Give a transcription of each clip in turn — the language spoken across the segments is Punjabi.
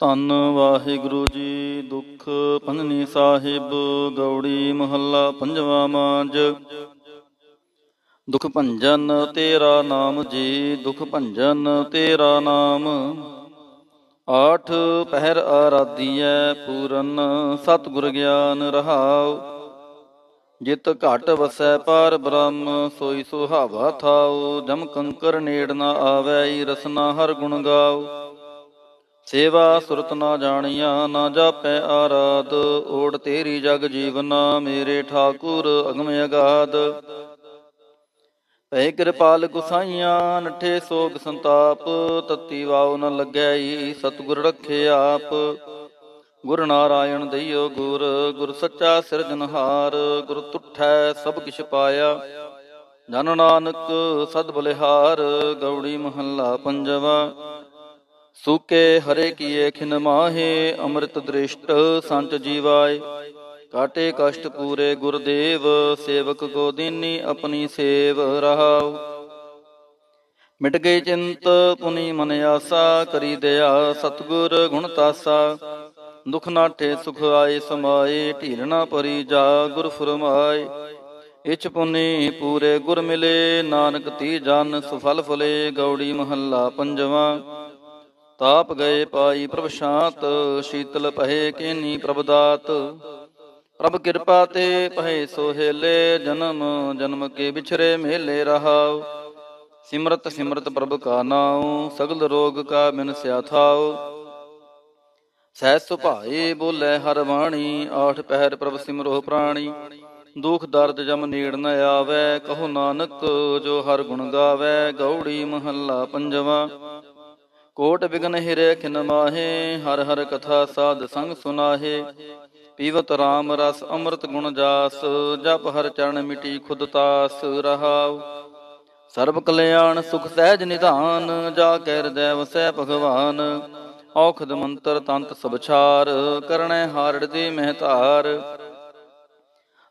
ਧੰਨ ਵਾਹਿਗੁਰੂ ਜੀ, ਦੁਖ ਪੰਜਨੀ ਸਾਹਿਬ, ਗੌੜੀ ਮਹੱਲਾ ਪੰਜਵਾ ਮਾਂਜ। ਦੁਖ ਭੰਜਨ ਤੇਰਾ ਨਾਮ ਜੀ, ਦੁਖ ਭੰਜਨ ਤੇਰਾ ਨਾਮ। ਆਠ ਪਹਿਰ ਆਰਾਧੀਐ, ਪੂਰਨ ਸਤਿਗੁਰ ਗਿਆਨ ਰਹਾਉ। ਜਿਤ ਘਟ ਵਸੈ ਪਾਰ ਬ੍ਰਹਮ, ਸੋਈ ਸੁਹਾਵਾ ਥਾਉ। ਜਮ ਕੰਕਰ ਨੇੜ ਨਾ ਆਵੈ ਰਸਨਾ ਹਰ ਗੁਣ ਗਾਉ। ਸੇਵਾ ਸੁਰਤ ਨਾ ਜਾਣੀਆਂ, ਨਾ ਜਾਪੈ ਆਰਾਧ। ਓੜ ਤੇਰੀ ਜਗ ਜੀਵਨਾ, ਮੇਰੇ ਠਾਕੁਰ ਅਗਮ ਅਗਾਦ ਭੈ ਕਿਰਪਾਲ ਗੁਸਾਈਆਂ, ਨਠੇ ਸੋਗ ਸੰਤਾਪ। ਤਤੀ ਵਾਉ ਨ ਲੱਗੈ ਈ, ਸਤਿਗੁਰ ਰਖੇ ਆਪ। ਗੁਰ ਨਾਰਾਇਣ ਦਈਓ ਗੁਰ ਗੁਰ ਸੱਚਾ ਸਿਰਜਨਹਾਰ ਗੁਰ ਤੁਠੈ ਸਭ ਕਿਛ ਪਾਇਆ। ਜਨ ਨਾਨਕ ਸਦ ਬਲਿਹਾਰ, ਗੌੜੀ ਮਹੱਲਾ ਪੰਜਵਾ। ਸੂਕੇ ਹਰੇ ਕੀਏ ਖਿਨ ਮਾਹੇ, ਅੰਮ੍ਰਿਤ ਦ੍ਰਿਸ਼ਟ ਸੰਚ ਜੀਵਾਏ। ਕਾਟੇ ਕਸ਼ਟ ਪੂਰੇ ਗੁਰਦੇਵ, ਸੇਵਕ ਕੋ ਦੀਨੀ ਆਪਣੀ ਸੇਵ ਰਹਾਉ। ਮਿਟ ਗਈ ਚਿੰਤ ਪੁਨੀ ਮਨ ਆਸਾ, ਕਰੀ ਦਇਆ ਸਤਗੁਰ ਗੁਣ ਤਾਸਾ। ਦੁਖ ਨਾਠੇ ਸੁਖ ਆਏ ਸਮਾਏ ਢੀਲਣਾ ਪਰੀ ਜਾ ਗੁਰ ਫਰਮਾਏ। ਇਚ ਪੁਨੀ ਪੂਰੇ ਗੁਰ ਮਿਲੇ, ਨਾਨਕ ਤੀ ਜਨ ਸੁਫਲ ਫਲੇ, ਗੌੜੀ ਮਹੱਲਾ ਪੰਜਵਾ। ਤਾਪ ਗਏ ਪਾਈ ਪ੍ਰਭ ਸ਼ਾਂਤ, ਸ਼ੀਤਲ ਪਹੇ ਕੇਨੀ ਪ੍ਰਭ ਦਾਤ। ਪ੍ਰਭ ਕਿਰਪਾ ਤੇ ਪਹਿ ਸੋਹੇਲੇ ਜਨਮ ਜਨਮ ਕੇ ਵਿਛਰੇ ਮੇਲੇ ਰਹਾਉ। ਸਿਮਰਤ ਸਿਮਰਤ ਪ੍ਰਭ ਕਾ ਨਾਉ, ਸਗਲ ਰੋਗ ਕਾ ਬਿਨ ਸਿਆ ਥਾਉ। ਸਹਿ ਸੁਭਾਏ ਬੋਲੇ ਹਰ ਬਾਣੀ, ਆਠ ਪਹਿਰ ਪ੍ਰਭ ਸਿਮਰੋ ਪ੍ਰਾਣੀ। ਦੁਖ ਦਰਦ ਜਮ ਨੀੜ ਨ ਆਵੇ, ਕਹੋ ਨਾਨਕ ਜੋ ਹਰ ਗੁਣ ਗਾਵੇ, ਗੌੜੀ ਮਹੱਲਾ ਪੰਜਵਾ। ਕੋਟ ਬਿਗਨ ਹਿਰੇ ਖਿਨ ਮਾਹੇ, ਹਰ ਹਰ ਕਥਾ ਸਾਧ ਸੰਗ ਸੁਨਾਹੇ। ਪੀਵਤ RAM ਰਸ ਅੰਮ੍ਰਿਤ ਗੁਣ ਜਾਸ, ਜਪ ਹਰ ਚਰਨ ਮਿਟੀ ਖੁਦ ਤਾਸ ਰਹਾਉ। ਸਰਬ ਕਲਿਆਣ ਸੁਖ ਸਹਿਜ ਨਿਧਾਨ, ਜਾ ਕੇ ਹਿਰਦੈ ਵਸੈ ਭਗਵਾਨ। ਔਖਦ ਮੰਤਰ ਤੰਤ ਸਭ ਛਾਰ ਕਰਣੈ ਹਾਰੜ ਦੇ ਮਹਤਾਰ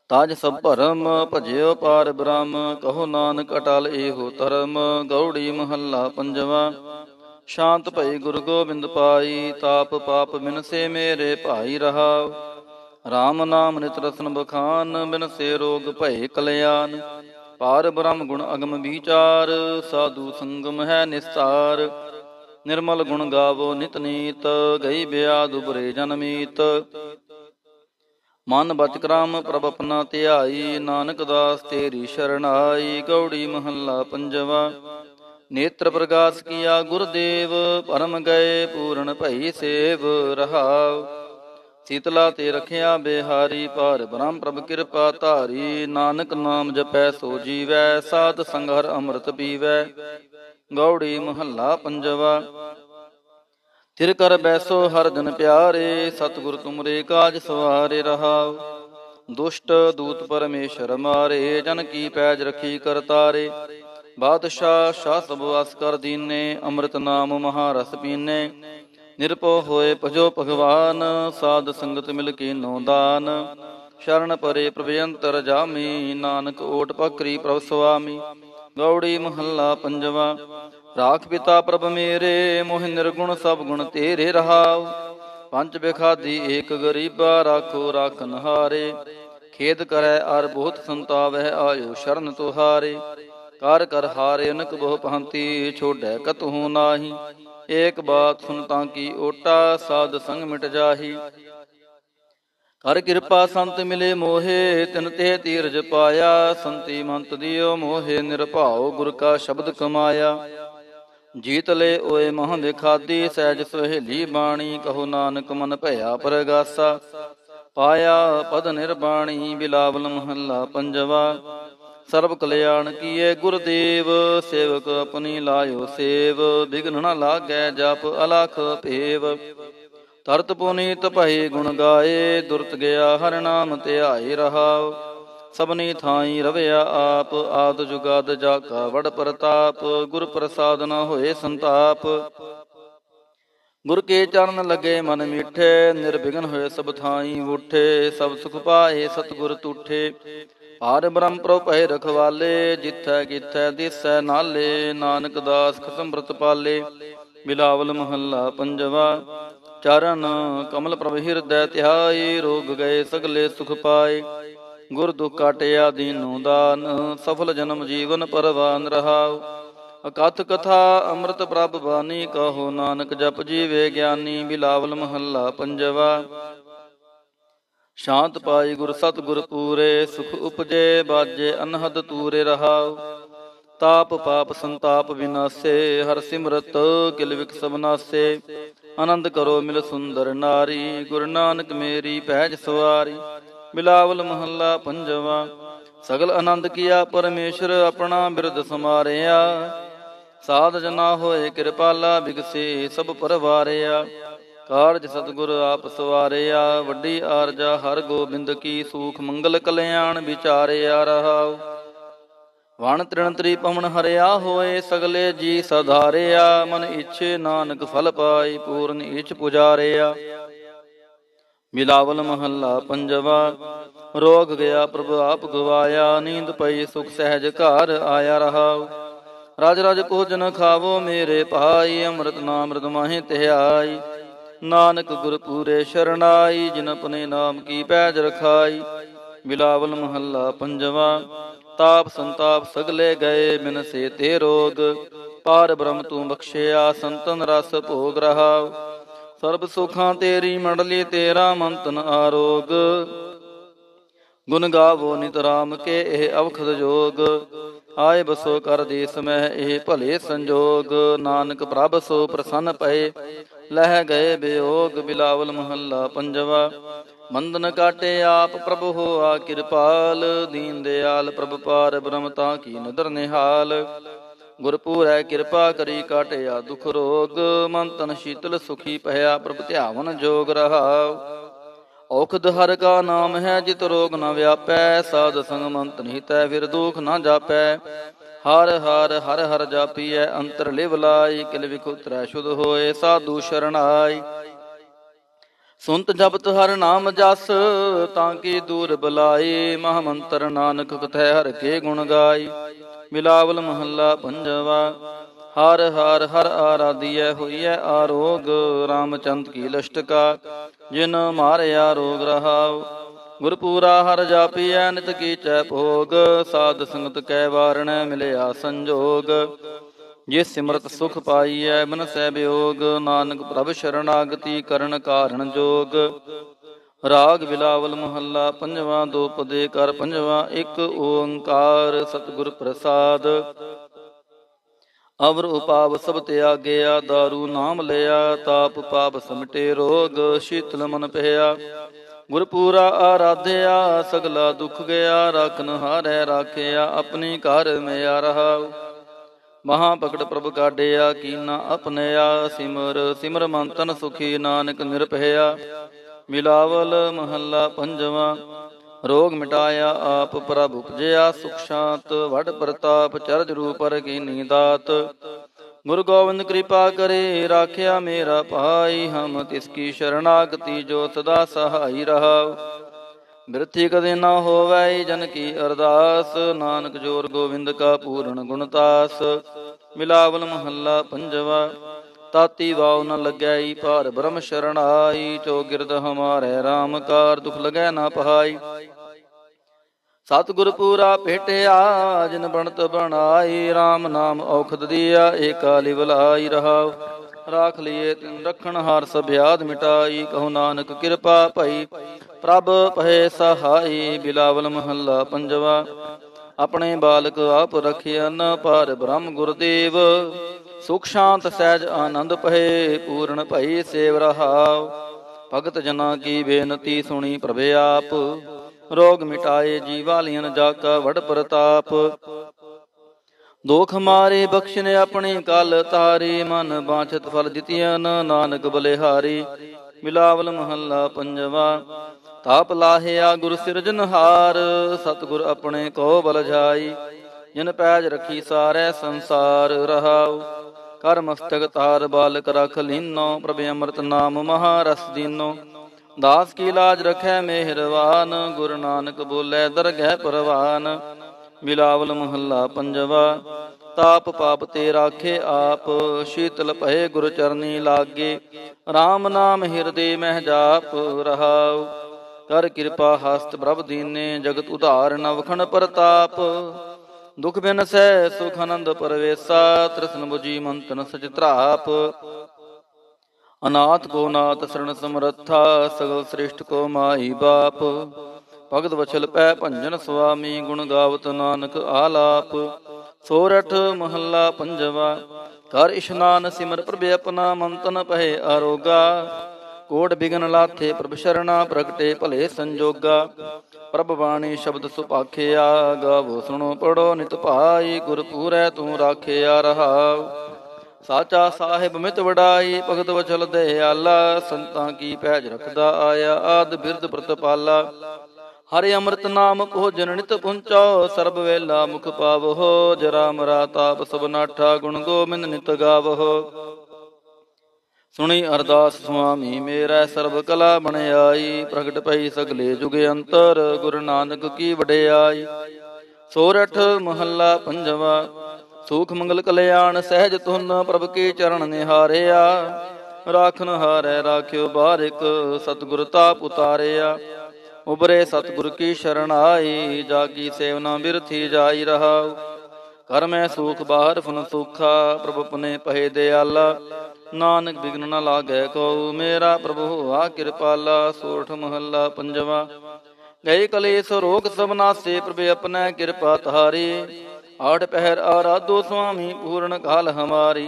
ਤਾਜ ਸਭ ਭਰਮ, ਭਜਿਓ ਪਾਰ ਬ੍ਰਹਮ, ਕਹੋ ਨਾਨਕ ਅਟਲ ਏਹੋ ਧਰਮ। ਗੌੜੀ ਮਹੱਲਾ ਪੰਜਵਾ। ਸ਼ਾਂਤ ਭਈ ਗੁਰੂ ਗੋਬਿੰਦ ਪਾਈ, ਤਾਪ ਪਾਪ ਮਿਨਸੇ ਮੇਰੇ ਭਾਈ ਰਹਾਉ RAM ਨਾਮ ਨਿਤ ਰਸਨ ਬਖਾਨ ਬਿਨਸੇ ਰੋਗ ਭਏ ਕਲਿਆਣ। ਪਾਰ ਬ੍ਰਹਮ ਗੁਣ ਅਗਮ ਵਿਚਾਰ, ਸਾਧੂ ਸੰਗਮ ਹੈ ਨਿਸਤਾਰ। ਨਿਰਮਲ ਗੁਣ ਗਾਵੋ ਨਿਤ ਨੀਤ, ਗਈ ਬਿਆਦ ਉਬਰੇ ਜਨਮੀਤ ਮਨ ਬਚ ਕਰਾਮ ਪ੍ਰਭ ਆਪਣਾ ਧਿਆਈ, ਨਾਨਕ ਦਾਸ ਤੇਰੀ ਸ਼ਰਨ ਆਈ ਗੌੜੀ ਮਹੱਲਾ ਪੰਜਵਾ। ਨੇਤਰ ਪ੍ਰਗਾਸ ਕੀਆ ਗੁਰਦੇਵ, ਪਰਮ ਗਏ ਪੂਰਨ ਭਈ ਸੇਵ, ਰਹਾਉ। ਸੀਤਲਾ ਤੇ ਰਖਿਆ ਬਿਹਾਰੀ ਪਾਰ ਬ੍ਰਹਮ ਪ੍ਰਭ ਕਿਰਪਾ ਧਾਰੀ। ਨਾਨਕ ਨਾਮ ਜਪੈ ਸੋ ਜੀਵੈ, ਸਾਧ ਸੰਗਰ ਅੰਮ੍ਰਿਤ ਪੀਵੈ। ਗੌੜੀ ਮਹੱਲਾ ਪੰਜਵਾ। ਥਿਰ ਕਰ ਬੈਸੋ ਹਰ ਜਨ ਪਿਆਰੇ, ਸਤਿਗੁਰ ਤੁਮਰੇ ਕਾਜ ਸਵਾਰੇ ਰਹਾਉ। ਦੁਸ਼ਟ ਦੂਤ ਪਰਮੇਸ਼ਰ ਮਾਰੇ, ਜਨ ਕੀ ਪੈਜ ਰਖੀ ਕਰਤਾਰੇ। ਬਾਦਸ਼ਾਹ ਸ਼ਾਹ ਸਭ ਵਸ ਦੀਨੇ, ਅੰਮ੍ਰਿਤ ਨਾਮ ਮਹਾਰਸ ਪੀਨੇ। ਨਿਰਪੋ ਹੋਏ ਭਜੋ ਭਗਵਾਨ, ਸਾਧ ਸੰਗਤ ਮਿਲ ਕੇ ਨੋ ਦਾਨ। ਸ਼ਰਨ ਪਰੇ ਪ੍ਰਭ ਜਾਮੀ, ਨਾਨਕ ਓਟ ਪਕਰੀ ਪ੍ਰਭ ਸੁਆਮੀ। ਗੌੜੀ ਮਹੱਲਾ ਪੰਜਵਾ, ਰਾਖ ਪਿਤਾ ਪ੍ਰਭ ਮੇਰੇ, ਮੋਹ ਨਿਰਗੁਣ ਸਭ ਗੁਣ ਤੇਰੇ ਰਹਾਉ। ਪੰਜ ਬਿਖਾਦੀ ਏਕ ਗਰੀਬਾ, ਰਾਖੋ ਰਾਖਨ ਹਾਰੇ ਖੇਦ ਕਰੈ ਅਰ ਬਹੁਤ ਸੰਤਾਵਹਿ, ਆਇਓ ਸ਼ਰਨ ਤੁਹਾਰੇ। ਕਰ ਕਰ ਹਾਰੇ ਅਨਕ ਬਹੁ ਪੰਤੀ ਛੋੜੈ ਕਤਹੂ ਨਾਹੀ। ਏਕ ਬਾਤ ਸੁਨ ਤਾਂ ਕੀ ਓਟਾ, ਸਾਧ ਸੰਗ ਮਿਟ ਜਾਹੀ। ਕਰ ਕਿਰਪਾ ਸੰਤ ਮਿਲੇ ਮੋਹੇ, ਤਿਨ ਤੇ ਤੀਰਜ ਪਾਇਆ। ਸੰਤੀ ਮੰਤ ਦਿਓ ਮੋਹੇ, ਨਿਰਭਾਉ ਗੁਰ ਕਾ ਸ਼ਬਦ ਕਮਾਇਆ। ਜੀਤ ਲੈ ਓਏ ਮਹ ਦਿਖਾਦੀ ਸਹਿਜ ਸੁਹੇਲੀ ਬਾਣੀ, ਕਹੋ ਨਾਨਕ ਮਨ ਭਇਆ ਪ੍ਰਗਾਸਾ। ਪਾਇਆ ਪਦ ਨਿਰਬਾਣੀ, ਬਿਲਾਵਲ ਮਹੱਲਾ ਪੰਜਵਾ। ਸਰਬ ਕਲਿਆਣ ਕੀਏ ਗੁਰਦੇਵ, ਸੇਵਕ ਆਪਣੀ ਲਾਇਓ ਸੇਵ ਬਿਗਨ ਨ ਲਾਗੈ ਜਪ ਅਲਖ ਭੇਵ। ਤਰਤ ਪੁਨੀਤ ਭਈ ਗੁਣ ਗਾਏ, ਦੁਰਤ ਗਿਆ ਹਰ ਨਾਮ ਧਿਆਏ ਰਹਾਉ। ਸਭਨੀ ਥਾਈ ਰਵਿਆ ਆਪ, ਆਦ ਜੁਗਾਦ ਜਾ ਕਾ ਵੜ ਪ੍ਰਤਾਪ, ਗੁਰ ਪ੍ਰਸਾਦ ਨ ਹੋਏ ਸੰਤਾਪ। ਗੁਰ ਕੇ ਚਰਨ ਲਗੇ ਮਨ ਮਿੱਠੇ, ਨਿਰਵਿਘਨ ਹੋਏ ਸਭ ਥਾਈ ਉਠੇ, ਸਭ ਸੁਖ ਪਾਏ ਸਤਗੁਰ ਤੂਠੇ। ਹਰ ਬ੍ਰਹਮ ਪ੍ਰਭ ਰਖਵਾਲੇ, ਜਿੱਥੈ ਕਿਥੈ ਦਿਸੈ ਨਾਲੇ, ਨਾਨਕ ਦਾਸ ਖਸਮ ਬ੍ਰਤ ਪਾਲੇ। ਬਿਲਾਵਲ ਮਹੱਲਾ ਪੰਜਵਾ, ਚਰਨ ਕਮਲ ਪ੍ਰਭ ਹਿਰਦੈ ਧਿਆਈ ਰੋਗ ਗਏ ਸਗਲੇ ਸੁਖ ਪਾਏ। ਗੁਰ ਦੁਖ ਕਾਟਿਆ ਦੀਨੋ ਦਾਨ, ਸਫਲ ਜਨਮ ਜੀਵਨ ਪਰਵਾਨ ਰਹਾਉ। ਅਕਥ ਕਥਾ ਅੰਮ੍ਰਿਤ ਪ੍ਰਭ ਬਾਣੀ, ਕਹੋ ਨਾਨਕ ਜਪ ਜੀਵੇ ਗਿਆਨੀ। ਬਿਲਾਵਲ ਮਹੱਲਾ ਪੰਜਵਾ ਸ਼ਾਂਤ ਪਾਈ ਗੁਰ ਸਤ ਗੁਰ ਪੂਰੇ, ਸੁਖ ਉਪਜੇ, ਬਾਜੇ ਅਨਹਦ ਤੂਰੇ ਰਹਾਉ। ਤਾਪ ਪਾਪ ਸੰਤਾਪ ਵਿਨਾਸੇ, ਹਰ ਸਿਮਰਤ ਕਿਲ ਵਿਕ ਸਬਨਾਸੇ ਆਨੰਦ ਕਰੋ ਮਿਲ ਸੁੰਦਰ ਨਾਰੀ, ਗੁਰੂ ਨਾਨਕ ਮੇਰੀ ਪਹਿਜ ਸਵਾਰੀ। ਮਿਲਾਵਲ ਮਹੱਲਾ ਪੰਜਵਾ, ਸਗਲ ਆਨੰਦ ਕੀਆ ਪਰਮੇਸ਼ਰ ਆਪਣਾ ਬਿਰਦ ਸਮਾਰਿਆ। ਸਾਧ ਜਨਾ ਹੋਏ ਕਿਰਪਾਲਾ ਬਿਗਸੇ ਸਭ ਪਰਵਾਰਿਆ। ਕਾਰਜ ਸਤਗੁਰ ਆਪ ਸਵਾਰਿਆ, ਵੱਡੀ ਆਰਜਾ ਹਰ ਗੋਬਿੰਦ ਕੀ ਸੂਖ ਮੰਗਲ ਕਲਿਆਣ ਵਿਚਾਰਿਆ ਰਹਾਉ। ਵਣ ਤ੍ਰਿਣ ਤ੍ਰੀ ਪਵਨ ਹਰਿਆ ਹੋਏ, ਸਗਲੇ ਜੀ ਸਧਾਰਿਆ, ਮਨ ਇਛੇ ਨਾਨਕ ਫਲ ਪਾਈ, ਪੂਰਨ ਇਛ ਪੁਜਾਰਿਆ। ਮਿਲਾਵਲ ਮਹੱਲਾ ਪੰਜਵਾ, ਰੋਗ ਗਿਆ ਪ੍ਰਭ ਆਪ ਗਵਾਇਆ, ਨੀਂਦ ਪਈ ਸੁਖ ਸਹਿਜ ਘਰ ਆਇਆ ਰਹਾਉ। ਰਾਜ ਰਾਜ ਭੋਜਨ ਖਾਵੋ ਮੇਰੇ ਭਾਈ, ਅੰਮ੍ਰਿਤ ਨਾਮ ਰਦ ਮਾਹੇ ਧਿਆਈ ਨਾਨਕ ਗੁਰ ਪੂਰੇ ਸ਼ਰਣਾਈ, ਜਿਨ ਆਪਣੇ ਨਾਮ ਕੀ ਪੈਜ ਰਖਾਈ। ਬਿਲਾਵਲ ਮਹੱਲਾ ਪੰਜਵਾ, ਤਾਪ ਸੰਤਾਪ ਸਗਲੇ ਗਏ ਬਿਨ ਸੇ ਤੇ ਰੋਗ। ਪਾਰ ਬ੍ਰਹਮ ਤੂੰ ਬਖਸ਼ਿਆ, ਸੰਤਨ ਰਸ ਭੋਗ ਰਹਾ। ਸਰਬ ਸੁਖਾਂ ਤੇਰੀ ਮੰਡਲੀ, ਤੇਰਾ ਮੰਤਨ ਆਰੋਗ। ਗੁਣ ਗਾਵੋ ਨਿਤ ਰਾਮ ਕੇ, ਇਹ ਅਵਖਦ ਜੋਗ। ਆਏ ਬਸੋ ਕਰ ਦੇ ਸਮਹਿ ਇਹ ਭਲੇ ਸੰਜੋਗ, ਨਾਨਕ ਪ੍ਰਭ ਸੋ ਪ੍ਰਸੰਨ ਪਏ। ਲਹਿ ਗਏ ਬਿਯੋਗ ਬਿਲਾਵਲ ਮਹੱਲਾ ਪੰਜਵਾ। ਮੰਦਨ ਕਾਟੇ ਆਪ ਪ੍ਰਭ ਹੋਆ ਕਿਰਪਾਲ, ਦੀਨ ਦਿਆਲ ਪ੍ਰਭ ਪਾਰ ਬ੍ਰਹਮਤਾ ਕੀ ਨਦਰ ਨਿਹਾਲ। ਗੁਰਪੂਰੈ ਕਿਰਪਾ ਕਰੀ ਕਾਟਿਆ ਦੁਖ ਰੋਗ ਮਨ ਤਨ ਸ਼ੀਤਲ ਸੁਖੀ ਭਇਆ ਪ੍ਰਭ ਧਿਆਵਨ ਜੋਗ ਰਹਾ ਔਖਦ ਹਰ ਕਾ ਨਾਮ ਹੈ, ਜਿਤ ਰੋਗ ਨ ਵਿਆਪੈ, ਸਾਧ ਸੰਗ ਮੰਤ ਨਿਤੈ ਫਿਰ ਦੁਖ ਨ ਜਾਪੈ। ਹਰ ਹਰ ਹਰ ਹਰ ਜਾਪੀਐ, ਅੰਤਰ ਲਿਵ ਲਾਈ, ਕਿਲ ਵਿਖੁਤਰੈ ਸ਼ੁਧ ਹੋਏ, ਸਾਧੂ ਸ਼ਰਣਾਈ। ਸੁਨਤ ਜਪਤ ਹਰ ਨਾਮ ਜਸ, ਤਾਂ ਕੀ ਦੂਰ ਬੁਲਾਈ ਮਹ ਮੰਤਰ ਨਾਨਕ ਕਥੈ ਹਰ ਕੇ ਗੁਣ ਗਾਈ। ਮਿਲਾਵਲ ਮਹੱਲਾ ਪੰਜਵਾ ਹਰ ਹਰ ਹਰ ਆਰਾਧੀਐ ਹੋਈਐ ਆਰੋਗ, ਰਾਮਚੰਦ ਕੀ ਲਸ਼ਟਕਾ ਜਿਨ ਮਾਰਿਆ ਰੋਗ ਰਹਾਉ। ਗੁਰਪੂਰਾ ਹਰ ਜਾਪੀਐ, ਨਿਤ ਕੀਚੈ ਭੋਗ, ਸਾਧ ਸੰਗਤ ਕੈ ਵਾਰਣ, ਮਿਲਿਆ ਸੰਜੋਗ। ਜੇ ਸਿਮਰਤ ਸੁਖ ਪਾਈਐ, ਮਨ ਸਹਿ ਬਿਯੋਗ ਨਾਨਕ ਪ੍ਰਭ ਸ਼ਰਨਾਗਤੀ ਕਰਨ ਕਾਰਣ ਜੋਗ। ਰਾਗ ਬਿਲਾਵਲ ਮਹੱਲਾ, ਪੰਜਵਾਂ ਦੋ ਪਦੇ ਕਰ, ਪੰਜਵਾਂ ਇੱਕ ਓੰਕਾਰ, ਸਤਿਗੁਰ ਪ੍ਰਸਾਦ। ਅਵਰ ਉਪਾਵ ਸਭ ਤਿਆਗਿਆ ਦਾਰੂ ਨਾਮ ਲਿਆ, ਤਾਪ ਪਾਪ ਸਮਟੇ ਰੋਗ, ਸ਼ੀਤਲ ਮਨ ਪਹਿਆ ਗੁਰਪੂਰਾ ਆਰਾਧਿਆ, ਸਗਲਾ ਦੁਖ ਗਿਆ ਰਖਨ ਹਾਰੈ ਰਾਖਿਆ, ਆਪਣੀ ਘਰ ਮਿਆ ਰਹਾ। ਮਹਾ ਭਗਤ ਪ੍ਰਭ ਕਾਢਿਆ, ਕੀਨਾ ਆਪਣਿਆ ਸਿਮਰ ਸਿਮਰ ਮੰਤਨ ਸੁਖੀ ਨਾਨਕ ਨਿਰਭਇਆ। ਮਿਲਾਵਲ ਮਹੱਲਾ ਪੰਜਵਾਂ ਰੋਗ ਮਿਟਾਇਆ ਆਪ ਪ੍ਰਭ ਉਪਜਿਆ, ਸੁਖ ਸ਼ਾਂਤ, ਵਡ ਪ੍ਰਤਾਪ, ਚਰਜ ਰੂਪਰ ਕੀ ਨੀਦਾਤ। ਗੁਰੂ ਗੋਬਿੰਦ ਕਿਰਪਾ ਕਰੇ, ਰਾਖਿਆ ਮੇਰਾ ਭਾਈ, ਹਮ ਤਿਸ ਕੀ ਸ਼ਰਣਾਗਤੀ ਜੋ ਸਦਾ ਸਹਾਈ ਰਹਾ ਬਿਰਥੀ ਕਦੇ ਨਾ ਹੋਵੈ, ਜਨ ਕੀ ਅਰਦਾਸ, ਨਾਨਕ ਜੋਰ ਗੋਬਿੰਦ ਕਾ ਪੂਰਨ ਗੁਣਤਾਸ ਮਿਲਾਵਲ ਮਹੱਲਾ ਪੰਜਵਾ, ਤਾਤੀ ਵਾਉ ਨ ਲੱਗੈਈ ਭਾਰ ਬ੍ਰਹਮ ਸ਼ਰਣਾਈ, ਚੋ ਗਿਰਦ ਹਮਾਰੇ RAM ਕਾਰ, ਦੁਖ ਲਗੈ ਨਾ ਪਹਾਈ। ਸਤਿਗੁਰ ਪੂਰਾ ਭੇਟਿਆ, ਜਿਨ ਬਣਤ ਬਣਾਈ RAM ਨਾਮ ਔਖਦ ਦੀਆ, ਏਕਾ ਲਿਵਲਾਈ ਰਹਾਉ। ਰਾਖ ਲਈਏ ਤਿਨ ਰਖਣ, ਹਾਰ ਸਭਿਆਦ ਮਿਟਾਈ। ਕਹੋ ਨਾਨਕ ਕਿਰਪਾ ਭਈ, ਪ੍ਰਭ ਪਹਿ ਸਹਾਈ, ਬਿਲਾਵਲ ਮਹੱਲਾ ਪੰਜਵਾ। ਆਪਣੇ ਬਾਲਕ ਆਪ ਰਖਿਆਨ ਪਰ ਬ੍ਰਹਮ ਗੁਰਦੇਵ। ਸੁਖ ਸ਼ਾਂਤ ਸਹਿਜ ਆਨੰਦ ਪਹਿ ਪੂਰਨ ਭਈ ਸੇਵ ਰਹਾਉ। ਭਗਤ ਜਨਾ ਕੀ ਬੇਨਤੀ ਸੁਣੀ ਪ੍ਰਭੇ ਆਪ। ਰੋਗ ਮਿਟਾਏ ਜੀਵਾਲੀਨ ਜਾ ਕਾ ਵਡ ਪ੍ਰਤਾਪ। ਦੋਖ ਮਾਰੇ ਬਖਸ਼ਨ ਆਪਣੀ ਕਲ ਤਾਰੇ, ਮਨ ਬਾਛਤ ਫਲ ਦਿੱਤਿਆਨ ਨਾਨਕ ਬਲਿਹਾਰੀ। ਮਿਲਾਵਲ ਮਹੱਲਾ ਪੰਜਵਾ, ਤਾਪ ਲਾਹਿਆ ਗੁਰ ਸਿਰਜਨਹਾਰ ਸਤਗੁਰ ਆਪਣੇ ਕੋ ਬਲ ਜਾਈ। ਜਿਨ ਪੈਜ ਰਖੀ ਸਾਰੇ ਸੰਸਾਰ ਰਹਾਉ। ਕਰ ਮਸਤਕ ਤਾਰ ਬਾਲਕ ਰਖ ਲੀਨੋ, ਪ੍ਰਭ ਅੰਮ੍ਰਿਤ ਨਾਮ ਮਹਾਰਸ ਦੀਨੋ। ਦਾਸ ਕੀ ਲਾਜ ਰਖੈ ਮਿਹਰਵਾਨ, ਗੁਰੂ ਨਾਨਕ ਬੋਲੇ ਦਰਗਹਿ ਪਰਵਾਨ। ਮਿਲਾਵਲ ਮਹੱਲਾ ਪੰਜਵਾ, ਤਾਪ ਪਾਪ ਤੇ ਰਾਖੇ ਆਪ, ਸ਼ੀਤਲ ਭਏ ਗੁਰ ਚਰਨੀ ਲਾਗੇ। RAM ਨਾਮ ਹਿਰਦੇ ਮਹਿ ਜਾਪ ਰਹਾਉ, ਕਰ ਕਿਰਪਾ ਹਸਤ ਪ੍ਰਭ ਦੀਨੇ, ਜਗਤ ਉਧਾਰ ਨਵਖਣ ਪ੍ਰਤਾਪ। ਦੁਖ ਬਿਨ ਸਹਿ ਸੁਖ ਆਨੰਦ ਪਰਵੇਸਾ, ਤ੍ਰਿਸ਼ਨ 부ਜੀ ਮੰਤਨ ਸਚ ਅਨਾਥ ਕੋ ਨਾਥ ਸਰਣ ਸਮਰੱਥਾ, ਸਗਲ ਸ੍ਰਿਸ਼ਟ ਕੋ ਮਾਈ ਬਾਪ। ਭਗਤ ਵਚਲ ਪੈ ਭੰਜਨ ਸੁਆਮੀ, ਗੁਣ ਗਾਵਤ ਨਾਨਕ ਆਲਾਪ। ਸੋਰਠ ਮਹੱਲਾ ਪੰਜਵਾ ਕਰ ਇਸ਼ਨਾਨ ਸਿਮਰ ਪ੍ਰਭ ਆਪਣਾ ਮੰਤਨ ਪਹਿ ਆਰੋਗਾ। ਕੋਟ ਬਿਗਨ ਲਾਥੇ ਪ੍ਰਭ ਸ਼ਰਣਾ, ਪ੍ਰਗਟੇ ਭਲੇ ਸੰਜੋਗਾ। ਪ੍ਰਭ ਬਾਣੀ ਸ਼ਬਦ ਸੁਪਾਖਿਆ ਗਾਵੋ ਸੁਣੋ ਪੜੋ ਨਿਤ ਭਾਈ ਗੁਰ ਪੂਰੈ ਤੂੰ ਰਾਖਿਆ ਰਹਾਉ। ਸਾਚਾ ਸਾਹਿਬ ਮਿਤ ਵਡਾਈ, ਭਗਤ ਵਚਲ ਦੇ ਸੰਤਾਂ ਕੀ ਪੈਜ ਰਖਦਾ ਆਇਆ, ਆਦ ਬਿਰਧ ਪ੍ਰਤਪਾਲਾ। ਹਰਿ ਅੰਮ੍ਰਿਤ ਨਾਮ ਭੋਜਨ ਨਿਤ ਪੁੰਚੋ, ਸਰਬ ਵੇਲਾ ਮੁਖ ਪਾਵੋ ਜਰਾ ਮਰਾ ਤਾਪ ਸਭ ਗੁਣ ਗੋਬਿੰਦ ਨਿਤ ਗਾਵੋ ਸੁਣੀ ਅਰਦਾਸ ਸੁਆਮੀ, ਮੇਰਾ ਸਰਬ ਕਲਾ ਬਣਾਈ ਪ੍ਰਗਟ ਪਈ ਸਗਲੇ ਜੁਗ ਅੰਤਰ, ਗੁਰੂ ਨਾਨਕ ਕੀ ਵਡਿਆਈ। ਸੋਰਠ ਮਹੱਲਾ ਪੰਜਵਾ ਸੂਖ ਮੰਗਲ ਕਲਿਆਣ ਸਹਿਜ ਤੁਨ ਪ੍ਰਭ ਕੀ ਚਰਨ ਨਿਹਾਰਿਆ। ਰਾਖਨ ਹਾਰੈ ਰਾਖਿਓ ਬਾਰਿਕ, ਸਤਿਗੁਰ ਤਾਪ ਉਤਾਰਿਆ। ਉਬਰੇ ਸਤਿਗੁਰ ਕੀ ਸ਼ਰਨ ਆਈ, ਜਾਗੀ ਸੇਵਨਾ ਬਿਰਥੀ ਜਾਈ ਰਹਾਉ। ਕਰ ਮੈਂ ਸੂਖ, ਬਾਹਰ ਫਨ ਸੁਖਾ, ਪ੍ਰਭ ਪਨੇ ਪਹਿ ਦਿਆਲਾ। ਨਾਨਕ ਬਿਗਨ ਨ ਲਾਗੈ ਕੋ ਮੇਰਾ ਪ੍ਰਭੂ ਆ ਕਿਰਪਾਲਾ ਸੋਠ ਮਹੱਲਾ ਪੰਜਵਾ। ਗਏ ਕਲੇਸ਼ ਰੋਗ ਸਭ ਨਾਸੇ, ਪ੍ਰਭ ਆਪਣਾ ਕਿਰਪਾ ਤਾਰੀ ਆਠ ਪਹਿਰ ਆਰਾਧੋ ਸੁਆਮੀ ਪੂਰਨ ਕਾਲ ਹਮਾਰੀ।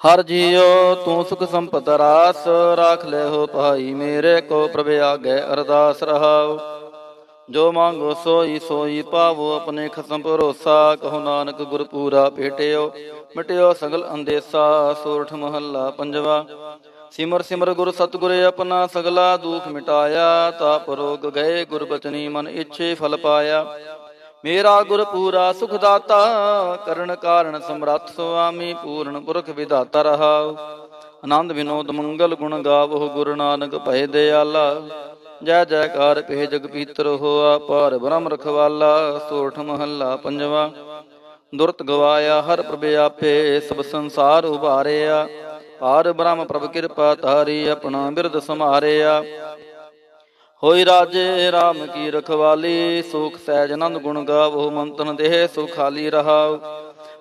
ਹਰ ਜੀਓ ਤੂੰ ਸੁਖ ਸੰਪਤ ਰਾਸ, ਰਾਖ ਲੈ ਹੋ ਭਾਈ ਮੇਰੇ ਕੋ ਪ੍ਰਭ ਆਗੇ ਅਰਦਾਸ ਰਹਾਉ। ਜੋ ਮੰਗੋ ਸੋਈ ਸੋਈ ਪਾਵੋ, ਆਪਣੇ ਖਸਮ ਭਰੋਸਾ ਕਹੋ ਨਾਨਕ ਗੁਰ ਪੂਰਾ ਭੇਟਿਓ। ਮਿਟਿਓ ਸਗਲ ਅੰਦੇਸਾ, ਸੋਰਠ ਮਹੱਲਾ ਪੰਜਵਾ। ਸਿਮਰ ਸਿਮਰ ਗੁਰ ਸਤਗੁਰ ਆਪਣਾ ਸਗਲਾ ਦੁਖ ਮਿਟਾਇਆ, ਤਾਪ ਰੋਗ ਗਏ ਗੁਰ ਬਚਨੀ ਮਨ ਇੱਛੇ ਫਲ ਪਾਇਆ। ਮੇਰਾ ਗੁਰ ਪੂਰਾ ਸੁਖ ਦਾਤਾ ਕਰਨ ਕਾਰਨ ਸਮਰੱਥ ਸੁਆਮੀ, ਪੂਰਨ ਪੁਰਖ ਵਿਦਾਤਾ ਰਹਾਉ। ਆਨੰਦ ਵਿਨੋਦ ਮੰਗਲ ਗੁਣ ਗਾਵੋ ਗੁਰੂ ਨਾਨਕ ਭਏ ਦਿਆਲਾ। ਜੈ ਜੈਕਾਰ ਪੇ ਜਗ ਪੀਤਰ ਹੋਆ ਪਾਰ ਬ੍ਰਹਮ ਰਖਵਾਲਾ, ਸੋਠ ਮਹੱਲਾ ਪੰਜਵਾ। ਦੁਰਤ ਗਵਾਇਆ ਹਰ ਪ੍ਰਭ ਆਪੇ, ਸਭ ਸੰਸਾਰ ਉਭਾਰਿਆ। ਪਾਰ ਬ੍ਰਹਮ ਪ੍ਰਭ ਕਿਰਪਾ ਤਾਰੀ ਆਪਣਾ ਬਿਰਦ ਸਮਾਰਿਆ ਹੋਈ ਰਾਜੇ RAM ਕੀ ਰਖਵਾਲੀ, ਸੁਖ ਸਹਿਜ ਆਨੰਦ ਗੁਣ ਗਾਵੋ, ਮੰਤਨ ਦੇਹ ਸੁਖਾਲੀ ਰਹਾਉ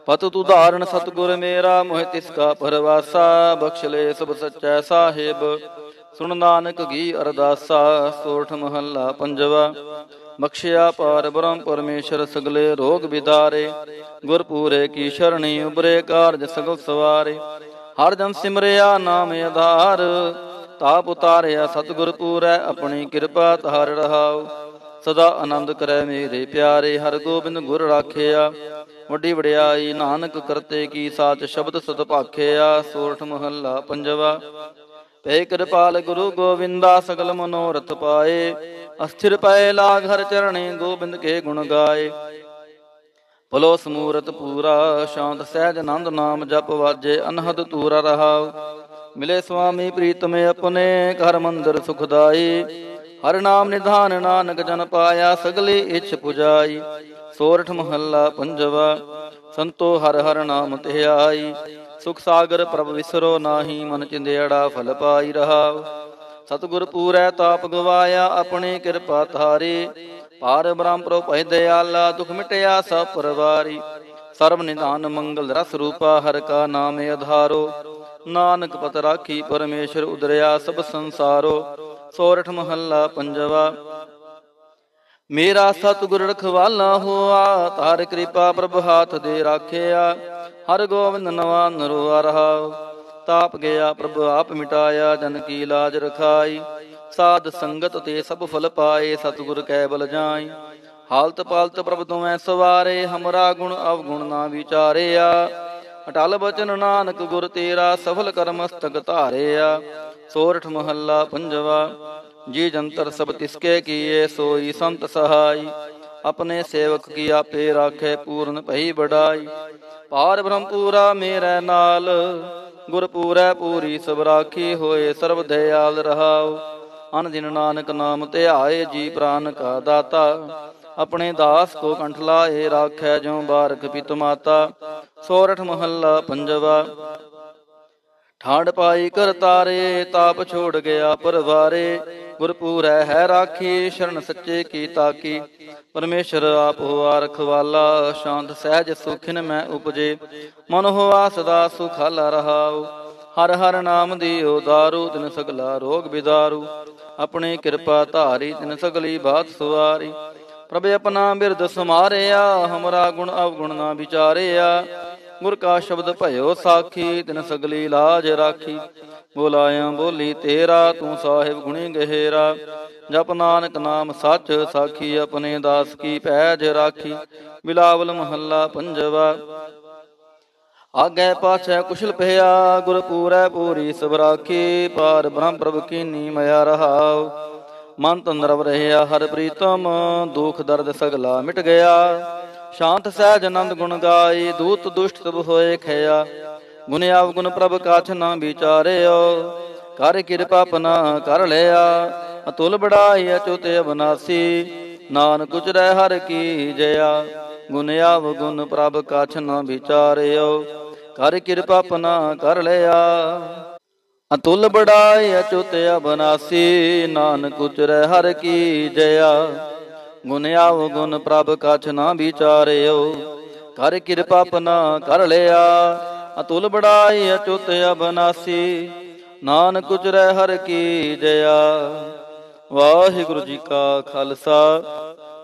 ਪਤ ਤੂ ਧਾਰਨ ਸਤਗੁਰ ਮੇਰਾ ਮੋਹਿ ਤਿਸ ਕਾ ਪਰਵਾਸਾ, ਬਖਸ਼ ਲੈ ਸਭ ਸੱਚਾ ਸਾਹਿਬ। ਸੁਣ ਨਾਨਕ ਗੀ ਅਰਦਾਸਾ, ਸੋਠ ਮਹੱਲਾ ਪੰਜਵਾ। ਬਖਸ਼ਿਆ ਪਾਰ ਬ੍ਰਹਮ ਪਰਮੇਸ਼ਰ ਸਗਲੇ ਰੋਗ ਵਿਦਾਰੇ। ਗੁਰ ਪੂਰੇ ਕੀ ਸ਼ਰਣੀ ਉਬਰੇ ਕਾਰਜ ਸਗਲ ਸਵਾਰੇ। ਹਰ ਜਨ ਸਿਮਰਿਆ ਨਾਮ ਆਧਾਰ। ਤਾਪ ਉਤਾਰਿਆ, ਸਤਿਗੁਰ ਪੂਰੈ, ਆਪਣੀ ਕਿਰਪਾ ਤਾਰ ਰਹਾਉ। ਸਦਾ ਆਨੰਦ ਕਰੈ ਮੇਰੇ ਪਿਆਰੇ, ਹਰ ਗੋਬਿੰਦ ਗੁਰ ਰਾਖਿਆ। ਵੱਡੀ ਵਡਿਆਈ ਨਾਨਕ ਕਰਤੇ ਕੀ ਸਾਚ ਸ਼ਬਦ ਸਤ ਭਾਖਿਆ, ਸੋਰਠ ਮਹੱਲਾ ਪੰਜਵਾ। ਪੈ ਕਿਰਪਾਲ ਗੁਰੂ ਗੋਵਿੰਦਾ ਸਗਲ ਮਨੋਰਥ ਪਾਏ। ਅਸਥਿਰ ਪੈ ਲਾਗ ਹਰ ਚਰਣੇ, ਗੋਬਿੰਦ ਕੇ ਗੁਣ ਗਾਏ। ਭਲੋ ਸਮੂਰਤ ਪੂਰਾ, ਸ਼ਾਂਤ ਸਹਿਜ ਆਨੰਦ ਨਾਮ ਜਪ ਵਾਜੇ, ਅਨਹਦ ਤੂਰਾ ਰਹਾਉ। ਮਿਲੇ ਸੁਆਮੀ ਪ੍ਰੀਤਮ ਆਪਣੇ, ਘਰ ਮੰਦਰ ਸੁਖਦਾਈ। ਹਰ ਨਾਮ ਨਿਧਾਨ ਨਾਨਕ ਜਨ ਪਾਇਆ, ਸਗਲੇ ਇਛ ਪੁਜਾਈ। ਸੋਰਠ ਮਹੱਲਾ ਪੰਜਵਾ, ਸੰਤੋ ਹਰ ਹਰ ਨਾਮ ਤੇ ਆਈ ਸੁਖ ਸਾਗਰ ਪ੍ਰਭ ਵਿਸਰੋ ਨਾਹੀ, ਮਨ ਚਿੰਦੇੜਾ ਫਲ ਪਾਈ ਰਹਾ ਸਤਗੁਰ ਪੂਰੈ ਤਾਪ ਗਵਾਇਆ, ਆਪਣੀ ਕਿਰਪਾ ਧਾਰੀ। ਪਾਰ ਬ੍ਰਹਮ ਪ੍ਰਭ ਭੈ ਦਿਆਲਾ ਦੁਖ ਮਿਟਿਆ ਸਭ ਪਰਵਾਰੀ। ਸਰਬ ਨਿਦਾਨ ਮੰਗਲ ਰਸ ਰੂਪਾ ਹਰ ਕਾ ਨਾਮ ਅਧਾਰੋ ਨਾਨਕ ਪਤ ਰਾਖੀ ਪਰਮੇਸ਼ਰ ਉਦਰਿਆ ਸਭ ਸੰਸਾਰੋ। ਸੋਰਠ ਮਹੱਲਾ ਪੰਜਵਾ। ਮੇਰਾ ਸਤਿਗੁਰ ਰਖਵਾਲਾ ਹੋਆ, ਤਾਰ ਕਿਰਪਾ ਪ੍ਰਭ ਹਾਥ ਦੇ ਰਾਖਿਆ। ਹਰ ਗੋਬਿੰਦ ਨਵਾ ਨਰਵਾ ਰਹਾ। ਤਾਪ ਗਿਆ ਪ੍ਰਭ, ਆਪ ਮਿਟਾਇਆ, ਜਨ ਕੀ ਲਾਜ ਰਖਾਈ। ਸਾਧ ਸੰਗਤ ਤੇ ਸਭ ਫਲ ਪਾਏ, ਸਤਿਗੁਰ ਕੈ ਬਲ ਜਾਈ। ਹਾਲਤ ਪਾਲਤ ਪ੍ਰਭ ਤੁਮੈ ਸਵਾਰੇ, ਹਮਰਾ ਗੁਣ ਅਵਗੁਣ ਨਾ ਵਿਚਾਰਿਆ। ਅਟਲ ਬਚਨ ਨਾਨਕ ਗੁਰ ਤੇਰਾ, ਸਫਲ ਕਰਮ ਕਰਮਸਤਕ ਧਾਰਿਆ। ਸੋਰਠ ਮਹੱਲਾ ਪੰਜਵਾ, ਜੀ ਜੰਤਰ ਸਭ ਤਿਸਕੇ ਕੀਏ, ਸੋਈ ਸੰਤ ਸਹਾਈ। ਆਪਣੇ ਸੇਵਕ ਕੀ ਆਪੇ ਰਾਖੇ, ਪੂਰਨ ਭਈ ਬੜਾਈ ਪਾਰ ਬ੍ਰਹਮ ਪੂਰਾ ਮੇਰੇ ਨਾਲ, ਗੁਰ ਪੂਰੈ ਪੂਰੀ ਸਭ ਰਾਖੀ ਹੋਏ, ਸਰਬ ਦਇਆਲ ਰਹਾਉ। ਅਨ ਦਿਨ ਨਾਨਕ ਨਾਮ ਧਿਆਏ, ਜੀ ਪ੍ਰਾਨ ਕਾ ਦਾਤਾ। ਆਪਣੇ ਦਾਸ ਕੋ ਕੰਠ ਲਾਏ ਰਾਖੈ ਜਿਉ ਬਾਰਕ ਪਿਤ ਮਾਤਾ, ਸੋਰਠ ਮਹੱਲਾ ਪੰਜਵਾ। ਠਾੜ ਪਾਈ ਕਰ ਤਾਰੇ, ਤਾਪ ਛੋੜ ਗਿਆ ਪਰਵਾਰੇ। ਗੁਰਪੂਰੈ ਹੈ ਰਾਖੀ, ਸ਼ਰਨ ਸੱਚੇ ਕੀ ਤਾਕੀ। ਪਰਮੇਸ਼ਰ ਆਪ ਹੋਆ ਰਖਵਾਲਾ ਸ਼ਾਂਤ ਸਹਿਜ ਸੁਖਿਨ ਮੈਂ ਉਪਜੇ। ਮਨ ਹੋਆ ਸਦਾ ਸੁਖਾਲਾ ਰਹਾਉ, ਹਰ ਹਰ ਨਾਮ ਦੀਓ ਦਾਰੂ, ਤਿਨ ਸਗਲਾ ਰੋਗ ਬਿਦਾਰੂ। ਆਪਣੀ ਕਿਰਪਾ ਧਾਰੀ, ਤਿਨ ਸਗਲੀ ਬਾਤ ਸੁਵਾਰੀ ਪ੍ਰਭ ਆਪਣਾ ਬਿਰਦ ਸਮਾਰਿਆ ਹਮਰਾ ਗੁਣ ਅਵਗੁਣ ਨਾ ਵਿਚਾਰਿਆ। ਗੁਰ ਕਾ ਸ਼ਬਦ ਭਇਓ ਸਾਖੀ, ਤਿਨ ਸਗਲੀ ਲਾਜ ਰਾਖੀ। ਬੋਲਾਇਆ, ਬੋਲੀ, ਤੇਰਾ, ਤੂੰ ਸਾਹਿਬ ਗੁਣੀ ਗਹਿਰਾ। ਜਪ ਨਾਨਕ ਨਾਮ ਸੱਚ ਸਾਖੀ, ਆਪਣੇ ਦਾਸ ਕੀ ਪੈਜ ਰਾਖੀ। ਬਿਲਾਵਲ ਮਹੱਲਾ ਪੰਜਵਾ। ਆਗੇ ਪਾਛੈ ਕੁਸ਼ਲ ਭਇਆ ਗੁਰ ਪੂਰੈ ਪੂਰੀ ਸਭ ਰਾਖੀ ਪਾਰ ਬ੍ਰਹਮ ਪ੍ਰਭ ਕੀਨੀ ਮਿਆ ਰਹਾਉ। ਮਨ ਤੰਦਰਵ ਰਹਿਆ ਹਰ ਪ੍ਰੀਤਮ, ਦੁਖ ਦਰਦ ਸਗਲਾ ਮਿਟ ਗਿਆ। ਸ਼ਾਂਤ, ਸਹਿਜ, ਆਨੰਦ ਗੁਣ ਗਾਈ, ਦੂਤ ਦੁਸ਼ਟ ਤਬ ਹੋਏ ਖਿਆ। ਗੁਣ ਆਵ ਗੁਣ ਪ੍ਰਭ ਕਾਛ ਨਾ ਵਿਚਾਰਿਓ, ਕਰ ਕਿਰਪਾ ਪਨਾ ਕਰ ਲਿਆ। ਅਤੁਲ ਬੜਾਈ ਅਚੁਤ ਅਬਨਾਸੀ, ਨਾਨਕ ਉਚਰੈ ਹਰ ਕੀ ਜਇਆ। ਗੁਣ ਆਵ ਗੁਣ ਪ੍ਰਭ ਕਾਛ ਨਾ ਵਿਚਾਰਿਓ, ਕਰ ਕਿਰਪਾ ਪਨਾ ਕਰ ਲਿਆ। ਅਤੁਲ ਬੜਾਈ ਅਚੁਤ ਅਬਨਾਸੀ, ਨਾਨਕ ਉਚਰੈ ਹਰ ਕੀ ਜਇਆ। ਗੁਣ ਆਵ ਗੁਣ ਪ੍ਰਭ ਕਛ ਨਾ ਵਿਚਾਰਿਓ, ਕਰ ਕਿਰਪਾ ਪਨਾ ਕਰ ਲਿਆ। ਅਤੁਲ ਬੜਾਈ ਅਚੁਤ ਅਬਨਾਸੀ, ਨਾਨਕ ਉਚਰੈ ਹਰ ਕੀ ਜਇਆ। ਵਾਹਿਗੁਰੂ ਜੀ ਕਾ ਖਾਲਸਾ,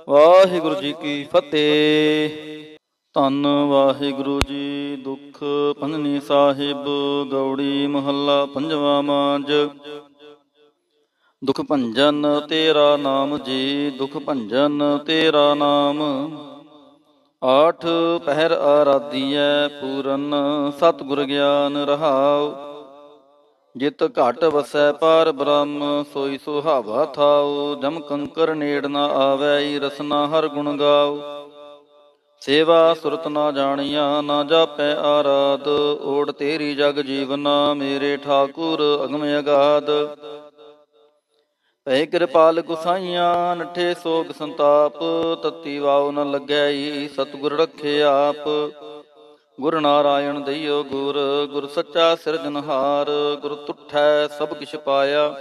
ਵਾਹਿਗੁਰੂ ਜੀ ਕੀ ਫਤਿਹ। ਧੰਨ ਵਾਹਿਗੁਰੂ ਜੀ, ਦੁਖ ਪੰਜਨੀ ਸਾਹਿਬ, ਗੌੜੀ ਮਹੱਲਾ ਪੰਜਵਾ ਮਾਂਜ। ਦੁਖ ਭੰਜਨ ਤੇਰਾ ਨਾਮ ਜੀ, ਦੁਖ ਭੰਜਨ ਤੇਰਾ ਨਾਮ। ਆਠ ਪਹਿਰ ਆਰਾਧੀਐ, ਪੂਰਨ ਸਤਿਗੁਰ ਗਿਆਨ ਰਹਾਉ। ਜਿਤ ਘਟ ਵਸੈ ਪਰ ਬ੍ਰਹਮ, ਸੋਈ ਸੁਹਾਵਾ ਥਾਉ। ਜਮ ਕੰਕਰ ਨੇੜ ਨਾ ਆਵੈ ਰਸਨਾ ਹਰ ਗੁਣ ਗਾਉ। ਸੇਵਾ ਸੁਰਤ ਨਾ ਜਾਣੀਆਂ, ਨਾ ਜਾਪੈ ਆਰਾਧ। ਓੜ ਤੇਰੀ ਜਗ ਜੀਵਨਾ, ਮੇਰੇ ਠਾਕੁਰ ਅਗਮ ਅਗਾਧ। ਭੈ ਕਿਰਪਾਲ ਗੁਸਾਈਆਂ, ਨਠੇ ਸੋਗ ਸੰਤਾਪ। ਤਤੀ ਵਾਉ ਨ ਲੱਗੈ ਈ ਸਤਿਗੁਰ ਰਖੇ ਆਪ। ਗੁਰ ਨਾਰਾਇਣ ਦਈਓ ਗੁਰ ਗੁਰ ਸੱਚਾ ਸਿਰਜਨਹਾਰ ਗੁਰ ਤੁਠੈ ਸਭ ਕਿਛ ਪਾਇਆ।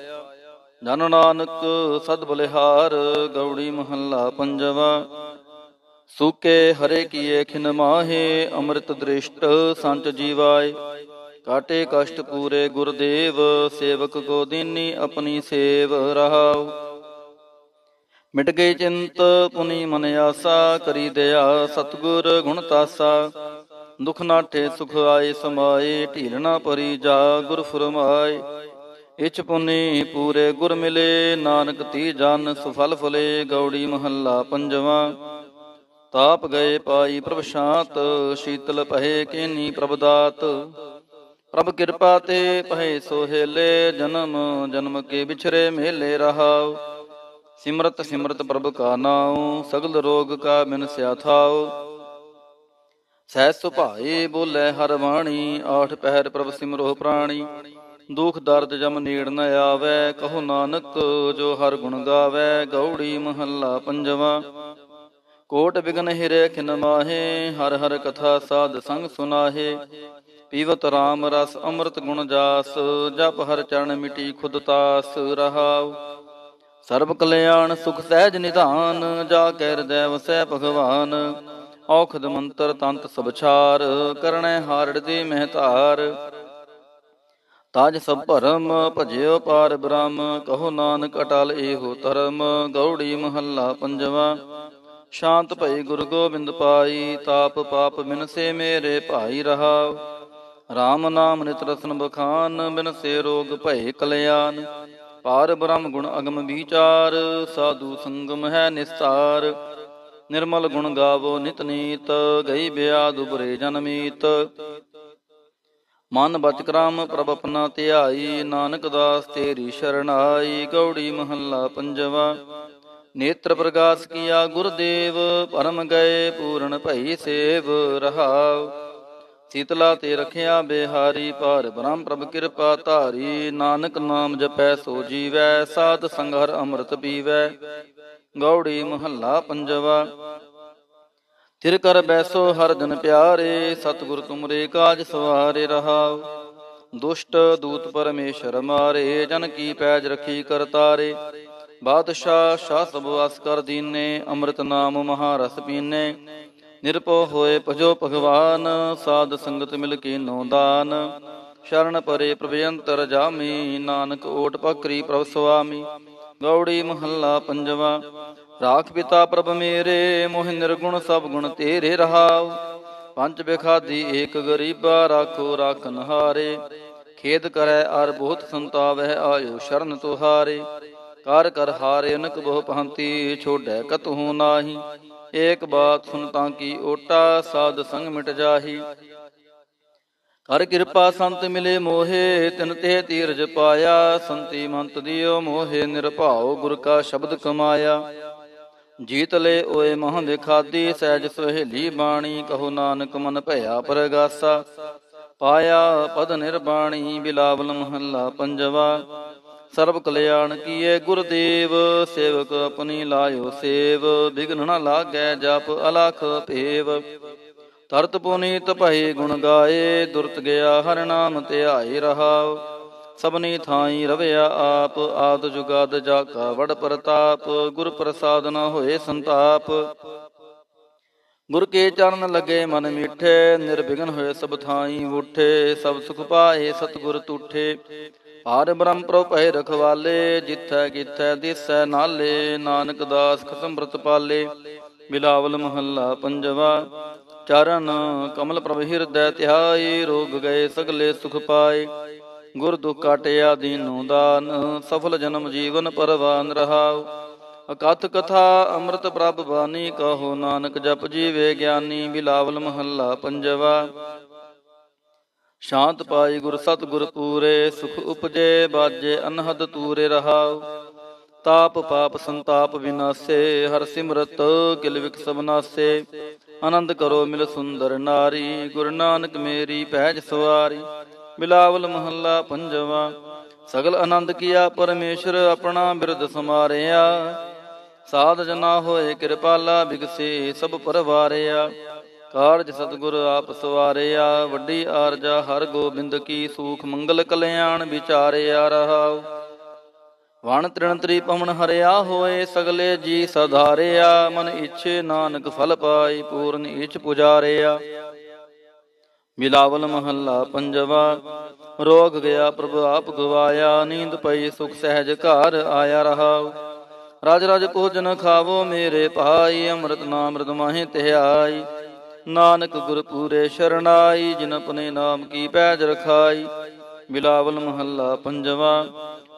ਜਨ ਨਾਨਕ ਸਦ ਬਲਿਹਾਰ, ਗੌੜੀ ਮਹੱਲਾ ਪੰਜਵਾ। ਸੂਕੇ ਹਰੇ ਕੀਏ ਖਿਨ ਮਾਹੇ, ਅੰਮ੍ਰਿਤ ਦ੍ਰਿਸ਼ਟ ਸੰਤ ਜੀਵਾਏ। ਕਾਟੇ ਕਸ਼ਟ ਪੂਰੇ ਗੁਰਦੇਵ, ਸੇਵਕ ਗੋਦੀਨੀ ਆਪਣੀ ਸੇਵ ਰਹਾਉ। ਮਿਟ ਗਈ ਚਿੰਤ ਪੁਨੀ ਮਨ ਆਸਾ, ਕਰੀ ਦਇਆ ਸਤਗੁਰ ਗੁਣ ਤਾਸਾ। ਦੁਖ ਨਾਠੇ ਸੁਖ ਆਏ ਸਮਾਏ ਢੀਲਣਾ ਪਰੀ ਜਾ ਗੁਰ ਫਰਮਾਏ। ਇਚ ਪੁਨੀ ਪੂਰੇ ਗੁਰ ਮਿਲੇ, ਨਾਨਕ ਤੀ ਜਨ ਸੁਫਲ ਫਲੇ, ਗੌੜੀ ਮਹੱਲਾ ਪੰਜਵਾ। ਤਾਪ ਗਏ ਪਾਈ ਪ੍ਰਭ ਸ਼ਾਂਤ, ਸ਼ੀਤਲ ਪਹੇ ਕੇਨੀ ਪ੍ਰਭ ਦਾਤ। ਪ੍ਰਭ ਕਿਰਪਾ ਤੇ ਪਹਿ ਸੋਹੇਲੇ, ਜਨਮ ਜਨਮ ਕੇ ਵਿਛਰੇ ਮੇਲੇ ਰਹਾਉ। ਸਿਮਰਤ ਸਿਮਰਤ ਪ੍ਰਭ ਕਾ ਨਾਉ, ਸਗਲ ਰੋਗ ਕਾ ਬਿਨ ਸਿਆ ਥਾਉ। ਸਹਿ ਸੁਭਾਏ ਬੋਲੇ ਹਰ ਬਾਣੀ, ਆਠ ਪਹਿਰ ਪ੍ਰਭ ਸਿਮਰੋ ਪ੍ਰਾਣੀ। ਦੁਖ ਦਰਦ ਜਮ ਨੀੜ ਨ ਆਵੇ, ਕਹੋ ਨਾਨਕ ਜੋ ਹਰ ਗੁਣ ਗਾਵੇ, ਗੌੜੀ ਮਹੱਲਾ ਪੰਜਵਾ। ਕੋਟ ਬਿਗਨ ਹਿਰੇ ਖਿਨ ਮਾਹੇ, ਹਰ ਹਰ ਕਥਾ ਸਾਧ ਸੰਗ ਸੁਨਾਹੇ। ਪੀਵਤ RAM ਰਸ ਅੰਮ੍ਰਿਤ ਗੁਣ ਜਾਸ, ਜਪ ਹਰ ਚਰਨ ਮਿਟੀ ਖੁਦ ਤਾਸ ਰਹਾਉ। ਸਰਬ ਕਲਿਆਣ ਸੁਖ ਸਹਿਜ ਨਿਧਾਨ, ਜਾ ਕੇ ਹਿਰਦੈ ਵਸੈ ਭਗਵਾਨ। ਔਖਦ ਮੰਤਰ ਤੰਤ ਸਭ ਛਾਰ ਕਰਣੈ ਹਾਰੜ ਦੇ ਮਹਤਾਰ ਤਾਜ ਸਭ ਭਰਮ, ਭਜਿਓ ਪਾਰ ਬ੍ਰਹਮ, ਕਹੋ ਨਾਨਕ ਅਟਲ ਏਹੋ ਧਰਮ। ਗੌੜੀ ਮਹੱਲਾ ਪੰਜਵਾ। ਸ਼ਾਂਤ ਭਈ ਗੁਰੂ ਗੋਬਿੰਦ ਪਾਈ, ਤਾਪ ਪਾਪ ਮਿਨਸੇ ਮੇਰੇ ਭਾਈ ਰਹਾਉ। RAM ਨਾਮ ਨਿਤ ਰਸਨ ਬਖਾਨ, ਬਿਨਸੇ ਰੋਗ ਭਏ ਕਲਿਆਣ। ਪਾਰ ਬ੍ਰਹਮ ਗੁਣ ਅਗਮ ਵਿਚਾਰ, ਸਾਧੂ ਸੰਗਮ ਹੈ ਨਿਸਤਾਰ। ਨਿਰਮਲ ਗੁਣ ਗਾਵੋ ਨਿਤ ਨੀਤ, ਗਈ ਬਿਆਦ ਉਬਰੇ ਜਨਮੀਤ ਮਨ ਬਚ ਕਰਾਮ ਪ੍ਰਭ ਆਪਣਾ ਧਿਆਈ, ਨਾਨਕ ਦਾਸ ਤੇਰੀ ਸ਼ਰਣਾਈ ਗੌੜੀ ਮਹੱਲਾ ਪੰਜਵਾ। ਨੇਤਰ ਪ੍ਰਗਾਸ ਕੀਆ ਗੁਰਦੇਵ, ਪਰਮ ਗਏ ਪੂਰਨ ਭਈ ਸੇਵ, ਰਹਾਉ। ਸੀਤਲਾ ਤੇ ਰਖਿਆ ਬਿਹਾਰੀ ਪਾਰ ਬ੍ਰਹਮ ਪ੍ਰਭ ਕਿਰਪਾ ਧਾਰੀ। ਨਾਨਕ ਨਾਮ ਜਪੈ ਸੋ ਜੀਵੈ, ਸਾਧ ਸੰਗਰ ਅੰਮ੍ਰਿਤ ਪੀਵੈ। ਗੌੜੀ ਮਹੱਲਾ ਪੰਜਵਾ। ਤਿਰ ਕਰ ਬੈਸੋ ਹਰ ਜਨ ਪਿਆਰੇ, ਸਤਿਗੁਰ ਤੁਮਰੇ ਕਾਜ ਸਵਾਰੇ ਰਹਾਉ। ਦੁਸ਼ਟ ਦੂਤ ਪਰਮੇਸ਼ਰ ਮਾਰੇ, ਜਨ ਕੀ ਪੈਜ ਰਖੀ ਕਰਤਾਰੇ। ਬਾਦਸ਼ਾਹ ਸ਼ਾਹ ਸਭ ਵਸ ਦੀਨੇ, ਅੰਮ੍ਰਿਤ ਨਾਮ ਮਹਾਰਸ ਪੀਨੇ। ਨਿਰਪੋ ਹੋਏ ਭਜੋ ਭਗਵਾਨ, ਸਾਧ ਸੰਗਤ ਮਿਲ ਕੇ ਨੋ ਦਾਨ। ਸ਼ਰਨ ਪਰੇ ਪ੍ਰਭਯੰਤਰ ਜਾਮੀ, ਨਾਨਕ ਓਟ ਪਕਰੀ ਪ੍ਰਭ ਸੁਆਮੀ। ਗੌੜੀ ਮਹੱਲਾ ਪੰਜਵਾ, ਰਾਖ ਪਿਤਾ ਪ੍ਰਭ ਮੇਰੇ, ਮੋਹ ਨਿਰਗੁਣ ਸਭ ਗੁਣ ਤੇਰੇ ਰਹਾਉ। ਪੰਜ ਬਿਖਾਦੀ ਏਕ ਗਰੀਬਾ, ਰਾਖੋ ਰਾਖਨ ਹਾਰੇ ਖੇਦ ਕਰੈ ਅਰ ਬਹੁਤ ਸੰਤਾਵਹਿ, ਆਇਓ ਸ਼ਰਨ ਤੁਹਾਰੇ। ਕਰ ਕਰ ਹਾਰੇ ਅਨਕ ਬਹੁ ਪੰਤੀ ਛੋੜੈ ਕਤਹੂ ਨਾਹੀ। ਏਕ ਬਾਤ ਸੁਨ ਤਾਂ ਕੀ ਓਟਾ, ਸਾਧ ਸੰਗ ਮਿਟ ਜਾਹੀ। ਹਰ ਕਿਰਪਾ ਸੰਤ ਮਿਲੇ ਮੋਹੇ, ਤਿਨ ਤੇ ਤੀਰਜ ਪਾਇਆ। ਸੰਤੀ ਮੰਤ ਦਿਓ ਮੋਹੇ, ਨਿਰਭਾਉ ਗੁਰ ਕਾ ਸ਼ਬਦ ਕਮਾਇਆ। ਜੀਤ ਲੈ ਓਏ ਮਹ ਵਿਖਾਦੀ ਸਹਿਜ ਸੁਹੇਲੀ ਬਾਣੀ, ਕਹੋ ਨਾਨਕ ਮਨ ਭਇਆ ਪਰਗਾਸਾ। ਪਾਇਆ ਪਦ ਨਿਰਬਾਣੀ, ਬਿਲਾਵਲ ਮਹੱਲਾ ਪੰਜਵਾ। ਸਰਬ ਕਲਿਆਣ ਕੀਏ ਗੁਰਦੇਵ, ਸੇਵਕ ਆਪਣੀ ਲਾਇਓ ਸੇਵ ਬਿਗਨ ਨਾ ਲਾਗੈ ਜਪ ਅਲਖ ਭੇਵ। ਤਰਤ ਪੁਨੀਤ ਭਈ ਗੁਣ ਗਾਏ, ਦੁਰਤ ਗਿਆ ਹਰ ਨਾਮ ਧਿਆਈ ਰਹਾਉ। ਸਭਨੀ ਥਾਈ ਰਵਿਆ ਆਪ, ਆਦ ਜੁਗਾਦ ਜਾ ਕਾ ਵੜ ਪ੍ਰਤਾਪ, ਗੁਰ ਪ੍ਰਸਾਦ ਨ ਹੋਏ ਸੰਤਾਪ। ਗੁਰ ਕੇ ਚਰਨ ਲਗੇ ਮਨ ਮੀਠੇ, ਨਿਰਵਿਘਨ ਹੋਏ ਸਭ ਥਾਈ ਉਠੇ, ਸਭ ਸੁਖ ਪਾਏ ਸਤਗੁਰ ਤੂਠੇ। ਹਰ ਬ੍ਰਹਮ ਪ੍ਰਭ ਰਖਵਾਲੇ, ਜਿੱਥੈ ਕਿਥੈ ਦਿਸੈ ਨਾਲੇ, ਨਾਨਕ ਦਾਸ ਖਸਮ ਬ੍ਰਤ ਪਾਲੇ। ਬਿਲਾਵਲ ਮਹੱਲਾ ਪੰਜਵਾ, ਚਰਨ ਕਮਲ ਪ੍ਰਭ ਹਿਰਦੈ ਧਿਆਈ ਰੋਗ ਗਏ ਸਗਲੇ ਸੁਖ ਪਾਏ। ਗੁਰ ਦੁਖ ਕਾਟਿਆ ਦੀਨੂ ਦਾਨ, ਸਫਲ ਜਨਮ ਜੀਵਨ ਪਰਵਾਨ ਰਹਾਉ। ਅਕਥ ਕਥਾ ਅੰਮ੍ਰਿਤ ਪ੍ਰਭ ਬਾਣੀ, ਕਹੋ ਨਾਨਕ ਜਪ ਜੀਵੇ ਗਿਆਨੀ। ਬਿਲਾਵਲ ਮਹੱਲਾ ਪੰਜਵਾ ਸ਼ਾਂਤ ਪਾਈ ਗੁਰ ਸਤ ਗੁਰ ਪੂਰੇ, ਸੁਖ ਉਪਜੇ, ਬਾਜੇ, ਅਨਹਦ ਤੂਰੇ ਰਹਾਉ। ਤਾਪ ਪਾਪ ਸੰਤਾਪ ਵਿਨਾਸੇ, ਹਰ ਸਿਮਰਤ ਕਿਲ ਵਿਕ ਸਬਨਾਸੇ ਆਨੰਦ ਕਰੋ ਮਿਲ ਸੁੰਦਰ ਨਾਰੀ, ਗੁਰੂ ਨਾਨਕ ਮੇਰੀ ਪਹਿਜ ਸਵਾਰੀ। ਬਿਲਾਵਲ ਮਹੱਲਾ ਪੰਜਵਾ, ਸਗਲ ਆਨੰਦ ਕੀਆ ਪਰਮੇਸ਼ਰ ਆਪਣਾ ਬਿਰਦ ਸਮਾਰਿਆ। ਸਾਧ ਜਨਾ ਹੋਏ ਕਿਰਪਾਲਾ, ਬਿਗਸੇ ਸਭ ਪਰਵਾਰਿਆ। ਕਾਰਜ ਸਤਗੁਰ ਆਪ ਸਵਾਰਿਆ, ਵੱਡੀ ਆਰਜਾ ਹਰ ਗੋਬਿੰਦ ਕੀ ਸੂਖ ਮੰਗਲ ਕਲਿਆਣ ਵਿਚਾਰਿਆ ਰਹਾਉ। ਵਣ ਤ੍ਰਿਣ ਤ੍ਰੀ ਪਵਨ ਹਰਿਆ ਹੋਏ, ਸਗਲੇ ਜੀ ਸਧਾਰਿਆ, ਮਨ ਇਛੇ ਨਾਨਕ ਫਲ ਪਾਈ, ਪੂਰਨ ਇਛ ਪੁਜਾਰਿਆ। ਮਿਲਾਵਲ ਮਹੱਲਾ ਪੰਜਵਾ, ਰੋਗ ਗਿਆ ਪ੍ਰਭ ਆਪ ਗਵਾਇਆ, ਨੀਂਦ ਪਈ ਸੁਖ ਸਹਿਜ ਘਰ ਆਇਆ ਰਹਾਉ। ਰਾਜ ਰਾਜ ਭੋਜਨ ਖਾਵੋ ਮੇਰੇ ਭਾਈ, ਅੰਮ੍ਰਿਤ ਨਾਮ ਮ੍ਰਿਤ ਮਾਹੇ ਧਿਆਈ ਨਾਨਕ ਗੁਰ ਪੂਰੇ ਸ਼ਰਨਾਈ, ਜਿਨ ਆਪਣੇ ਨਾਮ ਕੀ ਪੈਜ ਰਖਾਈ, ਬਿਲਾਵਲ ਮਹੱਲਾ ਪੰਜਵਾ,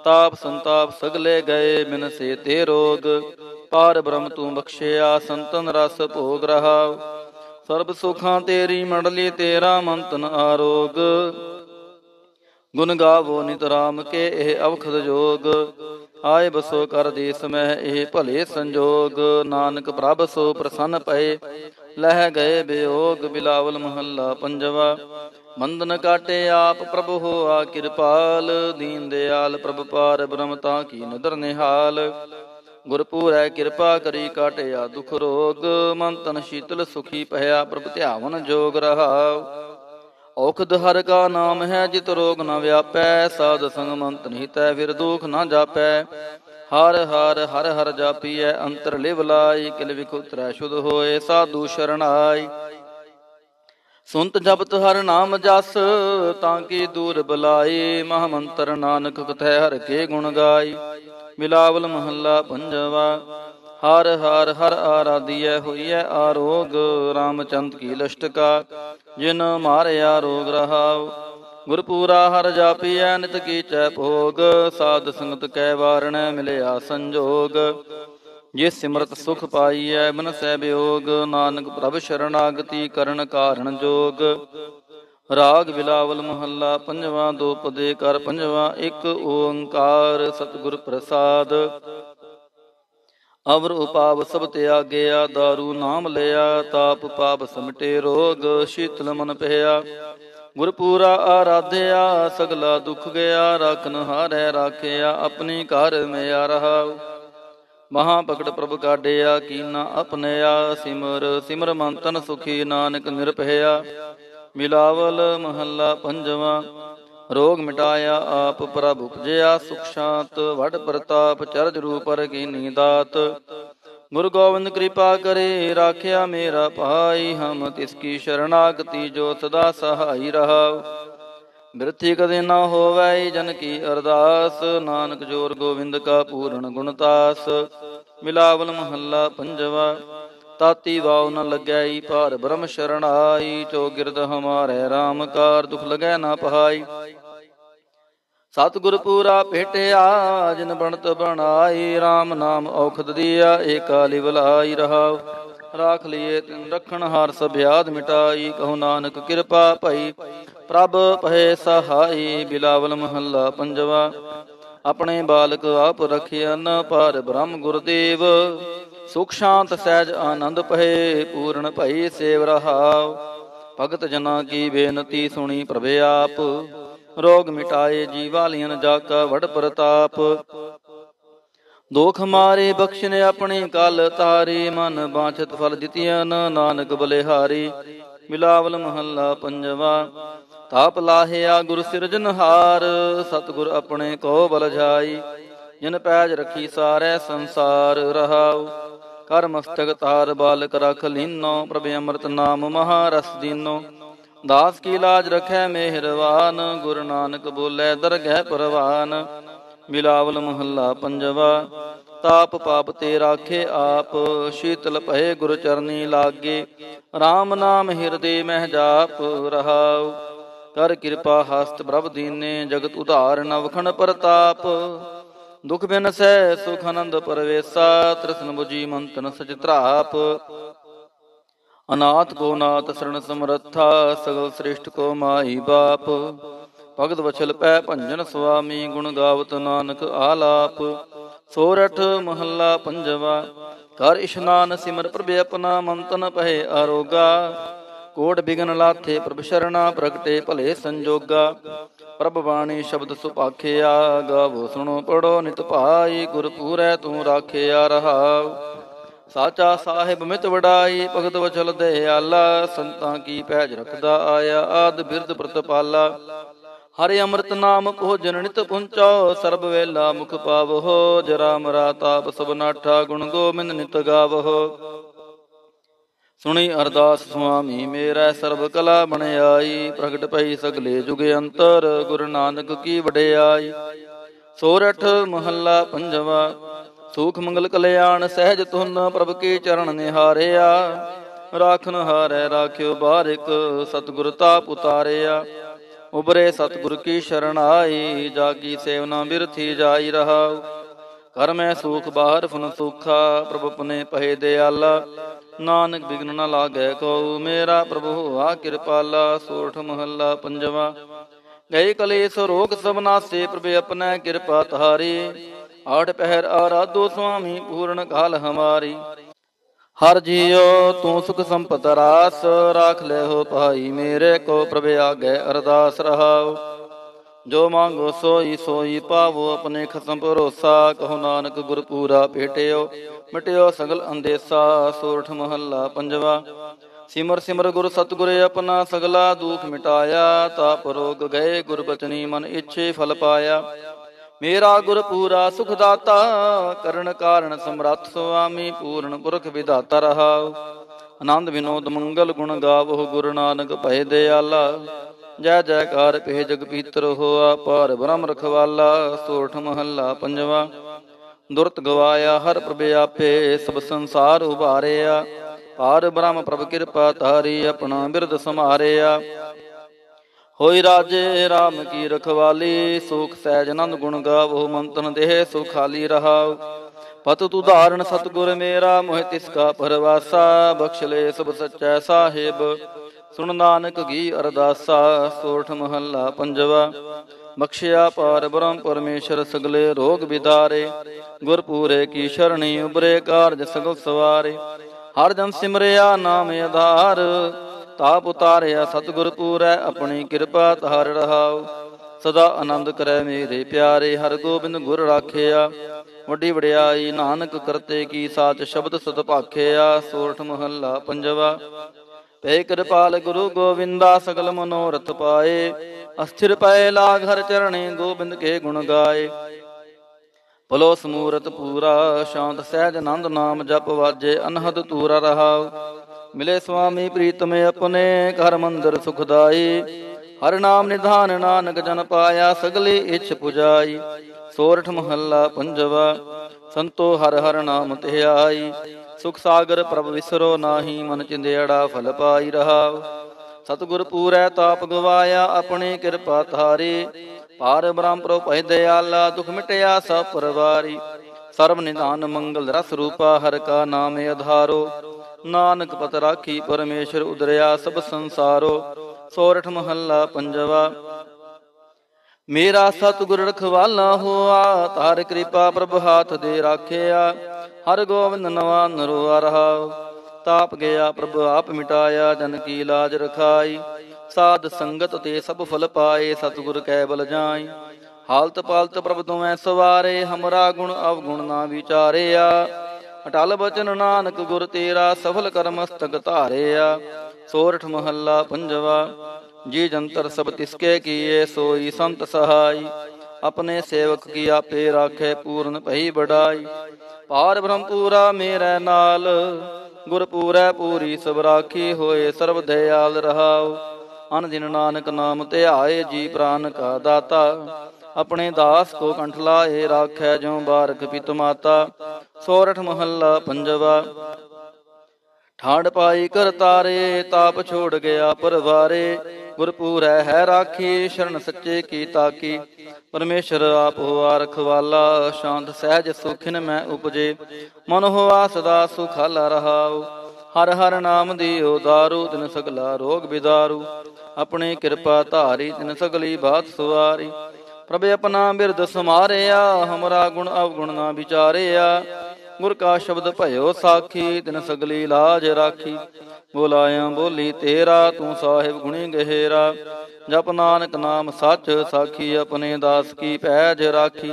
ਤਾਪ ਸੰਤਾਪ ਸਗਲੇ ਗਏ ਮਿਨ ਸੇ ਤੇ ਰੋਗ, ਪਾਰ ਬ੍ਰਹਮ ਤੂੰ ਬਖਸ਼ਿਆ, ਸੰਤਨ ਰਸ ਭੋਗ ਰਹਾ। ਸਰਬ ਸੁਖਾਂ ਤੇਰੀ ਮੰਡਲੀ, ਤੇਰਾ ਮੰਤਨ ਆਰੋਗ। ਗੁਣ ਗਾਵੋ ਨਿਤ ਰਾਮ ਕੇ, ਇਹ ਅਵਖਦ ਜੋਗ। ਆਏ ਬਸੋ ਕਰ ਦੇਸ ਸਮਹਿ ਇਹ ਭਲੇ ਸੰਜੋਗ। ਨਾਨਕ ਪ੍ਰਭ ਸੋ ਪ੍ਰਸੰਨ ਪਏ ਲਹਿ ਗਏ ਬਿਯੋਗ ਬਿਲਾਵਲ ਮਹੱਲਾ ਪੰਜਵਾ। ਮੰਦਨ ਕਾਟੇ ਆਪ ਪ੍ਰਭ ਹੋਆ ਕਿਰਪਾਲ, ਦੀਨ ਦਿਆਲ ਪ੍ਰਭ ਪਾਰ ਬ੍ਰਹਮ ਕੀ ਨਦਰ ਨਿਹਾਲ। ਗੁਰਪੂਰੈ ਕਿਰਪਾ ਕਰੀ ਕਾਟਿਆ ਦੁਖ ਰੋਗ, ਮਨ ਤਨ ਸ਼ੀਤਲ ਸੁਖੀ ਭਇਆ ਪ੍ਰਭ ਧਿਆਵਨ ਜੋਗ ਰਹਾਉ। ਔਖਦ ਹਰ ਕਾ ਨਾਮ ਹੈ, ਜਿਤ ਰੋਗ ਨ ਵਿਆਪੈ, ਸਾਧ ਸੰਗ ਮੰਤ ਨਿਤੈ, ਫਿਰ ਦੁਖ ਨ ਜਾਪੈ। ਹਰ ਹਰ ਹਰ ਹਰ ਜਾਪੀਐ ਅੰਤਰ ਲਿਵ ਲਾਈ, ਕਿਲ ਵਿਖੁਤਰੈ ਸ਼ੁਧ ਹੋਏ ਸਾਧੂ ਸ਼ਰਣਾਈ। ਸੁਨਤ ਜਪਤ ਹਰ ਨਾਮ ਜਸ, ਤਾਂ ਕੀ ਦੂਰ ਬਲਾਈ, ਮਹਾਮੰਤਰ ਨਾਨਕ ਕਥੈ ਹਰ ਕੇ ਗੁਣ ਗਾਈ। ਮਿਲਾਵਲ ਮਹੱਲਾ ਪੰਜਵਾ, ਹਰ ਹਰ ਹਰ ਆਰਾਧੀਐ ਹੋਈਐ ਆਰੋਗ, ਰਾਮਚੰਦ ਕੀ ਲਸ਼ਟਕਾ, ਜਿਨ ਮਾਰਿਆ ਰੋਗ ਰਹਾਉ। ਗੁਰਪੂਰਾ ਹਰ ਜਾਪੀਐ, ਨਿਤ ਕੀਚੈ ਭੋਗ, ਸਾਧ ਸੰਗਤ ਕੈ ਵਾਰਣ, ਮਿਲਿਆ ਸੰਜੋਗ। ਜੇ ਸਿਮਰਤ ਸੁਖ ਪਾਈਐ ਮਨ ਸਹਿ ਬਿਯੋਗ ਨਾਨਕ ਪ੍ਰਭ ਸ਼ਰਨਾਗਤੀ ਕਰਨ ਕਾਰਣ ਜੋਗ। ਰਾਗ ਬਿਲਾਵਲ ਮਹੱਲਾ, ਪੰਜਵਾਂ ਦੋ ਪਦੇ ਕਰ, ਪੰਜਵਾਂ ਇੱਕ ਓੰਕਾਰ, ਸਤਿਗੁਰ ਪ੍ਰਸਾਦ। ਅਵਰ ਉਪਾਵ ਸਭ ਤਿਆਗਿਆ, ਦਾਰੂ ਨਾਮ ਲਿਆ, ਤਾਪ ਪਾਪ ਸਮਟੇ ਰੋਗ, ਸ਼ੀਤਲ ਮਨ ਪਹਿਆ ਗੁਰਪੂਰਾ ਆਰਾਧਿਆ, ਸਗਲਾ ਦੁਖ ਗਿਆ, ਰਖਨ ਹਾਰੈ ਰਾਖਿਆ, ਆਪਣੀ ਘਰ ਮੇ ਆ ਰਹਾ ਮਹਾ ਪ੍ਰਗਟ ਪ੍ਰਭ ਕਾਢਿਆ, ਕੀਨਾ ਆਪਣਿਆ ਸਿਮਰ ਸਿਮਰ ਮੰਤਨ ਸੁਖੀ ਨਾਨਕ ਨਿਰਭਇਆ। ਮਿਲਾਵਲ ਮਹੱਲਾ ਪੰਜਵਾਂ, ਰੋਗ ਮਿਟਾਇਆ ਆਪ ਪ੍ਰਭ ਉਪਜਿਆ, ਸੁਖ ਸ਼ਾਂਤ, ਵਡ ਪ੍ਰਤਾਪ, ਚਰਜ ਰੂਪਰ ਕੀ ਦਾਤ। ਗੁਰੂ ਗੋਬਿੰਦ ਕਿਰਪਾ ਕਰੇ, ਰਾਖਿਆ ਮੇਰਾ ਭਾਈ, ਹਮ ਤਿਸ ਕੀ ਸ਼ਰਣਾਗਤੀ ਜੋ ਸਦਾ ਸਹਾਈ ਰਹਾਉ। ਬਿਰਥੀ ਕਦੇ ਨਾ ਹੋਵੈ ਜਨ ਕੀ ਅਰਦਾਸ, ਨਾਨਕ ਜੋਰ ਗੋਬਿੰਦ ਕਾ ਪੂਰਨ ਗੁਣਤਾਸ ਮਿਲਾਵਲ ਮਹੱਲਾ ਪੰਜਵਾ, ਤਾਤੀ ਵਾਉ ਨ ਲੱਗੈ ਭਾਰ ਬ੍ਰਹਮ ਸ਼ਰਣਾਈ ਚੋ ਗਿਰਦ ਹਮਾਰੇ RAM ਕਾਰ ਦੁਖ ਲਗੈ ਨਾ ਪਹਾਈ। ਸਤਿਗੁਰ ਪੂਰਾ ਭੇਟਿਆ, ਜਿਨ ਬਣਤ ਬਣਾਈ RAM ਨਾਮ ਔਖਦ ਦੀਆ ਏਕਾਲੀ ਬਲਾਈ ਰਹਾਉ। ਰਾਖ ਲਈਏ ਤਿਨ ਰਖਣ, ਹਾਰ ਸਭਿਆਦ ਮਿਟਾਈ, ਕਹੋ ਨਾਨਕ ਕਿਰਪਾ ਭਈ। ਪ੍ਰਭ ਪਹਿ ਸਹਾਈ, ਬਿਲਾਵਲ ਮਹੱਲਾ ਪੰਜਵਾ। ਆਪਣੇ ਬਾਲਕ ਆਪ ਰਖਿਆਨ ਪਰ ਬ੍ਰਹਮ ਗੁਰਦੇਵ। ਸੁਖ ਸ਼ਾਂਤ ਸਹਿਜ ਆਨੰਦ ਪਹਿ ਪੂਰਨ ਭਈ ਸੇਵ ਰਹਾਉ। ਭਗਤ ਜਨਾ ਕੀ ਬੇਨਤੀ ਸੁਣੀ ਪ੍ਰਭੇ ਆਪ। ਰੋਗ ਮਿਟਾਏ ਜੀਵਾਲੀਨ ਜਾ ਕਾ ਵਡ ਪ੍ਰਤਾਪ। ਦੋਖ ਮਾਰੇ ਬਖਸ਼ਨੇ ਆਪਣੀ ਕਲ ਤਾਰੇ, ਮਨ ਬਾਛਤ ਫਲ ਦਿੱਤਿਆਨ ਨਾਨਕ ਬਲਿਹਾਰੀ। ਮਿਲਾਵਲ ਮਹੱਲਾ ਪੰਜਵਾ, ਤਾਪ ਲਾਹਿਆ ਗੁਰ ਸਿਰਜਨਹਾਰ ਸਤਗੁਰ ਆਪਣੇ ਕੋ ਬਲ ਜਾਈ। ਜਿਨ ਪੈਜ ਰਖੀ ਸਾਰੇ ਸੰਸਾਰ ਰਹਾਉ। ਕਰ ਮਸਤਕ ਤਾਰ ਬਾਲਕ ਰਖ ਲੀਨੋ, ਪ੍ਰਭ ਅੰਮ੍ਰਿਤ ਨਾਮ ਮਹਾਰਸ ਦੀਨੋ। ਦਾਸ ਕੀ ਲਾਜ ਰਖੈ ਮਿਹਰਵਾਨ, ਗੁਰ ਨਾਨਕ ਬੋਲੇ ਦਰਗਹਿ ਪਰਵਾਨ। ਮਿਲਾਵਲ ਮਹੱਲਾ ਪੰਜਵਾ, ਤਾਪ ਪਾਪ ਤੇ ਰਾਖੇ ਆਪ, ਸ਼ੀਤਲ ਭਏ ਗੁਰ ਚਰਨੀ ਲਾਗੇ। RAM ਨਾਮ ਹਿਰਦੇ ਮਹਿ ਜਾਪ ਰਹਾਉ, ਕਰ ਕਿਰਪਾ ਹਸਤ ਪ੍ਰਭ ਦੀਨੇ, ਜਗਤ ਉਧਾਰ ਨਵਖਣ ਪ੍ਰਤਾਪ। ਦੁਖ ਬਿਨ ਸਹਿ ਸੁਖ ਆਨੰਦ ਪਰਵੇਸਾ, ਤ੍ਰਿਸ਼ਨ 부ਜੀ ਮੰਤਨ ਸਚਿਤਰਾਪ ਅਨਾਥ ਕੋ ਨਾਥ ਸਰਣ ਸਮਰੱਥਾ, ਸਗਲ ਸ੍ਰਿਸ਼ਟ ਕੋ ਮਾਈ ਬਾਪ। ਭਗਤ ਵਛਲ ਪੈ ਭੰਜਨ ਸੁਆਮੀ, ਗੁਣ ਗਾਵਤ ਨਾਨਕ ਆਲਾਪ। ਸੋਰਠ ਮਹੱਲਾ ਪੰਜਵਾ ਕਰ ਇਸ਼ਨਾਨ ਸਿਮਰ ਪ੍ਰਭ ਆਪਣਾ, ਮੰਤਨ ਪਹਿ ਆਰੋਗਾ। ਕੋਟ ਬਿਗਨ ਲਾਥੇ ਪ੍ਰਭ ਸ਼ਰਣਾ, ਪ੍ਰਗਟੇ ਭਲੇ ਸੰਜੋਗਾ। ਪ੍ਰਭ ਬਾਣੀ ਸ਼ਬਦ ਸੁਪਾਖਿਆ ਗਾਵੋ ਸੁਣੋ ਪੜੋ ਨਿਤ ਭਾਈ ਗੁਰ ਪੂਰੈ ਤੂੰ ਰਾਖਿਆ ਰਹਾਉ। ਸਾਚਾ ਸਾਹਿਬ ਮਿਤ ਵਡਾਈ, ਭਗਤ ਵਚਲ ਆਲਾ, ਸੰਤਾਂ ਕੀ ਪੈਜ ਰਖਦਾ ਆਇਆ, ਆਦ ਬਿਰਦ ਪ੍ਰਤਪਾਲਾ। ਹਰਿ ਅੰਮ੍ਰਿਤ ਨਾਮ ਭੋਜਨ ਨਿਤ ਪੁੰਚੋ, ਸਰਬ ਵੇਲਾ ਮੁਖ ਪਾਵੋ ਜਰਾ ਮਰਾ ਤਾਪ ਸਭ ਗੁਣ ਗੋਬਿੰਦ ਨਿਤ ਗਾਵੋ ਸੁਣੀ ਅਰਦਾਸ ਸੁਆਮੀ, ਮੇਰਾ ਸਰਬ ਕਲਾ ਬਣਾਈ ਪ੍ਰਗਟ ਪਈ ਸਗਲੇ ਜੁਗ ਅੰਤਰ, ਗੁਰੂ ਨਾਨਕ ਕੀ ਵਡਿਆਈ। ਸੋਰਠ ਮਹੱਲਾ ਪੰਜਵਾ ਸੂਖ ਮੰਗਲ ਕਲਿਆਣ ਸਹਿਜ ਤੁਨ ਪ੍ਰਭ ਕੀ ਚਰਨ ਨਿਹਾਰਿਆ। ਰਾਖਨ ਹਾਰੈ ਰਾਖਿਓ ਬਾਰਿਕ, ਸਤਿਗੁਰ ਤਾਪ ਉਤਾਰਿਆ। ਉਬਰੇ ਸਤਿਗੁਰ ਕੀ ਸ਼ਰਨ ਆਈ, ਜਾਗੀ ਸੇਵਨਾ ਬਿਰਥੀ ਜਾਈ ਰਹਾਉ। ਕਰ ਮੈਂ ਸੂਖ, ਬਾਹਰ ਫਨ ਸੁਖਾ, ਪ੍ਰਭ ਪਨੇ ਪਹਿ ਦਿਆਲਾ। ਨਾਨਕ ਬਿਗਨ ਨ ਲਾਗੈ ਕੋ ਮੇਰਾ ਪ੍ਰਭੂ ਆ ਕਿਰਪਾਲਾ, ਸੋਠ ਮਹੱਲਾ ਪੰਜਵਾ। ਗਏ ਕਲੇਸ਼ ਰੋਗ ਸਭ ਨਾਸੇ, ਪ੍ਰਭ ਆਪਣਾ ਕਿਰਪਾ ਤਾਰੀ ਆਠ ਪਹਿਰ ਆਰਾਧੋ ਸੁਆਮੀ ਪੂਰਨ ਕਾਲ ਹਮਾਰੀ। ਹਰ ਜੀਓ ਤੂੰ ਸੁਖ ਸੰਪਤ ਰਾਸ, ਰਾਖ ਲੈ ਹੋ ਭਾਈ ਮੇਰੇ ਕੋ ਪ੍ਰਭ ਆਗੇ ਅਰਦਾਸ ਰਹਾਉ। ਜੋ ਮੰਗੋ ਸੋਈ ਸੋਈ ਪਾਵੋ, ਆਪਣੇ ਖਸਮ ਭਰੋਸਾ ਕਹੋ ਨਾਨਕ ਗੁਰ ਪੂਰਾ ਭੇਟਿਓ। ਮਿਟਿਓ ਸਗਲ ਅੰਦੇਸਾ, ਸੋਰਠ ਮਹੱਲਾ ਪੰਜਵਾ। ਸਿਮਰ ਸਿਮਰ ਗੁਰ ਸਤਗੁਰ ਆਪਣਾ ਸਗਲਾ ਦੁਖ ਮਿਟਾਇਆ, ਤਾਪ ਰੋਗ ਗਏ ਗੁਰ ਬਚਨੀ ਮਨ ਇੱਛੇ ਫਲ ਪਾਇਆ। ਮੇਰਾ ਗੁਰ ਪੂਰਾ ਸੁਖ ਦਾਤਾ ਕਰਨ ਕਾਰਨ ਸਮਰੱਥ ਸੁਆਮੀ, ਪੂਰਨ ਪੁਰਖ ਵਿਦਾਤਾ ਰਹਾਉ। ਆਨੰਦ ਵਿਨੋਦ ਮੰਗਲ ਗੁਣ ਗਾਵੋ, ਗੁਰੂ ਨਾਨਕ ਭੈ ਦਿਆਲਾ। ਜੈ ਜੈਕਾਰ ਪਹਿ ਜਗ ਪੀਤਰ ਹੋਆ ਪਾਰ ਬ੍ਰਹਮ ਰਖਵਾਲਾ, ਸੋਠ ਮਹੱਲਾ ਪੰਜਵਾ। ਦੁਰਤ ਗਵਾਇਆ ਹਰ ਪ੍ਰਭ ਆਪੇ, ਸਭ ਸੰਸਾਰ ਉਭਾਰਿਆ। ਪਾਰ ਬ੍ਰਹਮ ਪ੍ਰਭ ਕਿਰਪਾ ਤਾਰੀ ਆਪਣਾ ਬਿਰਦ ਸਮਾਰਿਆ ਹੋਈ ਰਾਜੇ RAM ਕੀ ਰਖਵਾਲੀ, ਸੁਖ ਸਹਿਜ ਆਨੰਦ ਗੁਣ ਗਾਵੋ, ਮੰਤਨ ਦੇਹ ਸੁਖਾਲੀ ਰਹਾਉ ਪਤ ਤੂ ਧਾਰਨ ਸਤਗੁਰ ਮੇਰਾ, ਮੋਹਿ ਤਿਸ ਕਾ ਪਰਵਾਸਾ ਬਖਸ਼ ਲੈ ਸਭ ਸੱਚਾ ਸਾਹਿਬ। ਸੁਣ ਨਾਨਕ ਗੀ ਅਰਦਾਸਾ, ਸੋਠ ਮਹੱਲਾ ਪੰਜਵਾ। ਬਖਸ਼ਿਆ ਪਾਰ ਬ੍ਰਹਮ ਪਰਮੇਸ਼ਰ ਸਗਲੇ ਰੋਗ ਵਿਦਾਰੇ। ਗੁਰ ਪੂਰੇ ਕੀ ਸ਼ਰਣੀ ਉਬਰੇ ਕਾਰਜ ਸਗਲ ਸਵਾਰੇ। ਹਰ ਜਨ ਸਿਮਰਿਆ ਨਾਮ ਆਧਾਰ। ਤਾਪ ਉਤਾਰਿਆ, ਸਤਿਗੁਰ ਪੂਰੈ, ਆਪਣੀ ਕਿਰਪਾ ਤਾਰ ਰਹਾਉ। ਸਦਾ ਆਨੰਦ ਕਰੈ ਮੇਰੇ ਪਿਆਰੇ, ਹਰ ਗੋਬਿੰਦ ਗੁਰ ਰਾਖਿਆ। ਵੱਡੀ ਵਡਿਆਈ ਨਾਨਕ ਕਰਤੇ ਕੀ ਸਾਚ ਸ਼ਬਦ ਸਤ ਭਾਖਿਆ ਸੋਰਠ ਮਹੱਲਾ ਪੰਜਵਾ। ਪੈ ਕਿਰਪਾਲ ਗੁਰੂ ਗੋਵਿੰਦਾ, ਸਗਲ ਮਨੋਰਥ ਪਾਏ। ਅਸਥਿਰ ਪੈ ਲਾਗ ਹਰ ਚਰਣੇ ਗੋਬਿੰਦ ਕੇ ਗੁਣ ਗਾਏ। ਭਲੋ ਸਮੂਰਤ ਪੂਰਾ, ਸ਼ਾਂਤ ਸਹਿਜ ਆਨੰਦ ਨਾਮ ਜਪ ਵਾਜੇ, ਅਨਹਦ ਤੂਰਾ ਰਹਾਉ। ਮਿਲੇ ਸੁਆਮੀ ਪ੍ਰੀਤਮ ਆਪਣੇ ਘਰ ਮੰਦਰ ਸੁਖਦਾਈ। ਹਰ ਨਾਮ ਨਿਧਾਨ ਨਾਨਕ ਜਨ ਪਾਇਆ ਸਗਲੇ ਇਛ ਪੁਜਾਈ। ਸੋਰਠ ਮਹੱਲਾ ਪੰਜਵਾ, ਸੰਤੋ ਹਰ ਹਰ ਨਾਮ ਤੇ ਸੁਖ ਸਾਗਰ ਪ੍ਰਭ ਵਿਸਰੋ ਨਾਹੀ ਮਨ ਚਿੰਦੇੜਾ ਫਲ ਪਾਈ ਰਹਾ ਸਤਗੁਰ ਪੂਰੈ ਤਾਪ ਗਵਾਇਆ ਆਪਣੀ ਕਿਰਪਾ ਧਾਰੇ। ਪਾਰ ਬ੍ਰਹਮ ਪ੍ਰੋ ਭੈ ਦਿਆਲਾ, ਦੁਖ ਮਿਟਿਆ ਸਭ ਪਰਵਾਰੀ। ਸਰਬ ਨਿਧਾਨ ਮੰਗਲ ਰਸ ਰੂਪਾ ਹਰ ਕਾ ਨਾਮ ਅਧਾਰੋ। ਨਾਨਕ ਪਤ ਰਾਖੀ ਪਰਮੇਸ਼ਰ ਉਦਰਿਆ ਸਭ ਸੰਸਾਰੋ, ਸੋਰਠ ਮਹੱਲਾ ਪੰਜਵਾ। ਮੇਰਾ ਸਤਿਗੁਰ ਰਖਵਾਲਾ ਹੋਆ, ਤਾਰ ਕਿਰਪਾ ਪ੍ਰਭ ਹਾਥ ਦੇ ਰਾਖਿਆ, ਹਰ ਗੋਬਿੰਦ ਨਵਾ ਨਰੋਆ ਰਹਾ। ਤਾਪ ਗਿਆ ਪ੍ਰਭ, ਆਪ ਮਿਟਾਇਆ, ਜਨ ਕੀ ਲਾਜ ਰਖਾਈ। ਸਾਧ ਸੰਗਤ ਤੇ ਸਭ ਫਲ ਪਾਏ, ਸਤਿਗੁਰ ਕੈ ਬਲ ਜਾਈ। ਹਾਲਤ ਪਾਲਤ ਪ੍ਰਭ ਤੁਮੈ ਸਵਾਰੇ, ਹਮਰਾ ਗੁਣ ਅਵਗੁਣ ਨਾ ਵਿਚਾਰਿਆ। ਅਟਲ ਬਚਨ ਨਾਨਕ ਗੁਰ ਤੇਰਾ ਸਫਲ ਕਰਮ ਕਰਮਸਤਕ ਧਾਰਿਆ। ਸੋਰਠ ਮਹੱਲਾ ਪੰਜਵਾ, ਜੀ ਜੰਤਰ ਸਭ ਤਿਸਕੇ ਕੀਏ, ਸੋਈ ਸੰਤ ਸਹਾਈ। ਆਪਣੇ ਸੇਵਕ ਕੀ ਆਪੇ ਰਾਖੇ, ਪੂਰਨ ਭਈ ਬੜਾਈ ਪਾਰ ਬ੍ਰਹਮ ਪੂਰਾ ਮੇਰੇ ਨਾਲ ਗੁਰ ਪੂਰੈ ਪੂਰੀ ਸਭ ਰਾਖੀ ਹੋਏ, ਸਰਬ ਦਇਆਲ ਰਹਾਉ। ਅਨ ਦਿਨ ਨਾਨਕ ਨਾਮ ਧਿਆਏ, ਜੀ ਪ੍ਰਾਨ ਕਾ ਦਾਤਾ। ਆਪਣੇ ਦਾਸ ਕੋ ਕੰਠ ਲਾਏ ਰਾਖੈ ਜਿਉ ਬਾਰਕ ਪਿਤ ਮਾਤਾ, ਸੋਰਠ ਮਹੱਲਾ ਪੰਜਵਾ। ਠਾੜ ਪਾਈ ਕਰ ਤਾਰੇ, ਤਾਪ ਛੋੜ ਗਿਆ ਪਰਵਾਰੇ। ਗੁਰਪੂਰੈ ਹੈ ਰਾਖੀ, ਸ਼ਰਨ ਸੱਚੇ ਕੀ ਤਾਕੀ। ਪਰਮੇਸ਼ਰ ਆਪ ਹੋਆ ਰਖਵਾਲਾ ਸ਼ਾਂਤ ਸਹਿਜ ਸੁਖਿਨ ਮੈਂ ਉਪਜੇ। ਮਨ ਹੋਆ ਸਦਾ ਸੁਖਾਲਾ ਰਹਾਉ। ਹਰ ਹਰ ਨਾਮ ਦੀਓ ਦਾਰੂ, ਤਿਨ ਸਗਲਾ ਰੋਗ ਬਿਦਾਰੂ। ਆਪਣੇ ਕਿਰਪਾ ਧਾਰੀ, ਤਿਨ ਸਗਲੀ ਬਾਤ ਸੁਵਾਰੀ ਪ੍ਰਭ ਆਪਣਾ ਬਿਰਦ ਸਮਾਰਿਆ ਹਮਰਾ ਗੁਣ ਅਵਗੁਣ ਨਾ ਵਿਚਾਰਿਆ। ਗੁਰ ਕਾ ਸ਼ਬਦ ਭਇਓ ਸਾਖੀ, ਤਿਨ ਸਗਲੀ ਲਾਜ ਰਾਖੀ। ਬੋਲਾਇਆ ਬੋਲੀ ਤੇਰਾ, ਤੂੰ ਸਾਹਿਬ ਗੁਣੀ ਗਹਿਰਾ। ਜਪ ਨਾਨਕ ਨਾਮ ਸੱਚ ਸਾਖੀ, ਆਪਣੇ ਦਾਸ ਕੀ ਪੈਜ ਰਾਖੀ।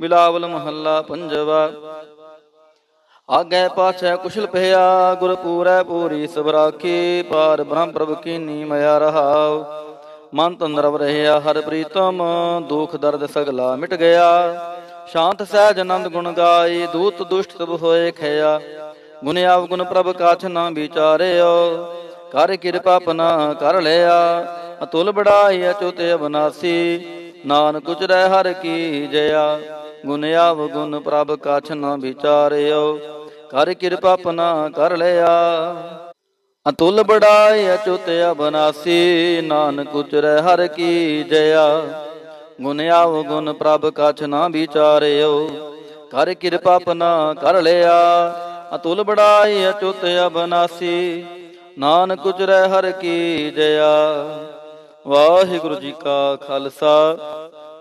ਬਿਲਾਵਲ ਮਹੱਲਾ ਪੰਜਵਾ। ਆਗੇ ਪਾਛੈ ਕੁਸ਼ਲ ਭਇਆ ਗੁਰ ਪੂਰੈ ਪੂਰੀ ਸਭ ਰਾਖੀ ਪਾਰ ਬ੍ਰਹਮ ਪ੍ਰਭ ਕੀਨੀ ਮਿਆ ਰਹਾਉ। ਮਨ ਤੰਦਰਵ ਰਹਿਆ, ਹਰ ਪ੍ਰੀਤਮ ਦੁਖ ਦਰਦ ਸਗਲਾ ਮਿਟ ਗਿਆ। ਸ਼ਾਂਤ ਸਹਿਜ ਆਨੰਦ ਗੁਣ ਗਾਈ, ਦੂਤ ਦੁਸ਼ਟ ਸਭ ਹੋਏ ਖਿਆ। ਗੁਣ ਆਵ ਗੁਣ ਪ੍ਰਭ ਕਾਛ ਨਾ ਵਿਚਾਰਿਓ, ਕਰ ਕਿਰਪਾ ਪਨਾ ਕਰ ਲਿਆ। ਅਤੁਲ ਬੜਾਈ ਅਚੁਤ ਅਬਨਾਸੀ, ਨਾਨਕ ਉਚਰੈ ਹਰ ਕੀ ਜਇਆ। ਗੁਣ ਆਵ ਗੁਣ ਪ੍ਰਭ ਕਾਛ ਨਾ ਵਿਚਾਰਿਓ, ਕਰ ਕਿਰਪਾ ਪਨਾ ਕਰ ਲਿਆ। ਅਤੁਲ ਬੜਾਈ ਅਚੁਤ ਅਬਨਾਸੀ, ਨਾਨਕ ਉਚਰੈ ਹਰ ਕੀ ਜਇਆ। ਗੁਣ ਆਵ ਗੁਣ ਪ੍ਰਭ ਕਛ ਨਾ ਵਿਚਾਰਿਓ, ਕਰ ਕਿਰਪਾ ਪਨਾ ਕਰ ਲਿਆ। ਅਤੁਲ ਬੜਾਈ ਅਚੁਤ ਅਬਨਾਸੀ, ਨਾਨਕ ਉਚਰੈ ਹਰ ਕੀ ਜਇਆ। ਵਾਹਿਗੁਰੂ ਜੀ ਕਾ ਖਾਲਸਾ,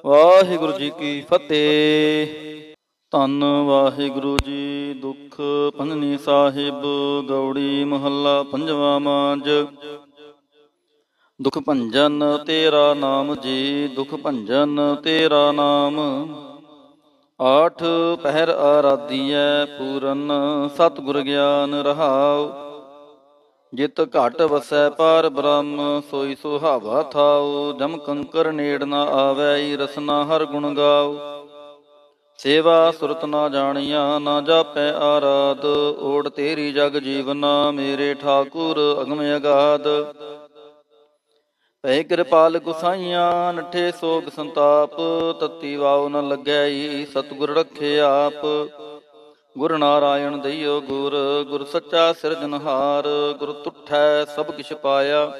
ਵਾਹਿਗੁਰੂ ਜੀ ਕੀ ਫਤਿਹ। ਧੰਨ ਵਾਹਿਗੁਰੂ ਜੀ, ਦੁਖ ਪੰਜਨੀ ਸਾਹਿਬ, ਗੌੜੀ ਮਹੱਲਾ ਪੰਜਵਾ ਮਾਂਜ। ਦੁਖ ਭੰਜਨ ਤੇਰਾ ਨਾਮ ਜੀ, ਦੁਖ ਭੰਜਨ ਤੇਰਾ ਨਾਮ। ਆਠ ਪਹਿਰ ਆਰਾਧੀਐ ਪੂਰਨ, ਸਤਿਗੁਰ ਗਿਆਨ ਰਹਾਉ। ਜਿਤ ਘਟ ਵਸੈ ਪਰ ਬ੍ਰਹਮ, ਸੋਈ ਸੁਹਾਵਾ ਥਾਉ। ਜਮ ਕੰਕਰ ਨੇੜ ਨਾ ਆਵੈ ਰਸਨਾ ਹਰ ਗੁਣ ਗਾਉ। ਸੇਵਾ ਸੁਰਤ ਨਾ ਜਾਣੀਆਂ, ਨਾ ਜਾਪੈ ਆਰਾਧ। ਓੜ ਤੇਰੀ ਜਗ ਜੀਵਨਾ, ਮੇਰੇ ਠਾਕੁਰ ਅਗਮ ਅਗਾਧ। ਭੈ ਕਿਰਪਾਲ ਗੁਸਾਈਆਂ, ਨਠੇ ਸੋਗ ਸੰਤਾਪ। ਤਤੀ ਵਾਉ ਨ ਲੱਗੈ ਸਤਿਗੁਰ ਰਖੇ ਆਪ। ਗੁਰ ਨਾਰਾਇਣ ਦਈਓ ਗੁਰ ਗੁਰ ਸੱਚਾ ਸਿਰਜਨਹਾਰ ਗੁਰ ਤੁਠੈ ਸਭ ਕਿਛ ਪਾਇਆ।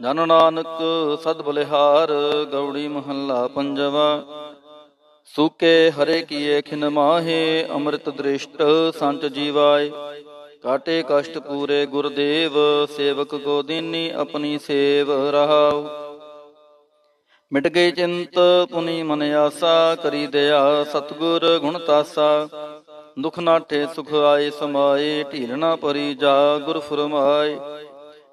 ਜਨ ਨਾਨਕ ਸਦ ਬਲਿਹਾਰ, ਗੌੜੀ ਮਹੱਲਾ ਪੰਜਵਾ। ਸੂਕੇ ਹਰੇ ਕੀਏ ਖਿਨ ਮਾਹੇ, ਅੰਮ੍ਰਿਤ ਦ੍ਰਿਸ਼ਟ ਸੰਤ ਜੀਵਾਏ। ਕਾਟੇ ਕਸ਼ਟ ਪੂਰੇ ਗੁਰਦੇਵ, ਸੇਵਕ ਕੋ ਦੀਨੀ ਆਪਣੀ ਸੇਵ ਰਹਾਉ। ਮਿਟ ਗਈ ਚਿੰਤ ਪੁਨੀ ਮਨ ਆਸਾ, ਕਰੀ ਦਇਆ ਸਤਗੁਰ ਗੁਣ ਤਾਸਾ। ਦੁਖ ਨਾਠੇ ਸੁਖ ਆਏ ਸਮਾਏ ਢੀਲਣਾ ਪਰੀ ਜਾ ਗੁਰ ਫਰਮਾਏ।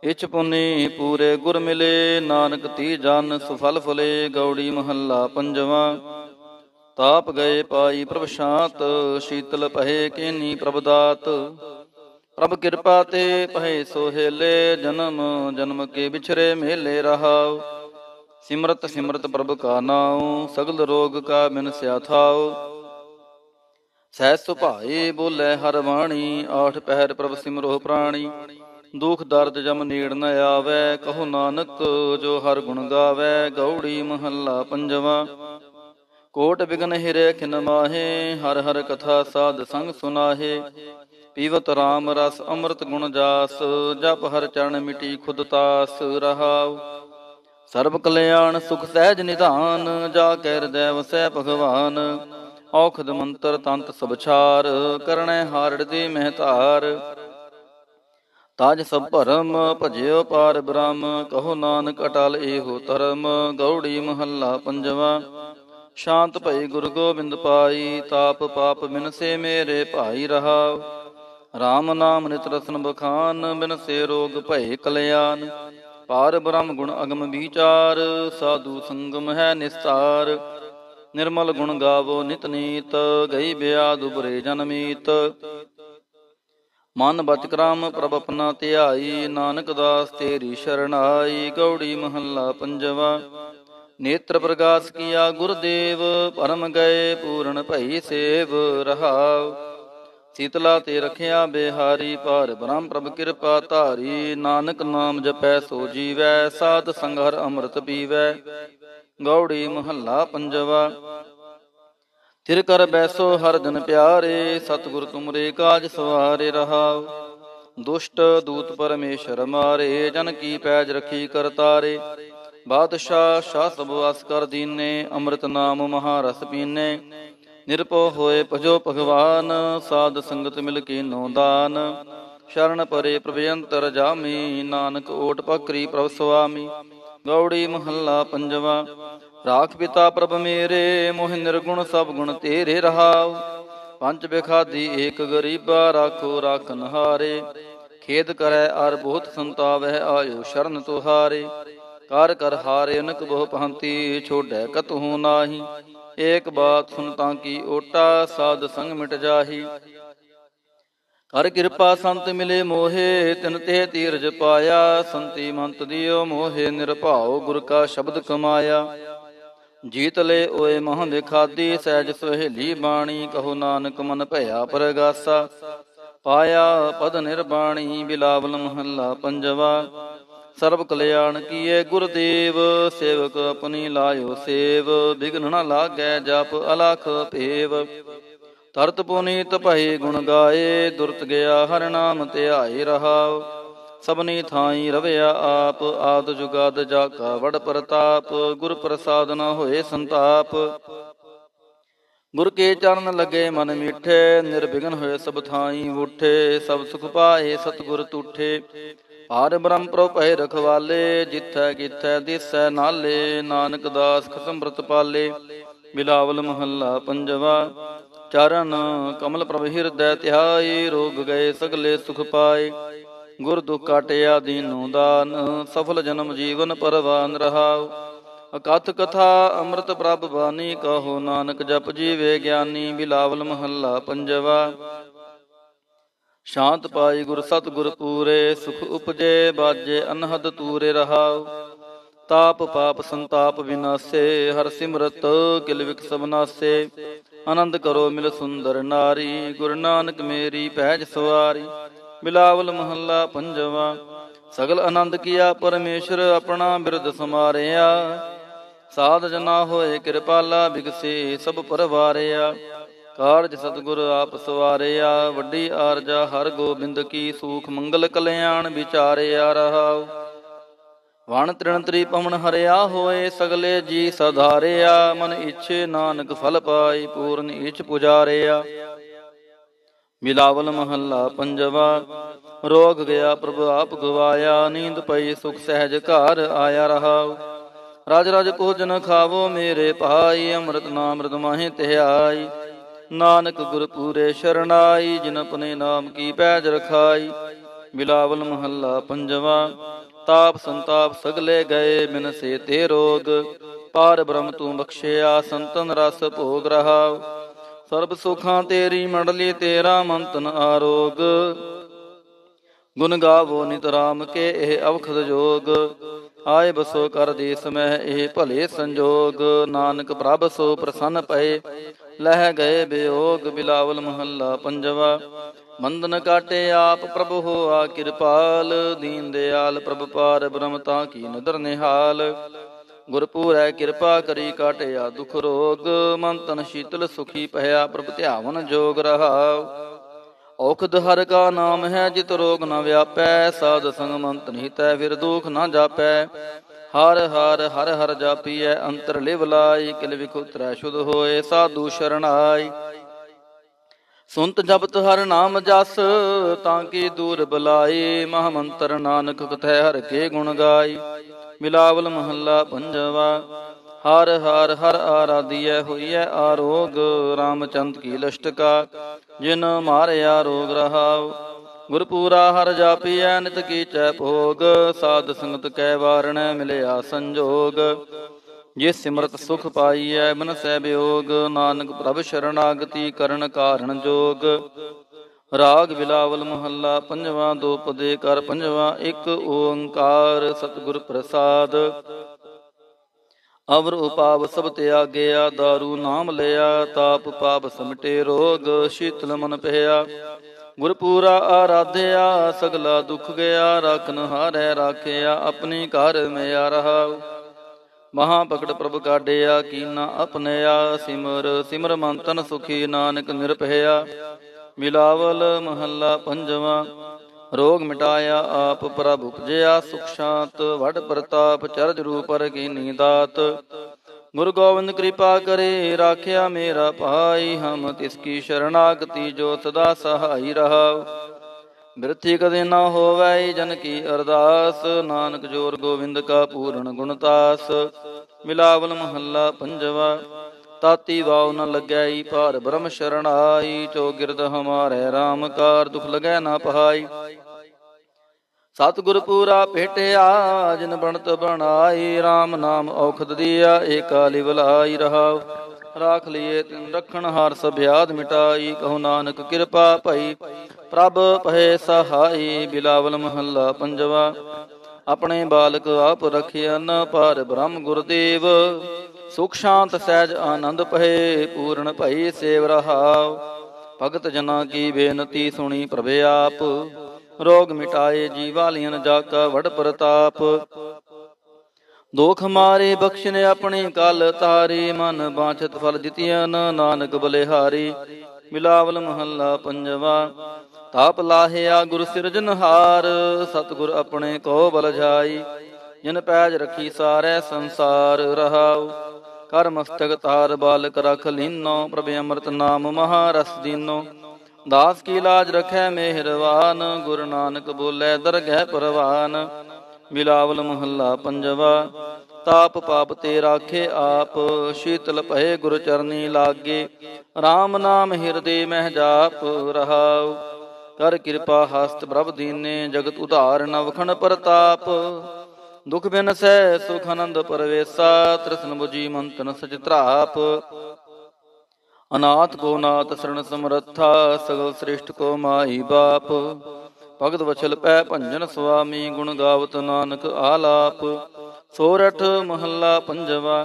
ਇਛ ਪੁਨੀ ਪੂਰੇ ਗੁਰ ਮਿਲੇ, ਨਾਨਕ ਤੀ ਜਨ ਸੁਫਲ ਫਲੇ, ਗੌੜੀ ਮਹੱਲਾ ਪੰਜਵਾਂ। ਤਾਪ ਗਏ ਪਾਈ ਪ੍ਰਭ ਸ਼ਾਂਤ, ਸ਼ੀਤਲ ਪਹੇ ਕੇਨੀ ਪ੍ਰਭ ਦਾਤ। ਪ੍ਰਭ ਕਿਰਪਾ ਤੇ ਪਹਿ ਸੋਹੇਲੇ, ਜਨਮ ਜਨਮ ਕੇ ਵਿਛਰੇ ਮੇਲੇ ਰਹਾਉ। ਸਿਮਰਤ ਸਿਮਰਤ ਪ੍ਰਭ ਕਾ ਨਾਉ, ਸਗਲ ਰੋਗ ਕਾ ਬਿਨ ਸਿਆ ਥਾਉ। ਸਹਿ ਸੁਭਾਏ ਬੋਲੇ ਹਰ ਬਾਣੀ, ਆਠ ਪਹਿਰ ਪ੍ਰਭ ਸਿਮਰੋ ਪ੍ਰਾਣੀ। ਦੁਖ ਦਰਦ ਜਮ ਨੀੜ ਨ ਆਵੇ, ਕਹੋ ਨਾਨਕ ਜੋ ਹਰ ਗੁਣ ਗਾਵੇ, ਗੌੜੀ ਮਹੱਲਾ ਪੰਜਵਾ। ਕੋਟ ਬਿਗਨ ਹਿਰੇ ਖਿਨ ਮਾਹੇ, ਹਰ ਹਰ ਕਥਾ ਸਾਧ ਸੰਗ ਸੁਨਾਹੇ। ਪੀਵਤ RAM ਰਸ ਅੰਮ੍ਰਿਤ ਗੁਣ ਜਾਸ, ਜਪ ਹਰ ਚਰਨ ਮਿਟੀ ਖੁਦ ਤਾਸ ਰਹਾਉ। ਸਰਬ ਕਲਿਆਣ ਸੁਖ ਸਹਿਜ ਨਿਧਾਨ, ਜਾ ਕੈ ਹਿਰਦੈ ਵਸੈ ਭਗਵਾਨ। ਔਖਦ ਮੰਤਰ ਤੰਤ ਸਬਛਾਰ ਕਰਣੈ ਹਾਰੜ ਦੇ ਮਹਤਾਰ ਤਾਜ ਸਭ ਭਰਮ, ਭਜਿਓ ਪਾਰ ਬ੍ਰਹਮ, ਕਹੋ ਨਾਨਕ ਅਟਲ ਏਹੋ ਧਰਮ, ਗੌੜੀ ਮਹੱਲਾ ਪੰਜਵਾ। ਸ਼ਾਂਤ ਭਈ ਗੁਰ ਗੋਬਿੰਦ ਪਾਈ, ਤਾਪ ਪਾਪ ਮਿਨਸੇ ਮੇਰੇ ਭਾਈ ਰਹਾ RAM ਨਾਮ ਨਿਤ ਰਸਨ ਬਖਾਨ, ਬਿਨਸੇ ਰੋਗ ਭਏ ਕਲਿਆਣ। ਪਾਰ ਬ੍ਰਹਮ ਗੁਣ ਅਗਮ ਵਿਚਾਰ, ਸਾਧੂ ਸੰਗਮ ਹੈ ਨਿਸਤਾਰ। ਨਿਰਮਲ ਗੁਣ ਗਾਵੋ ਨਿਤ ਨੀਤ, ਗਈ ਬਿਆਦ ਉਬਰੇ ਜਨਮੀਤ ਮਨ ਬਚ ਕਰਾਮ ਪ੍ਰਭ ਆਪਣਾ ਧਿਆਈ, ਨਾਨਕ ਦਾਸ ਤੇਰੀ ਸ਼ਰਣਾਈ, ਗੌੜੀ ਮਹੱਲਾ ਪੰਜਵਾ। ਨੇਤਰ ਪ੍ਰਗਾਸ ਕੀਆ ਗੁਰਦੇਵ, ਪਰਮ ਗਏ ਪੂਰਨ ਭਈ ਸੇਵ ਰਹਾਉ। ਸੀਤਲਾ ਤੇ ਰਖਿਆ ਬਿਹਾਰੀ ਪਰ ਬ੍ਰਹਮ ਪ੍ਰਭ ਕਿਰਪਾ ਧਾਰੀ, ਨਾਨਕ ਨਾਮ ਜਪੈ ਸੋ ਜੀਵੈ, ਸਾਧ ਸੰਗ ਹਰ ਅੰਮ੍ਰਿਤ ਪੀਵੈ। ਗੌੜੀ ਮਹੱਲਾ ਪੰਜਵਾ। ਤਿਰ ਕਰ ਬੈਸੋ ਹਰ ਦਿਨ ਪਿਆਰੇ, ਸਤਿਗੁਰ ਤੁਮਰੇ ਕਾਜ ਸਵਾਰੇ ਰਹਾਉ। ਦੁਸ਼ਟ ਦੂਤ ਪਰਮੇਸ਼ਰ ਮਾਰੇ, ਜਨ ਕੀ ਪੈਜ ਰਖੀ ਕਰਤਾਰੇ। ਬਾਦਸ਼ਾਹ ਸ਼ਾਹ ਸਭ ਵਸ ਕਰ ਦੀਨੇ, ਅੰਮ੍ਰਿਤ ਨਾਮ ਮਹਾਰਸ ਪੀਨੇ। ਨਿਰਪੋ ਹੋਏ ਭਜੋ ਭਗਵਾਨ, ਸਾਧ ਸੰਗਤ ਮਿਲ ਕੇ ਨੋ ਦਾਨ। ਸ਼ਰਨ ਪਰੇ ਪ੍ਰਭ ਜਾਮੀ, ਨਾਨਕ ਓਟ ਪਕਰੀ ਪ੍ਰਭ ਸੁਆਮੀ। ਗੌੜੀ ਮਹੱਲਾ ਪੰਜਵਾ, ਰਾਖ ਪਿਤਾ ਪ੍ਰਭ ਮੇਰੇ, ਮੋਹ ਨਿਰਗੁਣ ਸਭ ਗੁਣ ਤੇਰੇ ਰਹਾਉ। ਪੰਜ ਬਿਖਾਦੀ ਏਕ ਗਰੀਬਾ, ਰਾਖੋ ਰਾਖਨ ਹਾਰੇ ਖੇਦ ਕਰੈ ਅਰ ਬਹੁਤ ਸੰਤਾਵਹਿ, ਆਇਓ ਸ਼ਰਨ ਤੁਹਾਰੇ। ਕਰ ਕਰ ਹਾਰੇ ਅਨਕ ਬਹੁ ਪਹੰਤੀ ਛੋੜੈ ਕਤਹੂ ਨਾਹੀ। ਏਕ ਬਾਤ ਸੁਨ ਤਾਂ ਕੀ ਓਟਾ, ਸਾਧ ਸੰਗ ਮਿਟ ਜਾਹੀ। ਕਰ ਕਿਰਪਾ ਸੰਤ ਮਿਲੇ ਮੋਹੇ, ਤਿਨ ਤੇ ਤੀਰਜ ਪਾਇਆ। ਸੰਤੀ ਮੰਤ ਦਿਓ ਮੋਹੇ, ਨਿਰਭਾਉ ਗੁਰ ਕਾ ਸ਼ਬਦ ਕਮਾਇਆ। ਜੀਤ ਲੈ ਓਏ ਮਹਾਂ ਵਿਖਾਦੀ, ਸਹਿਜ ਸੁਹੇਲੀ ਬਾਣੀ, ਕਹੋ ਨਾਨਕ ਮਨ ਭਇਆ ਪਰਗਾਸਾ। ਪਾਇਆ ਪਦ ਨਿਰਬਾਣੀ, ਬਿਲਾਵਲ ਮਹੱਲਾ ਪੰਜਵਾ। ਸਰਬ ਕਲਿਆਣ ਕੀਏ ਗੁਰਦੇਵ, ਸੇਵਕ ਆਪਣੀ ਲਾਇਓ ਸੇਵ ਬਿਗਨ ਨ ਲਾਗੈ ਜਪ ਅਲਖ ਭੇਵ। ਤਰਤ ਪੁਨੀਤ ਭਈ ਗੁਣ ਗਾਏ, ਦੁਰਤ ਗਿਆ ਹਰ ਨਾਮ ਧਿਆਏ ਰਹਾਉ। ਸਭਨੀ ਥਾਈ ਰਵਿਆ ਆਪ, ਆਦ ਜੁਗਾਦ ਜਾ ਕਾ ਵੜ ਪ੍ਰਤਾਪ, ਗੁਰ ਪ੍ਰਸਾਦ ਨ ਹੋਏ ਸੰਤਾਪ। ਗੁਰ ਕੇ ਚਰਨ ਲੱਗੇ ਮਨ ਮੀਠੇ, ਨਿਰਵਿਘਨ ਹੋਏ ਸਭ ਥਾਈ ਉਠੇ, ਸਭ ਸੁਖ ਪਾਏ ਸਤਗੁਰ ਤੂਠੇ। ਹਰ ਬ੍ਰਹਮ ਪ੍ਰਭ ਭੈ ਰਖਵਾਲੇ, ਜਿੱਥੈ ਕਿਥੈ ਦਿਸੈ ਨਾਲੇ, ਨਾਨਕ ਦਾਸ ਖਸਮ ਬ੍ਰਤ ਪਾਲੇ। ਬਿਲਾਵਲ ਮਹੱਲਾ ਪੰਜਵਾ, ਚਰਨ ਕਮਲ ਪ੍ਰਭ ਹਿਰਦੈ ਧਿਆਈ ਰੋਗ ਗਏ ਸਗਲੇ ਸੁਖ ਪਾਏ। ਗੁਰ ਦੁਖ ਕਾਟਿਆ ਦੀਨੂ ਦਾਨ, ਸਫਲ ਜਨਮ ਜੀਵਨ ਪਰਵਾਨ ਰਹਾਉ। ਅਕਥ ਕਥਾ ਅੰਮ੍ਰਿਤ ਪ੍ਰਭ ਬਾਣੀ, ਕਹੋ ਨਾਨਕ ਜਪ ਜੀਵੇ ਗਿਆਨੀ। ਬਿਲਾਵਲ ਮਹੱਲਾ ਪੰਜਵਾ ਸ਼ਾਂਤ ਪਾਈ ਗੁਰ ਸਤ ਪੂਰੇ, ਸੁਖ ਉਪਜੇ, ਬਾਜੇ, ਅਨਹਦ ਤੂਰੇ ਰਹਾਉ। ਤਾਪ ਪਾਪ ਸੰਤਾਪ ਵਿਨਾਸੇ, ਹਰ ਸਿਮਰਤ ਕਿਲ ਵਿਕ ਸਬਨਾਸੇ ਆਨੰਦ ਕਰੋ ਮਿਲ ਸੁੰਦਰ ਨਾਰੀ, ਗੁਰੂ ਨਾਨਕ ਮੇਰੀ ਪਹਿਜ ਸਵਾਰੀ। ਬਿਲਾਵਲ ਮਹੱਲਾ ਪੰਜਵਾ, ਸਗਲ ਆਨੰਦ ਕੀਆ ਪਰਮੇਸ਼ਰ ਆਪਣਾ ਬਿਰਦ ਸਮਾਰਿਆ। ਸਾਧ ਜਨਾ ਹੋਏ ਕਿਰਪਾਲਾ, ਬਿਗਸੇ ਸਭ ਪਰਵਾਰਿਆ। ਕਾਰਜ ਸਤਗੁਰ ਆਪ ਸਵਾਰਿਆ, ਵੱਡੀ ਆਰਜਾ ਹਰ ਗੋਬਿੰਦ ਕੀ ਸੂਖ ਮੰਗਲ ਕਲਿਆਣ ਵਿਚਾਰਿਆ ਰਹਾਉ। ਵਣ ਤ੍ਰਿਣ ਤ੍ਰੀ ਪਵਨ ਹਰਿਆ ਹੋਏ, ਸਗਲੇ ਜੀ ਸਧਾਰਿਆ, ਮਨ ਇਛੇ ਨਾਨਕ ਫਲ ਪਾਈ, ਪੂਰਨ ਇਛ ਪੁਜਾਰਿਆ। ਮਿਲਾਵਲ ਮਹੱਲਾ ਪੰਜਵਾ, ਰੋਗ ਗਿਆ ਪ੍ਰਭ ਆਪ ਗਵਾਇਆ, ਨੀਂਦ ਪਈ ਸੁਖ ਸਹਿਜ ਘਰ ਆਇਆ ਰਹਾਉ। ਰਾਜ ਰਾਜ ਭੋਜਨ ਖਾਵੋ ਮੇਰੇ ਭਾਈ, ਅੰਮ੍ਰਿਤ ਨਾਮ ਰਦ ਮਾਹੇ ਧਿਆਈ ਨਾਨਕ ਗੁਰ ਪੂਰੇ ਸ਼ਰਨਾਈ, ਜਿਨ ਆਪਣੇ ਨਾਮ ਕੀ ਪੈਜ ਰਖਾਈ। ਬਿਲਾਵਲ ਮਹੱਲਾ ਪੰਜਵਾ, ਤਾਪ ਸੰਤਾਪ ਸਗਲੇ ਗਏ, ਬਿਨ ਸੇ ਤੇ ਰੋਗ। ਪਾਰ ਬ੍ਰਹਮ ਤੂੰ ਬਖਸ਼ਿਆ, ਸੰਤਨ ਰਸ ਭੋਗ ਰਹਾ। ਸਰਬ ਸੁਖਾਂ ਤੇਰੀ ਮੰਡਲੀ, ਤੇਰਾ ਮੰਤਨ ਆਰੋਗ। ਗੁਣ ਗਾਵੋ ਨਿਤ ਰਾਮ ਕੇ, ਇਹ ਅਵਖਦ ਜੋਗ। ਆਏ ਬਸੋ ਕਰ ਦੇ ਸਮਹਿ ਇਹ ਭਲੇ ਸੰਜੋਗ। ਨਾਨਕ ਪ੍ਰਭ ਸੋ ਪ੍ਰਸੰਨ ਪਏ। ਲਹਿ ਗਏ ਬਿਯੋਗ ਬਿਲਾਵਲ ਮਹੱਲਾ ਪੰਜਵਾ। ਮੰਦਨ ਕਾਟੇ ਆਪ ਪ੍ਰਭ ਹੋਆ ਕਿਰਪਾਲ, ਦੀਨ ਦਿਆਲ ਪ੍ਰਭ ਪਾਰ ਬ੍ਰਹਮਤਾ ਕੀ ਨਦਰ ਨਿਹਾਲ। ਗੁਰਪੂਰੈ ਕਿਰਪਾ ਕਰੀ ਕਾਟਿਆ ਦੁਖ ਰੋਗ, ਮਨ ਤਨ ਸ਼ੀਤਲ ਸੁਖੀ ਭਇਆ ਪ੍ਰਭ ਧਿਆਵਨ ਜੋਗ ਰਹਾਉ। ਔਖਦ ਹਰ ਕਾ ਨਾਮ ਹੈ, ਜਿਤ ਰੋਗ ਨ ਵਿਆਪੈ, ਸਾਧ ਸੰਗ ਮੰਤ ਨਿਤੈ, ਫਿਰ ਦੁਖ ਨ ਜਾਪੈ। ਹਰ ਹਰ ਹਰ ਹਰ ਜਾਪੀਐ, ਅੰਤਰ ਲਿਵ ਲਾਈ, ਕਿਲ ਵਿਖੁਤਰੈ ਸ਼ੁਧ ਹੋਏ, ਸਾਧੂ ਸ਼ਰਣਾਈ। ਸੁਨਤ ਜਪਤ ਹਰ ਨਾਮ ਜਸ, ਤਾਂ ਕੀ ਦੂਰ ਬੁਲਾਈ ਮਹਾਮੰਤਰ ਨਾਨਕ ਕਥੈ ਹਰ ਕੇ ਗੁਣ ਗਾਈ। ਮਿਲਾਵਲ ਮਹੱਲਾ ਪੰਜਵਾ, ਹਰ ਹਰ ਹਰ ਆਰਾਧੀਐ ਹੋਈਐ ਆਰੋਗ, ਰਾਮਚੰਦ ਕੀ ਲਸ਼ਟਕਾ ਜਿਨ ਮਾਰਿਆ ਰੋਗ ਰਹਾਉ। ਗੁਰਪੂਰਾ ਹਰ ਜਾਪੀਐ, ਨਿਤ ਕੀਚੈ ਭੋਗ, ਸਾਧ ਸੰਗਤ ਕੈ ਵਾਰਣ, ਮਿਲਿਆ ਸੰਜੋਗ। ਜੇ ਸਿਮਰਤ ਸੁਖ ਪਾਈਐ, ਮਨ ਸਹਿ ਬਿਯੋਗ ਨਾਨਕ ਪ੍ਰਭ ਸ਼ਰਨਾਗਤੀ ਕਰਨ ਕਾਰਣ ਜੋਗ। ਰਾਗ ਬਿਲਾਵਲ ਮਹੱਲਾ, ਪੰਜਵਾਂ ਦੋ ਪਦੇ ਕਰ, ਪੰਜਵਾਂ ਇੱਕ ਓੰਕਾਰ, ਸਤਿਗੁਰ ਪ੍ਰਸਾਦ। ਅਵਰ ਉਪਾਵ ਸਭ ਤਿਆਗਿਆ ਦਾਰੂ ਨਾਮ ਲਿਆ, ਤਾਪ ਪਾਪ ਸਮਟੇ ਰੋਗ, ਸ਼ੀਤਲ ਮਨ ਭਇਆ ਗੁਰਪੂਰਾ ਆਰਾਧਿਆ, ਸਗਲਾ ਦੁਖ ਗਿਆ, ਰਾਖਨ ਹਾਰੈ ਰਾਖਿਆ, ਆਪਣੀ ਘਰ ਮਿਆ ਰਹਾ ਮਹਾ ਭਗਤ ਪ੍ਰਭ ਕਾਢਿਆ, ਕੀਨਾ ਆਪਣਿਆ ਸਿਮਰ ਸਿਮਰ ਮੰਤਨ ਸੁਖੀ ਨਾਨਕ ਨਿਰਭਇਆ। ਮਿਲਾਵਲ ਮਹੱਲਾ ਪੰਜਵਾਂ, ਰੋਗ ਮਿਟਾਇਆ ਆਪ ਪ੍ਰਭ ਉਪਜਿਆ, ਸੁਖ ਸ਼ਾਂਤ, ਵਡ ਪ੍ਰਤਾਪ, ਚਰਜ ਰੂਪਰ ਕੀ ਦਾਤ। ਗੁਰੂ ਗੋਬਿੰਦ ਕਿਰਪਾ ਕਰੇ, ਰਾਖਿਆ ਮੇਰਾ ਭਾਈ, ਹਮ ਤਿਸ ਕੀ ਸ਼ਰਣਾਗਤੀ ਜੋ ਸਦਾ ਸਹਾਈ ਰਹਾ ਬਿਰਥੀ ਕਦੇ ਨਾ ਹੋਵੈ, ਜਨ ਕੀ ਅਰਦਾਸ, ਨਾਨਕ ਜੋਰ ਗੋਬਿੰਦ ਕਾ ਪੂਰਨ ਗੁਣਤਾਸ ਮਿਲਾਵਲ ਮਹੱਲਾ ਪੰਜਵਾ, ਤਾਤੀ ਵਾਉ ਨ ਲੱਗੈ, ਭਾਰ ਬ੍ਰਹਮ ਸ਼ਰਣਾਈ ਚੋ ਗਿਰਦ ਹਮਾਰੇ RAM ਕਾਰ, ਦੁਖ ਲਗੈ ਨਾ ਪਹਾਈ। ਸਤਿਗੁਰ ਪੂਰਾ ਭੇਟਿਆ, ਜਿਨ ਬਣਤ ਬਣਾਈ RAM ਨਾਮ ਔਖਦ ਦੀਆ, ਏਕਾ ਲਿਵਲਾਈ ਰਹਾਉ। ਰਾਖ ਲਈਏ ਤਿਨ ਰਖਣ ਹਾਰ ਸਭਿਆਦ ਮਿਟਾਈ, ਕਹੋ ਨਾਨਕ ਕਿਰਪਾ ਭਈ। ਪ੍ਰਭ ਪਹਿ ਸਹਾਈ, ਬਿਲਾਵਲ ਮਹੱਲਾ ਪੰਜਵਾ। ਆਪਣੇ ਬਾਲਕ ਆਪ ਰਖਿਆਨ ਪਰ ਬ੍ਰਹਮ ਗੁਰਦੇਵ। ਸੁਖ ਸ਼ਾਂਤ ਸਹਿਜ ਆਨੰਦ ਪਹਿ ਪੂਰਨ ਭਈ ਸੇਵ ਰਹਾਉ। ਭਗਤ ਜਨਾ ਕੀ ਬੇਨਤੀ ਸੁਣੀ ਪ੍ਰਭੇ ਆਪ। ਰੋਗ ਮਿਟਾਏ ਜੀਵਾਲੀਨ ਜਾ ਕਾ ਵਡ ਪ੍ਰਤਾਪ। ਦੋਖ ਮਾਰੇ ਬਖਸ਼ਨੇ ਆਪਣੀ ਕਲ ਤਾਰੇ, ਮਨ ਬਾਛਤ ਫਲ ਜਿਤਿਆਨ ਨਾਨਕ ਬਲਿਹਾਰੀ। ਮਿਲਾਵਲ ਮਹੱਲਾ ਪੰਜਵਾ, ਤਾਪ ਲਾਹਿਆ ਗੁਰ ਸਿਰਜਨਹਾਰ ਸਤਗੁਰ ਆਪਣੇ ਕੋ ਬਲ ਜਾਈ ਜਿਨ ਪੈਜ ਰਖੀ ਸਾਰੇ ਸੰਸਾਰ ਰਹਾਉ। ਕਰ ਮਸਤਕ ਤਾਰ ਬਾਲਕ ਰਖ ਲੀਨੋ, ਪ੍ਰਭ ਅੰਮ੍ਰਿਤ ਨਾਮ ਮਹਾਰਸ ਦੀਨੋ। ਦਾਸ ਕੀ ਲਾਜ ਰਖੈ ਮਿਹਰਵਾਨ, ਗੁਰੂ ਨਾਨਕ ਬੋਲੇ ਦਰਗਹਿ ਪਰਵਾਨ। ਮਿਲਾਵਲ ਮਹੱਲਾ ਪੰਜਵਾ, ਤਾਪ ਪਾਪ ਤੇ ਰਾਖੇ ਆਪ, ਸ਼ੀਤਲ ਭਏ ਗੁਰ ਚਰਨੀ ਲਾਗੇ। RAM ਨਾਮ ਹਿਰਦੇ ਮਹਿ ਜਾਪ ਰਹਾਉ, ਕਰ ਕਿਰਪਾ ਹਸਤ ਪ੍ਰਭ ਦੀਨੇ, ਜਗਤ ਉਧਾਰ ਨਵਖਣ ਪ੍ਰਤਾਪ। ਦੁਖ ਬਿਨ ਸਹਿ ਸੁਖ ਆਨੰਦ ਪਰਵੇਸਾ, ਤ੍ਰਿਸ਼ਨ 부ਜੀ ਮੰਤਨ ਸਚ ਧਰਾਪ। ਅਨਾਥ ਕੋ ਨਾਥ ਸਰਣ ਸਮਰੱਥਾ, ਸਗਲ ਸ੍ਰਿਸ਼ਟ ਕੋ ਮਾਈ ਬਾਪ। ਭਗਤ ਵਛਲ ਪੈ ਭੰਜਨ ਸੁਆਮੀ, ਗੁਣ ਗਾਵਤ ਨਾਨਕ ਆਲਾਪ। ਸੋਰਠ ਮਹੱਲਾ ਪੰਜਵਾ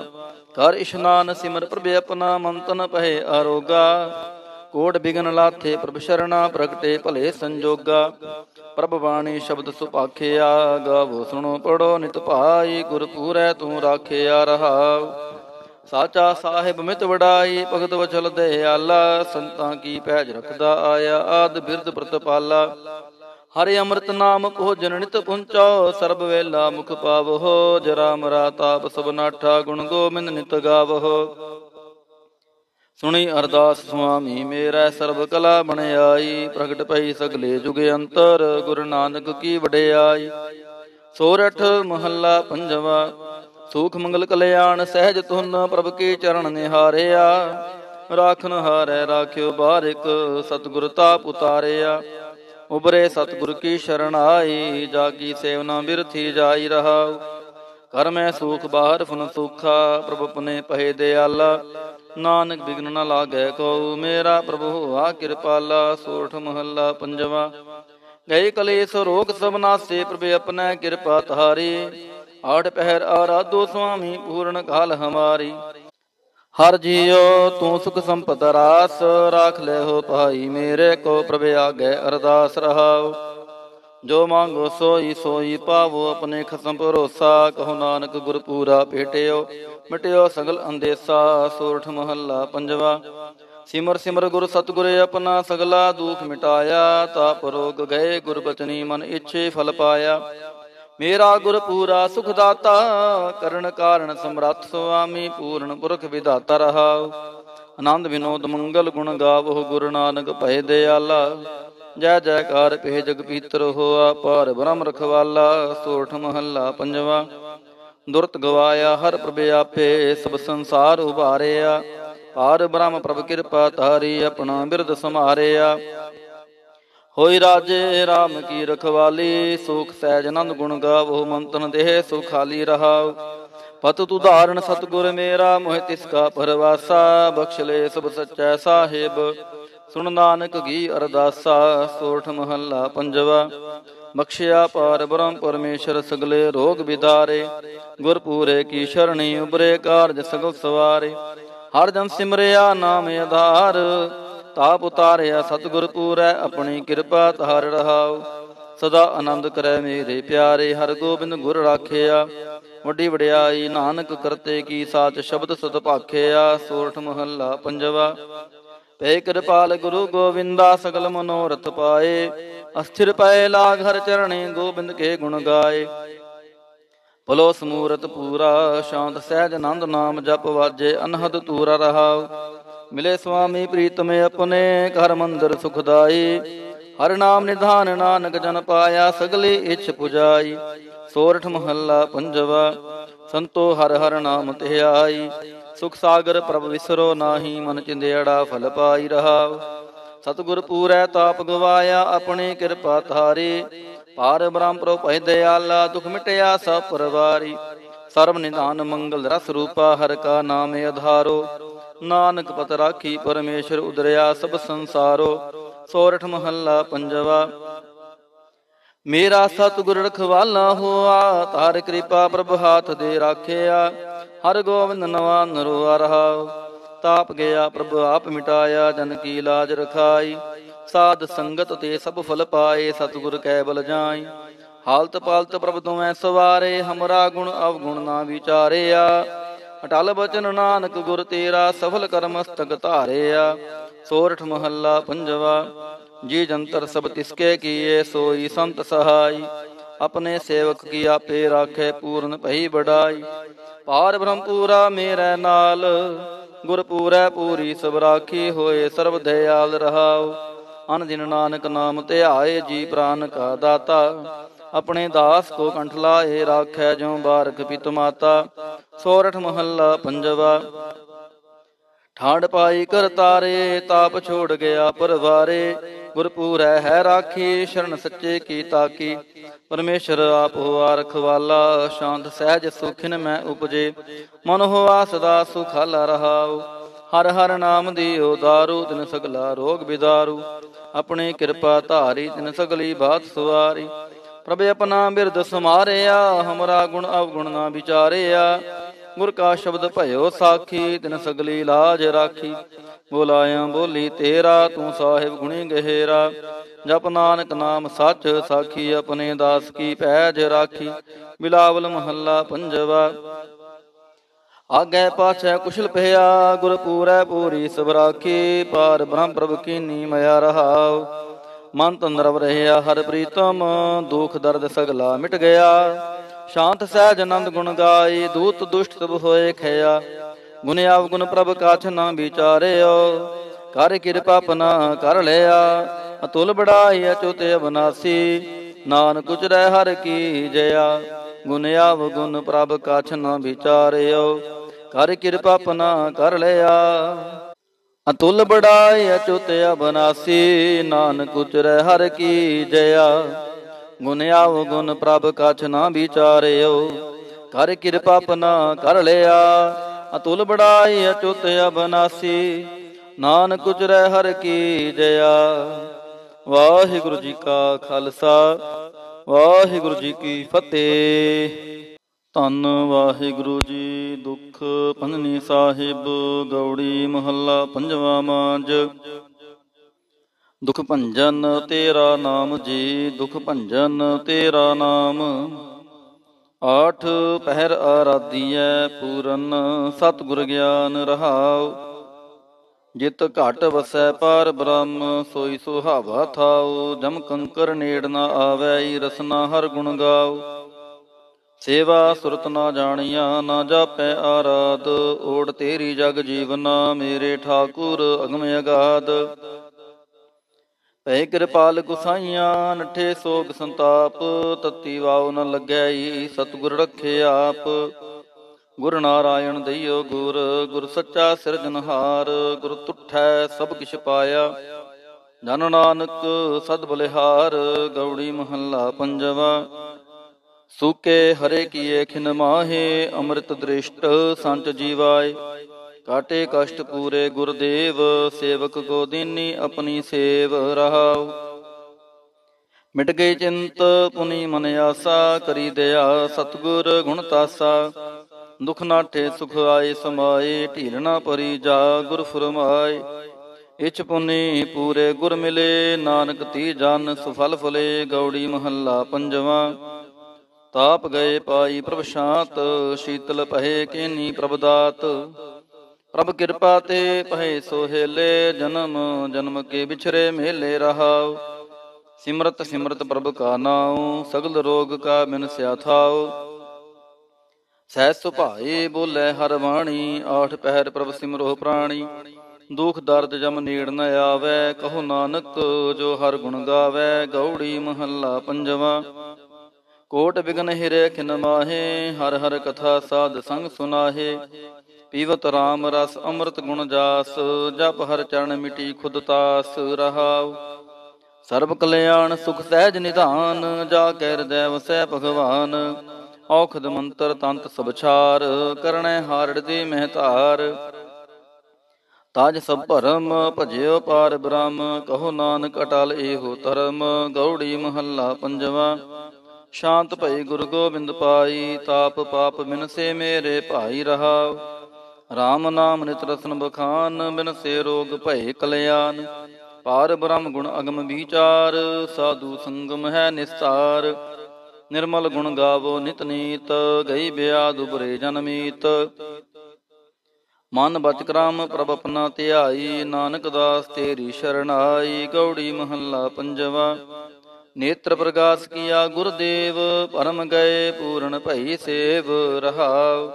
ਕਰ ਇਸ਼ਨਾਨ ਸਿਮਰ ਪ੍ਰਭ ਆਪਣਾ, ਮੰਤਨ ਪਹਿ ਆਰੋਗਾ। ਕੋਟ ਬਿਗਨ ਲਾਥੇ ਪ੍ਰਭ ਸ਼ਰਣਾ, ਪ੍ਰਗਟੇ ਭਲੇ ਸੰਜੋਗਾ। ਪ੍ਰਭ ਬਾਣੀ ਸ਼ਬਦ ਸੁਪਾਖਿਆ ਗਾਵੋ ਸੁਣੋ ਪੜੋ ਨਿਤ ਭਾਈ ਗੁਰ ਪੂਰੈ ਤੂੰ ਰਾਖਿਆ ਰਹਾਉ। ਸਾਚਾ ਸਾਹਿਬ ਮਿਤ ਵਡਾਈ, ਭਗਤ ਵਚਲ ਦਿਆਲਾ ਸੰਤਾਂ ਕੀ ਪੈਜ ਰਖਦਾ ਆਇਆ, ਆਦ ਬਿਰਦ ਪ੍ਰਤਪਾਲਾ। ਹਰਿ ਅੰਮ੍ਰਿਤ ਨਾਮ ਭੋਜਨ ਨਿਤ ਪੁੰਚੋ, ਸਰਬ ਵੇਲਾ ਮੁਖ ਪਾਵੋ ਜਰਾ ਮਰਾ ਤਾਪ ਸਭ ਗੁਣ ਗੋਬਿੰਦ ਨਿਤ ਗਾਵੋ। ਸੁਣੀ ਅਰਦਾਸ ਸੁਆਮੀ, ਮੇਰਾ ਸਰਬ ਕਲਾ ਬਣਾਈ ਪ੍ਰਗਟ ਪਈ ਸਗਲੇ ਜੁਗ ਅੰਤਰ, ਗੁਰੂ ਨਾਨਕ ਕੀ ਵਡਿਆਈ। ਸੋਰਠ ਮਹੱਲਾ ਪੰਜਵਾ ਸੂਖ ਮੰਗਲ ਕਲਿਆਣ ਸਹਿਜ ਤੁਨ ਪ੍ਰਭ ਕੇ ਚਰਨ ਨਿਹਾਰਿਆ। ਰਾਖਨ ਹਾਰੈ ਰਾਖਿਓ ਬਾਰਿਕ, ਸਤਿਗੁਰ ਤਾਪ ਉਤਾਰਿਆ। ਉਬਰੇ ਸਤਿਗੁਰ ਕੀ ਸ਼ਰਨ ਆਈ, ਜਾਗੀ ਸੇਵਨਾ ਬਿਰਥੀ ਜਾਈ ਰਹਾਉ। ਕਰ ਮੈਂ ਸੂਖ ਬਾਹਰ ਫਨ ਸੁਖਾ, ਪ੍ਰਭੂ ਪਨੇ ਪਹਿ ਦਿਆਲਾ। ਨਾਨਕ ਬਿਗਨ ਨ ਲਾਗੈ ਕੋ ਮੇਰਾ ਪ੍ਰਭੂ ਹੋਆ ਕਿਰਪਾਲਾ, ਸੋਠ ਮਹੱਲਾ ਪੰਜਵਾ। ਗਏ ਕਲੇਸ਼ ਰੋਗ ਸਭ ਨਾਸੇ, ਪ੍ਰਭੇ ਆਪਣਾ ਕਿਰਪਾ ਤਹਾਰੀ ਆਠ ਪਹਿਰ ਆਰਾਧੋ ਸੁਆਮੀ ਪੂਰਨ ਕਾਲ ਹਮਾਰੀ। ਹਰ ਜੀਓ ਤੂੰ ਸੁਖ ਸੰਪਤ ਰਾਸ, ਰਾਖ ਲੈ ਹੋ ਭਾਈ ਮੇਰੇ ਕੋ ਪ੍ਰਭ ਆਗੇ ਅਰਦਾਸ ਰਹਾਓ ਜੋ ਮੰਗੋ ਸੋਈ ਸੋਈ ਪਾਵੋ ਆਪਣੇ ਖਸਮ ਭਰੋਸਾ, ਕਹੋ ਨਾਨਕ ਗੁਰ ਪੂਰਾ ਭੇਟਿਓ, ਮਿਟਿਓ ਸਗਲ ਅੰਦੇਸਾ, ਸੋਰਠ ਮਹੱਲਾ ਪੰਜਵਾ। ਸਿਮਰ ਸਿਮਰ ਗੁਰ ਸਤਗੁਰ ਆਪਣਾ ਸਗਲਾ ਦੁਖ ਮਿਟਾਇਆ, ਤਾਪ ਰੋਗ ਗਏ ਗੁਰ ਬਚਨੀ ਮਨ ਇੱਛੇ ਫਲ ਪਾਇਆ। ਮੇਰਾ ਗੁਰ ਪੂਰਾ ਸੁਖ ਦਾਤਾ ਕਰਨ ਕਾਰਨ ਸਮਰੱਥ ਸੁਆਮੀ, ਪੂਰਨ ਪੁਰਖ ਵਿਦਾਤਾ ਰਹਾਉ। ਆਨੰਦ ਵਿਨੋਦ ਮੰਗਲ ਗੁਣ ਗਾਵੋ, ਗੁਰੂ ਨਾਨਕ ਭੈ ਦਿਆਲਾ। ਜੈ ਜੈਕਾਰ ਪੇ ਜਗ ਪੀਤਰ ਹੋਆ, ਪਾਰ ਬ੍ਰਹਮ ਰਖਵਾਲਾ, ਸੋਠ ਮਹੱਲਾ ਪੰਜਵਾ। ਦੁਰਤ ਗਵਾਇਆ ਹਰ ਪ੍ਰਭ ਆਪੇ, ਸਭ ਸੰਸਾਰ ਉਭਾਰਿਆ। ਪਾਰ ਬ੍ਰਹਮ ਪ੍ਰਭ ਕਿਰਪਾ ਤਾਰੀ ਆਪਣਾ ਬਿਰਦ ਸਮਾਰਿਆ ਹੋਈ ਰਾਜੇ RAM ਕੀ ਰਖਵਾਲੀ, ਸੁਖ ਸਹਿਜ ਆਨੰਦ ਗੁਣ ਗਾਵੋ, ਮੰਤਨ ਦੇਹ ਸੁਖਾਲੀ ਰਹਾਉ ਪਤ ਤੁਧਾਰਨ ਸਤਗੁਰ ਮੇਰਾ, ਮੋਹਿ ਤਿਸ ਕਾ ਪਰਵਾਸਾ ਬਖਸ਼ ਲੈ ਸਭ ਸੱਚੈ ਸਾਹਿਬ। ਸੁਣ ਨਾਨਕ ਗੀ ਅਰਦਾਸਾ, ਸੋਠ ਮਹੱਲਾ ਪੰਜਵਾ। ਬਖਸ਼ਿਆ ਪਾਰ ਬ੍ਰਹਮ ਪਰਮੇਸ਼ਰ ਸਗਲੇ ਰੋਗ ਵਿਦਾਰੇ ਗੁਰ ਪੂਰੇ ਕੀ ਸ਼ਰਣੀ ਉਬਰੇ ਕਾਰਜ ਸਗਲ ਸਵਾਰੇ। ਹਰ ਜਨ ਸਿਮਰਿਆ ਨਾਮ ਆਧਾਰ। ਤਾਪ ਉਤਾਰਿਆ, ਸਤਿਗੁਰ ਪੂਰੈ, ਆਪਣੀ ਕਿਰਪਾ ਧਾਰ ਰਹਾਉ। ਸਦਾ ਆਨੰਦ ਕਰੈ ਮੇਰੇ ਪਿਆਰੇ, ਹਰ ਗੋਬਿੰਦ ਗੁਰ ਰਾਖਿਆ। ਵੱਡੀ ਵਡਿਆਈ ਨਾਨਕ ਕਰਤੇ ਕੀ ਸਾਚ ਸ਼ਬਦ ਸਤ ਭਾਖਿਆ, ਸੋਰਠ ਮਹੱਲਾ ਪੰਜਵਾ। ਪੈ ਕਿਰਪਾਲ ਗੁਰੂ ਗੋਵਿੰਦਾ, ਸਗਲ ਮਨੋਰਥ ਪਾਏ। ਅਸਥਿਰ ਪਏ ਲਾਗ ਹਰ ਚਰਣੇ, ਗੋਬਿੰਦ ਕੇ ਗੁਣ ਗਾਏ। ਭਲੋ ਸਮੂਰਤ ਪੂਰਾ, ਸ਼ਾਂਤ ਸਹਿਜ ਆਨੰਦ ਨਾਮ ਜਪ ਵਾਜੇ, ਅਨਹਦ ਤੂਰਾ ਰਹਾਉ। ਮਿਲੇ ਸੁਆਮੀ ਪ੍ਰੀਤਮ ਆਪਣੇ ਘਰ ਮੰਦਰ ਸੁਖਦਾਈ। ਹਰ ਨਾਮ ਨਿਧਾਨ ਨਾਨਕ ਜਨ ਪਾਇਆ ਸਗਲੇ ਇਛ ਪੁਜਾਈ। ਸੋਰਠ ਮਹੱਲਾ ਪੰਜਵਾ, ਸੰਤੋ ਹਰ ਹਰ ਨਾਮ ਧਿਆਈ ਸੁਖ ਸਾਗਰ ਪ੍ਰਭ ਵਿਸਰੋ ਨਾਹੀ ਮਨ ਚਿੰਦੇੜਾ ਫਲ ਪਾਈ ਰਹਾ ਸਤਗੁਰ ਪੂਰੈ ਤਾਪ ਗਵਾਇਆ ਆਪਣੇ ਕਿਰਪਾ ਧਾਰੀ। ਪਾਰ ਬ੍ਰਹਮ ਪ੍ਰਭ ਭੈ ਦਿਆਲਾ, ਦੁਖ ਮਿਟਿਆ ਸਭ ਪਰਵਾਰੀ। ਸਰਬ ਨਿਧਾਨ ਮੰਗਲ ਰਸ ਰੂਪਾ, ਹਰ ਕਾ ਨਾਮ ਅਧਾਰੋ। ਨਾਨਕ ਪਤ ਰਾਖੀ ਪਰਮੇਸ਼ਰ ਉਦਰਿਆ ਸਭ ਸੰਸਾਰੋ, ਸੋਰਠ ਮਹੱਲਾ ਪੰਜਵਾ। ਮੇਰਾ ਸਤਿਗੁਰ ਰਖਵਾਲਾ ਹੋਆ, ਤਾਰ ਕਿਰਪਾ ਪ੍ਰਭ ਹਾਥ ਦੇ ਰਾਖਿਆ, ਹਰ ਗੋਬਿੰਦ ਨਵਾ ਨਰਵਾ ਰਹਾ। ਤਾਪ ਗਿਆ ਪ੍ਰਭ, ਆਪ ਮਿਟਾਇਆ, ਜਨ ਕੀ ਲਾਜ ਰਖਾਈ। ਸਾਧ ਸੰਗਤ ਤੇ ਸਭ ਫਲ ਪਾਏ, ਸਤਿਗੁਰ ਕੈ ਬਲ ਜਾਈ। ਹਾਲਤ ਪਾਲਤ ਪ੍ਰਭ ਤੁਮੈ ਸਵਾਰੇ, ਹਮਰਾ ਗੁਣ ਅਵਗੁਣ ਨਾ ਵਿਚਾਰਿਆ। ਅਟਲ ਬਚਨ ਨਾਨਕ ਗੁਰ ਤੇਰਾ ਸਫਲ ਕਰਮ ਕਰਮਸਤਕ ਧਾਰਿਆ, ਸੋਰਠ ਮਹੱਲਾ ਪੰਜਵਾ, ਜੀ ਜੰਤਰ ਸਭ ਤਿਸਕੇ ਕੀਏ, ਸੋਈ ਸੰਤ ਸਹਾਈ, ਆਪਣੇ ਸੇਵਕ ਕੀ ਆਪੇ ਰਾਖੇ, ਪੂਰਨ ਭਈ ਬੜਾਈ ਪਾਰ ਬ੍ਰਹਮ ਪੂਰਾ ਮੇਰੇ ਨਾਲ ਗੁਰ ਪੂਰੈ ਪੂਰੀ ਸਭ ਰਾਖੀ ਹੋਏ, ਸਰਬ ਦਇਆਲ ਰਹਾਉ। ਅਨ ਦਿਨ ਨਾਨਕ ਨਾਮ ਧਿਆਏ, ਜੀ ਪ੍ਰਾਨ ਕਾ ਦਾਤਾ। ਆਪਣੇ ਦਾਸ ਕੋ ਕੰਠ ਲਾਏ ਰਾਖੈ ਜਿਉ ਬਾਰਕ ਪਿਤ ਮਾਤਾ, ਸੋਰਠ ਮਹੱਲਾ ਪੰਜਵਾ। ਠਾੜ ਪਾਈ ਕਰਤਾਰੇ ਤਾਪ ਛੋੜ ਗਿਆ ਪਰਵਾਰੇ। ਗੁਰਪੂਰੈ ਹੈ ਰਾਖੀ, ਸ਼ਰਨ ਸੱਚੇ ਕੀ ਤਾਕੀ। ਪਰਮੇਸ਼ਰ ਆਪ ਹੋਆ ਰਖਵਾਲਾ ਸ਼ਾਂਤ ਸਹਿਜ ਸੁਖਿਨ ਮੈਂ ਉਪਜੇ। ਮਨ ਹੋਆ ਸਦਾ ਸੁਖਾਲਾ ਰਹਾਉ। ਹਰ ਹਰ ਨਾਮ ਦੀਓ ਦਾਰੂ, ਤਿਨ ਸਗਲਾ ਰੋਗ ਬਿਦਾਰੂ। ਆਪਣੀ ਕਿਰਪਾ ਧਾਰੀ, ਤਿਨ ਸਗਲੀ ਬਾਤ ਸੁਵਾਰੀ ਪ੍ਰਭ ਆਪਣਾ ਬਿਰਦ ਸਮਾਰਿਆ ਹਮਰਾ ਗੁਣ ਅਵਗੁਣ ਨਾ ਵਿਚਾਰਿਆ। ਗੁਰ ਕਾ ਸ਼ਬਦ ਭਇਓ ਸਾਖੀ, ਤਿਨ ਸਗਲੀ ਲਾਜ ਰਾਖੀ। ਬੋਲਾਇਆ ਬੋਲੀ ਤੇਰਾ, ਤੂੰ ਸਾਹਿਬ ਗੁਣੀ ਗਹਿਰਾ। ਜਪ ਨਾਨਕ ਨਾਮ ਸੱਚ ਸਾਖੀ, ਆਪਣੇ ਦਾਸ ਕੀ ਪੈਜ ਰਾਖੀ। ਬਿਲਾਵਲ ਮਹੱਲਾ ਪੰਜਵਾ। ਆਗੇ ਪਾਛੈ ਕੁਸ਼ਲ ਭਇਆ ਗੁਰ ਪੂਰੈ ਪੂਰੀ ਸਭ ਰਾਖੀ ਪਾਰ ਬ੍ਰਹਮ ਪ੍ਰਭ ਕੀਨੀ ਮਿਆ ਰਹਾਉ। ਮਨ ਤੰਦਰਵ ਰਹਿਆ, ਹਰ ਪ੍ਰੀਤਮ ਦੁਖ ਦਰਦ ਸਗਲਾ ਮਿਟ ਗਿਆ। ਸ਼ਾਂਤ ਸਹਿਜ ਆਨੰਦ ਗੁਣ ਗਾਈ ਦੂਤ ਦੁਸ਼ਟ ਸਭ ਹੋਏ ਖਿਆ। ਗੁਣ ਆਵ ਗੁਣ ਪ੍ਰਭ ਕਾਛ ਨਾ ਵਿਚਾਰਿਓ, ਕਰ ਕਿਰਪਾ ਪਨਾ ਕਰ ਲਿਆ। ਅਤੁਲ ਬੜਾਈ ਅਚੁਤ ਅਬਨਾਸੀ, ਨਾਨਕ ਉਚਰੈ ਹਰ ਕੀ ਜਇਆ। ਗੁਣ ਆਵ ਗੁਣ ਪ੍ਰਭ ਕਾਛ ਨਾ ਵਿਚਾਰਿਓ, ਕਰ ਕਿਰਪਾ ਪਨਾ ਕਰ ਲਿਆ। ਅਤੁਲ ਬੜਾਈ ਅਚੁਤ ਅਬਨਾਸੀ, ਨਾਨਕ ਉਚਰੈ ਹਰ ਕੀ ਜਇਆ। ਗੁਣ ਆਵ ਗੁਣ ਪ੍ਰਭ ਕਛ ਨਾ ਵਿਚਾਰਿਓ, ਕਰ ਕਿਰਪਾ ਪਨਾ ਕਰ ਲਿਆ। ਅਤੁਲ ਬੜਾਈ ਅਚੁਤ ਅਬਨਾਸੀ, ਨਾਨਕ ਉਚਰੈ ਹਰ ਕੀ ਜਇਆ। ਵਾਹਿਗੁਰੂ ਜੀ ਕਾ ਖਾਲਸਾ, ਵਾਹਿਗੁਰੂ ਜੀ ਕੀ ਫਤਿਹ। ਧੰਨ ਵਾਹਿਗੁਰੂ ਜੀ, ਦੁਖ ਪੰਜਨੀ ਸਾਹਿਬ, ਗੌੜੀ ਮਹੱਲਾ ਪੰਜਵਾ ਮਾਂਜ। ਦੁਖ ਭੰਜਨ ਤੇਰਾ ਨਾਮ ਜੀ, ਦੁਖ ਭੰਜਨ ਤੇਰਾ ਨਾਮ। ਆਠ ਪਹਿਰ ਆਰਾਧੀਐ ਪੂਰਨ, ਸਤਿਗੁਰ ਗਿਆਨ ਰਹਾਉ। ਜਿਤ ਘਟ ਵਸੈ ਪਰ ਬ੍ਰਹਮ, ਸੋਈ ਸੁਹਾਵਾ ਥਾਉ। ਜਮ ਕੰਕਰ ਨੇੜ ਨਾ ਆਵੈ ਰਸਨਾ ਹਰ ਗੁਣ ਗਾਉ। ਸੇਵਾ ਸੁਰਤ ਨਾ ਜਾਣੀਆਂ, ਨਾ ਜਾਪੈ ਆਰਾਧ। ਓੜ ਤੇਰੀ ਜਗ ਜੀਵਨਾ, ਮੇਰੇ ਠਾਕੁਰ ਅਗਮ ਅਗਾਧ। ਭੈ ਕਿਰਪਾਲ ਗੁਸਾਈਆਂ, ਨਠੇ ਸੋਗ ਸੰਤਾਪ। ਤਤੀ ਵਾਉ ਨ ਲੱਗੈ ਸਤਿਗੁਰ ਰਖੇ ਆਪ। ਗੁਰ ਨਾਰਾਇਣ ਦਈਓ ਗੁਰ ਗੁਰ ਸੱਚਾ ਸਿਰਜਨਹਾਰ ਗੁਰ ਤੁਠੈ ਸਭ ਕਿਛ ਪਾਇਆ। ਜਨ ਨਾਨਕ ਸਦ ਬਲਿਹਾਰ, ਗੌੜੀ ਮਹੱਲਾ ਪੰਜਵਾ। ਸੂਕੇ ਹਰੇ ਕੀਏ ਖਿਨ ਮਾਹੇ, ਅੰਮ੍ਰਿਤ ਦ੍ਰਿਸ਼ਟ ਸੰਤ ਜੀਵਾਏ। ਕਾਟੇ ਕਸ਼ਟ ਪੂਰੇ ਗੁਰਦੇਵ, ਸੇਵਕ ਕੋ ਦੀਨੀ ਆਪਣੀ ਸੇਵ ਰਹਾਉ। ਮਿਟ ਗਈ ਚਿੰਤ, ਪੁਨੀ ਮਨ ਆਸਾ, ਕਰੀ ਦਇਆ ਸਤਗੁਰ ਗੁਣ ਤਾਸਾ। ਦੁਖ ਨਾਠੇ ਸੁਖ ਆਏ ਸਮਾਏ ਢੀਲਣਾ ਪਰੀ ਜਾ ਗੁਰ ਫਰਮਾਏ। ਇਚ ਪੁਨੀ ਪੂਰੇ ਗੁਰ ਮਿਲੇ, ਨਾਨਕ ਤੀ ਜਨ ਸੁਫਲ ਫਲੇ, ਗੌੜੀ ਮਹੱਲਾ ਪੰਜਵਾ। ਤਾਪ ਗਏ ਪਾਈ ਪ੍ਰਭ ਸ਼ਾਂਤ, ਸ਼ੀਤਲ ਪਹਿ ਕੇਨੀ ਪ੍ਰਭ ਦਾਤ। ਪ੍ਰਭ ਕਿਰਪਾ ਤੇ ਪਹਿ ਸੋਹੇਲੇ, ਜਨਮ ਜਨਮ ਕੇ ਵਿਛਰੇ ਮੇਲੇ ਰਹਾਉ। ਸਿਮਰਤ ਸਿਮਰਤ ਪ੍ਰਭ ਕਾ ਨਾਉ, ਸਗਲ ਰੋਗ ਕਾ ਬਿਨ ਸਿਆ ਥਾਉ। ਸਹਿ ਸੁਭਾਏ ਬੋਲੇ ਹਰ ਬਾਣੀ, ਆਠ ਪਹਿਰ ਪ੍ਰਭ ਸਿਮਰੋ ਪ੍ਰਾਣੀ। ਦੁਖ ਦਰਦ ਜਮ ਨੇੜ ਨ ਆਵੇ, ਕਹੋ ਨਾਨਕ ਜੋ ਹਰ ਗੁਣ ਗਾਵੇ, ਗੌੜੀ ਮਹੱਲਾ ਪੰਜਵਾ। ਕੋਟ ਬਿਗਨ ਹਿਰੇ ਖਿਨ ਮਾਹੇ, ਹਰ ਹਰ ਕਥਾ ਸਾਧ ਸੰਗ ਸੁਨਾਹੇ। ਪੀਵਤ RAM ਰਸ ਅੰਮ੍ਰਿਤ ਗੁਣ ਜਾਸ, ਜਪ ਹਰ ਚਰਨ ਮਿਟੀ ਖੁਦ ਤਾਸ ਰਹਾਉ। ਸਰਬ ਕਲਿਆਣ ਸੁਖ ਸਹਿਜ ਨਿਧਾਨ, ਜਾ ਕੇ ਹਿਰਦੈ ਵਸੈ ਭਗਵਾਨ। ਔਖਦ ਮੰਤਰ ਤੰਤ ਸਬਛਾਰ ਕਰਣੈ ਹਾਰੜ ਦੇ ਮਹਤਾਰ ਤਾਜ ਸਭ ਭਰਮ, ਭਜਿਓ ਪਾਰ ਬ੍ਰਹਮ, ਕਹੋ ਨਾਨਕ ਅਟਲ ਏਹੋ ਧਰਮ। ਗੌੜੀ ਮਹੱਲਾ ਪੰਜਵਾ। ਸ਼ਾਂਤ ਭਈ ਗੁਰੂ ਗੋਬਿੰਦ ਪਾਈ, ਤਾਪ ਪਾਪ ਮਿਨਸੇ ਮੇਰੇ ਭਾਈ ਰਹਾ RAM ਨਾਮ ਨਿਤ ਰਸਨ ਬਖਾਨ ਬਿਨਸੇ ਰੋਗ ਭਏ ਕਲਿਆਣ। ਪਾਰ ਬ੍ਰਹਮ ਗੁਣ ਅਗਮ ਵਿਚਾਰ, ਸਾਧੂ ਸੰਗਮ ਹੈ ਨਿਸਤਾਰ। ਨਿਰਮਲ ਗੁਣ ਗਾਵੋ ਨਿਤ ਨੀਤ, ਗਈ ਬਿਆਦ ਉਬਰੇ ਜਨਮੀਤ ਮਨ ਬਚ ਕਰਾਮ ਪ੍ਰਭ ਆਪਣਾ ਧਿਆਈ, ਨਾਨਕ ਦਾਸ ਤੇਰੀ ਸ਼ਰਣਾਈ, ਗੌੜੀ ਮਹੱਲਾ ਪੰਜਵਾ। ਨੇਤਰ ਪ੍ਰਗਾਸ ਕੀਆ ਗੁਰਦੇਵ, ਪਰਮ ਗਏ ਪੂਰਨ ਭਈ ਸੇਵ ਰਹਾਉ।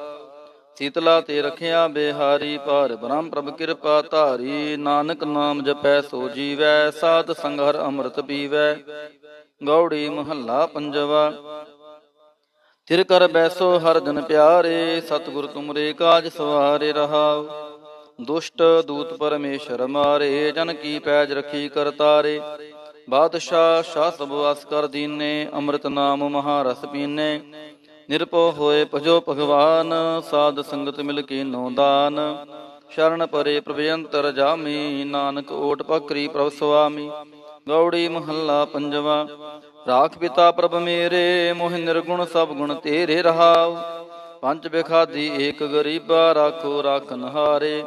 ਸੀਤਲਾ ਤੇ ਰਖਿਆ ਬਿਹਾਰੀ ਪਰ ਬ੍ਰਹਮ ਪ੍ਰਭ ਕਿਰਪਾ ਧਾਰੀ। ਨਾਨਕ ਨਾਮ ਜਪੈ ਸੋ ਜੀਵੈ, ਸਾਧ ਸੰਗਰ ਅੰਮ੍ਰਿਤ ਪੀਵੈ। ਗੌੜੀ ਮਹੱਲਾ ਪੰਜਵਾ। ਥਿਰ ਕਰ ਬੈਸੋ ਹਰ ਜਨ ਪਿਆਰੇ, ਸਤਿਗੁਰ ਤੁਮਰੇ ਕਾਜ ਸਵਾਰੇ ਰਹਾਉ। ਦੁਸ਼ਟ ਦੂਤ ਪਰਮੇਸ਼ਰ ਮਾਰੇ, ਜਨ ਕੀ ਪੈਜ ਰਖੀ ਕਰਤਾਰੇ। ਬਾਦਸ਼ਾਹ ਸ਼ਾਹ ਸਭ ਵਸ ਕਰ ਦੀਨੇ, ਅੰਮ੍ਰਿਤ ਨਾਮ ਮਹਾਰਸ ਪੀਨੇ। ਨਿਰਪੋ ਹੋਏ ਭਜੋ ਭਗਵਾਨ, ਸਾਧ ਸੰਗਤ ਮਿਲ ਕੇ ਨੋ ਦਾਨ। ਸ਼ਰਨ ਪਰੇ ਪ੍ਰਭ ਜਾਮੀ, ਨਾਨਕ ਓਟ ਪਕਰੀ ਪ੍ਰਭ ਸੁਆਮੀ। ਗੌੜੀ ਮਹੱਲਾ ਪੰਜਵਾ, ਰਾਖ ਪਿਤਾ ਪ੍ਰਭ ਮੇਰੇ, ਮੋਹ ਨਿਰਗੁਣ ਸਭ ਗੁਣ ਤੇਰੇ ਰਹਾਉ। ਪੰਜ ਬਿਖਾਦੀ ਏਕ ਗਰੀਬਾ, ਰਾਖੋ ਰਾਖਨ ਹਾਰੇ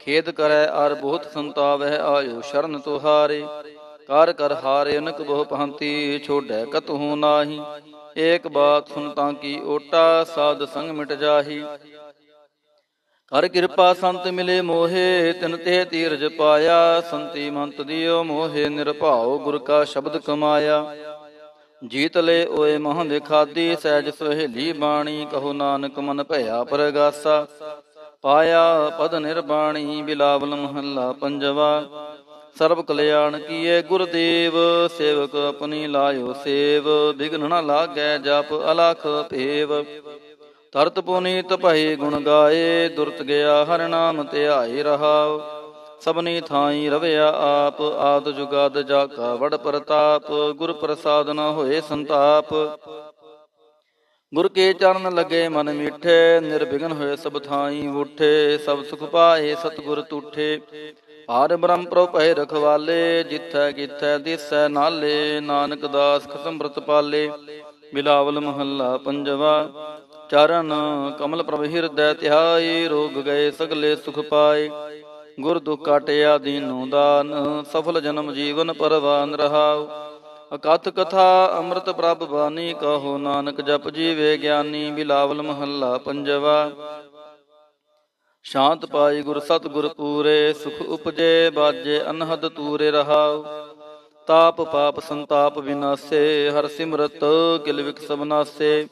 ਖੇਦ ਕਰੈ ਅਰ ਬਹੁਤ ਸੰਤਾਵਹਿ, ਆਇਓ ਸ਼ਰਨ ਤੁਹਾਰੇ। ਕਰ ਕਰ ਹਾਰੇ ਅਨਕ ਬਹੁ ਪਹੰਤੀ ਛੋੜੈ ਕਤਹੂ ਨਾਹੀ। ਏਕ ਬਾਤ ਸੁਨ ਤਾਂ ਕੀ ਓਟਾ, ਸਾਧ ਸੰਗ ਮਿਟ ਜਾਹੀ। ਕਰ ਕਿਰਪਾ ਸੰਤ ਮਿਲੇ ਮੋਹੇ, ਤਿਨ ਤੇ ਤੀਰਜ ਪਾਇਆ। ਸੰਤੀ ਮੰਤ ਦਿਓ ਮੋਹੇ, ਨਿਰਭਾਉ ਗੁਰ ਕਾ ਸ਼ਬਦ ਕਮਾਇਆ। ਜੀਤ ਲੈ ਓਏ ਮਹ ਵਿਖਾਦੀ, ਸਹਿਜ ਸੁਹੇਲੀ ਬਾਣੀ, ਕਹੋ ਨਾਨਕ ਮਨ ਭਇਆ ਪਰਗਾਸਾ। ਪਾਇਆ ਪਦ ਨਿਰਬਾਣੀ, ਬਿਲਾਵਲ ਮਹੱਲਾ ਪੰਜਵਾ। ਸਰਬ ਕਲਿਆਣ ਕੀਏ ਗੁਰਦੇਵ, ਸੇਵਕ ਆਪਣੀ ਲਾਇਓ ਸੇਵ ਬਿਗਨ ਨ ਲਾਗੈ ਜਪ ਅਲਖ ਭੇਵ। ਤਰਤ ਪੁਨੀਤ ਭਈ ਗੁਣ ਗਾਏ, ਦੁਰਤ ਗਿਆ ਹਰ ਨਾਮ ਧਿਆਏ ਰਹਾਉ। ਸਭਨੀ ਥਾਈ ਰਵਿਆ ਆਪ, ਆਦ ਜੁਗਾਦ ਜਾ ਕਾ ਵੜ ਪ੍ਰਤਾਪ, ਗੁਰ ਪ੍ਰਸਾਦ ਨ ਹੋਏ ਸੰਤਾਪ। ਗੁਰ ਕੇ ਚਰਨ ਲਗੇ ਮਨ ਮੀਠੇ, ਨਿਰਵਿਘਨ ਹੋਏ ਸਭ ਥਾਈ ਉਠੇ, ਸਭ ਸੁਖ ਪਾਏ ਸਤਗੁਰ ਤੂਠੇ। ਆਰ ਬ੍ਰਹਮ ਪ੍ਰਭ ਭੈ ਰਖਵਾਲੇ, ਜਿੱਥੈ ਕਿਥੈ ਦਿਸੈ ਨਾਲੇ, ਨਾਨਕ ਦਾਸ ਖਸਮ੍ਰਤ ਪਾਲੇ। ਬਿਲਾਵਲ ਮਹੱਲਾ ਪੰਜਵਾ, ਚਰਨ ਕਮਲ ਪ੍ਰਭ ਹਿਰਦੈ ਧਿਆਈ ਰੋਗ ਗਏ ਸਗਲੇ ਸੁਖ ਪਾਏ। ਗੁਰ ਦੁਖ ਕਾਟਿਆ ਦੀਨੂ ਦਾਨ, ਸਫਲ ਜਨਮ ਜੀਵਨ ਪਰਵਾਨ ਰਹਾਉ। ਅਕਥ ਕਥਾ ਅੰਮ੍ਰਿਤ ਪ੍ਰਭ ਬਾਣੀ, ਕਹੋ ਨਾਨਕ ਜਪ ਜੀਵੇ ਗਿਆਨੀ। ਬਿਲਾਵਲ ਮਹੱਲਾ ਪੰਜਵਾ ਸ਼ਾਂਤ ਪਾਈ ਗੁਰ ਸਤ ਗੁਰ ਪੂਰੇ, ਸੁਖ ਉਪਜੇ, ਬਾਜੇ ਅਨਹਦ ਤੂਰੇ ਰਹਾਉ। ਤਾਪ ਪਾਪ ਸੰਤਾਪ ਵਿਨਾਸੇ, ਹਰ ਸਿਮਰਤ ਕਿਲ ਵਿਕ ਸਬਨਾਸੇ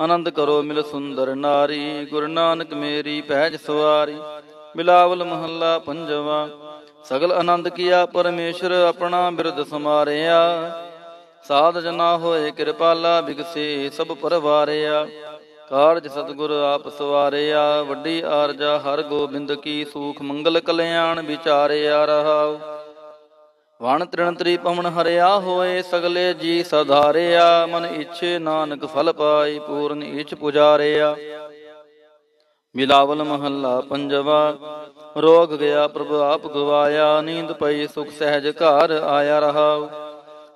ਆਨੰਦ ਕਰੋ ਮਿਲ ਸੁੰਦਰ ਨਾਰੀ, ਗੁਰੂ ਨਾਨਕ ਮੇਰੀ ਪਹਿਜ ਸਵਾਰੀ। ਮਿਲਾਵਲ ਮਹੱਲਾ ਪੰਜਵਾ, ਸਗਲ ਆਨੰਦ ਕੀਆ ਪਰਮੇਸ਼ਰ ਆਪਣਾ ਬਿਰਦ ਸਮਾਰਿਆ। ਸਾਧ ਜਨਾ ਹੋਏ ਕਿਰਪਾਲਾ ਬਿਗਸੇ ਸਭ ਪਰਵਾਰਿਆ। ਕਾਰਜ ਸਤਗੁਰ ਆਪ ਸਵਾਰਿਆ, ਵੱਡੀ ਆਰਜਾ ਹਰ ਗੋਬਿੰਦ ਕੀ ਸੂਖ ਮੰਗਲ ਕਲਿਆਣ ਵਿਚਾਰਿਆ ਰਹਾਉ। ਵਣ ਤ੍ਰਿਣਤਰੀ ਪਵਨ ਹਰਿਆ ਹੋਏ, ਸਗਲੇ ਜੀ ਸਧਾਰਿਆ, ਮਨ ਇੱਛੇ ਨਾਨਕ ਫਲ ਪਾਈ, ਪੂਰਨ ਇੱਛ ਪੁਜਾਰਿਆ। ਮਿਲਾਵਲ ਮਹੱਲਾ ਪੰਜਵਾ, ਰੋਗ ਗਿਆ ਪ੍ਰਭ ਆਪ ਗਵਾਇਆ, ਨੀਂਦ ਪਈ ਸੁਖ ਸਹਿਜ ਘਰ ਆਇਆ ਰਹਾਉ।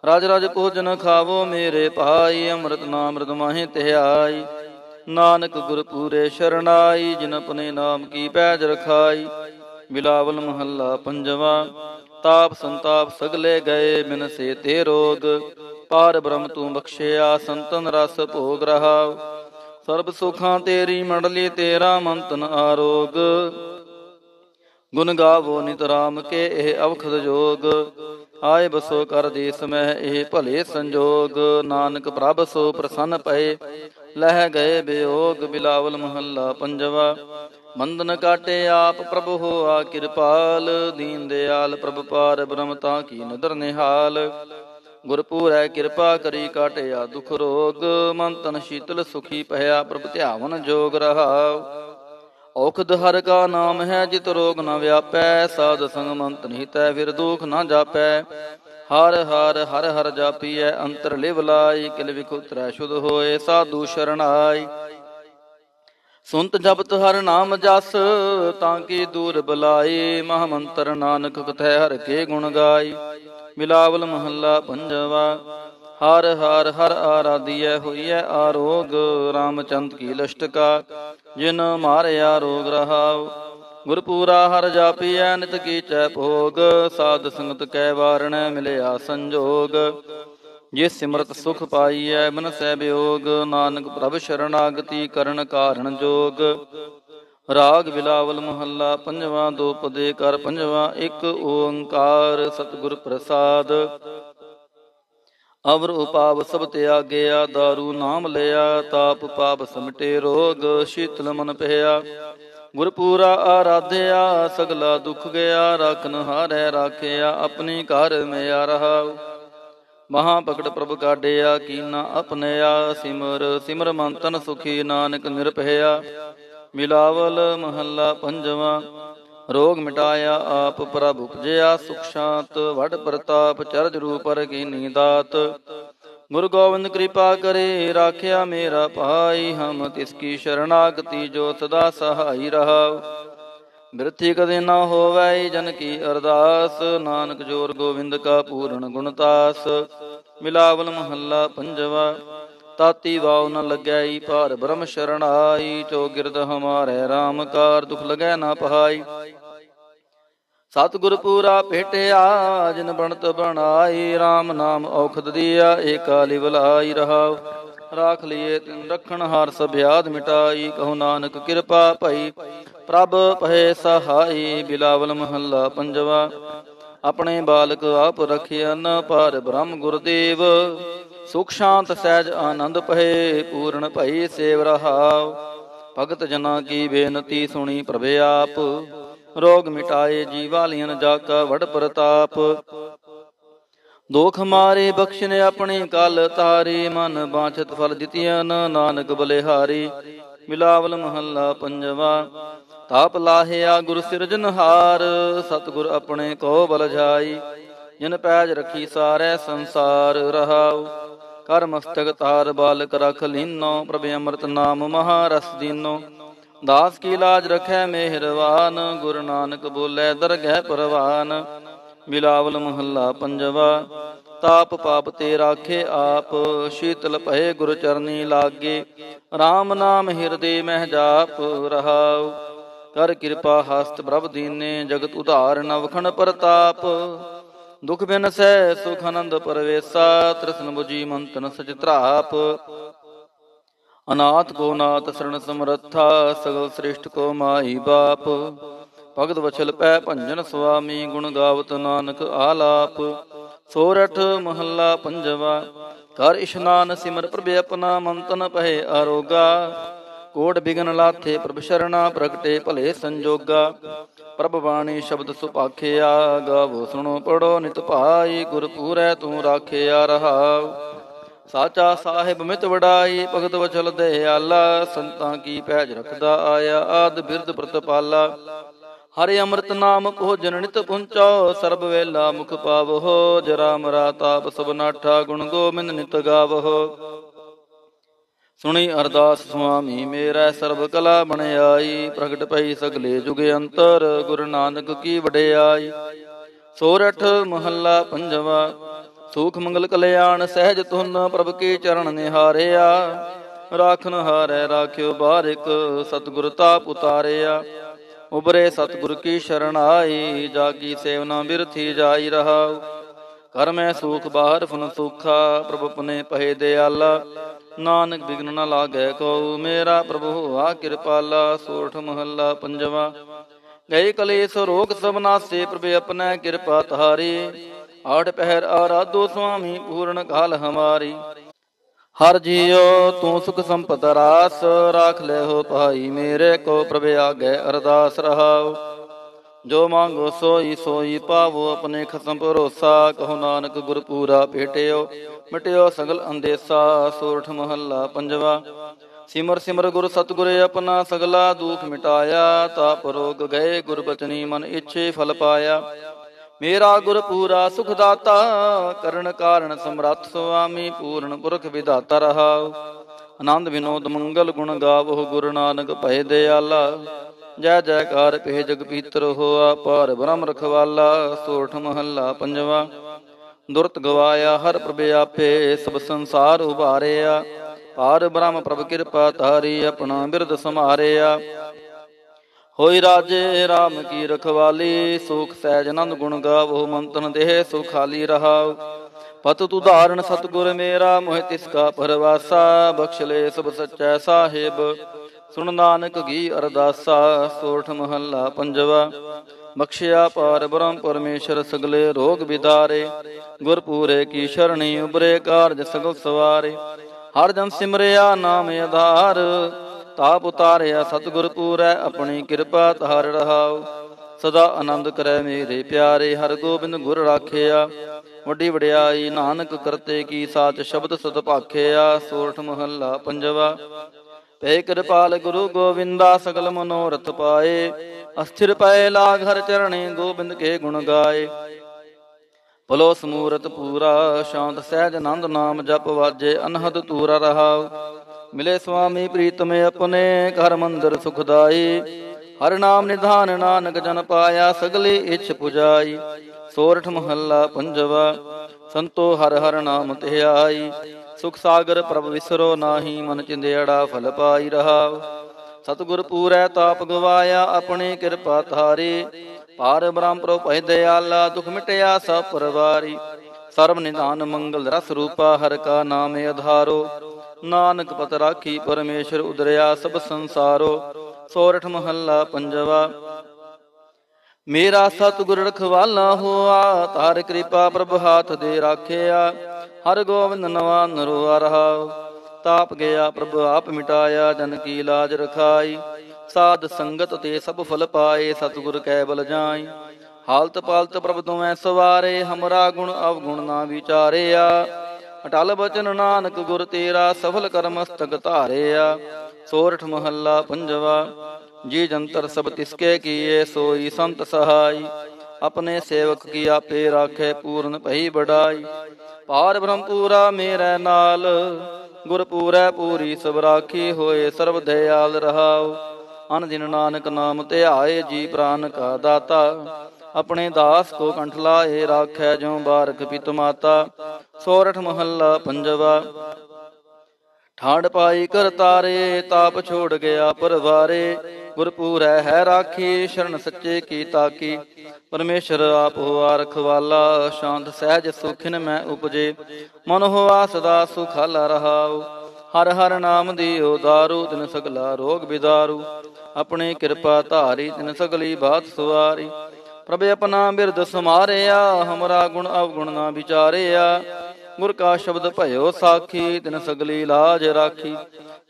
ਰਾਜ ਰਾਜ ਭੋਜਨ ਖਾਵੋ ਮੇਰੇ ਭਾਈ, ਅੰਮ੍ਰਿਤ ਨਾਮ ਰਦ ਮਾਹੇ ਧਿਆਈ ਨਾਨਕ ਗੁਰ ਪੂਰੇ ਸ਼ਰਣਾਈ, ਜਿਨ ਆਪਣੇ ਨਾਮ ਕੀ ਪੈਜ ਰਖਾਈ। ਬਿਲਾਵਲ ਮਹੱਲਾ ਪੰਜਵਾ, ਤਾਪ ਸੰਤਾਪ ਸਗਲੇ ਗਏ ਮਿਨ ਸੇ ਤੇ ਰੋਗ। ਪਾਰ ਬ੍ਰਹਮ ਤੂੰ ਬਖਸ਼ਿਆ, ਸੰਤਨ ਰਸ ਭੋਗ ਰਹਾ। ਸਰਬ ਸੁਖਾਂ ਤੇਰੀ ਮੰਡਲੀ, ਤੇਰਾ ਮੰਤਨ ਆਰੋਗ। ਗੁਣ ਗਾਵੋ ਨਿਤ ਰਾਮ ਕੇ, ਇਹ ਅਵਖਦ ਜੋਗ। ਆਏ ਬਸੋ ਕਰ ਦੇ ਸਮਹਿ ਇਹ ਭਲੇ ਸੰਜੋਗ। ਨਾਨਕ ਪ੍ਰਭ ਸੋ ਪ੍ਰਸੰਨ ਪਏ। ਲਹਿ ਗਏ ਬਿਯੋਗ ਬਿਲਾਵਲ ਮਹੱਲਾ ਪੰਜਵਾ। ਮੰਦਨ ਕਾਟੇ ਆਪ ਪ੍ਰਭ ਹੋਆ ਕਿਰਪਾਲ, ਦੀਨ ਦਿਆਲ ਪ੍ਰਭ ਪਾਰ ਬ੍ਰਹਮ ਤਾਂ ਕੀ ਨਦਰ ਨਿਹਾਲ। ਗੁਰਪੂਰੈ ਕਿਰਪਾ ਕਰੀ ਕਾਟਿਆ ਦੁਖ ਰੋਗ, ਮਨ ਤਨ ਸ਼ੀਤਲ ਸੁਖੀ ਭਇਆ ਪ੍ਰਭ ਧਿਆਵਨ ਜੋਗ ਰਹਾਉ। ਔਖਦ ਹਰ ਕਾ ਨਾਮ ਹੈ, ਜਿਤ ਰੋਗ ਨ ਵਿਆਪੈ, ਸਾਧ ਸੰਗ ਮੰਤ ਨਿਤੈ, ਫਿਰ ਦੁਖ ਨ ਜਾਪੈ। ਹਰ ਹਰ ਹਰ ਹਰ ਜਾਪੀਐ, ਅੰਤਰ ਲਿਵ ਲਾਈ, ਕਿਲ ਵਿਖੁਤਰੈ ਸ਼ੁਧ ਹੋਏ, ਸਾਧੂ ਸ਼ਰਣਾਈ। ਸੁਨਤ ਜਪਤ ਹਰ ਨਾਮ ਜਸ, ਤਾਂ ਕੀ ਦੂਰ ਬਲਾਈ ਮਹ ਨਾਨਕ ਕਥੈ ਹਰ ਕੇ ਗੁਣ ਗਾਈ। ਮਿਲਾਵਲ ਮਹੱਲਾ ਪੰਜਵਾ, ਹਰ ਹਰ ਹਰ ਆਰਾਧੀਐ ਹੋਈਐ ਆਰੋਗ, ਰਾਮਚੰਦ ਕੀ ਲਸ਼ਟਕਾ ਜਿਨ ਮਾਰਿਆ ਰੋਗ ਰਹਾਉ। ਗੁਰਪੂਰਾ ਹਰ ਜਾਪੀਐ, ਨਿਤ ਕੀਚੈ ਭੋਗ, ਸਾਧ ਸੰਗਤ ਕੈ ਵਾਰਣ, ਮਿਲਿਆ ਸੰਜੋਗ। ਜੇ ਸਿਮਰਤ ਸੁਖ ਪਾਈਐ, ਮਨ ਸਹਿ ਬਿਯੋਗ ਨਾਨਕ ਪ੍ਰਭ ਸ਼ਰਨਾਗਤੀ ਕਰਨ ਕਾਰਣ ਜੋਗ। ਰਾਗ ਬਿਲਾਵਲ ਮਹੱਲਾ, ਪੰਜਵਾਂ ਦੋ ਪਦੇ ਕਰ, ਪੰਜਵਾਂ ਇੱਕ ਓੰਕਾਰ ਸਤਿਗੁਰ ਪ੍ਰਸਾਦ। ਅਵਰ ਉਪਾਵ ਸਭ ਤਿਆਗਿਆ, ਦਾਰੂ ਨਾਮ ਲਿਆ, ਤਾਪ ਪਾਪ ਸਮਟੇ ਰੋਗ, ਸ਼ੀਤਲ ਮਨ ਭਇਆ ਗੁਰਪੂਰਾ ਆਰਾਧਿਆ, ਸਗਲਾ ਦੁਖ ਗਿਆ, ਰਖਨ ਹਾਰੈ ਰਾਖਿਆ, ਆਪਣੀ ਘਰ ਮਿਆ ਰਹਾ ਮਹਾ ਪਕੜ ਪ੍ਰਭ ਕਾਢਿਆ, ਕੀਨਾ ਆਪਣਿਆ ਸਿਮਰ ਸਿਮਰ ਮੰਤਨ ਸੁਖੀ ਨਾਨਕ ਨਿਰਭਇਆ। ਮਿਲਾਵਲ ਮਹੱਲਾ ਪੰਜਵਾਂ, ਰੋਗ ਮਿਟਾਇਆ ਆਪ ਪ੍ਰਭ ਉਪਜਿਆ, ਸੁਖ ਸ਼ਾਂਤ, ਵਡ ਪ੍ਰਤਾਪ, ਚਰਜ ਰੂਪਰ ਕੀਨੀ ਦਾਤ। ਗੁਰੂ ਗੋਬਿੰਦ ਕਿਰਪਾ ਕਰੇ, ਰਾਖਿਆ ਮੇਰਾ ਭਾਈ, ਹਮ ਤਿਸ ਕੀ ਸ਼ਰਨਾਗਤੀ ਜੋ ਸਦਾ ਸਹਾਈ ਰਹਾ ਬਿਰਥੀ ਕਦੇ ਨਾ ਹੋਵੈ ਜਨ ਕੀ ਅਰਦਾਸ, ਨਾਨਕ ਜੋਰ ਗੋਬਿੰਦ ਕਾ ਪੂਰਨ ਗੁਣਤਾਸ ਮਿਲਾਵਲ ਮਹੱਲਾ ਪੰਜਵਾ, ਤਾਤੀ ਵਾਉ ਨ ਲੱਗੈ ਭਾਰ ਬ੍ਰਹਮ ਸ਼ਰਣਾਈ ਚੋ ਗਿਰਦ ਹਮਾਰੇ RAM ਕਾਰ ਦੁਖ ਲਗੈ ਨਾ ਪਹਾਈ। ਸਤਿਗੁਰ ਪੂਰਾ ਭੇਟਿਆ, ਜਿਨ ਬਣਤ ਬਣਾਈ RAM ਨਾਮ ਔਖਦ ਦੀਆ, ਏਕਾ ਲਿਵਲਾਈ ਰਹਾਉ। ਰਾਖ ਲਈਏ ਤਿਨ ਰਖਣ, ਹਾਰ ਸਭਿਆਦ ਮਿਟਾਈ, ਕਹੋ ਨਾਨਕ ਕਿਰਪਾ ਭਈ। ਪ੍ਰਭ ਪਹਿ ਸਹਾਈ, ਬਿਲਾਵਲ ਮਹੱਲਾ ਪੰਜਵਾ। ਆਪਣੇ ਬਾਲਕ ਆਪ ਰਖਿਆ ਨ ਪਰ ਬ੍ਰਹਮ ਗੁਰਦੇਵ। ਸੁਖ ਸ਼ਾਂਤ ਸਹਿਜ ਆਨੰਦ ਪਹਿ ਪੂਰਨ ਭਈ ਸੇਵ ਰਹਾਉ। ਭਗਤ ਜਨਾ ਕੀ ਬੇਨਤੀ ਸੁਣੀ ਪ੍ਰਭੇ ਆਪ। ਰੋਗ ਮਿਟਾਏ ਜੀਵਾਲੀਨ ਜਾ ਕਾ ਵਡ ਪ੍ਰਤਾਪ। ਦੋਖ ਮਾਰੇ ਬਖਸ਼ਨ ਆਪਣੇ ਕਲ ਤਾਰੇ, ਮਨ ਬਾਛਤ ਫਲ ਦਿੱਤਿਆਨ ਨਾਨਕ ਬਲਿਹਾਰੀ। ਮਿਲਾਵਲ ਮਹੱਲਾ ਪੰਜਵਾ, ਤਾਪ ਲਾਹਿਆ ਗੁਰ ਸਿਰਜਨਹਾਰ ਸਤਿਗੁਰ ਆਪਣੇ ਕੋ ਬਲ ਜਾਈ। ਜਿਨ ਪੈਜ ਰਖੀ ਸਾਰੇ ਸੰਸਾਰ ਰਹਾਉ। ਕਰ ਮਸਤਕ ਤਾਰ ਬਾਲਕ ਰਖ ਲੀਨੋ, ਪ੍ਰਭ ਅੰਮ੍ਰਿਤ ਨਾਮ ਮਹਾਰਸ ਦੀਨੋ। ਦਾਸ ਕੀ ਲਾਜ ਰਖੈ ਮਿਹਰਵਾਨ, ਗੁਰੂ ਨਾਨਕ ਬੋਲੇ ਦਰਗਹਿ ਪਰਵਾਨ। ਬਿਲਾਵਲ ਮਹੱਲਾ ਪੰਜਵਾ, ਤਾਪ ਪਾਪ ਤੇ ਰਾਖੇ ਆਪ, ਸ਼ੀਤਲ ਭਏ ਗੁਰ ਚਰਨੀ ਲਾਗੇ। RAM ਨਾਮ ਹਿਰਦੇ ਮਹਿ ਜਾਪ ਰਹਾਉ, ਕਰ ਕਿਰਪਾ ਹਸਤ ਪ੍ਰਭ ਦੀਨੇ, ਜਗਤ ਉਧਾਰ ਨਵਖਣ ਪ੍ਰਤਾਪ। ਦੁਖ ਬਿਨਸੈ ਸੁਖ ਆਨੰਦ ਪਰਵੇਸਾ, ਤ੍ਰਿਸ਼ਨ 부ਜੀ ਮੰਤਨ ਸਚਿਤਰਾਪ ਅਨਾਥ ਕੋ ਨਾਥ ਸਰਣ ਸਮਰੱਥਾ, ਸਗਲ ਸ੍ਰਿਸ਼ਟ ਕੋ ਮਾਈ ਬਾਪ। ਭਗਤ ਵਛਲ ਪੈ ਭੰਜਨ ਸੁਆਮੀ, ਗੁਣ ਗਾਵਤ ਨਾਨਕ ਆਲਾਪ। ਸੋਰਠ ਮਹੱਲਾ ਪੰਜਵਾ ਕਰ ਇਸ਼ਨਾਨ ਸਿਮਰ ਪ੍ਰਭ ਆਪਣਾ, ਮੰਤਨ ਪਹਿ ਆਰੋਗਾ। ਕੋਟ ਬਿਗਨ ਲਾਥੇ ਪ੍ਰਭ ਸ਼ਰਣਾ, ਪ੍ਰਗਟੇ ਭਲੇ ਸੰਜੋਗਾ। ਪ੍ਰਭ ਬਾਣੀ ਸ਼ਬਦ ਸੁਪਾਖਿਆ ਗਾਵੋ ਸੁਣੋ ਪੜੋ ਨਿਤ ਭਾਈ ਗੁਰ ਪੂਰੈ ਤੂੰ ਰਾਖਿਆ ਰਹਾਉ। ਸਾਚਾ ਸਾਹਿਬ ਮਿਤ ਵਡਾਈ, ਭਗਤ ਵਚਲ ਦੇ ਆਲਾ, ਸੰਤਾਂ ਕੀ ਪੈਜ ਰਖਦਾ ਆਇਆ, ਆਦ ਬਿਰਦ ਪ੍ਰਤਪਾਲਾ। ਹਰਿ ਅੰਮ੍ਰਿਤ ਨਾਮ ਭੋਜਨ ਨਿਤ ਪੁੰਚੋ, ਸਰਬ ਵੇਲਾ ਮੁਖ ਪਾਵੋ ਜਰਾ ਮਰਾ ਤਾਪ ਸਭ ਨਾਠਾ, ਗੁਣ ਗੋਬਿੰਦ ਨਿਤ ਗਾਵੋ। ਸੁਣੀ ਅਰਦਾਸ ਸੁਆਮੀ, ਮੇਰਾ ਸਰਬ ਕਲਾ ਬਣਾਈ ਪ੍ਰਗਟ ਪਈ ਸਗਲੇ ਜੁਗ ਅੰਤਰ, ਗੁਰੂ ਨਾਨਕ ਕੀ ਵਡਿਆਈ। ਸੋਰਠ ਮਹੱਲਾ ਪੰਜਵਾ ਸੂਖ ਮੰਗਲ ਕਲਿਆਣ ਸਹਿਜ ਤੁਨ ਪ੍ਰਭ ਕੀ ਚਰਨ ਨਿਹਾਰਿਆ। ਰਾਖਨ ਹਾਰੈ ਰਾਖਿਓ ਬਾਰਿਕ, ਸਤਿਗੁਰ ਤਾਪ ਉਤਾਰਿਆ। ਉਬਰੇ ਸਤਿਗੁਰ ਕੀ ਸ਼ਰਨ ਆਈ, ਜਾਗੀ ਸੇਵਨਾ ਬਿਰਥੀ ਜਾਈ ਰਹਾਉ। ਕਰ ਮੈਂ ਸੂਖ ਬਾਹਰ ਫੁਨ ਸੁਖਾ, ਪ੍ਰਭ ਪਨੇ ਪਹਿ ਦਿਆਲਾ। ਨਾਨਕ ਬਿਗਨ ਨ ਲਾਗੈ ਕੋ ਮੇਰਾ ਪ੍ਰਭੂ ਆ ਕਿਰਪਾਲਾ, ਸੋਠ ਮਹੱਲਾ ਪੰਜਵਾ। ਗਏ ਕਲੇਸ਼ ਰੋਗ ਸਭ ਨਾਸੇ, ਪ੍ਰਭ ਆਪਣਾ ਕਿਰਪਾ ਤਾਰੀ ਆਠ ਪਹਿਰ ਆਰਾਧੋ ਸੁਆਮੀ ਪੂਰਨ ਕਾਲ ਹਮਾਰੀ। ਹਰ ਜੀਓ ਤੂੰ ਸੁਖ ਸੰਪਤ ਰਾਸ, ਰਾਖ ਲੈ ਹੋ ਭਾਈ ਮੇਰੇ ਕੋ ਪ੍ਰਭ ਆਗੇ ਅਰਦਾਸ ਰਹਾਓ ਜੋ ਮੰਗੋ ਸੋਈ ਸੋਈ ਪਾਵੋ ਆਪਣੇ ਖਸਮ ਭਰੋਸਾ, ਕਹੋ ਨਾਨਕ ਗੁਰ ਪੂਰਾ ਭੇਟਿਓ, ਮਿਟਿਓ ਸਗਲ ਅੰਦੇਸਾ, ਸੋਰਠ ਮਹੱਲਾ ਪੰਜਵਾ। ਸਿਮਰ ਸਿਮਰ ਗੁਰ ਸਤਗੁਰ ਆਪਣਾ ਸਗਲਾ ਦੁਖ ਮਿਟਾਇਆ, ਤਾਪ ਰੋਗ ਗਏ ਗੁਰ ਬਚਨੀ ਮਨ ਇੱਛੇ ਫਲ ਪਾਇਆ। ਮੇਰਾ ਗੁਰ ਪੂਰਾ ਸੁਖ ਦਾਤਾ ਕਰਨ ਕਾਰਨ ਸਮਰੱਥ ਸੁਆਮੀ, ਪੂਰਨ ਪੁਰਖ ਵਿਦਾਤਾ ਰਹਾਉ। ਆਨੰਦ ਵਿਨੋਦ ਮੰਗਲ ਗੁਣ ਗਾਵੋ, ਗੁਰੂ ਨਾਨਕ ਭਏ ਦਿਆਲਾ। ਜੈ ਜੈਕਾਰ ਪੇ ਜਗ ਪੀਤਰ ਹੋਆ ਪਾਰ ਬ੍ਰਹਮ ਰਖਵਾਲਾ, ਸੋਠ ਮਹੱਲਾ ਪੰਜਵਾ। ਦੁਰਤ ਗਵਾਇਆ ਹਰ ਪ੍ਰਭ ਆਪੇ, ਸਭ ਸੰਸਾਰ ਉਭਾਰਿਆ। ਪਾਰ ਬ੍ਰਹਮ ਪ੍ਰਭ ਕਿਰਪਾ ਤਾਰੀ ਆਪਣਾ ਬਿਰਦ ਸਮਾਰਿਆ ਹੋਈ ਰਾਜੇ RAM ਕੀ ਰਖਵਾਲੀ, ਸੁਖ ਸਹਿਜ ਆਨੰਦ ਗੁਣ ਗਾਵੋ, ਮੰਤਨ ਦੇਹ ਸੁਖਾਲੀ ਰਹਾਉ। ਪਤ ਤੁਧਾਰਨ ਸਤਗੁਰ ਮੇਰਾ, ਮੋਹਿ ਤਿਸ ਕਾ ਪਰਵਾਸਾ, ਬਖਸ਼ ਲੈ ਸਭ ਸੱਚਾ ਸਾਹਿਬ। ਸੁਣ ਨਾਨਕ ਗੀ ਅਰਦਾਸਾ, ਸੋਠ ਮਹੱਲਾ ਪੰਜਵਾ। ਬਖਸ਼ਿਆ ਪਾਰ ਬ੍ਰਹਮ ਪਰਮੇਸ਼ਰ ਸਗਲੇ ਰੋਗ ਵਿਦਾਰੇ ਗੁਰਪੂਰੇ ਕੀ ਸ਼ਰਣੀ ਉਬਰੇ ਕਾਰਜ ਸਗਲ ਸਵਾਰੇ। ਹਰ ਜਨ ਸਿਮਰਿਆ ਨਾਮ ਆਧਾਰ। ਤਾਪ ਉਤਾਰਿਆ ਸਤਿਗੁਰ ਪੂਰੈ, ਆਪਣੀ ਕਿਰਪਾ ਧਾਰ ਰਹਾਉ। ਸਦਾ ਆਨੰਦ ਕਰੈ ਮੇਰੇ ਪਿਆਰੇ, ਹਰ ਗੋਬਿੰਦ ਗੁਰ ਰਾਖਿਆ। ਵੱਡੀ ਵਡਿਆਈ ਨਾਨਕ ਕਰਤੇ ਕੀ ਸਾਚ ਸ਼ਬਦ ਸਤ ਭਾਖਿਆ ਸੋਰਠ ਮਹੱਲਾ ਪੰਜਵਾ। ਪੈ ਕਿਰਪਾਲ ਗੁਰੂ ਗੋਵਿੰਦਾ, ਸਗਲ ਮਨੋਰਥ ਪਾਏ। ਅਸਥਿਰ ਪੈ ਲਾਗ ਹਰ ਚਰਣੇ, ਗੋਬਿੰਦ ਕੇ ਗੁਣ ਗਾਏ। ਭਲੋ ਸਮੂਰਤ ਪੂਰਾ, ਸ਼ਾਂਤ ਸਹਿਜ ਆਨੰਦ ਨਾਮ ਜਪ ਵਾਜੇ, ਅਨਹਦ ਤੂਰਾ ਰਹਾਉ। ਮਿਲੇ ਸੁਆਮੀ ਪ੍ਰੀਤਮ ਆਪਣੇ ਘਰ ਮੰਦਰ ਸੁਖਦਾਈ। ਹਰ ਨਾਮ ਨਿਧਾਨ ਨਾਨਕ ਜਨ ਪਾਇਆ, ਸਗਲੇ ਇੱਛ ਪੁਜਾਈ। ਸੋਰਠ ਮਹੱਲਾ ਪੰਜਵਾ, ਸੰਤੋ ਹਰ ਹਰ ਨਾਮ ਧਿਆਈ ਸੁਖ ਸਾਗਰ ਪ੍ਰਭ ਵਿਸਰੋ ਨਾਹੀ, ਮਨ ਚਿੰਦੇੜਾ ਫਲ ਪਾਈ ਰਹਾਉ। ਸਤਿਗੁਰ ਪੂਰੈ ਤਾਪ ਗਵਾਇਆ, ਆਪਣੀ ਕਿਰਪਾ ਧਾਰੀ। ਪਾਰ ਬ੍ਰਹਮ ਪ੍ਰਭ ਭੈ ਦਇਆਲਾ ਦੁਖ ਮਿਟਿਆ ਸਭ ਪਰਵਾਰੀ। ਸਰਬ ਨਿਧਾਨ ਮੰਗਲ ਰਸ ਰੂਪਾ, ਹਰ ਕਾ ਨਾਮ ਆਧਾਰੋ ਨਾਨਕ ਪਤ ਰਾਖੀ ਪਰਮੇਸ਼ਰ ਉਦਰਿਆ ਸਭ ਸੰਸਾਰੋ, ਸੋਰਠ ਮਹੱਲਾ ਪੰਜਵਾ। ਮੇਰਾ ਸਤਿਗੁਰ ਰਖਵਾਲਾ ਹੋਆ, ਤਾਰ ਕਿਰਪਾ ਪ੍ਰਭ ਹਾਥ ਦੇ ਰਾਖਿਆ, ਹਰ ਗੋਬਿੰਦ ਨਵਾ ਨਰੋਆ ਰਹਾ। ਤਾਪ ਗਿਆ ਪ੍ਰਭ, ਆਪ ਮਿਟਾਇਆ, ਜਨ ਕੀ ਲਾਜ ਰਖਾਈ। ਸਾਧ ਸੰਗਤ ਤੇ ਸਭ ਫਲ ਪਾਏ, ਸਤਿਗੁਰ ਕੈ ਬਲ ਜਾਈ। ਹਾਲਤ ਪਾਲਤ ਪ੍ਰਭ ਤੁਮੈ ਸਵਾਰੇ, ਹਮਰਾ ਗੁਣ ਅਵਗੁਣ ਨਾ ਵਿਚਾਰਿਆ। ਅਟਲ ਬਚਨ ਨਾਨਕ ਗੁਰ ਤੇਰਾ ਸਫਲ ਕਰ ਮਸਤਕ ਧਾਰਿਆ, ਸੋਰਠ ਮਹੱਲਾ ਪੰਜਵਾ, ਜੀ ਜੰਤਰ ਸਭ ਤਿਸਕੇ ਕੀਏ, ਸੋਈ ਸੰਤ ਸਹਾਈ, ਆਪਣੇ ਸੇਵਕ ਕੀ ਆਪੇ ਰਾਖੇ, ਪੂਰਨ ਭਈ ਬੜਾਈ ਪਾਰ ਬ੍ਰਹਮ ਪੂਰਾ ਮੇਰੇ ਨਾਲ, ਗੁਰ ਪੂਰੈ ਪੂਰੀ ਸਭ ਰਾਖੀ ਹੋਏ, ਸਰਬ ਦਇਆਲ ਰਹਾਉ। ਅਨ ਦਿਨ ਨਾਨਕ ਨਾਮ ਧਿਆਏ, ਜੀ ਪ੍ਰਾਨ ਕਾ ਦਾਤਾ। ਆਪਣੇ ਦਾਸ ਕੋ ਕੰਠ ਲਾਏ ਰਾਖੈ ਜਿਉ ਬਾਰਕ ਪਿਤ ਮਾਤਾ, ਸੋਰਠ ਮਹੱਲਾ ਪੰਜਵਾ। ਠਾੜ ਪਾਈ ਕਰਤਾਰੇ ਤਾਪ ਛੋੜ ਗਿਆ ਪਰਵਾਰੇ। ਗੁਰਪੂਰੈ ਹੈ ਰਾਖੀ, ਸ਼ਰਨ ਸੱਚੇ ਕੀ ਤਾਕੀ। ਪਰਮੇਸ਼ਰ ਆਪ ਹੋਆ ਰਖਵਾਲਾ ਸ਼ਾਂਤ ਸਹਿਜ ਸੁਖਿਨ ਮੈਂ ਉਪਜੇ। ਮਨ ਹੋਆ ਸਦਾ ਸੁਖਾਲਾ ਰਹਾਉ। ਹਰ ਹਰ ਨਾਮ ਦੀਓ ਦਾਰੂ, ਤਿਨ ਸਗਲਾ ਰੋਗ ਬਿਦਾਰੂ। ਆਪਣੇ ਕਿਰਪਾ ਧਾਰੀ, ਤਿਨ ਸਗਲੀ ਬਾਤ ਸੁਵਾਰੀ ਪ੍ਰਭ ਆਪਣਾ ਬਿਰਦ ਸਮਾਰਿਆ ਹਮਰਾ ਗੁਣ ਅਵਗੁਣ ਨਾ ਵਿਚਾਰਿਆ। ਗੁਰ ਕਾ ਸ਼ਬਦ ਭਇਓ ਸਾਖੀ, ਤਿਨ ਸਗਲੀ ਲਾਜ ਰਾਖੀ।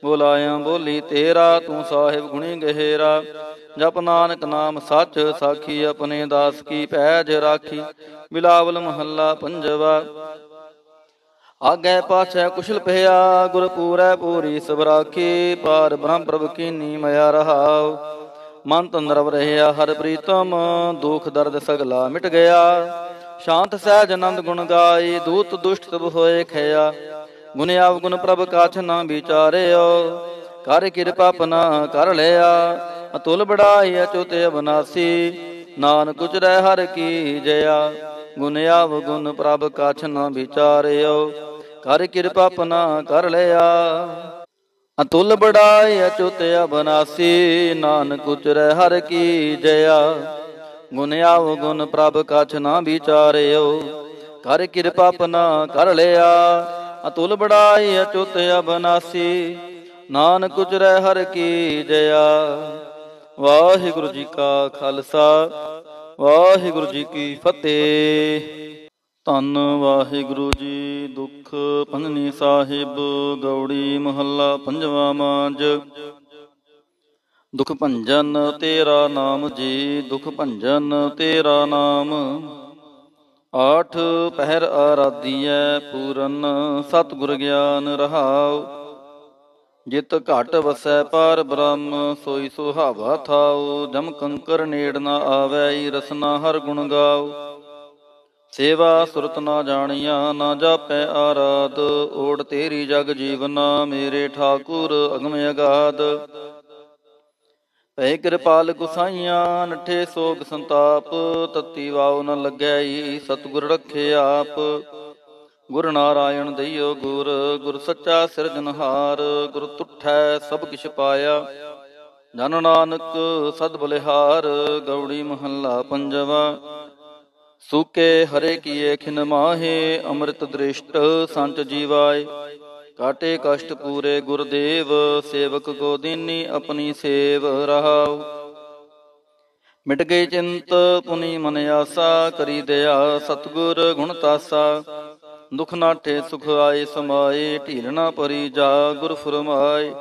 ਬੋਲਾਇਆ ਬੋਲੀ ਤੇਰਾ, ਤੂੰ ਸਾਹਿਬ ਗੁਣੀ ਗਹਿਰਾ। ਜਪ ਨਾਨਕ ਨਾਮ ਸੱਚ ਸਾਖੀ, ਆਪਣੇ ਦਾਸ ਕੀ ਪੈਜ ਰਾਖੀ। ਬਿਲਾਵਲ ਮਹੱਲਾ ਪੰਜਵਾ। ਆਗੇ ਪਾਛੈ ਕੁਸ਼ਲ ਭਇਆ ਗੁਰ ਪੂਰੈ ਪੂਰੀ ਸਭ ਰਾਖੀ ਪਾਰ ਬ੍ਰਹਮ ਪ੍ਰਭ ਕੀਨੀ ਮਿਆ ਰਹਾਉ। ਮਨ ਤੰਦਰਵ ਰਹਿਆ, ਹਰ ਪ੍ਰੀਤਮ, ਦੁਖ ਦਰਦ ਸਗਲਾ ਮਿਟ ਗਿਆ। ਸ਼ਾਂਤ ਸਹਿਜ ਆਨੰਦ ਗੁਣ ਗਾਈ, ਦੂਤ ਦੁਸ਼ਟ ਸਭ ਹੋਏ ਖਿਆ। ਗੁਣ ਆਵ ਗੁਣ ਪ੍ਰਭ ਕਾਛ ਨਾ ਵਿਚਾਰਿਓ, ਕਰ ਕਿਰਪਾ ਪਨਾ ਕਰ ਲਿਆ। ਅਤੁਲ ਬੜਾਈ ਅਚੁਤ ਅਬਨਾਸੀ, ਨਾਨਕ ਉਚਰੈ ਹਰ ਕੀ ਜਇਆ। ਗੁਣ ਆਵ ਗੁਣ ਪ੍ਰਭ ਕਾਛ ਨਾ ਵਿਚਾਰਿਓ, ਕਰ ਕਿਰਪਾ ਪਨਾ ਕਰ ਲਿਆ। ਅਤੁਲ ਬੜਾਈ ਅਚੁਤ ਅਬਨਾਸੀ, ਨਾਨਕ ਉਚਰੈ ਹਰ ਕੀ ਜਇਆ। ਗੁਣ ਆਵ ਗੁਣ ਪ੍ਰਭ ਕਛ ਨਾ ਵਿਚਾਰਿਓ, ਕਰ ਕਿਰਪਾ ਪਨਾ ਕਰ ਲਿਆ। ਅਤੁਲ ਬੜਾਈ ਅਚੁਤ ਅਬਨਾਸੀ, ਨਾਨਕ ਉਚਰੈ ਹਰ ਕੀ ਜਇਆ। ਵਾਹਿਗੁਰੂ ਜੀ ਕਾ ਖਾਲਸਾ, ਵਾਹਿਗੁਰੂ ਜੀ ਕੀ ਫਤਿਹ। ਧੰਨ ਵਾਹਿਗੁਰੂ ਜੀ, ਦੁਖ ਪੰਜਨੀ ਸਾਹਿਬ, ਗੌੜੀ ਮਹੱਲਾ ਪੰਜਵਾ ਮਾਂਜ। ਦੁਖ ਭੰਜਨ ਤੇਰਾ ਨਾਮ ਜੀ, ਦੁਖ ਭੰਜਨ ਤੇਰਾ ਨਾਮ। ਆਠ ਪਹਿਰ ਆਰਾਧੀਐ ਪੂਰਨ, ਸਤਿਗੁਰ ਗਿਆਨ ਰਹਾਉ। ਜਿਤ ਘਟ ਵਸੈ ਪਰ ਬ੍ਰਹਮ, ਸੋਈ ਸੁਹਾਵਾ ਥਾਉ। ਜਮ ਕੰਕਰ ਨੇੜ ਨਾ ਆਵੈ ਰਸਨਾ ਹਰ ਗੁਣ ਗਾਉ। ਸੇਵਾ ਸੁਰਤ ਨਾ ਜਾਣੀਆਂ, ਨਾ ਜਾਪੈ ਆਰਾਧ। ਓੜ ਤੇਰੀ ਜਗ ਜੀਵਨਾ, ਮੇਰੇ ਠਾਕੁਰ ਅਗਮ ਅਗਾਧ। ਭੈ ਕਿਰਪਾਲ ਗੁਸਾਈਆਂ, ਨਠੇ ਸੋਗ ਸੰਤਾਪ। ਤਤੀ ਵਾਉ ਨ ਲੱਗੈ ਸਤਗੁਰ ਰਖੇ ਆਪ। ਗੁਰ ਨਾਰਾਇਣ ਦਈਓ ਗੁਰ ਗੁਰ ਸੱਚਾ ਸਿਰਜਨਹਾਰ ਗੁਰ ਤੁਠੈ ਸਭ ਕਿਛ ਪਾਇਆ। ਜਨ ਨਾਨਕ ਸਦ ਬਲਿਹਾਰ, ਗੌੜੀ ਮਹੱਲਾ ਪੰਜਵਾ। ਸੂਕੇ ਹਰੇ ਕੀਏ ਖਿਨ ਮਾਹੇ, ਅੰਮ੍ਰਿਤ ਦ੍ਰਿਸ਼ਟ ਸੰਤ ਜੀਵਾਏ। ਕਾਟੇ ਕਸ਼ਟ ਪੂਰੇ ਗੁਰਦੇਵ, ਸੇਵਕ ਕੋ ਦੀਨੀ ਆਪਣੀ ਸੇਵ ਰਹਾਉ। ਮਿਟ ਗਈ ਚਿੰਤ ਪੁਨੀ ਮਨ ਆਸਾ, ਕਰੀ ਦਇਆ ਸਤਗੁਰ ਗੁਣ ਤਾਸਾ। ਦੁਖ ਨਾਠੇ ਸੁਖ ਆਏ ਸਮਾਏ ਢੀਲਣਾ ਪਰੀ ਜਾ ਗੁਰ ਫਰਮਾਏ।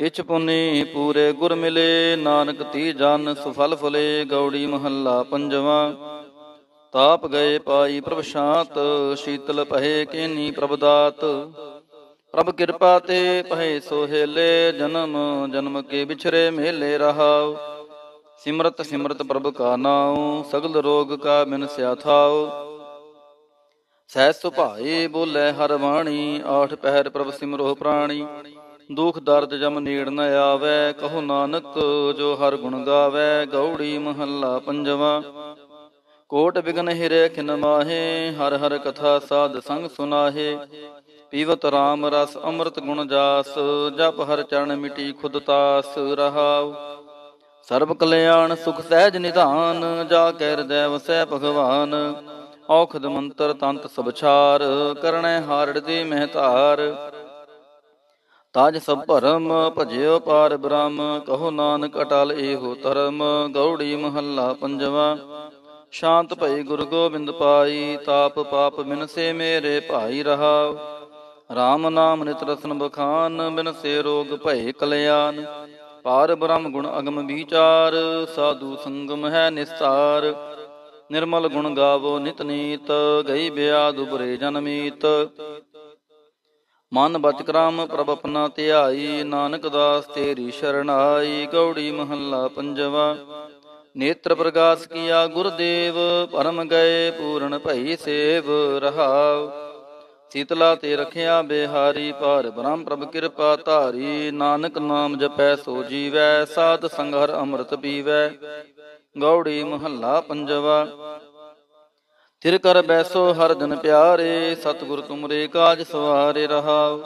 ਇਚ ਪੁਨੀ ਪੂਰੇ ਗੁਰ ਮਿਲੇ, ਨਾਨਕ ਤੀ ਜਨ ਸੁਫਲ ਫਲੇ, ਗੌੜੀ ਮਹੱਲਾ ਪੰਜਵਾ। ਤਾਪ ਗਏ ਪਾਈ ਪ੍ਰਭ ਸ਼ਾਂਤ, ਸ਼ੀਤਲ ਪਹੇ ਕੇਨੀ ਪ੍ਰਭ ਦਾਤ। ਪ੍ਰਭ ਕਿਰਪਾ ਤੇ ਪਹਿ ਸੋਹੇਲੇ, ਜਨਮ ਜਨਮ ਕੇ ਵਿਛਰੇ ਮੇਲੇ ਰਹਾਉ ਸਿਮਰਤ ਸਿਮਰਤ ਪ੍ਰਭ ਕਾ ਨਾਉ, ਸਗਲ ਰੋਗ ਕਾ ਬਿਨ ਸਿਆ ਥਾਉ। ਸਹਿ ਸੁਭਾਏ ਬੋਲੇ ਹਰ ਬਾਣੀ, ਆਠ ਪਹਿਰ ਪ੍ਰਭ ਸਿਮਰੋ ਪ੍ਰਾਣੀ। ਦੁਖ ਦਰਦ ਜਮ ਨੀੜ ਨ ਆਵੇ, ਕਹੋ ਨਾਨਕ ਜੋ ਹਰ ਗੁਣ ਗਾਵੇ, ਗੌੜੀ ਮਹੱਲਾ ਪੰਜਵਾ। ਕੋਟ ਬਿਗਨ ਹਿਰੇ ਖਿਨ ਮਾਹੇ, ਹਰ ਹਰ ਕਥਾ ਸਾਧ ਸੰਗ ਸੁਨਾਹੇ। ਪੀਵਤ RAM ਰਸ ਅੰਮ੍ਰਿਤ ਗੁਣ ਜਾਸ, ਜਪ ਹਰ ਚਰਨ ਮਿਟੀ ਖੁਦ ਤਾਸ ਰਹਾਉ। ਸਰਬ ਕਲਿਆਣ ਸੁਖ ਸਹਿਜ ਨਿਧਾਨ, ਜਾ ਕੈ ਹਿਰਦੈ ਵਸੈ ਭਗਵਾਨ। ਔਖਦ ਮੰਤਰ ਤੰਤ ਸਭ ਛਾਰ ਕਰਣੈ ਹਾਰੜ ਦੀ ਮਹਤਾਰ ਤਾਜ ਸਭ ਭਰਮ, ਭਜਿਓ ਪਾਰ ਬ੍ਰਹਮ, ਕਹੋ ਨਾਨਕ ਅਟਲ ਏਹੋ ਧਰਮ। ਗੌੜੀ ਮਹੱਲਾ ਪੰਜਵਾ। ਸ਼ਾਂਤ ਭਈ ਗੁਰ ਗੋਬਿੰਦ ਪਾਈ, ਤਾਪ ਪਾਪ ਮਿਨਸੇ ਮੇਰੇ ਭਾਈ ਰਹਾਉ। RAM ਨਾਮ ਨਿਤ ਰਸਨ ਬਖਾਨ, ਬਿਨਸੇ ਰੋਗ ਭਏ ਕਲਿਆਣ। ਪਾਰ ਬ੍ਰਹਮ ਗੁਣ ਅਗਮ ਵਿਚਾਰ, ਸਾਧੂ ਸੰਗਮ ਹੈ ਨਿਸਤਾਰ। ਨਿਰਮਲ ਗੁਣ ਗਾਵੋ ਨਿਤ ਨੀਤ, ਗਈ ਬਿਆਦ ਉਬਰੇ ਜਨਮੀਤ ਮਨ ਬਚ ਕਰਾਮ ਪ੍ਰਭ ਆਪਣਾ ਧਿਆਈ, ਨਾਨਕ ਦਾਸ ਤੇਰੀ ਸ਼ਰਣਾਈ ਗੌੜੀ ਮਹੱਲਾ ਪੰਜਵਾ। ਨੇਤਰ ਪ੍ਰਗਾਸ ਕੀਆ ਗੁਰਦੇਵ, ਪਰਮ ਗਏ ਪੂਰਨ ਭਈ ਸੇਵ ਰਹਾਉ। ਸੀਤਲਾ ਤੇ ਰਖਿਆ ਬਿਹਾਰੀ ਪਰ ਬ੍ਰਹਮ ਪ੍ਰਭ ਕਿਰਪਾ ਧਾਰੀ। ਨਾਨਕ ਨਾਮ ਜਪੈ ਸੋ ਜੀਵੈ, ਸਾਧ ਸੰਗਰ ਅੰਮ੍ਰਿਤ ਪੀਵੈ। ਗੌੜੀ ਮਹੱਲਾ ਪੰਜਵਾ। ਤਿਰ ਕਰ ਬੈਸੋ ਹਰ ਜਨ ਪਿਆਰੇ, ਸਤਿਗੁਰ ਤੁਮਰੇ ਕਾਜ ਸਵਾਰੇ ਰਹਾਉ।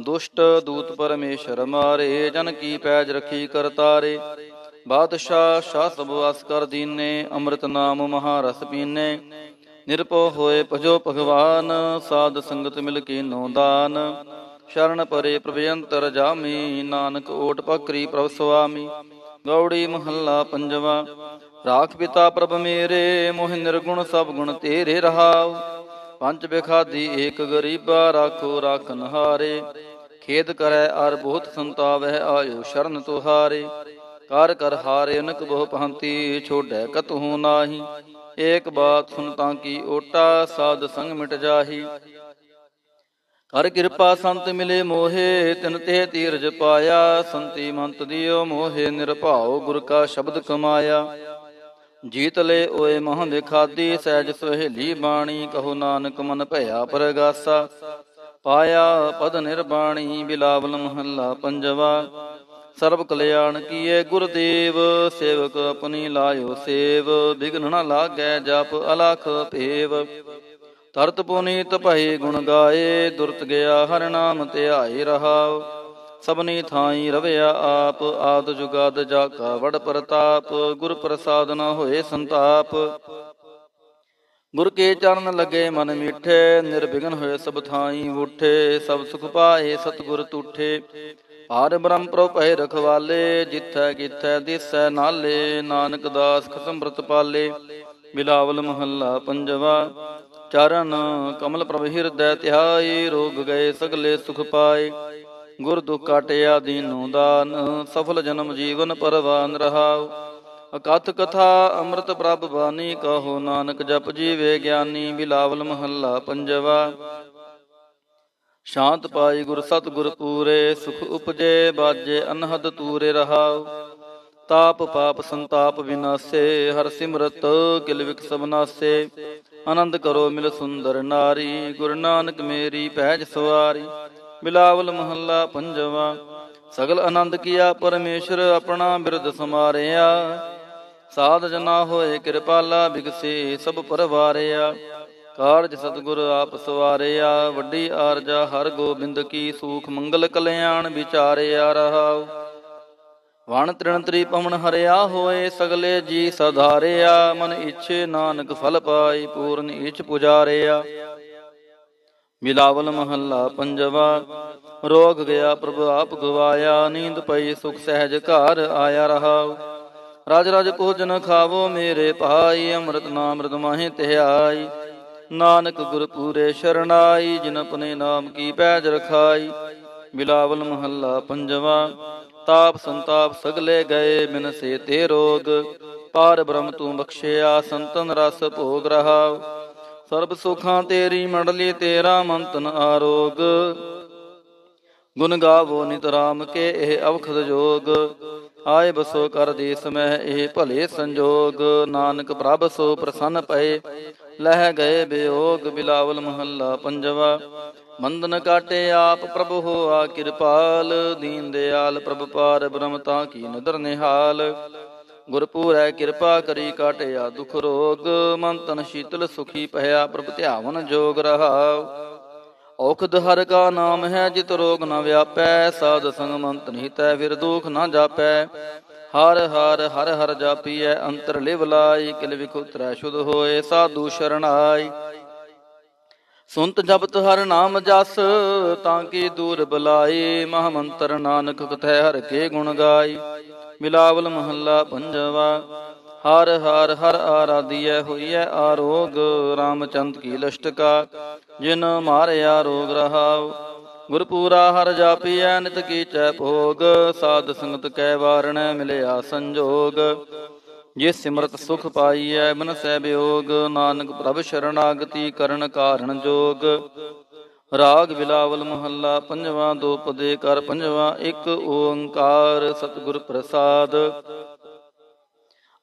ਦੁਸ਼ਟ ਦੂਤ ਪਰਮੇਸ਼ਰ ਮਾਰੇ, ਜਨ ਕੀ ਪੈਜ ਰਖੀ ਕਰਤਾਰੇ। ਬਾਦਸ਼ਾਹ ਸ਼ਾਹ ਸਭ ਵਸ ਦੀਨੇ, ਅੰਮ੍ਰਿਤ ਨਾਮ ਮਹਾਰਸ ਪੀਨੇ। ਨਿਰਪੋ ਹੋਏ ਭਜੋ ਭਗਵਾਨ, ਸਾਧ ਸੰਗਤ ਮਿਲ ਕੇ ਨੋ ਦਾਨ। ਸ਼ਰਨ ਪਰੇ ਪ੍ਰਭਯੰਤਰ ਜਾਮੀ, ਨਾਨਕ ਓਟ ਪਕਰੀ ਪ੍ਰਭ ਸੁਆਮੀ। ਗੌੜੀ ਮਹੱਲਾ ਪੰਜਵਾ, ਰਾਖ ਪਿਤਾ ਪ੍ਰਭ ਮੇਰੇ, ਮੋਹਿ ਨਿਰਗੁਣ ਸਭ ਗੁਣ ਤੇਰੇ ਰਹਾਉ। ਪੰਜ ਬਿਖਾਦੀ ਏਕ ਗਰੀਬਾ ਰਾਖੋ ਰਾਖਨ ਹਾਰੇ ਖੇਦ ਕਰੈ ਅਰ ਬਹੁਤ ਸੰਤਾਵਹਿ ਆਇਓ ਸ਼ਰਨ ਤੁਹਾਰੇ। ਕਰ ਕਰ ਹਾਰੇ ਅਨਕ ਬਹੁ ਪੰਤੀ ਛੋੜੈ ਕਤਹੂ ਨਾਹੀ। ਏਕ ਬਾਤ ਸੁਨ ਤਾਂ ਕੀ ਓਟਾ, ਸਾਧ ਸੰਗ ਮਿਟ ਜਾਹੀ। ਕਰ ਕਿਰਪਾ ਸੰਤ ਮਿਲੇ ਮੋਹੇ, ਤਿਨ ਤੇ ਤੀਰਜ ਪਾਇਆ। ਸੰਤੀ ਮੰਤ ਦਿਓ ਮੋਹੇ, ਨਿਰਭਾਉ ਗੁਰ ਕਾ ਸ਼ਬਦ ਕਮਾਇਆ। ਜੀਤ ਲੈ ਓਏ ਮਹ ਵਿਖਾਦੀ ਸਹਿਜ ਸੁਹੇਲੀ ਬਾਣੀ, ਕਹੋ ਨਾਨਕ ਮਨ ਭਇਆ ਪਰਗਾਸਾ। ਪਾਇਆ ਪਦ ਨਿਰਬਾਣੀ, ਬਿਲਾਵਲ ਮਹੱਲਾ ਪੰਜਵਾ। ਸਰਬ ਕਲਿਆਣ ਕੀਏ ਗੁਰਦੇਵ, ਸੇਵਕ ਆਪਣੀ ਲਾਇਓ ਸੇਵ ਬਿਗਨ ਨ ਲਾਗੈ ਜਪ ਅਲਖ ਭੇਵ। ਤਰਤ ਪੁਨੀਤ ਭਈ ਗੁਣ ਗਾਏ, ਦੁਰਤ ਗਿਆ ਹਰ ਨਾਮ ਧਿਆਏ ਰਹਾਉ। ਸਭਨੀ ਥਾਈ ਰਵਿਆ ਆਪ, ਆਦ ਜੁਗਾਦ ਜਾ ਕਾ ਵੜ ਪ੍ਰਤਾਪ, ਗੁਰ ਪ੍ਰਸਾਦ ਨ ਹੋਏ ਸੰਤਾਪ। ਗੁਰ ਕੇ ਚਰਨ ਲਗੇ ਮਨ ਮਿੱਠੇ, ਨਿਰਵਿਘਨ ਹੋਏ ਸਭ ਥਾਈ ਉਠੇ, ਸਭ ਸੁਖ ਪਾਏ ਸਤਗੁਰ ਤੂਠੇ। ਹਰ ਬ੍ਰਹਮ ਪ੍ਰਭ ਭੈ ਰਖਵਾਲੇ, ਜਿੱਥੈ ਕਿਥੈ ਦਿਸੈ ਨਾਲੇ, ਨਾਨਕ ਦਾਸ ਖਸਮ ਬ੍ਰਤ ਪਾਲੇ। ਬਿਲਾਵਲ ਮਹੱਲਾ ਪੰਜਵਾ, ਚਰਨ ਕਮਲ ਪ੍ਰਭ ਹਿਰਦੈ ਧਿਆਈ ਰੋਗ ਗਏ ਸਗਲੇ ਸੁਖ ਪਾਏ। ਗੁਰ ਦੁਖ ਕਾਟਿਆ ਦੀਨੂ ਦਾਨ, ਸਫਲ ਜਨਮ ਜੀਵਨ ਪਰਵਾਨ ਰਹਾਉ। ਅਕਥ ਕਥਾ ਅੰਮ੍ਰਿਤ ਪ੍ਰਭ ਬਾਣੀ, ਕਹੋ ਨਾਨਕ ਜਪ ਜੀਵੇ ਗਿਆਨੀ। ਬਿਲਾਵਲ ਮਹੱਲਾ ਪੰਜਵਾ ਸ਼ਾਂਤ ਪਾਈ ਗੁਰ ਸਤਗੁਰ ਪੂਰੇ, ਸੁਖ ਉਪਜੇ, ਬਾਜੇ ਅਨਹਦ ਤੂਰੇ ਰਹਾਉ। ਤਾਪ ਪਾਪ ਸੰਤਾਪ ਵਿਨਾਸੇ, ਹਰ ਸਿਮਰਤ ਕਿਲ ਵਿਕ ਸਬਨਾਸੇ ਆਨੰਦ ਕਰੋ ਮਿਲ ਸੁੰਦਰ ਨਾਰੀ, ਗੁਰੂ ਨਾਨਕ ਮੇਰੀ ਪਹਿਜ ਸਵਾਰੀ। ਬਿਲਾਵਲ ਮਹੱਲਾ ਪੰਜਵਾ, ਸਗਲ ਆਨੰਦ ਕੀਆ ਪਰਮੇਸ਼ਰ ਆਪਣਾ ਬਿਰਦ ਸਮਾਰਿਆ। ਸਾਧ ਜਨਾ ਹੋਏ ਕਿਰਪਾਲਾ ਬਿਗਸੇ ਸਭ ਪਰਵਾਰਿਆ। ਕਾਰਜ ਸਤਗੁਰ ਆਪ ਸਵਾਰਿਆ, ਵੱਡੀ ਆਰਜਾ ਹਰ ਗੋਬਿੰਦ ਕੀ ਸੂਖ ਮੰਗਲ ਕਲਿਆਣ ਵਿਚਾਰਿਆ ਰਹਾਉ। ਵਣ ਤ੍ਰਿਣ ਤ੍ਰੀ ਪਵਨ ਹਰਿਆ ਹੋਏ, ਸਗਲੇ ਜੀ ਸਧਾਰਿਆ, ਮਨ ਇਛੇ ਨਾਨਕ ਫਲ ਪਾਈ, ਪੂਰਨ ਇਛ ਪੁਜਾਰਿਆ। ਮਿਲਾਵਲ ਮਹੱਲਾ ਪੰਜਵਾ, ਰੋਗ ਗਿਆ ਪ੍ਰਭ ਆਪ ਗਵਾਇਆ, ਨੀਂਦ ਪਈ ਸੁਖ ਸਹਿਜ ਘਰ ਆਇਆ ਰਹਾਉ। ਰਾਜ ਰਾਜ ਭੋਜਨ ਖਾਵੋ ਮੇਰੇ ਭਾਈ, ਅੰਮ੍ਰਿਤ ਨਾਮ ਅੰਮ੍ਰਿਤ ਮਾਹੇ ਧਿਆਈ ਨਾਨਕ ਗੁਰ ਪੂਰੇ ਸ਼ਰਣਾਈ ਜਿਨ ਆਪਣੇ ਨਾਮ ਕੀ ਪੈਜ ਰਖਾਈ। ਬਿਲਾਵਲ ਮਹੱਲਾ ਪੰਜਵਾ, ਤਾਪ ਸੰਤਾਪ ਸਗਲੇ ਗਏ ਮਿਨ ਸੇ ਤੇ ਰੋਗ। ਪਾਰ ਬ੍ਰਹਮ ਤੂੰ ਬਖਸ਼ਿਆ, ਸੰਤਨ ਰਸ ਭੋਗ ਰਹਾਉ। ਸਰਬ ਸੁਖਾਂ ਤੇਰੀ ਮੰਡਲੀ, ਤੇਰਾ ਮੰਤਨ ਆਰੋਗ। ਗੁਣ ਗਾਵੋ ਨਿਤ ਰਾਮ ਕੇ, ਇਹ ਅਵਖਦ ਜੋਗ। ਆਏ ਬਸੋ ਕਰ ਦੇਸ ਮਹਿ ਇਹ ਭਲੇ ਸੰਜੋਗ, ਨਾਨਕ ਪ੍ਰਭ ਸੋ ਪ੍ਰਸੰਨ ਪਏ। ਲਹਿ ਗਏ ਬਿਯੋਗ ਬਿਲਾਵਲ ਮਹੱਲਾ ਪੰਜਵਾ। ਮੰਦਨ ਕਾਟੇ ਆਪ ਪ੍ਰਭ ਹੋਆ ਕਿਰਪਾਲ, ਦੀਨ ਦਿਆਲ ਪ੍ਰਭ ਪਾਰ ਬ੍ਰਹਮ ਤਾਂ ਕੀ ਨਦਰ ਨਿਹਾਲ। ਗੁਰਪੂਰੈ ਕਿਰਪਾ ਕਰੀ ਕਾਟਿਆ ਦੁਖ ਰੋਗ ਮਨ ਤਨ ਸ਼ੀਤਲ ਸੁਖੀ ਭਇਆ ਪ੍ਰਭ ਧਿਆਵਨ ਜੋਗ ਰਹਾਉ। ਔਖਦ ਹਰ ਕਾ ਨਾਮ ਹੈ, ਜਿਤ ਰੋਗ ਨ ਵਿਆਪੈ, ਸਾਧ ਸੰਗ ਮੰਤ ਨਿਤੈ ਫਿਰ ਦੁਖ ਨ ਜਾਪੈ। ਹਰ ਹਰ ਹਰ ਹਰ ਜਾਪੀਐ, ਅੰਤਰ ਲਿਵ ਲਾਈ ਕਿਲ ਵਿਖੁਤਰੈ ਸ਼ੁਧ ਹੋਏ, ਸਾਧੂ ਸ਼ਰਣਾਈ। ਸੁਨਤ ਜਪਤ ਹਰ ਨਾਮ ਜਸ, ਤਾਂ ਕੀ ਦੂਰ ਬਲਾਈ ਮਹ ਮੰਤਰ ਨਾਨਕ ਕਥੈ ਹਰ ਕੇ ਗੁਣ ਗਾਈ। ਮਿਲਾਵਲ ਮਹੱਲਾ ਪੰਜਵਾ ਹਰ ਹਰ ਹਰ ਆਰਾਧੀਐ ਹੋਈਐ ਆਰੋਗ, ਰਾਮਚੰਦ ਕੀ ਲਸ਼ਟਕਾ, ਜਿਨ ਮਾਰਿਆ ਰੋਗ ਰਹਾਉ। ਗੁਰਪੂਰਾ ਹਰ ਜਾਪੀਐ, ਨਿਤ ਕੀਚੈ ਭੋਗ, ਸਾਧ ਸੰਗਤ ਕੈ ਵਾਰਣ ਮਿਲਿਆ ਸੰਜੋਗ। ਜੇ ਸਿਮਰਤ ਸੁਖ ਪਾਈਐ ਮਨ ਸਹਿ ਬਿਯੋਗ ਨਾਨਕ ਪ੍ਰਭ ਸ਼ਰਨਾਗਤੀ ਕਰਨ ਕਾਰਨ ਜੋਗ। ਰਾਗ ਬਿਲਾਵਲ ਮਹੱਲਾ, ਪੰਜਵਾਂ ਦੋ ਪਦੇ ਕਰ, ਪੰਜਵਾਂ ਇੱਕ ਓੰਕਾਰ, ਸਤਿਗੁਰ ਪ੍ਰਸਾਦ।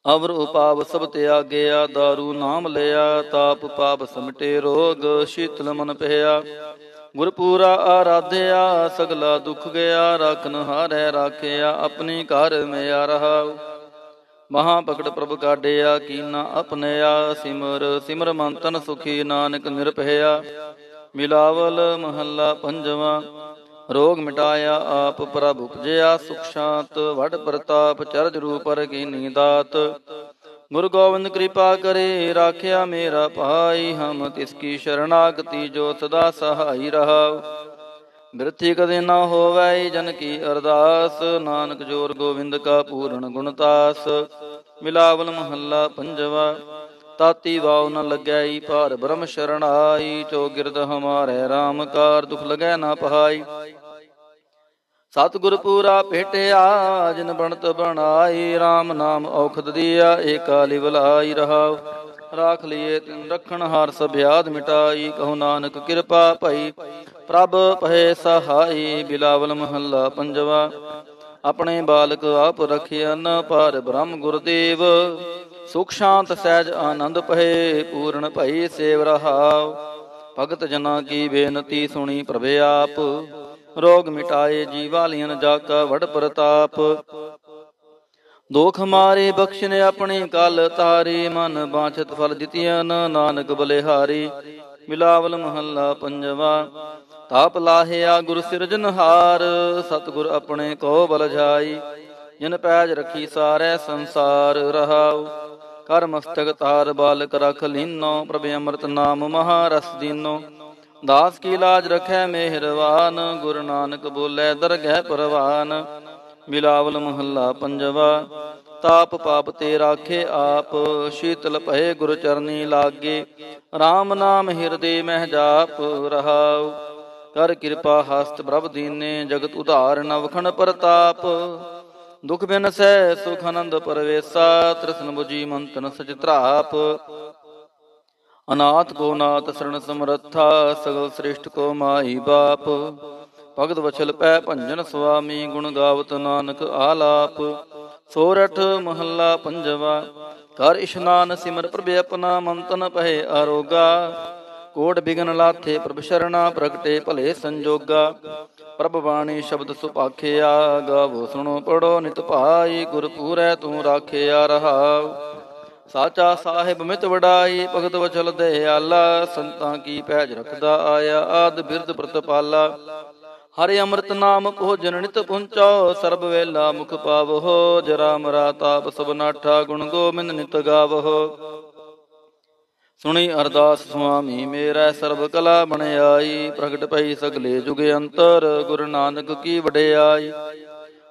ਅਵਰ ਉਪਾਵ ਸਭ ਤਿਆਗਿਆ दारू ਨਾਮ ਲਿਆ, ਤਾਪ ਪਾਪ ਸਮਟੇ ਰੋਗ, ਸ਼ੀਤਲ ਮਨ ਪਹਿਆ ਗੁਰਪੂਰਾ ਆਰਾਧਿਆ, ਸਗਲਾ ਦੁਖ ਗਿਆ ਰਾਖਨ ਹਾਰੈ ਰਾਖਿਆ, ਆਪਣੀ ਘਰ ਮਿਆ ਰਹਾ ਮਹਾ ਪਕੜ ਪ੍ਰਭ ਕਾਢਿਆ, ਕੀਨਾ ਆਪਣਿਆ ਸਿਮਰ ਸਿਮਰ ਮੰਤਨ ਸੁਖੀ ਨਾਨਕ ਨਿਰਭਇਆ ਮਿਲਾਵਲ ਮਹੱਲਾ ਪੰਜਵਾਂ ਰੋਗ ਮਿਟਾਇਆ ਆਪ ਪ੍ਰਭ ਉਪਜਿਆ, ਸੁਖ ਸ਼ਾਂਤ, ਵਡ ਪ੍ਰਤਾਪ, ਚਰਜ ਰੂਪਰ ਕੀਨੀ ਦਾਤ ਗੁਰੂ ਗੋਬਿੰਦ ਕਿਰਪਾ ਕਰੇ, ਰਾਖਿਆ ਮੇਰਾ ਭਾਈ, ਹਮ ਤਿਸ ਕੀ ਸ਼ਰਨਾਗਤੀ ਜੋ ਸਦਾ ਸਹਾਈ ਰਹਾ ਬਿਰਥੀ ਕਦੇ ਨਾ ਹੋਵੈ ਜਨ ਕੀ ਅਰਦਾਸ, ਨਾਨਕ ਜੋਰ ਗੋਬਿੰਦ ਕਾ ਪੂਰਨ ਗੁਣਤਾਸ ਮਿਲਾਵਲ ਮਹੱਲਾ ਪੰਜਵਾ ਤਾਤੀ ਵਾਉ ਨ ਲੱਗੈ ਭਾਰ ਬ੍ਰਹਮ ਸ਼ਰਣਾਈ ਚੋਗਿਰਦ ਹਮਾਰੇ RAM ਕਾਰ ਦੁਖ ਲਗੈ ਨਾ ਪਹਾਈ। ਸਤਿਗੁਰ ਪੂਰਾ ਭੇਟਿਆ, ਜਿਨ ਬਣਤ ਬਣਾਈ RAM ਨਾਮ ਔਖਦ ਦੀਆ ਏਕਾ ਲਿਵਲਾਈ ਰਹਾਉ। ਰਾਖ ਲਈਏ ਤਿਨ ਰਖਣ ਹਾਰ ਸਭਿਆਦ ਮਿਟਾਈ, ਕਹੋ ਨਾਨਕ ਕਿਰਪਾ ਭਈ, ਪ੍ਰਭ ਪਹੇ ਸਹਾਈ, ਬਿਲਾਵਲ ਮਹੱਲਾ ਪੰਜਵਾ। ਆਪਣੇ ਬਾਲਕ ਆਪ ਰਖਿਆਨ ਪਰ ਬ੍ਰਹਮ ਗੁਰਦੇਵ। ਸੁਖ ਸ਼ਾਂਤ ਸਹਿਜ ਆਨੰਦ ਪਹਿ ਪੂਰਨ ਭਈ ਸੇਵ ਰਹਾਉ। ਭਗਤ ਜਨਾ ਕੀ ਬੇਨਤੀ ਸੁਣੀ ਪ੍ਰਭੇ ਆਪ। ਰੋਗ ਮਿਟਾਏ ਜੀਵਾਲੀਨ ਜਾ ਕਾ ਵਡ ਪ੍ਰਤਾਪ। ਦੋਖ ਮਾਰੇ ਬਖਸ਼ਨੇ ਆਪਣੀ ਕਲ ਤਾਰੇ, ਮਨ ਬਾਛਤ ਫਲ ਦਿੱਤੀਆਂ ਨਾਨਕ ਬਲਿਹਾਰੀ। ਮਿਲਾਵਲ ਮਹੱਲਾ ਪੰਜਵਾ, ਤਾਪ ਲਾਹਿਆ ਗੁਰ ਸਿਰਜਨਹਾਰ ਸਤਗੁਰ ਆਪਣੇ ਕੋ ਬਲ ਜਾਈ, ਜਿਨ ਪੈਜ ਰਖੀ ਸਾਰੇ ਸੰਸਾਰ ਰਹਾਉ। ਕਰ ਮਸਤਕ ਤਾਰ ਬਾਲਕ ਰਖ ਲੀਨੋ, ਪ੍ਰਭ ਅੰਮ੍ਰਿਤ ਨਾਮ ਮਹਾਰਸ ਦੀਨੋ। ਦਾਸ ਕੀ ਲਾਜ ਰਖੈ ਮਿਹਰਵਾਨ, ਗੁਰੂ ਨਾਨਕ ਬੋਲੇ ਦਰਗਹਿ ਪਰਵਾਨ। ਮਿਲਾਵਲ ਮਹੱਲਾ ਪੰਜਵਾ, ਤਾਪ ਪਾਪ ਤੇ ਰਾਖੇ ਆਪ, ਸ਼ੀਤਲ ਭਏ ਗੁਰ ਚਰਨੀ ਲਾਗੇ। RAM ਨਾਮ ਹਿਰਦੇ ਮਹਿ ਜਾਪ ਰਹਾਉ। ਕਰ ਕਿਰਪਾ ਹਸਤ ਪ੍ਰਭ ਦੀਨੇ, ਜਗਤ ਉਧਾਰ ਨਵਖਣ ਪ੍ਰਤਾਪ। ਦੁਖ ਬਿਨ ਸਹਿ ਸੁਖ ਆਨੰਦ ਪਰਵੇਸਾ, ਤ੍ਰਿਸ਼ਨ 부ਜੀ ਮੰਤਨ ਸਚ ਤਰਾਪ ਅਨਾਥ ਕੋ ਨਾਥ ਸਰਣ ਸਮਰੱਥਾ, ਸਗਲ ਸ੍ਰਿਸ਼ਟ ਕੋ ਮਾਈ ਬਾਪ। ਭਗਤ ਵਛਲ ਪੈ ਭੰਜਨ ਸੁਆਮੀ, ਗੁਣ ਗਾਵਤ ਨਾਨਕ ਆਲਾਪ। ਸੋਰਠ ਮਹੱਲਾ ਪੰਜਵਾ ਕਰ ਇਸ਼ਨਾਨ ਸਿਮਰ ਪ੍ਰਭ ਆਪਣਾ ਮੰਤਨ ਪਹਿ ਆਰੋਗਾ। ਕੋਟ ਬਿਗਨ ਲਾਥੇ ਪ੍ਰਭ ਸ਼ਰਣਾ, ਪ੍ਰਗਟੇ ਭਲੇ ਸੰਜੋਗਾ। ਪ੍ਰਭ ਬਾਣੀ ਸ਼ਬਦ ਸੁਪਾਖਿਆ ਗਾਵੋ ਸੁਣੋ ਪੜੋ ਨਿਤ ਭਾਈ, ਗੁਰ ਪੂਰੈ ਤੂੰ ਰਾਖਿਆ ਰਹਾਉ। ਸਾਚਾ ਸਾਹਿਬ ਮਿਤ ਵਡਾਈ, ਭਗਤ ਵਚਲ ਦੇ ਆਲਾ, ਸੰਤਾਂ ਕੀ ਪੈਜ ਰਖਦਾ ਆਇਆ, ਆਦ ਬਿਰਦ ਪ੍ਰਤਪਾਲਾ। ਹਰਿ ਅੰਮ੍ਰਿਤ ਨਾਮ ਭੋਜਨ ਨਿਤ ਪੁੰਚੋ, ਸਰਬ ਵੇਲਾ ਮੁਖ ਪਾਵੋ ਜਰਾ ਮਰਾ ਤਾਪ ਸਭ ਨਾਠਾ ਗੁਣ ਗੋਬਿੰਦ ਨਿਤ ਗਾਵੋ। ਸੁਣੀ ਅਰਦਾਸ ਸੁਆਮੀ, ਮੇਰਾ ਸਰਬ ਕਲਾ ਬਣਾਈ ਪ੍ਰਗਟ ਪਈ ਸਗਲੇ ਜੁਗ ਅੰਤਰ, ਗੁਰੂ ਨਾਨਕ ਕੀ ਵਡਿਆਈ।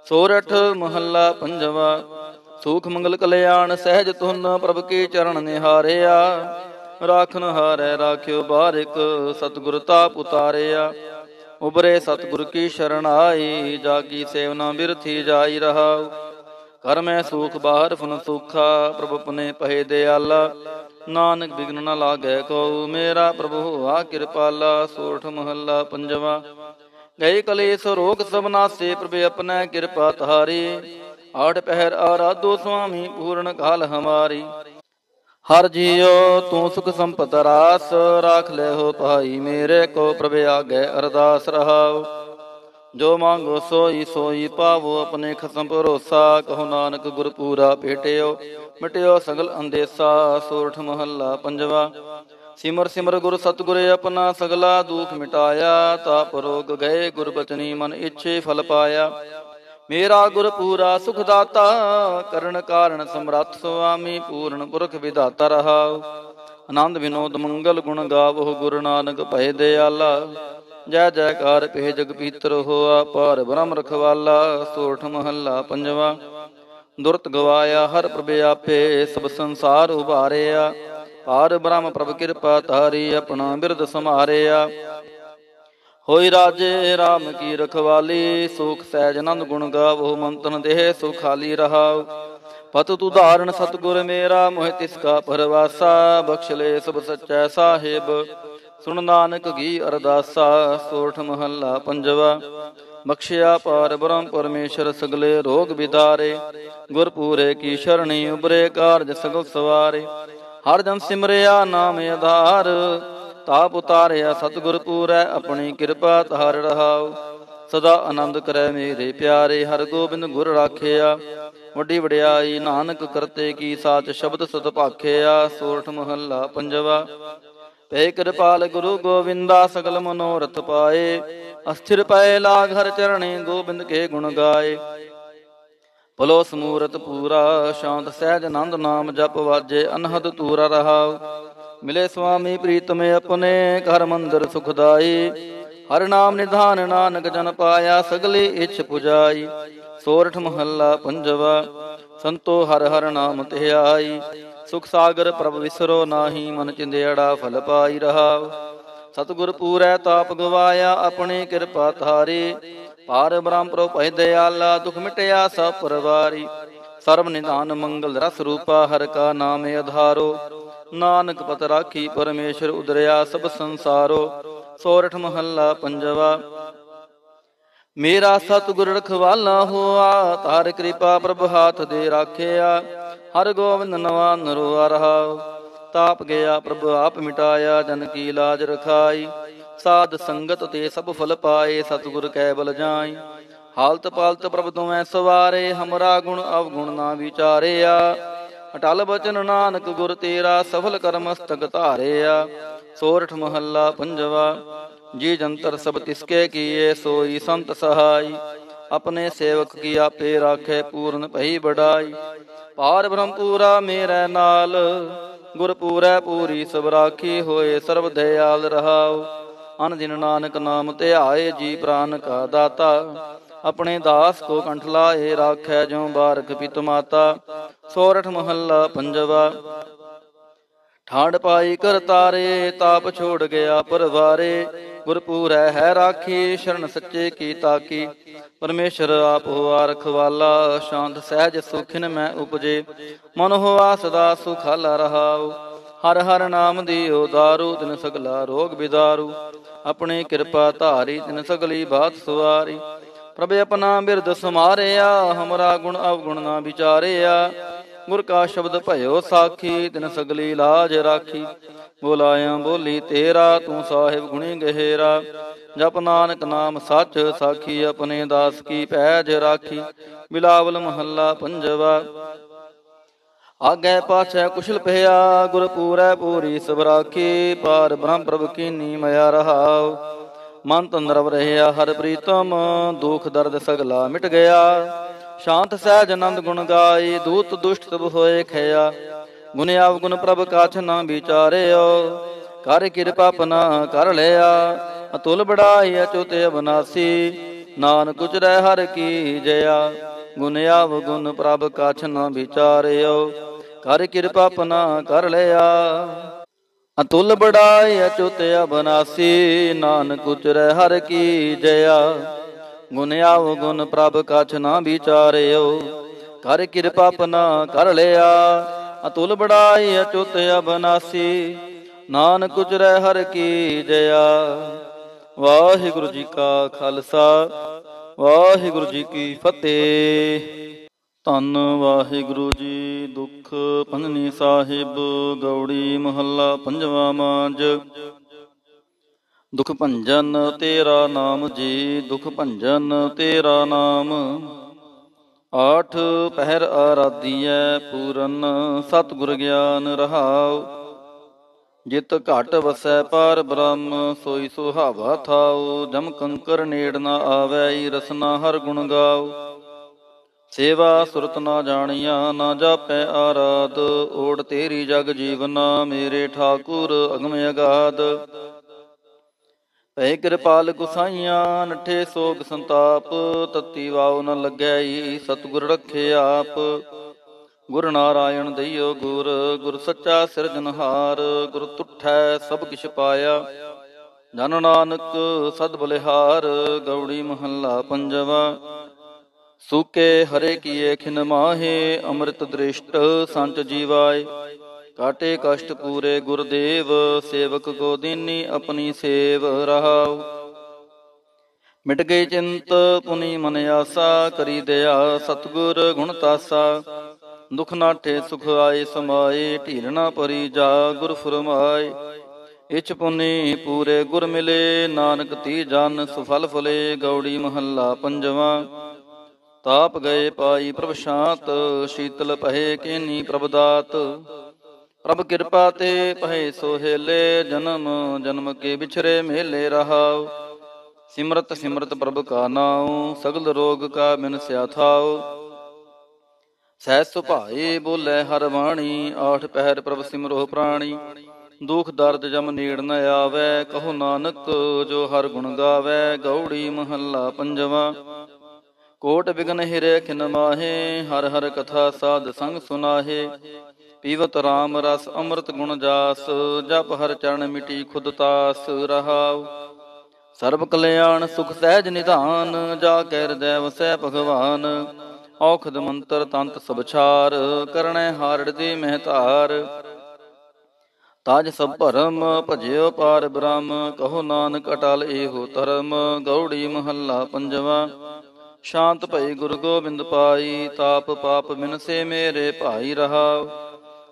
ਸੋਰਠ ਮਹੱਲਾ ਪੰਜਵਾ, ਸੂਖ ਮੰਗਲ ਕਲਿਆਣ ਸਹਿਜ ਤੁਨ ਪ੍ਰਭ ਕੀ ਚਰਨ ਨਿਹਾਰਿਆ। ਰਾਖਨ ਹਾਰੈ ਰਾਖਿਓ ਬਾਰਿਕ, ਸਤਿਗੁਰ ਤਾਪ ਉਤਾਰਿਆ। ਉਬਰੇ ਸਤਿਗੁਰ ਕੀ ਸ਼ਰਨ ਆਈ, ਜਾਗੀ ਸੇਵਨਾ ਬਿਰਥੀ ਜਾਈ ਰਹਾ ਕਰਮੈ ਸੂਖ ਬਾਹਰ ਫੁਨ ਸੁਖਾ, ਪ੍ਰਭ ਪਨੇ ਪਹਿ ਦਿਆਲਾ। ਨਾਨਕ ਬਿਗਨ ਨ ਲਾਗੈ ਕੋ ਮੇਰਾ ਪ੍ਰਭੂ ਆ ਕਿਰਪਾਲਾ ਸੋਠ ਮਹੱਲਾ ਪੰਜਵਾ। ਗਏ ਕਲੇਸ਼ ਰੋਗ ਸਭ ਨਾਸੇ ਆਪਣਾ ਕਿਰਪਾ ਤਾਰੀ ਆਠ ਪਹਿਰ ਆਰਾਧੋ ਸੁਆਮੀ, ਪੂਰਨ ਕਾਲ ਹਮਾਰੀ। ਹਰ ਜੀਓ ਤੂੰ ਸੁਖ ਸੰਪਤ ਰਾਸ, ਰਾਖ ਲੈ ਹੋ ਭਾਈ ਮੇਰੇ ਕੋ, ਪ੍ਰਭ ਆਗੇ ਅਰਦਾਸ ਰਹਾਓ ਜੋ ਮੰਗੋ ਸੋਈ ਸੋਈ ਪਾਵੋ, ਆਪਣੇ ਖਸਮ ਭਰੋਸਾ, ਕਹੋ ਨਾਨਕ ਗੁਰ ਪੂਰਾ ਭੇਟਿਓ। ਮਿਟਿਓ ਸਗਲ ਅੰਦੇਸਾ, ਸੋਰਠ ਮਹੱਲਾ ਪੰਜਵਾ। ਸਿਮਰ ਸਿਮਰ ਗੁਰ ਸਤਗੁਰ ਆਪਣਾ ਸਗਲਾ ਦੁਖ ਮਿਟਾਇਆ, ਤਾਪ ਰੋਗ ਗਏ ਗੁਰ ਬਚਨੀ ਮਨ ਇੱਛੇ ਫਲ ਪਾਇਆ। ਮੇਰਾ ਗੁਰ ਪੂਰਾ ਸੁਖ ਦਾਤਾ, ਕਰਨ ਕਾਰਨ ਸਮਰੱਥ ਸੁਆਮੀ, ਪੂਰਨ ਪੁਰਖ ਵਿਧਾਤਾ ਰਹਾਉ। ਆਨੰਦ ਵਿਨੋਦ ਮੰਗਲ ਗੁਣ ਗਾਵੋ ਗੁਰੂ ਨਾਨਕ ਭਏ ਦਿਆਲਾ। ਜੈ ਜੈਕਾਰ ਪੇ ਜਗ ਪੀਤਰ ਹੋਆ ਪਾਰ ਬ੍ਰਹਮ ਰਖਵਾਲਾ ਸੋਠ ਮਹੱਲਾ ਪੰਜਵਾ। ਦੁਰਤ ਗਵਾਇਆ, ਹਰ ਪ੍ਰਭ ਆਪੇ, ਸਭ ਸੰਸਾਰ ਉਭਾਰਿਆ। ਪਾਰ ਬ੍ਰਹਮ ਪ੍ਰਭ ਕਿਰਪਾ ਤਾਰੀ ਆਪਣਾ ਬਿਰਦ ਸਮਾਰਿਆ ਹੋਈ ਰਾਜੇ RAM ਕੀ ਰਖਵਾਲੀ, ਸੁਖ ਸਹਿਜ ਆਨੰਦ ਗੁਣ ਗਾਵੋ, ਮੰਤਨ ਦੇਹ ਸੁਖਾਲੀ ਰਹਾਉ ਪਤ ਤੂ ਧਾਰਨ ਸਤਗੁਰ ਮੇਰਾ, ਮੋਹਿ ਤਿਸ ਕਾ ਪਰਵਾਸਾ, ਬਖਸ਼ ਲੈ ਸਭ ਸੱਚਾ ਸਾਹਿਬ। ਸੁਣ ਨਾਨਕ ਗੀ ਅਰਦਾਸਾ, ਸੋਠ ਮਹੱਲਾ ਪੰਜਵਾ। ਬਖਸ਼ਿਆ ਪਾਰ ਬ੍ਰਹਮ ਪਰਮੇਸ਼ਰ ਸਗਲੇ ਰੋਗ ਵਿਦਾਰੇ ਗੁਰ ਪੂਰੇ ਕੀ ਸ਼ਰਣੀ ਉਬਰੇ ਕਾਰਜ ਸਗਲ ਸਵਾਰੇ। ਹਰ ਜਨ ਸਿਮਰਿਆ ਨਾਮ ਆਧਾਰ, ਤਾਪ ਉਤਾਰਿਆ ਸਤਿਗੁਰ ਪੂਰੈ, ਆਪਣੀ ਕਿਰਪਾ ਧਾਰ ਰਹਾਉ। ਸਦਾ ਆਨੰਦ ਕਰੈ ਮੇਰੇ ਪਿਆਰੇ, ਹਰ ਗੋਬਿੰਦ ਗੁਰ ਰਾਖਿਆ। ਵੱਡੀ ਵਡਿਆਈ ਨਾਨਕ ਕਰਤੇ ਕੀ ਸਾਚ ਸ਼ਬਦ ਸਤ ਭਾਖਿਆ, ਸੋਰਠ ਮਹੱਲਾ ਪੰਜਵਾ। ਪੈ ਕਿਰਪਾਲ ਗੁਰੂ ਗੋਵਿੰਦਾ ਸਗਲ ਮਨੋਰਥ ਪਾਏ। ਅਸਥਿਰ ਪੈ ਲਾਗ ਹਰ ਚਰਣੇ ਗੋਬਿੰਦ ਕੇ ਗੁਣ ਗਾਏ। ਭਲੋ ਸਮੂਰਤ ਪੂਰਾ, ਸ਼ਾਂਤ ਸਹਿਜ ਆਨੰਦ ਨਾਮ ਜਪ ਵਾਜੇ, ਅਨਹਦ ਤੂਰਾ ਰਹਾਉ। ਮਿਲੇ ਸੁਆਮੀ ਪ੍ਰੀਤਮ ਆਪਣੇ, ਘਰ ਮੰਦਰ ਸੁਖਦਾਈ ਹਰ ਨਾਮ ਨਿਧਾਨ ਨਾਨਕ ਜਨ ਪਾਇਆ, ਸਗਲੇ ਇਛ ਪੁਜਾਈ। ਸੋਰਠ ਮਹੱਲਾ ਪੰਜਵਾ, ਸੰਤੋ ਹਰ ਹਰ ਨਾਮ ਤੇ ਆਈ ਸੁਖ ਸਾਗਰ ਪ੍ਰਭ ਵਿਸਰੋ ਨਾਹੀ ਮਨ ਚਿੰਦੇੜਾ ਫਲ ਪਾਈ ਰਹਾ ਸਤਗੁਰ ਪੂਰੈ ਤਾਪ ਗਵਾਇਆ ਆਪਣੀ ਕਿਰਪਾ ਧਾਰੇ। ਪਾਰ ਬ੍ਰਹਮ ਪ੍ਰਭ ਭੈ ਦਿਆਲਾ, ਦੁਖ ਮਿਟਿਆ ਸਭ ਪਰਵਾਰੀ। ਸਰਬ ਨਿਧਾਨ ਮੰਗਲ ਰਸ ਰੂਪਾ, ਹਰ ਕਾ ਨਾਮ ਅਧਾਰੋ। ਨਾਨਕ ਪਤ ਰਾਖੀ ਪਰਮੇਸ਼ਰ ਉਦਰਿਆ ਸਭ ਸੰਸਾਰੋ। ਸੋਰਠ ਮਹੱਲਾ ਪੰਜਵਾ। ਮੇਰਾ ਸਤਿਗੁਰ ਰਖਵਾਲਾ ਹੋਆ, ਤਾਰ ਕਿਰਪਾ ਪ੍ਰਭ ਹਾਥ ਦੇ ਰਾਖਿਆ। ਹਰ ਗੋਬਿੰਦ ਨਵਾ ਨਰੋ ਰਹਾ ਤਾਪ ਗਿਆ ਪ੍ਰਭ ਆਪ ਮਿਟਾਇਆ, ਜਨ ਕੀ ਲਾਜ ਰਖਾਈ। ਸਾਧ ਸੰਗਤ ਤੇ ਸਭ ਫਲ ਪਾਏ, ਸਤਿਗੁਰ ਕੈ ਬਲ ਜਾਈ। ਹਾਲਤ ਪਾਲਤ ਪ੍ਰਭ ਤੁਮੈ ਸਵਾਰੇ, ਹਮਰਾ ਗੁਣ ਅਵਗੁਣ ਨਾ ਵਿਚਾਰਿਆ। ਅਟਲ ਬਚਨ ਨਾਨਕ ਗੁਰ ਤੇਰਾ, ਸਫਲ ਕਰਮਸਤਕ ਧਾਰਿਆ। ਸੋਰਠ ਮਹੱਲਾ ਪੰਜਵਾ, ਜੀ ਜੰਤਰ ਸਭ ਤਿਸਕੇ ਕੀਏ, ਸੋਈ ਸੰਤ ਸਹਾਈ। ਆਪਣੇ ਸੇਵਕ ਕੀ ਆਪੇ ਰਾਖੇ, ਪੂਰਨ ਭਈ ਬੜਾਈ ਪਾਰ ਬ੍ਰਹਮ ਪੂਰਾ ਮੇਰੇ ਨਾਲ। ਗੁਰ ਪੂਰੈ ਪੂਰੀ ਸਭ ਰਾਖੀ ਹੋਏ, ਸਰਬ ਦਇਆਲ ਰਹਾਉ। ਅਨ ਦਿਨ ਨਾਨਕ ਨਾਮ ਧਿਆਏ, ਜੀ ਪ੍ਰਾਨ ਕਾ ਦਾਤਾ। ਆਪਣੇ ਦਾਸ ਕੋ ਕੰਠ ਲਾਏ ਰਾਖੈ ਜਿਉ ਬਾਰਕ ਪਿਤ ਮਾਤਾ। ਸੋਰਠ ਮਹੱਲਾ ਪੰਜਵਾ ਠਾੜ ਪਾਈ ਕਰ ਤਾਰੇ, ਤਾਪ ਛੋੜ ਗਿਆ ਪਰਵਾਰੇ। ਗੁਰਪੂਰੈ ਹੈ ਰਾਖੀ, ਸ਼ਰਨ ਸੱਚੇ ਕੀ ਤਾਕੀ। ਪਰਮੇਸ਼ਰ ਆਪ ਹੋਆ ਰਖਵਾਲਾ, ਸ਼ਾਂਤ ਸਹਿਜ ਸੁਖਿਨ ਮੈਂ ਉਪਜੇ। ਮਨ ਹੋਆ ਸਦਾ ਸੁਖਾਲਾ ਰਹਾਉ। ਹਰ ਹਰ ਨਾਮ ਦੀ ਦਾਰੂ, ਤਿਨ ਸਗਲਾ ਰੋਗ ਬਿਦਾਰੂ। ਆਪਣੇ ਕਿਰਪਾ ਧਾਰੀ, ਤਿਨ ਸਗਲੀ ਬਾਤ ਸੁਵਾਰੀ ਪ੍ਰਭ ਆਪਣਾ ਬਿਰਦ ਸਮਾਰਿਆ, ਹਮਰਾ ਗੁਣ ਅਵਗੁਣ ਨਾ ਵਿਚਾਰਿਆ। ਗੁਰ ਕਾ ਸ਼ਬਦ ਭਇਓ ਸਾਖੀ, ਤਿਨ ਸਗਲੀ ਲਾਜ ਰਾਖੀ। ਬੋਲਾਇਆ ਬੋਲੀ ਤੇਰਾ, ਤੂੰ ਸਾਹਿਬ ਗੁਣੀ ਗਹਿਰਾ। ਜਪ ਨਾਨਕ ਨਾਮ ਸੱਚ ਸਾਖੀ, ਆਪਣੇ ਦਾਸ ਕੀ ਪੈਜ ਰਾਖੀ। ਬਿਲਾਵਲ ਮਹੱਲਾ ਪੰਜਵਾ। ਆਗੇ ਪਾਛੈ ਕੁਸ਼ਲ ਪਿਆ ਗੁਰ ਪੂਰੈ ਪੂਰੀ ਸਭ ਰਾਖੀ। ਪਾਰ ਬ੍ਰਹਮ ਪ੍ਰਭ ਕੀਨੀ ਮਿਆ ਰਹਾਉ। ਮਨ ਤੰਦਰਵ ਰਹਿਆ, ਹਰ ਪ੍ਰੀਤਮ, ਦੁਖ ਦਰਦ ਸਗਲਾ ਮਿਟ ਗਿਆ। ਸ਼ਾਂਤ ਸਹਿਜ ਆਨੰਦ ਗੁਣ ਗਾਈ, ਦੂਤ ਦੁਸ਼ਟ ਤਬ ਹੋਏ ਖਿਆ। ਗੁਣ ਆਵ ਗੁਣ ਪ੍ਰਭ ਕਾਛ ਨਾ ਵਿਚਾਰਿਓ, ਕਰ ਕਿਰਪਾ ਪਨਾ ਕਰ ਲਿਆ। ਅਤੁਲ ਬੜਾਈ ਅਚੁਤ ਅਬਨਾਸੀ, ਨਾਨਕ ਉਚਰੈ ਹਰ ਕੀ ਜਇਆ ਗੁਣ ਆਵ ਗੁਣ ਪ੍ਰਭ ਕਾਛ ਨਾ ਵਿਚਾਰਿਓ, ਕਰ ਕਿਰਪਾ ਪਨਾ ਕਰ ਲਿਆ। ਅਤੁਲ ਬੜਾਈ ਅਚੁਤ ਅਬਨਾਸੀ, ਨਾਨਕ ਉਚਰੈ ਹਰ ਕੀ ਜਇਆ ਗੁਣ ਗੁਣ ਪ੍ਰਭ ਕਛ ਨਾ ਵਿਚਾਰਿਓ। ਕਰ ਕਿਰਪਾ ਪਨਾ ਕਰ ਲਿਆ, ਅਤੁਲ ਬੜਾਈ ਅਚੁਤ ਅਬਨਾਸੀ। ਨਾਨਕ ਉਚਰੈ ਹਰ ਕੀ ਜਇਆ। ਵਾਹਿਗੁਰੂ ਜੀ ਕਾ ਖਾਲਸਾ, ਵਾਹਿਗੁਰੂ ਜੀ ਕੀ ਫਤਿਹ। ਧੰਨ ਵਾਹਿਗੁਰੂ ਜੀ, ਦੁਖ ਪੰਜਨੀ ਸਾਹਿਬ, ਗੌੜੀ ਮਹੱਲਾ ਪੰਜਵਾ ਮਾਂਜ। ਦੁਖ ਭੰਜਨ ਤੇਰਾ ਨਾਮ ਜੀ, ਦੁਖ ਭੰਜਨ ਤੇਰਾ ਨਾਮ। ਆਠ ਪਹਿਰ ਆਰਾਧੀਐ ਪੂਰਨ, ਸਤਿਗੁਰ ਗਿਆਨ ਰਹਾਉ। ਜਿਤ ਘਟ ਵਸੈ ਪਰ ਬ੍ਰਹਮ, ਸੋਈ ਸੁਹਾਵਾ ਥਾਉ। ਜਮ ਕੰਕਰ ਨੇੜ ਨਾ ਆਵੈ, ਈ ਰਸਨਾ ਹਰ ਗੁਣ ਗਾਉ। ਸੇਵਾ ਸੁਰਤ ਨਾ ਜਾਣੀਆਂ, ਨਾ ਜਾਪੈ ਆਰਾਧ। ਓੜ ਤੇਰੀ ਜਗ ਜੀਵਨਾ, ਮੇਰੇ ਠਾਕੁਰ ਅਗਮ ਅਗਾਧ। ਭੈ ਕਿਰਪਾਲ ਗੁਸਾਈਆਂ, ਨਠੇ ਸੋਗ ਸੰਤਾਪ, ਤਤੀ ਵਾਉ ਨ ਲੱਗੈ ਈ ਸਤਗੁਰ ਰਖੇ ਆਪ। ਗੁਰ ਨਾਰਾਇਣ ਦਈਓ ਗੁਰ ਗੁਰ ਸੱਚਾ ਸਿਰਜਨਹਾਰ ਗੁਰ ਤੁਠੈ ਸਭ ਕਿਛ ਪਾਇਆ। ਜਨ ਨਾਨਕ ਸਦ ਬਲਿਹਾਰ, ਗੌੜੀ ਮਹੱਲਾ ਪੰਜਵਾ। ਸੂਕੇ ਹਰੇ ਕੀਏ ਖਿਨ ਮਾਹੇ, ਅੰਮ੍ਰਿਤ ਦ੍ਰਿਸ਼ਟ ਸੰਚ ਜੀਵਾਏ। ਕਾਟੇ ਕਸ਼ਟ ਪੂਰੇ ਗੁਰਦੇਵ, ਸੇਵਕ ਕੋ ਦੀਨੀ ਆਪਣੀ ਸੇਵ ਰਹਾਉ। ਮਿਟ ਗਈ ਚਿੰਤ, ਪੁਨੀ ਮਨ ਆਸਾ, ਕਰੀ ਦਇਆ ਸਤਗੁਰ ਗੁਣ ਤਾਸਾ। ਦੁਖ ਨਾਠੇ ਸੁਖ ਆਏ ਸਮਾਏ ਢੀਰਣਾ ਪਰੀ ਜਾ ਗੁਰ ਫਰਮਾਏ। ਇਚ ਪੁਨੀ ਪੂਰੇ ਗੁਰ ਮਿਲੇ, ਨਾਨਕ ਤੀ ਜਨ ਸੁਫਲ ਫੁਲੇ, ਗੌੜੀ ਮਹੱਲਾ ਪੰਜਵਾ। ਤਾਪ ਗਏ ਪਾਈ ਪ੍ਰਭ ਸ਼ਾਂਤ, ਸ਼ੀਤਲ ਪਹੇ ਕੇਨੀ ਪ੍ਰਭ ਦਾਤ। ਪ੍ਰਭ ਕਿਰਪਾ ਤੇ ਪਹਿ ਸੋਹੇਲੇ ਜਨਮ ਜਨਮ ਕੇ ਵਿਛਰੇ ਮੇਲੇ ਰਹਾਉ। ਸਿਮਰਤ ਸਿਮਰਤ ਪ੍ਰਭ ਕਾ ਨਾਉ, ਸਗਲ ਰੋਗ ਕਾ ਬਿਨ ਸਿਆ ਥਾਉ। ਸਹਿ ਸੁਭਾਏ ਬੋਲੇ ਹਰ ਵਾਣੀ ਆਠ ਪਹਿਰ ਪ੍ਰਭ ਸਿਮਰੋ ਪ੍ਰਾਣੀ। ਦੁਖ ਦਰਦ ਜਮ ਨੀੜ ਨ ਆਵੇ, ਕਹੋ ਨਾਨਕ ਜੋ ਹਰ ਗੁਣ ਗਾਵੇ, ਗੌੜੀ ਮਹੱਲਾ ਪੰਜਵਾ। ਕੋਟ ਬਿਗਨ ਹਿਰੇ ਖਿਨ ਮਾਹੇ, ਹਰ ਹਰ ਕਥਾ ਸਾਧ ਸੰਗ ਸੁਨਾਹੇ। ਪੀਵਤ RAM ਰਸ ਅੰਮ੍ਰਿਤ ਗੁਣ ਜਾਸ, ਜਪ ਹਰ ਚਰਨ ਮਿਟੀ ਖੁਦ ਤਾਸ, ਰਹਾਉ। ਸਰਬ ਕਲਿਆਣ ਸੁਖ ਸਹਿਜ ਨਿਧਾਨ, ਜਾ ਕੈ ਹਿਰਦੈ ਵਸੈ ਭਗਵਾਨ। ਔਖਦ ਮੰਤਰ ਤੰਤ ਸਭ ਛਾਰ ਕਰਣੈ ਹਾਰੜ ਦੀ ਮਹਤਾਰ ਤਾਜ ਸਭ ਭਰਮ, ਭਜਿਓ ਪਾਰ ਬ੍ਰਹਮ, ਕਹੋ ਨਾਨਕ ਅਟਲ ਏਹੋ ਧਰਮ, ਗੌੜੀ ਮਹੱਲਾ ਪੰਜਵਾ। ਸ਼ਾਂਤ ਭਈ ਗੁਰ ਗੋਬਿੰਦ ਪਾਈ, ਤਾਪ ਪਾਪ ਮਿਨਸੇ ਮੇਰੇ ਭਾਈ ਰਹਾ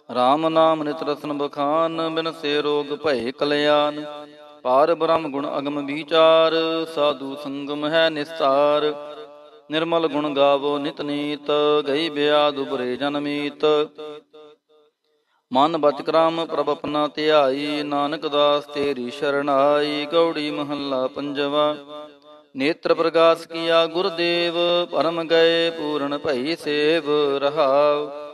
RAM ਨਾਮ ਨਿਤ ਰਸਨ ਬਖਾਨ ਬਿਨਸੇ ਰੋਗ ਭਏ ਕਲਿਆਣ। ਪਾਰ ਬ੍ਰਹਮ ਗੁਣ ਅਗਮ ਵਿਚਾਰ, ਸਾਧੂ ਸੰਗਮ ਹੈ ਨਿਸਤਾਰ। ਨਿਰਮਲ ਗੁਣ ਗਾਵੋ ਨਿਤ ਨੀਤ, ਗਈ ਬਿਆਦ ਉਬਰੇ ਜਨਮੀਤ ਮਨ ਬਚ ਕਰਾਮ ਪ੍ਰਭ ਆਪਣਾ ਧਿਆਈ, ਨਾਨਕ ਦਾਸ ਤੇਰੀ ਸ਼ਰਣਾਈ, ਗੌੜੀ ਮਹੱਲਾ ਪੰਜਵਾ। ਨੇਤਰ ਪ੍ਰਗਾਸ ਕੀਆ ਗੁਰਦੇਵ, ਪਰਮ ਗਏ ਪੂਰਨ ਭਈ ਸੇਵ ਰਹਾਉ।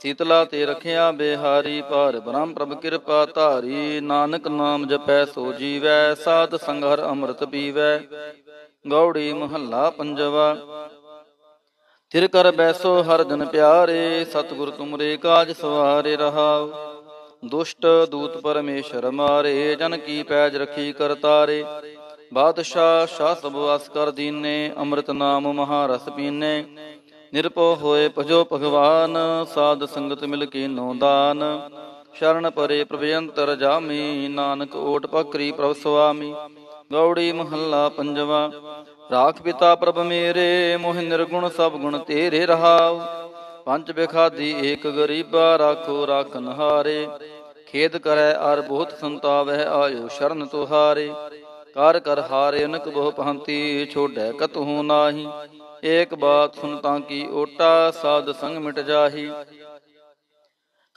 ਸੀਤਲਾ ਤੇ ਰਖਿਆ ਬਿਹਾਰੀ ਪਰ ਬ੍ਰਹਮ ਪ੍ਰਭ ਕਿਰਪਾ ਧਾਰੀ, ਨਾਨਕ ਨਾਮ ਜਪੈ ਸੋ ਜੀਵੈ, ਸਾਧ ਸੰਗਰ ਅੰਮ੍ਰਿਤ ਪੀਵੈ। ਗੌੜੀ ਮਹੱਲਾ ਪੰਜਵਾ ਤਿਰ ਕਰ ਬੈਸੋ ਹਰ ਜਨ ਪਿਆਰੇ, ਸਤਿਗੁਰ ਤੁਮਰੇ ਕਾਜ ਸਵਾਰੇ ਰਹਾਉ। ਦੁਸ਼ਟ ਦੂਤ ਪਰਮੇਸ਼ਰ ਮਾਰੇ, ਜਨ ਕੀ ਪੈਜ ਰਖੀ ਕਰਤਾਰੇ ਬਾਦਸ਼ਾਹ, ਸ਼ਾਹ ਸਭ ਵਸ ਕਰ ਦੀਨੇ, ਅੰਮ੍ਰਿਤ ਨਾਮ ਮਹਾਰਸ ਪੀਨੇ। ਨਿਰਪੋ ਹੋਏ ਭਜੋ ਭਗਵਾਨ, ਸਾਧ ਸੰਗਤ ਮਿਲ ਕੇ ਨੋ ਦਾਨ। ਸ਼ਰਨ ਪਰੇ ਪ੍ਰਭ ਜਾਮੀ, ਨਾਨਕ ਓਟ ਪਕਰੀ ਪ੍ਰਭ ਸੁਆਮੀ। ਗੌੜੀ ਮਹੱਲਾ ਪੰਜਵਾ, ਰਾਖ ਪਿਤਾ ਪ੍ਰਭ ਮੇਰੇ, ਮੋਹ ਨਿਰਗੁਣ ਸਭ ਗੁਣ ਤੇਰੇ ਰਹਾਉ। ਪੰਜ ਬਿਖਾਦੀ ਏਕ ਗਰੀਬਾ ਰਾਖੋ ਰਾਖਨ ਹਾਰੇ ਖੇਦ ਕਰੈ ਅਰ ਬਹੁਤ ਸੰਤਾਵੈ ਆਇਓ ਸ਼ਰਨ ਤੁਹਾਰੇ। ਕਰ ਕਰ ਹਾਰੇ ਅਨਕ ਬਹੁ ਪੰਤੀ ਛੋੜੈ ਕਤਹੂ ਨਾਹੀ। ਏਕ ਬਾਤ ਸੁਨ ਤਾਂ ਕੀ ਓਟਾ ਸਾਧ ਸੰਗ ਮਿਟ ਜਾਹੀ।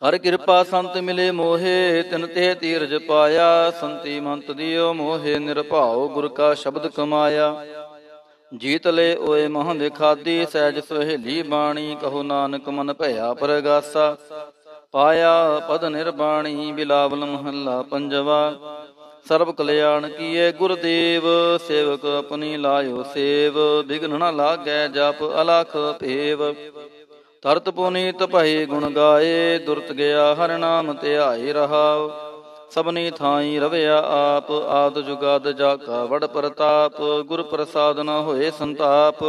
ਕਰ ਕਿਰਪਾ ਸੰਤ ਮਿਲੇ ਮੋਹੇ, ਤਿਨ ਤੇ ਤੀਰਜ ਪਾਇਆ, ਸੰਤੀ ਮੰਤ ਦਿਓ ਮੋਹੇ, ਨਿਰਭਾਉ ਗੁਰ ਕਾ ਸ਼ਬਦ ਕਮਾਇਆ। ਜੀਤ ਲੈ ਓਏ ਮਹ ਵਿਖਾਦੀ ਸਹਿਜ ਸੁਹੇਲੀ ਬਾਣੀ, ਕਹੋ ਨਾਨਕ ਮਨ ਭਇਆ ਪਰਗਾਸਾ। ਪਾਇਆ ਪਦ ਨਿਰਬਾਣੀ, ਬਿਲਾਵਲ ਮਹੱਲਾ ਪੰਜਵਾ। ਸਰਬ ਕਲਿਆਣ ਕੀਏ ਗੁਰਦੇਵ, ਸੇਵਕ ਆਪਣੀ ਲਾਇਓ ਸੇਵ ਬਿਗਨ ਨ ਲਾਗੈ ਜਪ ਅਲਖ ਭੇਵ। ਤਰਤ ਪੁਨੀਤ ਭਏ ਗੁਣ ਗਾਏ, ਦੁਰਤ ਗਿਆ ਹਰ ਨਾਮ ਧਿਆਏ ਰਹਾਉ। ਸਭਨੀ ਥਾਈ ਰਵਿਆ ਆਪ, ਆਦ ਜੁਗਾਦ ਜਾ ਕਾ ਵੜ ਪ੍ਰਤਾਪ, ਗੁਰ ਪ੍ਰਸਾਦ ਨ ਹੋਏ ਸੰਤਾਪ।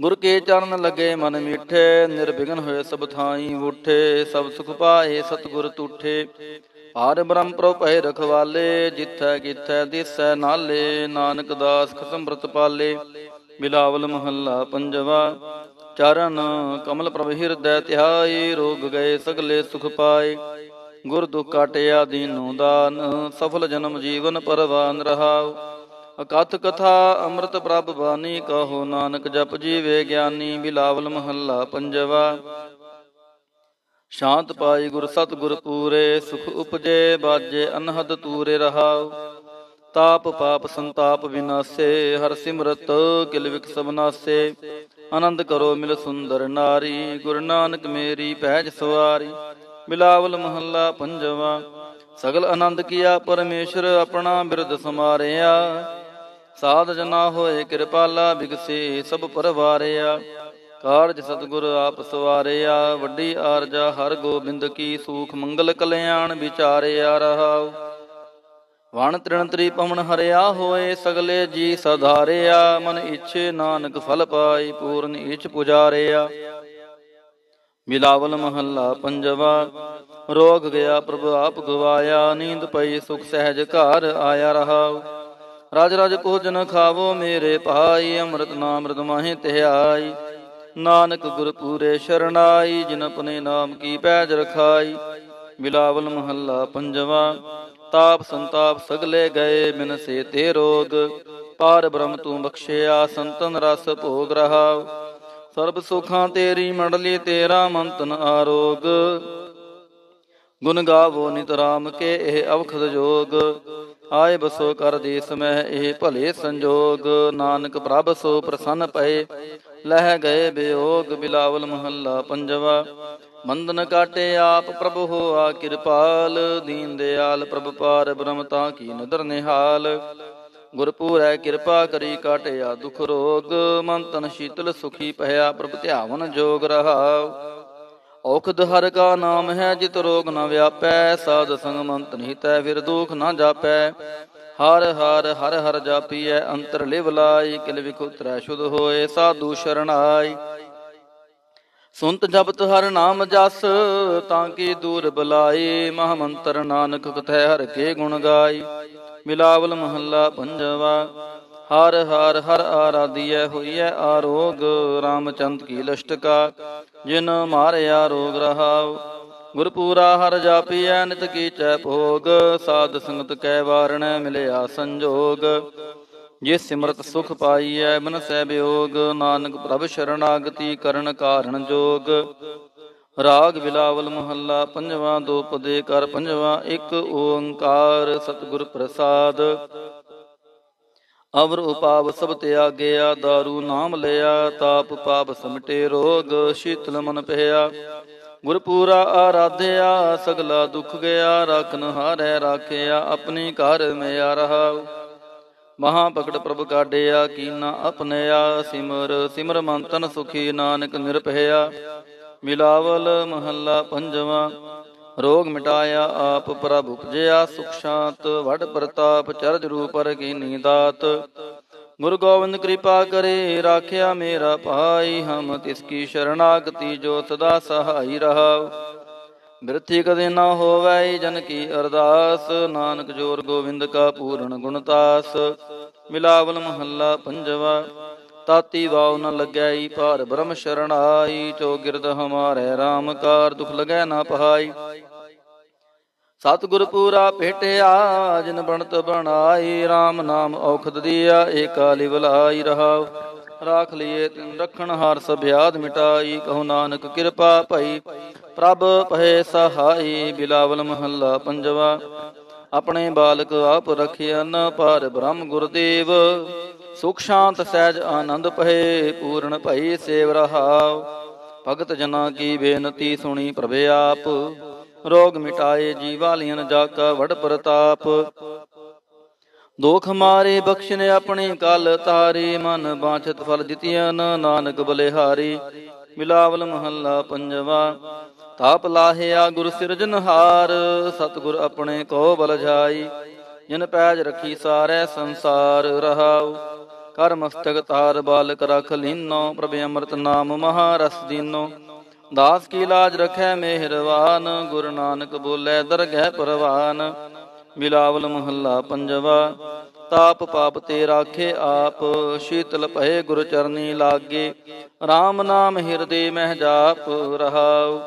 ਗੁਰ ਕੇ ਚਰਨ ਲਗੇ ਮਨ ਮੀਠੇ, ਨਿਰਵਿਘਨ ਹੋਏ ਸਭ ਥਾਈ ਉਠੇ, ਸਭ ਸੁਖ ਪਾਏ ਸਤਗੁਰ ਤੂਠੇ। ਹਰ ਬ੍ਰਹਮ ਪ੍ਰਭ ਭੈ ਰਖਵਾਲੇ, ਜਿੱਥੈ ਕਿਥੈ ਦਿਸੈ ਨਾਲੇ, ਨਾਨਕ ਦਾਸ ਖਸਮ੍ਰਤ ਪਾਲੇ। ਬਿਲਾਵਲ ਮਹੱਲਾ ਪੰਜਵਾ, ਚਰਨ ਕਮਲ ਪ੍ਰਭ ਹਿਰਦੈ ਧਿਆਈ ਰੋਗ ਗਏ ਸਗਲੇ ਸੁਖ ਪਾਏ। ਗੁਰ ਦੁਖ ਕਾਟਿਆ ਦੀਨੂ ਦਾਨ, ਸਫਲ ਜਨਮ ਜੀਵਨ ਪਰਵਾਨ ਰਹਾਉ। ਅਕਥ ਕਥਾ ਅੰਮ੍ਰਿਤ ਪ੍ਰਭ ਬਾਣੀ, ਕਹੋ ਨਾਨਕ ਜਪ ਜੀਵੇ ਗਿਆਨੀ। ਬਿਲਾਵਲ ਮਹੱਲਾ ਪੰਜਵਾ ਸ਼ਾਂਤ ਪਾਈ ਗੁਰ ਸਤ ਗੁਰ ਪੂਰੇ, ਸੁਖ ਉਪਜੇ, ਬਾਜੇ, ਅਨਹਦ ਤੂਰੇ ਰਹਾਉ। ਤਾਪ ਪਾਪ ਸੰਤਾਪ ਵਿਨਾਸੇ, ਹਰ ਸਿਮਰਤ ਕਿਲ ਵਿਕ ਸਬਨਾਸੇ ਆਨੰਦ ਕਰੋ ਮਿਲ ਸੁੰਦਰ ਨਾਰੀ, ਗੁਰੂ ਨਾਨਕ ਮੇਰੀ ਪਹਿਜ ਸਵਾਰੀ। ਬਿਲਾਵਲ ਮਹੱਲਾ ਪੰਜਵਾ, ਸਗਲ ਆਨੰਦ ਕੀਆ ਪਰਮੇਸ਼ਰ ਆਪਣਾ ਬਿਰਦ ਸਮਾਰਿਆ। ਸਾਧ ਜਨਾ ਹੋਏ ਕਿਰਪਾਲਾ ਬਿਗਸੇ ਸਭ ਪਰਵਾਰਿਆ। ਕਾਰਜ ਸਤਗੁਰ ਆਪ ਸਵਾਰਿਆ, ਵੱਡੀ ਆਰਜਾ ਹਰ ਗੋਬਿੰਦ ਕੀ ਸੂਖ ਮੰਗਲ ਕਲਿਆਣ ਵਿਚਾਰਿਆ ਰਹਾਉ। ਵਣ ਤ੍ਰਿਣ ਤ੍ਰੀ ਪਵਨ ਹਰਿਆ ਹੋਏ, ਸਗਲੇ ਜੀ ਸਧਾਰਿਆ, ਮਨ ਇਛੇ ਨਾਨਕ ਫਲ ਪਾਈ, ਪੂਰਨ ਇਛ ਪੁਜਾਰਿਆ। ਬਿਲਾਵਲ ਮਹੱਲਾ ਪੰਜਵਾ, ਰੋਗ ਗਿਆ ਪ੍ਰਭ ਆਪ ਗਵਾਇਆ, ਨੀਂਦ ਪਈ ਸੁਖ ਸਹਿਜ ਘਰ ਆਇਆ ਰਹਾ ਰਾਜ ਰਾਜ ਭੋਜਨ ਖਾਵੋ ਮੇਰੇ ਭਾਈ, ਅੰਮ੍ਰਿਤ ਨਾਮ ਅੰਮ੍ਰਿਤ ਮਾਹੇ ਤਿਹਾਈ। ਨਾਨਕ ਗੁਰ ਪੂਰੇ ਸ਼ਰਣਾਈ, ਜਿਨ ਆਪਣੇ ਨਾਮ ਕੀ ਪੈਜ ਰਖਾਈ। ਬਿਲਾਵਲ ਮਹੱਲਾ ਪੰਜਵਾ, ਤਾਪ ਸੰਤਾਪ ਸਗਲੇ ਗਏ ਬਿਨ ਸੇ ਤੇ ਰੋਗ। ਪਾਰ ਬ੍ਰਹਮ ਤੂੰ ਬਖਸ਼ਿਆ, ਸੰਤਨ ਰਸ ਭੋਗ ਰਹਾ ਸਰਬ ਸੁਖਾਂ ਤੇਰੀ ਮੰਡਲੀ, ਤੇਰਾ ਮੰਤਨ ਆਰੋਗ। ਗੁਣ ਗਾਵੋ ਨਿਤ ਰਾਮ ਕੇ, ਇਹ ਅਵਖਦ ਜੋਗ। ਆਏ ਬਸੋ ਕਰ ਦੇ ਸਮਹਿ ਇਹ ਭਲੇ ਸੰਜੋਗ, ਨਾਨਕ ਪ੍ਰਭ ਸੋ ਪ੍ਰਸੰਨ ਪਏ। ਲਹਿ ਗਏ ਬਿਯੋਗ ਬਿਲਾਵਲ ਮਹੱਲਾ ਪੰਜਵਾ। ਮੰਦਨ ਕਾਟੇ ਆਪ ਪ੍ਰਭ ਹੋਆ ਕਿਰਪਾਲ, ਦੀਨ ਦਿਆਲ ਪ੍ਰਭ ਪਾਰ ਬ੍ਰਹਮ ਤਾਂ ਕੀ ਨਦਰ ਨਿਹਾਲ। ਗੁਰਪੂਰੈ ਕਿਰਪਾ ਕਰੀ ਕਾਟਿਆ ਦੁਖ ਰੋਗ ਮਨ ਤਨ ਸ਼ੀਤਲ ਸੁਖੀ ਭਇਆ ਪ੍ਰਭ ਧਿਆਵਨ ਜੋਗ ਰਹਾ ਔਖਦ ਹਰ ਕਾ ਨਾਮ ਹੈ, ਜਿਤ ਰੋਗ ਨ ਵਿਆਪੈ, ਸਾਧ ਸੰਗ ਮੰਤ ਨਿਤੈ ਫਿਰ ਦੁਖ ਨ ਜਾਪੈ। ਹਰ ਹਰ ਹਰ ਹਰ ਜਾਪੀਐ, ਅੰਤਰ ਲਿਵ ਲਾਈ ਕਿਲ ਵਿਖੁਤਰੈ ਸ਼ੁਧ ਹੋਏ, ਸਾਧੂ ਸ਼ਰਣਾਈ। ਸੁਨਤ ਜਪਤ ਹਰ ਨਾਮ ਜਸ, ਤਾਂ ਕੀ ਦੂਰ ਬੁਲਾਈ, ਮਹਾਮੰਤਰ ਨਾਨਕ ਕਥੈ ਹਰ ਕੇ ਗੁਣ ਗਾਈ। ਮਿਲਾਵਲ ਮਹੱਲਾ ਪੰਜਵਾ ਹਰ ਹਰ ਹਰ ਆਰਾਧੀਐ ਹੋਈਐ ਆਰੋਗ, ਰਾਮਚੰਦ ਕੀ ਲਸ਼ਟਕਾ, ਜਿਨ ਮਾਰਿਆ ਰੋਗ ਰਹਾਉ। ਗੁਰਪੂਰਾ ਹਰ ਜਾਪੀਐ, ਨਿਤ ਕੀਚੈ ਭੋਗ, ਸਾਧ ਸੰਗਤ ਕੈ ਵਾਰਣ, ਮਿਲਿਆ ਸੰਜੋਗ। ਜੇ ਸਿਮਰਤ ਸੁਖ ਪਾਈਐ, ਮਨ ਸਹਿ ਬਿਯੋਗ ਨਾਨਕ ਪ੍ਰਭ ਸ਼ਰਨਾਗਤੀ ਕਰਨ ਕਾਰਨ ਜੋਗ। ਰਾਗ ਬਿਲਾਵਲ ਮਹੱਲਾ, ਪੰਜਵਾਂ ਦੋ ਪਦੇ ਕਰ, ਪੰਜਵਾਂ ਇੱਕ ਓੰਕਾਰ, ਸਤਿਗੁਰ ਪ੍ਰਸਾਦ। ਅਵਰ ਉਪਾਵ ਸਭ ਤਿਆਗਿਆ दारू ਨਾਮ ਲਿਆ, ਤਾਪ ਪਾਪ ਸਮਟੇ ਰੋਗ, ਸ਼ੀਤਲ ਮਨ ਪਹਿਆ ਗੁਰਪੂਰਾ ਆਰਾਧਿਆ, ਸਗਲਾ ਦੁਖ ਗਿਆ, ਰਖਨ ਹਾਰੈ ਰਾਖਿਆ, ਆਪਣੀ ਘਰ ਮਿਆ ਰਹਾ ਮਹਾ ਭਗਤ ਪ੍ਰਭ ਕਾਢਿਆ, ਕੀਨਾ ਆਪਣਿਆ ਸਿਮਰ ਸਿਮਰ ਮੰਤਨ ਸੁਖੀ ਨਾਨਕ ਨਿਰਭਇਆ। ਮਿਲਾਵਲ ਮਹੱਲਾ ਪੰਜਵਾਂ ਰੋਗ ਮਿਟਾਇਆ ਆਪ ਪ੍ਰਭ ਉਪਜਿਆ, ਸੁਖ ਸ਼ਾਂਤ, ਵਡ ਪ੍ਰਤਾਪ, ਚਰਜ ਰੂਪਰ ਕੀ ਨੀਦਾਤ। ਗੁਰੂ ਗੋਬਿੰਦ ਕਿਰਪਾ ਕਰੇ, ਰਾਖਿਆ ਮੇਰਾ ਭਾਈ, ਹਮ ਤਿਸ ਕੀ ਸ਼ਰਨਾਗਤੀ ਜੋ ਸਦਾ ਸਹਾਈ ਰਹਾ ਬਿਰਥੀ ਕਦੇ ਨਾ ਹੋਵੈ ਜਨ ਕੀ ਅਰਦਾਸ, ਨਾਨਕ ਜੋਰ ਗੋਬਿੰਦ ਕਾ ਪੂਰਨ ਗੁਣਤਾਸ ਮਿਲਾਵਲ ਮਹੱਲਾ ਪੰਜਵਾ। ਤਾਤੀ ਵਾਉ ਨ ਲੱਗੈ ਭਾਰ ਬ੍ਰਹਮ ਸ਼ਰਣਾਈ ਚੋਗਿਰਦ ਹਮਾਰੇ RAM ਕਾਰ ਦੁਖ ਲਗੈ ਨਾ ਪਹਾਈ। ਸਤਿਗੁਰ ਪੂਰਾ ਭੇਟਿਆ, ਜਿਨ ਬਣਤ ਬਣਾਈ RAM ਨਾਮ ਔਖਦ ਦੀਆ, ਏਕਾ ਲਿਵਲਾਈ ਰਹਾਉ। ਰਾਖ ਲਈਏ ਤਿਨ ਰਖਣ ਹਾਰ ਸਭਿਆਦ ਮਿਟਾਈ, ਕਹੋ ਨਾਨਕ ਕਿਰਪਾ ਭਈ। ਪ੍ਰਭ ਪਹੇ ਸਹਾਈ, ਬਿਲਾਵਲ ਮਹੱਲਾ ਪੰਜਵਾ। ਆਪਣੇ ਬਾਲਕ ਆਪ ਰਖਿਆਨ ਪਰ ਬ੍ਰਹਮ ਗੁਰਦੇਵ। ਸੁਖ ਸ਼ਾਂਤ ਸਹਿਜ ਆਨੰਦ ਪਹਿ ਪੂਰਨ ਭਈ ਸੇਵ ਰਹਾਉ। ਭਗਤ ਜਨਾ ਕੀ ਬੇਨਤੀ ਸੁਣੀ ਪ੍ਰਭੇ ਆਪ। ਰੋਗ ਮਿਟਾਏ ਜੀਵਾਲੀਆਂ ਜਾ ਕਾ ਵਡ ਪ੍ਰਤਾਪ। ਦੋਖ ਮਾਰੇ ਬਖਸ਼ਨ ਆਪਣੇ ਕਲ ਤਾਰੇ, ਮਨ ਬਾਛਤ ਫਲ ਦਿੱਤਿਆਂ ਨਾਨਕ ਬਲਿਹਾਰੀ। ਮਿਲਾਵਲ ਮਹੱਲਾ ਪੰਜਵਾ, ਤਾਪ ਲਾਹਿਆ ਗੁਰ ਸਿਰਜਨਹਾਰ ਸਤਗੁਰ ਆਪਣੇ ਕੋ ਬਲ ਜਾਈ, ਜਿਨ ਪੈਜ ਰੱਖੀ ਸਾਰੇ ਸੰਸਾਰ ਰਹਾਉ। ਕਰ ਮਸਤਕ ਤਾਰ ਬਾਲਕ ਰਖ ਲੀਨੋ, ਪ੍ਰਭ ਅੰਮ੍ਰਿਤ ਨਾਮ ਮਹਾਰਸ ਦੀਨੋ। ਦਾਸ ਕੀ ਲਾਜ ਰਖੈ ਮਿਹਰਵਾਨ, ਗੁਰੂ ਨਾਨਕ ਬੋਲੇ ਦਰਗਹਿ ਪਰਵਾਨ। ਮਿਲਾਵਲ ਮਹੱਲਾ ਪੰਜਵਾ, ਤਾਪ ਪਾਪ ਤੇ ਰਾਖੇ ਆਪ, ਸ਼ੀਤਲ ਭਏ ਗੁਰ ਚਰਨੀ ਲਾਗੇ। RAM ਨਾਮ ਹਿਰਦੇ ਮਹਿ ਜਾਪ ਰਹਾਉ।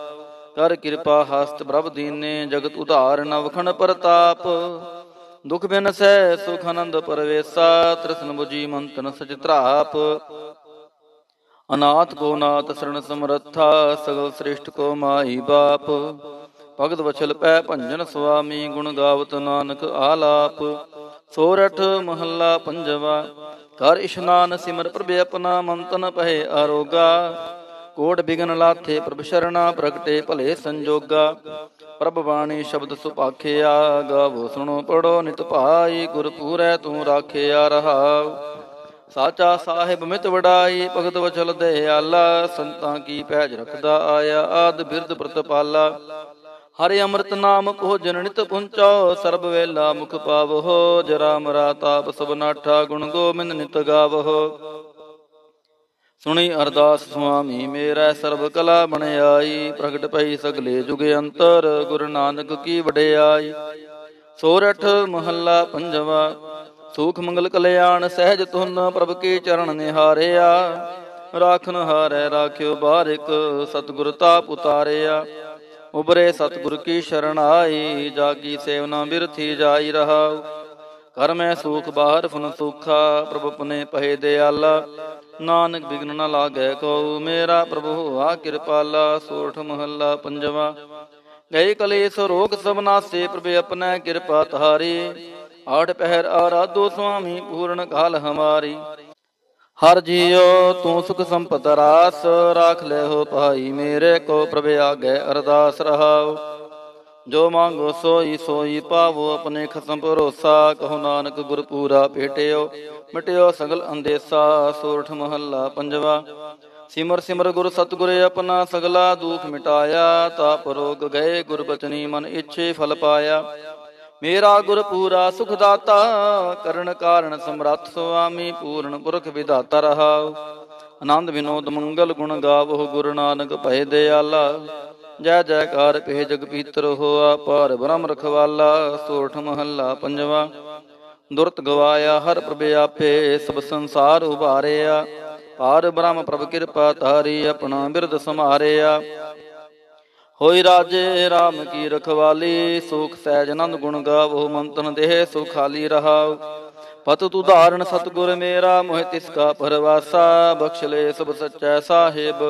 ਕਰ ਕਿਰਪਾ ਹਸਤ ਪ੍ਰਭ ਦੀਨੇ, ਜਗਤ ਉਧਾਰ ਨਵਖਣ ਪ੍ਰਤਾਪ। ਦੁਖ ਬਿਨ ਸਹਿ ਸੁਖ ਆਨੰਦ ਪਰਵੇਸਾ, ਤ੍ਰਿਸ਼ਨ 부ਜੀ ਮੰਤਨ ਸਚ ਤਰਾਪ ਅਨਾਥ ਕੋ ਨਾਥ ਸਰਣ ਸਮਰੱਥਾ, ਸਗਲ ਸ੍ਰਿਸ਼ਟ ਕੋ ਮਾਈ ਬਾਪ। ਭਗਤ ਵਚਲ ਪੈ ਭੰਜਨ ਸੁਆਮੀ, ਗੁਣ ਗਾਵਤ ਨਾਨਕ ਆਲਾਪ। ਸੋਰਠ ਮਹੱਲਾ ਪੰਜਵਾ ਕਰ ਇਸ਼ਨਾਨ ਸਿਮਰ ਪ੍ਰਭ ਆਪਣਾ ਮੰਤਨ ਪਹਿ ਆਰੋਗਾ। ਕੋਟ ਬਿਗਨ ਲਾਥੇ ਪ੍ਰਭ ਸ਼ਰਣਾ, ਪ੍ਰਗਟੇ ਭਲੇ ਸੰਜੋਗਾ। ਪ੍ਰਭ ਬਾਣੀ ਸ਼ਬਦ ਸੁਪਾਖਿਆ ਗਾਵੋ ਸੁਣੋ ਪੜੋ ਨਿਤ ਭਾਈ ਗੁਰ ਪੂਰੈ ਤੂੰ ਰਾਖਿਆ ਰਹਾਉ। ਸਾਚਾ ਸਾਹਿਬ ਮਿਤ ਵਡਾਈ, ਭਗਤ ਵਚਲ ਦੇ ਆਲਾ, ਸੰਤਾਂ ਕੀ ਪੈਜ ਰਖਦਾ ਆਇਆ, ਆਦ ਬਿਰਦ ਪ੍ਰਤਪਾਲਾ। ਹਰਿ ਅੰਮ੍ਰਿਤ ਨਾਮ ਭੋਜਨ ਨਿਤ ਪੁੰਚੋ, ਸਰਬ ਵੇਲਾ ਮੁਖ ਪਾਵੋ ਜਰਾ ਮਰਾ ਤਾਪ ਸਭ ਨਾਠਾ ਗੁਣ ਗੋਬਿੰਦ ਨਿਤ ਗਾਵੋ। ਸੁਣੀ ਅਰਦਾਸ ਸੁਆਮੀ, ਮੇਰਾ ਸਰਬ ਕਲਾ ਬਣਾਈ ਪ੍ਰਗਟ ਪਈ ਸਗਲੇ ਜੁਗ ਅੰਤਰ, ਗੁਰੂ ਨਾਨਕ ਕੀ ਵਡਿਆਈ। ਸੋਰਠ ਮਹੱਲਾ ਪੰਜਵਾ, ਸੂਖ ਮੰਗਲ ਕਲਿਆਣ, ਸਹਿਜ ਤੁਨ ਪ੍ਰਭ ਕੇ ਚਰਨ ਨਿਹਾਰਿਆ। ਰਾਖਨ ਹਾਰੈ ਰਾਖਿਓ ਬਾਰਿਕ, ਸਤਿਗੁਰ ਤਾਪ ਉਤਾਰਿਆ। ਉਬਰੇ ਸਤਿਗੁਰ ਕੀ ਸ਼ਰਨ ਆਈ, ਜਾਗੀ ਸੇਵਨਾ ਬਿਰਥੀ ਜਾਈ ਰਹਾ ਕਰਮੈ ਸੂਖ, ਬਾਹਰ ਫਨ ਸੁਖਾ, ਪ੍ਰਭ ਪਨੇ ਪਹਿ ਦਿਆਲਾ। ਨਾਨਕ ਬਿਗਨ ਨ ਲਾਗੈ ਕੋ ਮੇਰਾ ਪ੍ਰਭੂ ਆ ਕਿਰਪਾਲਾ, ਸੋਠ ਮਹੱਲਾ ਪੰਜਵਾ। ਗਏ ਕਲੇਸ਼ ਰੋਗ ਸਭ ਨਾਸੇ, ਪ੍ਰਭ ਆਪਣਾ ਕਿਰਪਾ ਤਾਰੀ ਆਠ ਪਹਿਰ ਆਰਾਧੋ ਸੁਆਮੀ, ਪੂਰਨ ਕਾਲ ਹਮਾਰੀ। ਹਰ ਜੀਓ ਤੂੰ ਸੁਖ ਸੰਪਤ ਰਾਸ, ਰਾਖ ਲੈ ਹੋ ਭਾਈ ਮੇਰੇ ਕੋ, ਪ੍ਰਭ ਆਗੇ ਅਰਦਾਸ ਰਹਾਓ ਜੋ ਮੰਗੋ ਸੋਈ ਸੋਈ ਪਾਵੋ, ਆਪਣੇ ਖਸਮ ਭਰੋਸਾ, ਕਹੋ ਨਾਨਕ ਗੁਰ ਪੂਰਾ ਭੇਟਿਓ। ਮਿਟਿਓ ਸਗਲ ਅੰਦੇਸਾ, ਸੋਰਠ ਮਹੱਲਾ ਪੰਜਵਾ। ਸਿਮਰ ਸਿਮਰ ਗੁਰ ਸਤਗੁਰ ਆਪਣਾ ਸਗਲਾ ਦੁਖ ਮਿਟਾਇਆ, ਤਾਪ ਰੋਗ ਗਏ ਗੁਰ ਬਚਨੀ ਮਨ ਇੱਛੇ ਫਲ ਪਾਇਆ। ਮੇਰਾ ਗੁਰ ਪੂਰਾ ਸੁਖ ਦਾਤਾ ਕਰਨ ਕਾਰਨ ਸਮਰੱਥ ਸੁਆਮੀ, ਪੂਰਨ ਪੁਰਖ ਵਿਦਾਤਾ ਰਹਾਉ। ਆਨੰਦ ਵਿਨੋਦ ਮੰਗਲ ਗੁਣ ਗਾਵੋ ਗੁਰੂ ਨਾਨਕ ਭਏ ਦਿਆਲਾ। ਜੈ ਜੈਕਾਰ ਪੇ ਜਗ ਪੀਤਰ ਹੋਆ ਪਾਰ ਬ੍ਰਹਮ ਰਖਵਾਲਾ ਸੋਠ ਮਹੱਲਾ ਪੰਜਵਾ। ਦੁਰਤ ਗਵਾਇਆ, ਹਰ ਪ੍ਰਭ ਆਪੇ ਸਭ ਸੰਸਾਰ ਉਭਾਰਿਆ। ਪਾਰ ਬ੍ਰਹਮ ਪ੍ਰਭ ਕਿਰਪਾ ਤਾਰੀ ਆਪਣਾ ਬਿਰਦ ਸਮਾਰਿਆ ਹੋਈ ਰਾਜੇ RAM ਕੀ ਰਖਵਾਲੀ, ਸੁਖ ਸਹਿਜ ਆਨੰਦ ਗੁਣ ਗਾਵੋ, ਮੰਤਨ ਦੇਹ ਸੁਖਾਲੀ ਰਹਾਉ ਪਤ ਤੂ ਧਾਰਨ ਸਤਗੁਰ ਮੇਰਾ, ਮੋਹਿ ਤਿਸ ਕਾ ਪਰਵਾਸਾ, ਬਖਸ਼ ਲੈ ਸਭ ਸੱਚਾ ਸਾਹਿਬ।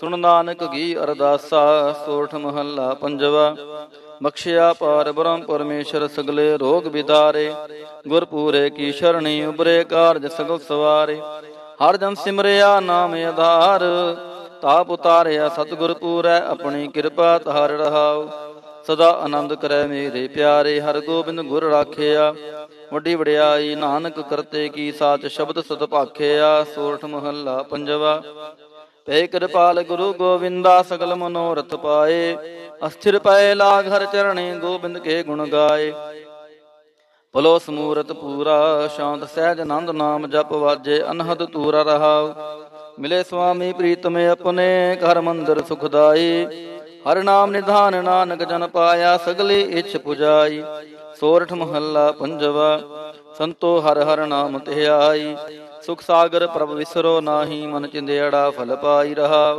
ਸੁਣ ਨਾਨਕ ਗੀ ਅਰਦਾਸਾ, ਸੋਠ ਮਹੱਲਾ ਪੰਜਵਾ। ਬਖਸ਼ਿਆ ਪਾਰ ਬ੍ਰਹਮ ਪਰਮੇਸ਼ਰ ਸਗਲੇ ਰੋਗ ਵਿਦਾਰੇ ਗੁਰ ਪੂਰੇ ਕੀ ਸ਼ਰਣੀ ਉਬਰੇ ਕਾਰਜ ਸਗਲ ਸਵਾਰੇ। ਹਰ ਜਨ ਸਿਮਰਿਆ ਨਾਮ ਆਧਾਰ। ਤਾਪ ਉਤਾਰਿਆ ਸਤਿਗੁਰ ਪੂਰੈ, ਆਪਣੀ ਕਿਰਪਾ ਧਾਰ ਰਹਾਉ। ਸਦਾ ਆਨੰਦ ਕਰੈ ਮੇਰੇ ਪਿਆਰੇ, ਹਰ ਗੋਬਿੰਦ ਗੁਰ ਰਾਖਿਆ। ਵੱਡੀ ਵਡਿਆਈ ਨਾਨਕ ਕਰਤੇ ਕੀ ਸਾਚ ਸ਼ਬਦ ਸਤ ਭਾਖਿਆ ਸੋਰਠ ਮਹੱਲਾ ਪੰਜਵਾ। ਪੈ ਕਿਰਪਾਲ ਗੁਰੂ ਗੋਵਿੰਦਾ ਸਗਲ ਮਨੋਰਥ ਪਾਏ। ਅਸਥਿਰ ਪੈ ਲਾਗ ਹਰ ਚਰਣੇ ਗੋਬਿੰਦ ਕੇ ਗੁਣ ਗਾਏ। ਭਲੋ ਸਮੂਰਤ ਪੂਰਾ, ਸ਼ਾਂਤ ਸਹਿਜ ਆਨੰਦ ਨਾਮ ਜਪ ਵਾਜੇ, ਅਨਹਦ ਤੂਰਾ ਰਹਾਉ। ਮਿਲੇ ਸੁਆਮੀ ਪ੍ਰੀਤਮ ਆਪਣੇ, ਘਰ ਮੰਦਰ ਸੁਖਦਾਈ ਹਰ ਨਾਮ ਨਿਧਾਨ ਨਾਨਕ ਜਨ ਪਾਇਆ, ਸਗਲੇ ਇਛ ਪੁਜਾਈ। ਸੋਰਠ ਮਹੱਲਾ ਪੰਜਵਾ, ਸੰਤੋ ਹਰ ਹਰ ਨਾਮ ਤੇ ਆਈ ਸੁਖ ਸਾਗਰ ਪ੍ਰਭ ਵਿਸਰੋ ਨਾਹੀ, ਮਨ ਚਿੰਦਿਆੜਾ ਫਲ ਪਾਈ ਰਹਾ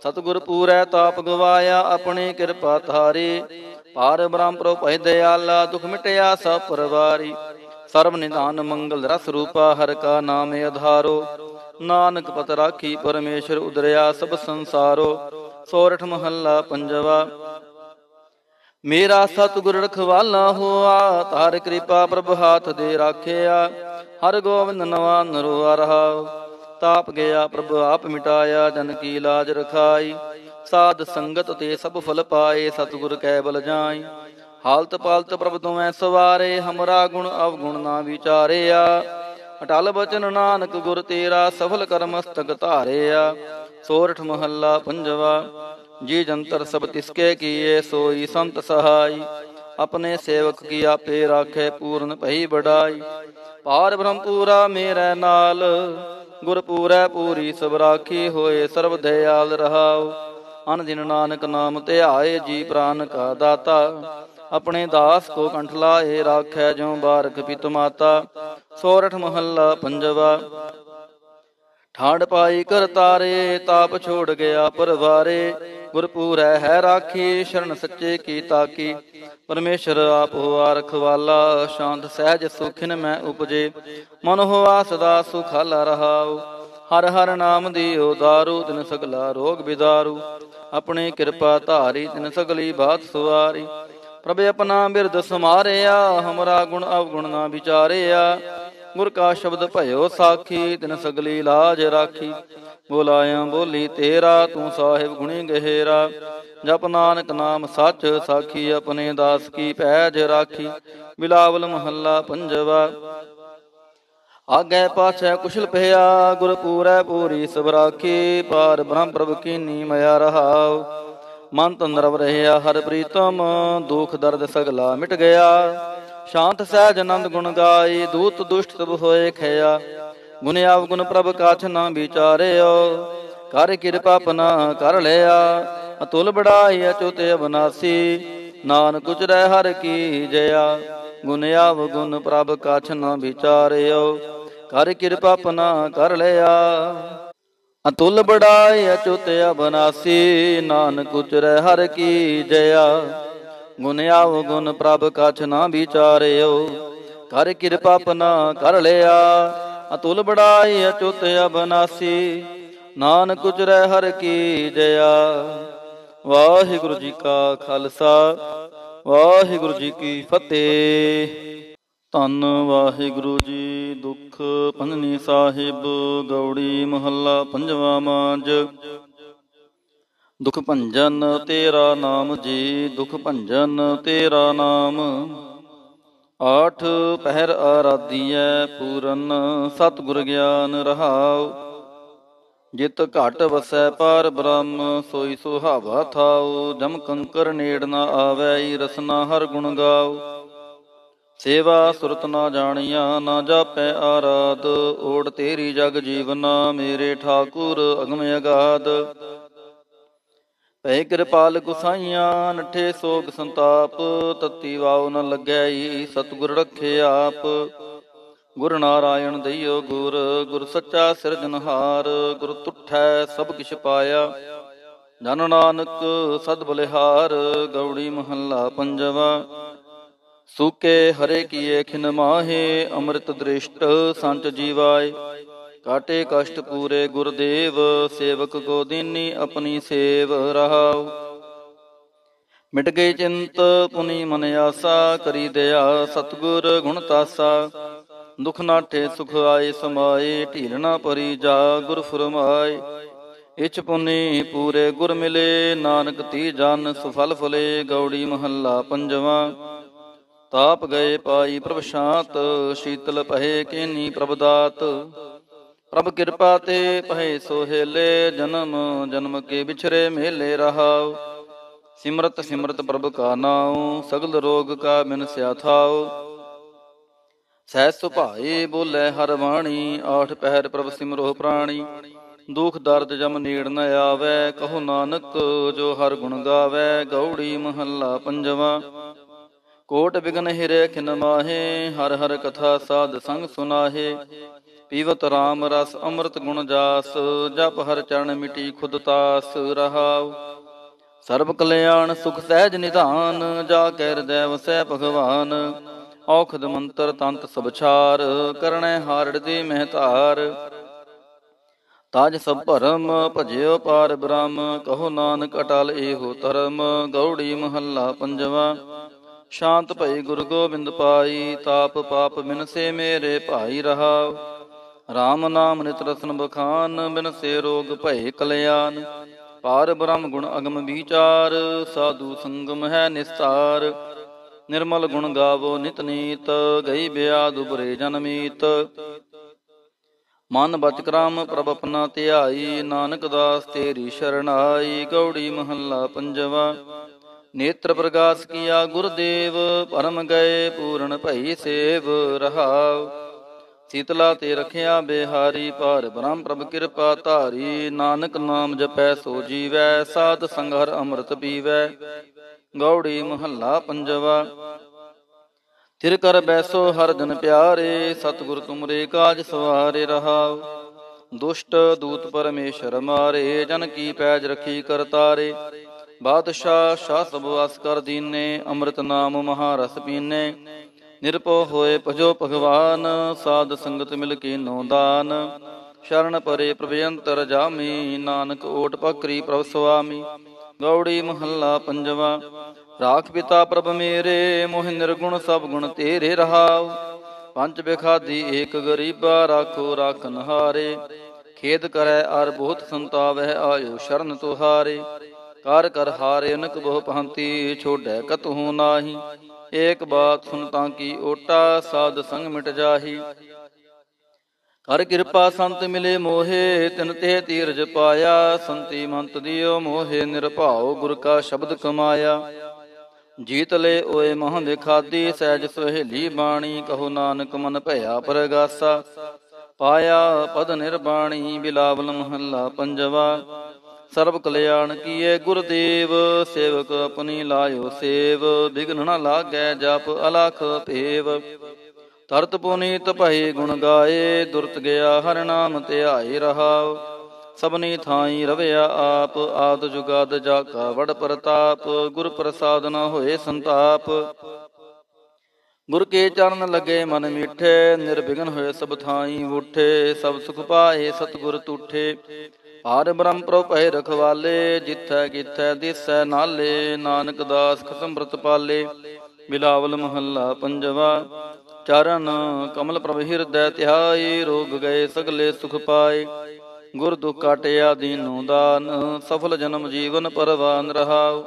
ਸਤਗੁਰ ਪੂਰੈ ਤਾਪ ਗਵਾਇਆ, ਆਪਣੇ ਕਿਰਪਾ ਧਾਰੇ। ਪਾਰ ਬ੍ਰਹਮ ਪ੍ਰਭ ਭੈ ਦਿਆਲਾ, ਦੁਖ ਮਿਟਿਆ ਸਭ ਪਰਵਾਰੀ। ਸਰਬ ਨਿਧਾਨ ਮੰਗਲ ਰਸ ਰੂਪਾ, ਹਰ ਕਾ ਨਾਮੇ ਆਧਾਰੋ ਨਾਨਕ ਪਤ ਰਾਖੀ ਪਰਮੇਸ਼ਰ ਉਦਰਿਆ, ਸਭ ਸੰਸਾਰੋ। ਸੋਰਠ ਮਹੱਲਾ ਪੰਜਵਾ। ਮੇਰਾ ਸਤਿਗੁਰ ਰਖਵਾਲਾ ਹੋਆ, ਤਾਰ ਕਿਰਪਾ ਪ੍ਰਭ ਹਾਥ ਦੇ ਰਾਖਿਆ। ਹਰ ਗੋਬਿੰਦ ਨਵਾ ਨਰੋਆ ਰਹਾ ਤਾਪ ਗਿਆ ਪ੍ਰਭ ਆਪ ਮਿਟਾਇਆ, ਜਨ ਕੀ ਲਾਜ ਰਖਾਈ। ਸਾਧ ਸੰਗਤ ਤੇ ਸਭ ਫਲ ਪਾਏ, ਸਤਿਗੁਰ ਕੈ ਬਲ ਜਾਈ। ਹਾਲਤ ਪਾਲਤ ਪ੍ਰਭ ਤੁਮੈ ਸਵਾਰੇ, ਹਮਰਾ ਗੁਣ ਅਵਗੁਣ ਨਾ ਵਿਚਾਰਿਆ। ਅਟਲ ਬਚਨ ਨਾਨਕ ਗੁਰ ਤੇਰਾ, ਸਫਲ ਕਰਮ ਕਰਮਸਤਕ ਧਾਰਿਆ। ਸੋਰਠ ਮਹੱਲਾ ਪੰਜਵਾ, ਜੀ ਜੰਤਰ ਸਭ ਤਿਸਕੇ ਕੀਏ, ਸੋਈ ਸੰਤ ਸਹਾਈ। ਆਪਣੇ ਸੇਵਕ ਕੀ ਆਪੇ ਰਾਖੇ, ਪੂਰਨ ਭਈ ਬੜਾਈ ਪਾਰ ਬ੍ਰਹਮ ਪੂਰਾ ਮੇਰੇ ਨਾਲ। ਗੁਰ ਪੂਰੈ ਪੂਰੀ ਸਭ ਰਾਖੀ ਹੋਏ, ਸਰਬ ਦਇਆਲ ਰਹਾਉ। ਅਨ ਦਿਨ ਨਾਨਕ ਨਾਮ ਧਿਆਏ ਜੀ ਪ੍ਰਾਨ ਕਾ ਦਾਤਾ। ਆਪਣੇ ਦਾਸ ਕੋ ਕੰਠ ਲਾਏ, ਰਾਖੈ ਜਿਉ ਬਾਰਕ ਪਿਤ ਮਾਤਾ। ਸੋਰਠ ਮਹੱਲਾ ਪੰਜਵਾ ਠਾੜ ਪਾਈ ਕਰ ਤਾਰੇ, ਤਾਪ ਛੋੜ ਗਿਆ ਪਰਵਾਰੇ। ਗੁਰਪੂਰੈ ਹੈ ਰਾਖੀ, ਸ਼ਰਨ ਸੱਚੇ ਕੀ ਤਾਕੀ। ਪਰਮੇਸ਼ਰ ਆਪ ਹੋਆ ਰਖਵਾਲਾ, ਸ਼ਾਂਤ ਸਹਿਜ ਸੁਖਿਨ ਮੈਂ ਉਪਜੇ। ਮਨ ਹੋਆ ਸਦਾ ਸੁਖਾਲਾ ਰਹਾਉ। ਹਰ ਹਰ ਨਾਮ ਦੀ ਦਾਰੂ, ਤਿਨ ਸਗਲਾ ਰੋਗ ਬਿਦਾਰੂ। ਆਪਣੇ ਕਿਰਪਾ ਧਾਰੀ, ਤਿਨ ਸਗਲੀ ਬਾਤ ਸੁਵਾਰੀ ਪ੍ਰਭ ਆਪਣਾ ਬਿਰਦ ਸਮਾਰਿਆ, ਹਮਰਾ ਗੁਣ ਅਵਗੁਣ ਨਾ ਵਿਚਾਰਿਆ। ਗੁਰ ਕਾ ਸ਼ਬਦ ਭਇਓ ਸਾਖੀ, ਤਿਨ ਸਗਲੀ ਲਾਜ ਰਾਖੀ। ਬੋਲਾਇਆ ਬੋਲੀ, ਤੇਰਾ ਤੂੰ ਸਾਹਿਬ ਗੁਣੀ ਗਹਿਰਾ। ਜਪ ਨਾਨਕ ਨਾਮ ਸੱਚ ਸਾਖੀ, ਆਪਣੇ ਦਾਸ ਕੀ ਪੈਜ ਰਾਖੀ। ਬਿਲਾਵਲ ਮਹੱਲਾ ਪੰਜਵਾ। ਆਗੇ ਪਾਛੈ ਕੁਸ਼ਲ ਭਇਆ ਗੁਰ ਪੂਰੈ ਪੂਰੀ ਸਭ ਰਾਖੀ। ਪਾਰ ਬ੍ਰਹਮ ਪ੍ਰਭ ਕੀਨੀ ਮਿਆ ਰਹਾਉ। ਮਨ ਤੰਦਰਵ ਰਹਿਆ, ਹਰ ਪ੍ਰੀਤਮ ਦੁਖ ਦਰਦ ਸਗਲਾ ਮਿਟ ਗਿਆ। ਸ਼ਾਂਤ ਸਹਿਜ ਆਨੰਦ ਗੁਣ ਗਾਈ, ਦੂਤ ਦੁਸ਼ਟ ਤਬ ਹੋਏ ਖਿਆ। ਗੁਣ ਆਵਗੁਣ ਪ੍ਰਭ ਕਾਛ ਨਾ ਵਿਚਾਰਿਓ, ਕਰ ਕਿਰਪਾ ਪਨਾ ਕਰ ਲਿਆ। ਅਤੁਲ ਬੜਾਈ ਅਚੁਤ ਅਬਨਾਸੀ, ਨਾਨਕ ਉਚਰੈ ਹਰ ਕੀ ਜਇਆ। ਗੁਣ ਆਵਗੁਣ ਪ੍ਰਭ ਕਾਛ ਨਾ ਵਿਚਾਰਿਓ, ਕਰ ਕਿਰਪਾ ਪਨਾ ਕਰ ਲਿਆ। ਅਤੁਲ ਬੜਾਈ ਅਚੁਤ ਅਬਨਾਸੀ, ਨਾਨਕ ਉਚਰੈ ਹਰ ਕੀ ਜਇਆ। ਗੁਣ ਗੁਣ ਪ੍ਰਭ ਕਛ ਨਾ ਵਿਚਾਰਿਓ। ਕਰ ਕਿਰਪਾ ਪਨਾ ਕਰ ਲਿਆ, ਅਤੁਲ ਬੜਾਈ ਅਚੁਤ ਅਬਨਾਸੀ। ਨਾਨਕ ਉਚਰੈ ਹਰ ਕੀ ਜਇਆ। ਵਾਹਿਗੁਰੂ ਜੀ ਕਾ ਖਾਲਸਾ, ਵਾਹਿਗੁਰੂ ਜੀ ਕੀ ਫਤਿਹ। ਧੰਨ ਵਾਹਿਗੁਰੂ ਜੀ, ਦੁੱਖ ਪੰਜਨੀ ਸਾਹਿਬ, ਗੌੜੀ ਮਹੱਲਾ ਪੰਜਵਾ ਮਾਂਜ। ਦੁਖ ਭੰਜਨ ਤੇਰਾ ਨਾਮ ਜੀ, ਦੁਖ ਭੰਜਨ ਤੇਰਾ ਨਾਮ। ਆਠ ਪਹਿਰ ਆਰਾਧੀਐ ਪੂਰਨ, ਸਤਿਗੁਰ ਗਿਆਨ ਰਹਾਉ। ਜਿਤ ਘਟ ਵਸੈ ਪਾਰ ਬ੍ਰਹਮ, ਸੋਈ ਸੁਹਾਵਾ ਥਾਉ। ਜਮ ਕੰਕਰ ਨੇੜ ਨਾ ਆਵੈ, ਈ ਰਸਨਾ ਹਰ ਗੁਣ ਗਾਉ। ਸੇਵਾ ਸੁਰਤ ਨਾ ਜਾਣੀਆਂ, ਨਾ ਜਾਪੈ ਆਰਾਧ। ਓੜ ਤੇਰੀ ਜਗ ਜੀਵਨਾ, ਮੇਰੇ ਠਾਕੁਰ ਅਗਮ ਅਗਾਧ। ਭੈ ਕਿਰਪਾਲ ਗੁਸਾਈਆਂ, ਨਠੇ ਸੋਗ ਸੰਤਾਪ, ਤਤੀ ਵਾਉ ਨ ਲੱਗੈ ਈ, ਸਤਿਗੁਰ ਰੱਖੇ ਆਪ। ਗੁਰ ਨਾਰਾਇਣ ਦਈਓ ਗੁਰ ਗੁਰ ਸੱਚਾ ਸਿਰਜਨਹਾਰ ਗੁਰ ਤੁਠੈ ਸਭ ਕਿਛ ਪਾਇਆ। ਜਨ ਨਾਨਕ ਸਦ ਬਲਿਹਾਰ, ਗੌੜੀ ਮਹੱਲਾ ਪੰਜਵਾ। ਸੂਕੇ ਹਰੇ ਕੀਏ ਖਿਨ ਮਾਹੇ, ਅੰਮ੍ਰਿਤ ਦ੍ਰਿਸ਼ਟ, ਸੰਤ ਜੀਵਾਏ। ਕਾਟੇ ਕਸ਼ਟ ਪੂਰੇ ਗੁਰਦੇਵ, ਸੇਵਕ ਕੋ ਦੀਨੀ ਆਪਣੀ ਸੇਵ ਰਹਾਉ। ਮਿਟ ਗਏ ਚਿੰਤ, ਪੁਨੀ ਮਨ ਆਸਾ, ਕਰੀ ਦਇਆ ਸਤਗੁਰ ਗੁਣ ਤਾਸਾ। ਦੁਖ ਨਾਠੇ ਸੁਖ ਆਏ ਸਮਾਏ ਢੀਲਣਾ ਪਰੀ ਜਾ ਗੁਰ ਫਰਮਾਏ। ਇਚ ਪੁਨੀ ਪੂਰੇ ਗੁਰ ਮਿਲੇ, ਨਾਨਕ ਤੀ ਜਨ ਸੁਫਲ ਫੁਲੇ, ਗੌੜੀ ਮਹੱਲਾ ਪੰਜਵਾ। ਤਾਪ ਗਏ ਪਾਈ ਪ੍ਰਭ ਸ਼ਾਂਤ, ਸ਼ੀਤਲ ਪਹੇ ਕੇਨੀ ਪ੍ਰਭ ਦਾਤ। ਪ੍ਰਭ ਕਿਰਪਾ ਤੇ ਪਹਿ ਸੋਹੇਲੇ ਜਨਮ ਜਨਮ ਕੇ ਵਿਛਰੇ ਮੇਲੇ ਰਹਾਉ। ਸਿਮਰਤ ਸਿਮਰਤ ਪ੍ਰਭ ਕਾ ਨਾਉ, ਸਗਲ ਰੋਗ ਕਾ ਬਿਨ ਸਿਆਥਾਉ ਸਹਿ ਸੁਭਾਏ ਬੋਲੇ ਹਰ ਬਾਣੀ, ਆਠ ਪਹਿਰ ਪ੍ਰਭ ਸਿਮਰੋ ਪ੍ਰਾਣੀ। ਦੁਖ ਦਰਦ ਜਮ ਨੀੜ ਨ ਆਵੇ, ਕਹੋ ਨਾਨਕ ਜੋ ਹਰ ਗੁਣ ਗਾਵੇ, ਗੌੜੀ ਮਹੱਲਾ ਪੰਜਵਾ। ਕੋਟ ਬਿਗਨ ਹਿਰੇ ਖਿਨ ਮਾਹੇ, ਹਰ ਹਰ ਕਥਾ ਸਾਧ ਸੰਗ ਸੁਨਾਹੇ। ਪੀਵਤ RAM ਰਸ ਅੰਮ੍ਰਿਤ ਗੁਣ ਜਾਸ, ਜਪ ਹਰ ਚਰਨ ਮਿਟੀ ਖੁਦ ਤਾਸ, ਰਹਾਉ। ਸਰਬ ਕਲਿਆਣ ਸੁਖ ਸਹਿਜ ਨਿਧਾਨ, ਜਾ ਕੈ ਹਿਰਦੈ ਵਸੈ ਭਗਵਾਨ। ਔਖਦ ਮੰਤਰ ਤੰਤ ਸਭ ਛਾਰ ਕਰਣੈ ਹਾਰੜ ਦੇ ਮਹਤਾਰ ਤਾਜ ਸਭ ਭਰਮ, ਭਜਿਓ ਪਾਰ ਬ੍ਰਹਮ, ਕਹੋ ਨਾਨਕ ਅਟਲ ਏਹੋ ਧਰਮ। ਗੌੜੀ ਮਹੱਲਾ ਪੰਜਵਾ, ਸ਼ਾਂਤ ਭਈ ਗੁਰ ਗੋਬਿੰਦ ਪਾਈ, ਤਾਪ ਪਾਪ ਮਿਨਸੇ ਮੇਰੇ ਭਾਈ ਰਹਾਉ। RAM ਨਾਮ ਨਿਤ ਰਸਨ ਬਖਾਨ, ਬਿਨ ਸੇ ਰੋਗ ਭਏ ਕਲਿਆਣ। ਪਾਰ ਬ੍ਰਹਮ ਗੁਣ ਅਗਮ ਵਿਚਾਰ, ਸਾਧੂ ਸੰਗਮ ਹੈ ਨਿਸਤਾਰ। ਨਿਰਮਲ ਗੁਣ ਗਾਵੋ ਨਿਤ ਨੀਤ, ਗਈ ਬਿਆਦ ਉਬਰੇ ਜਨਮੀਤ ਮਨ ਬਚ ਕਰਾਮ ਪ੍ਰਭ ਆਪਣਾ ਧਿਆਈ, ਨਾਨਕ ਦਾਸ ਤੇਰੀ ਸ਼ਰਣਾਈ, ਗੌੜੀ ਮਹੱਲਾ ਪੰਜਵਾ। ਨੇਤਰ ਪ੍ਰਗਾਸ ਕੀਆ ਗੁਰਦੇਵ, ਪਰਮ ਗਏ ਪੂਰਨ ਭਈ ਸੇਵ ਰਹਾਉ। ਸੀਤਲਾ ਤੇ ਰਖਿਆ ਬਿਹਾਰੀ ਪਰ ਬ੍ਰਹਮ ਪ੍ਰਭ ਕਿਰਪਾ ਧਾਰੀ, ਨਾਨਕ ਨਾਮ ਜਪੈ ਸੋ ਜੀਵੈ, ਸਾਧ ਸੰਗਰ ਅੰਮ੍ਰਿਤ ਪੀਵੈ। ਗੌੜੀ ਮਹੱਲਾ ਪੰਜਵਾ ਤਿਰ ਕਰ ਬੈਸੋ ਹਰ ਜਨ ਪਿਆਰੇ, ਸਤਿਗੁਰ ਤੁਮਰੇ ਕਾਜ ਸਵਾਰੇ ਰਹਾਉ। ਦੁਸ਼ਟ ਦੂਤ ਪਰਮੇਸ਼ਰ ਮਾਰੇ, ਜਨ ਕੀ ਪੈਜ ਰਖੀ ਕਰਤਾਰੇ ਬਾਦਸ਼ਾਹ, ਸ਼ਾਹ ਸਭ ਵਸ ਕਰ ਦੀਨੇ, ਅੰਮ੍ਰਿਤ ਨਾਮ ਮਹਾਰਸ ਪੀਨੇ। ਨਿਰਪੋ ਹੋਏ ਭਜੋ ਭਗਵਾਨ, ਸਾਧ ਸੰਗਤ ਮਿਲ ਕੇ ਨੋ ਦਾਨ। ਸ਼ਰਨ ਪਰੇ ਪ੍ਰਭਯੰਤਰ ਜਾਮੀ, ਨਾਨਕ ਓਟ ਪਕਰੀ ਪ੍ਰਭ ਸੁਆਮੀ। ਗੌੜੀ ਮਹੱਲਾ ਪੰਜਵਾ, ਰਾਖ ਪਿਤਾ ਪ੍ਰਭ ਮੇਰੇ, ਮੋਹ ਨਿਰਗੁਣ ਸਭ ਗੁਣ ਤੇਰੇ ਰਹਾਉ। ਪੰਜ ਬਿਖਾਦੀ ਏਕ ਗਰੀਬਾ ਰਾਖੋ ਰਾਖਨ ਹਾਰੇ ਖੇਦ ਕਰੈ ਅਰ ਬਹੁਤ ਸੰਤਾਵਹਿ ਆਇਓ ਸ਼ਰਨ ਤੁਹਾਰੇ। ਕਰ ਕਰ ਹਾਰੇ ਅਨਕ ਬਹੁ ਪੰਤੀ ਛੋੜੈ ਕਤਹੂ ਨਾਹੀ। ਏਕ ਬਾਤ ਸੁਨ ਤਾਂ ਕੀ ਓਟਾ ਸਾਧ ਸੰਗ ਮਿਟ ਜਾਹੀ। ਕਰ ਕਿਰਪਾ ਸੰਤ ਮਿਲੇ ਮੋਹੇ, ਤਿਨ ਤੇ ਤੀਰਜ ਪਾਇਆ, ਸੰਤੀ ਮੰਤ ਦਿਓ ਮੋਹੇ, ਨਿਰਭਾਉ ਗੁਰ ਕਾ ਸ਼ਬਦ ਕਮਾਇਆ। ਜੀਤ ਲੈ ਓਏ ਮਹ ਵਿਖਾਦੀ ਸਹਿਜ ਸੁਹੇਲੀ ਬਾਣੀ, ਕਹੋ ਨਾਨਕ ਮਨ ਭਇਆ ਪਰਗਾਸਾ। ਪਾਇਆ ਪਦ ਨਿਰਬਾਣੀ, ਬਿਲਾਵਲ ਮਹੱਲਾ ਪੰਜਵਾ। ਸਰਬ ਕਲਿਆਣ ਕੀਏ ਗੁਰਦੇਵ, ਸੇਵਕ ਆਪਣੀ ਲਾਇਓ ਸੇਵ ਬਿਗਨ ਨ ਲਾਗੈ ਜਪ ਅਲਖ ਭੇਵ। ਤਰਤ ਪੁਨੀਤ ਭਈ ਗੁਣ ਗਾਏ, ਦੁਰਤ ਗਿਆ ਹਰ ਨਾਮ ਧਿਆਏ ਰਹਾਉ। ਸਭਨੀ ਥਾਈ ਰਵਿਆ ਆਪ, ਆਦ ਜੁਗਾਦ ਜਾ ਕਾ ਵੜ ਪ੍ਰਤਾਪ, ਗੁਰ ਪ੍ਰਸਾਦ ਨ ਹੋਏ ਸੰਤਾਪ। ਗੁਰ ਕੇ ਚਰਨ ਲੱਗੇ ਮਨ ਮਿੱਠੇ, ਨਿਰਵਿਘਨ ਹੋਏ ਸਭ ਥਾਈ ਉਠੇ, ਸਭ ਸੁਖ ਪਾਏ ਸਤਗੁਰ ਤੂਠੇ। ਹਰ ਬ੍ਰਹਮ ਪ੍ਰਭ ਭੈ ਰਖਵਾਲੇ, ਜਿੱਥੈ ਕਿਥੈ ਦਿਸੈ ਨਾਲੇ, ਨਾਨਕ ਦਾਸ ਖਸਮ ਬ੍ਰਤ ਪਾਲੇ। ਬਿਲਾਵਲ ਮਹੱਲਾ ਪੰਜਵਾ, ਚਰਨ ਕਮਲ ਪ੍ਰਭ ਹਿਰਦੈ ਧਿਆਈ ਰੋਗ ਗਏ ਸਗਲੇ ਸੁਖ ਪਾਏ। ਗੁਰ ਦੁਖ ਕਾਟਿਆ ਦੀਨੋ ਦਾਨ, ਸਫਲ ਜਨਮ ਜੀਵਨ ਪਰਵਾਨ ਰਹਾਉ।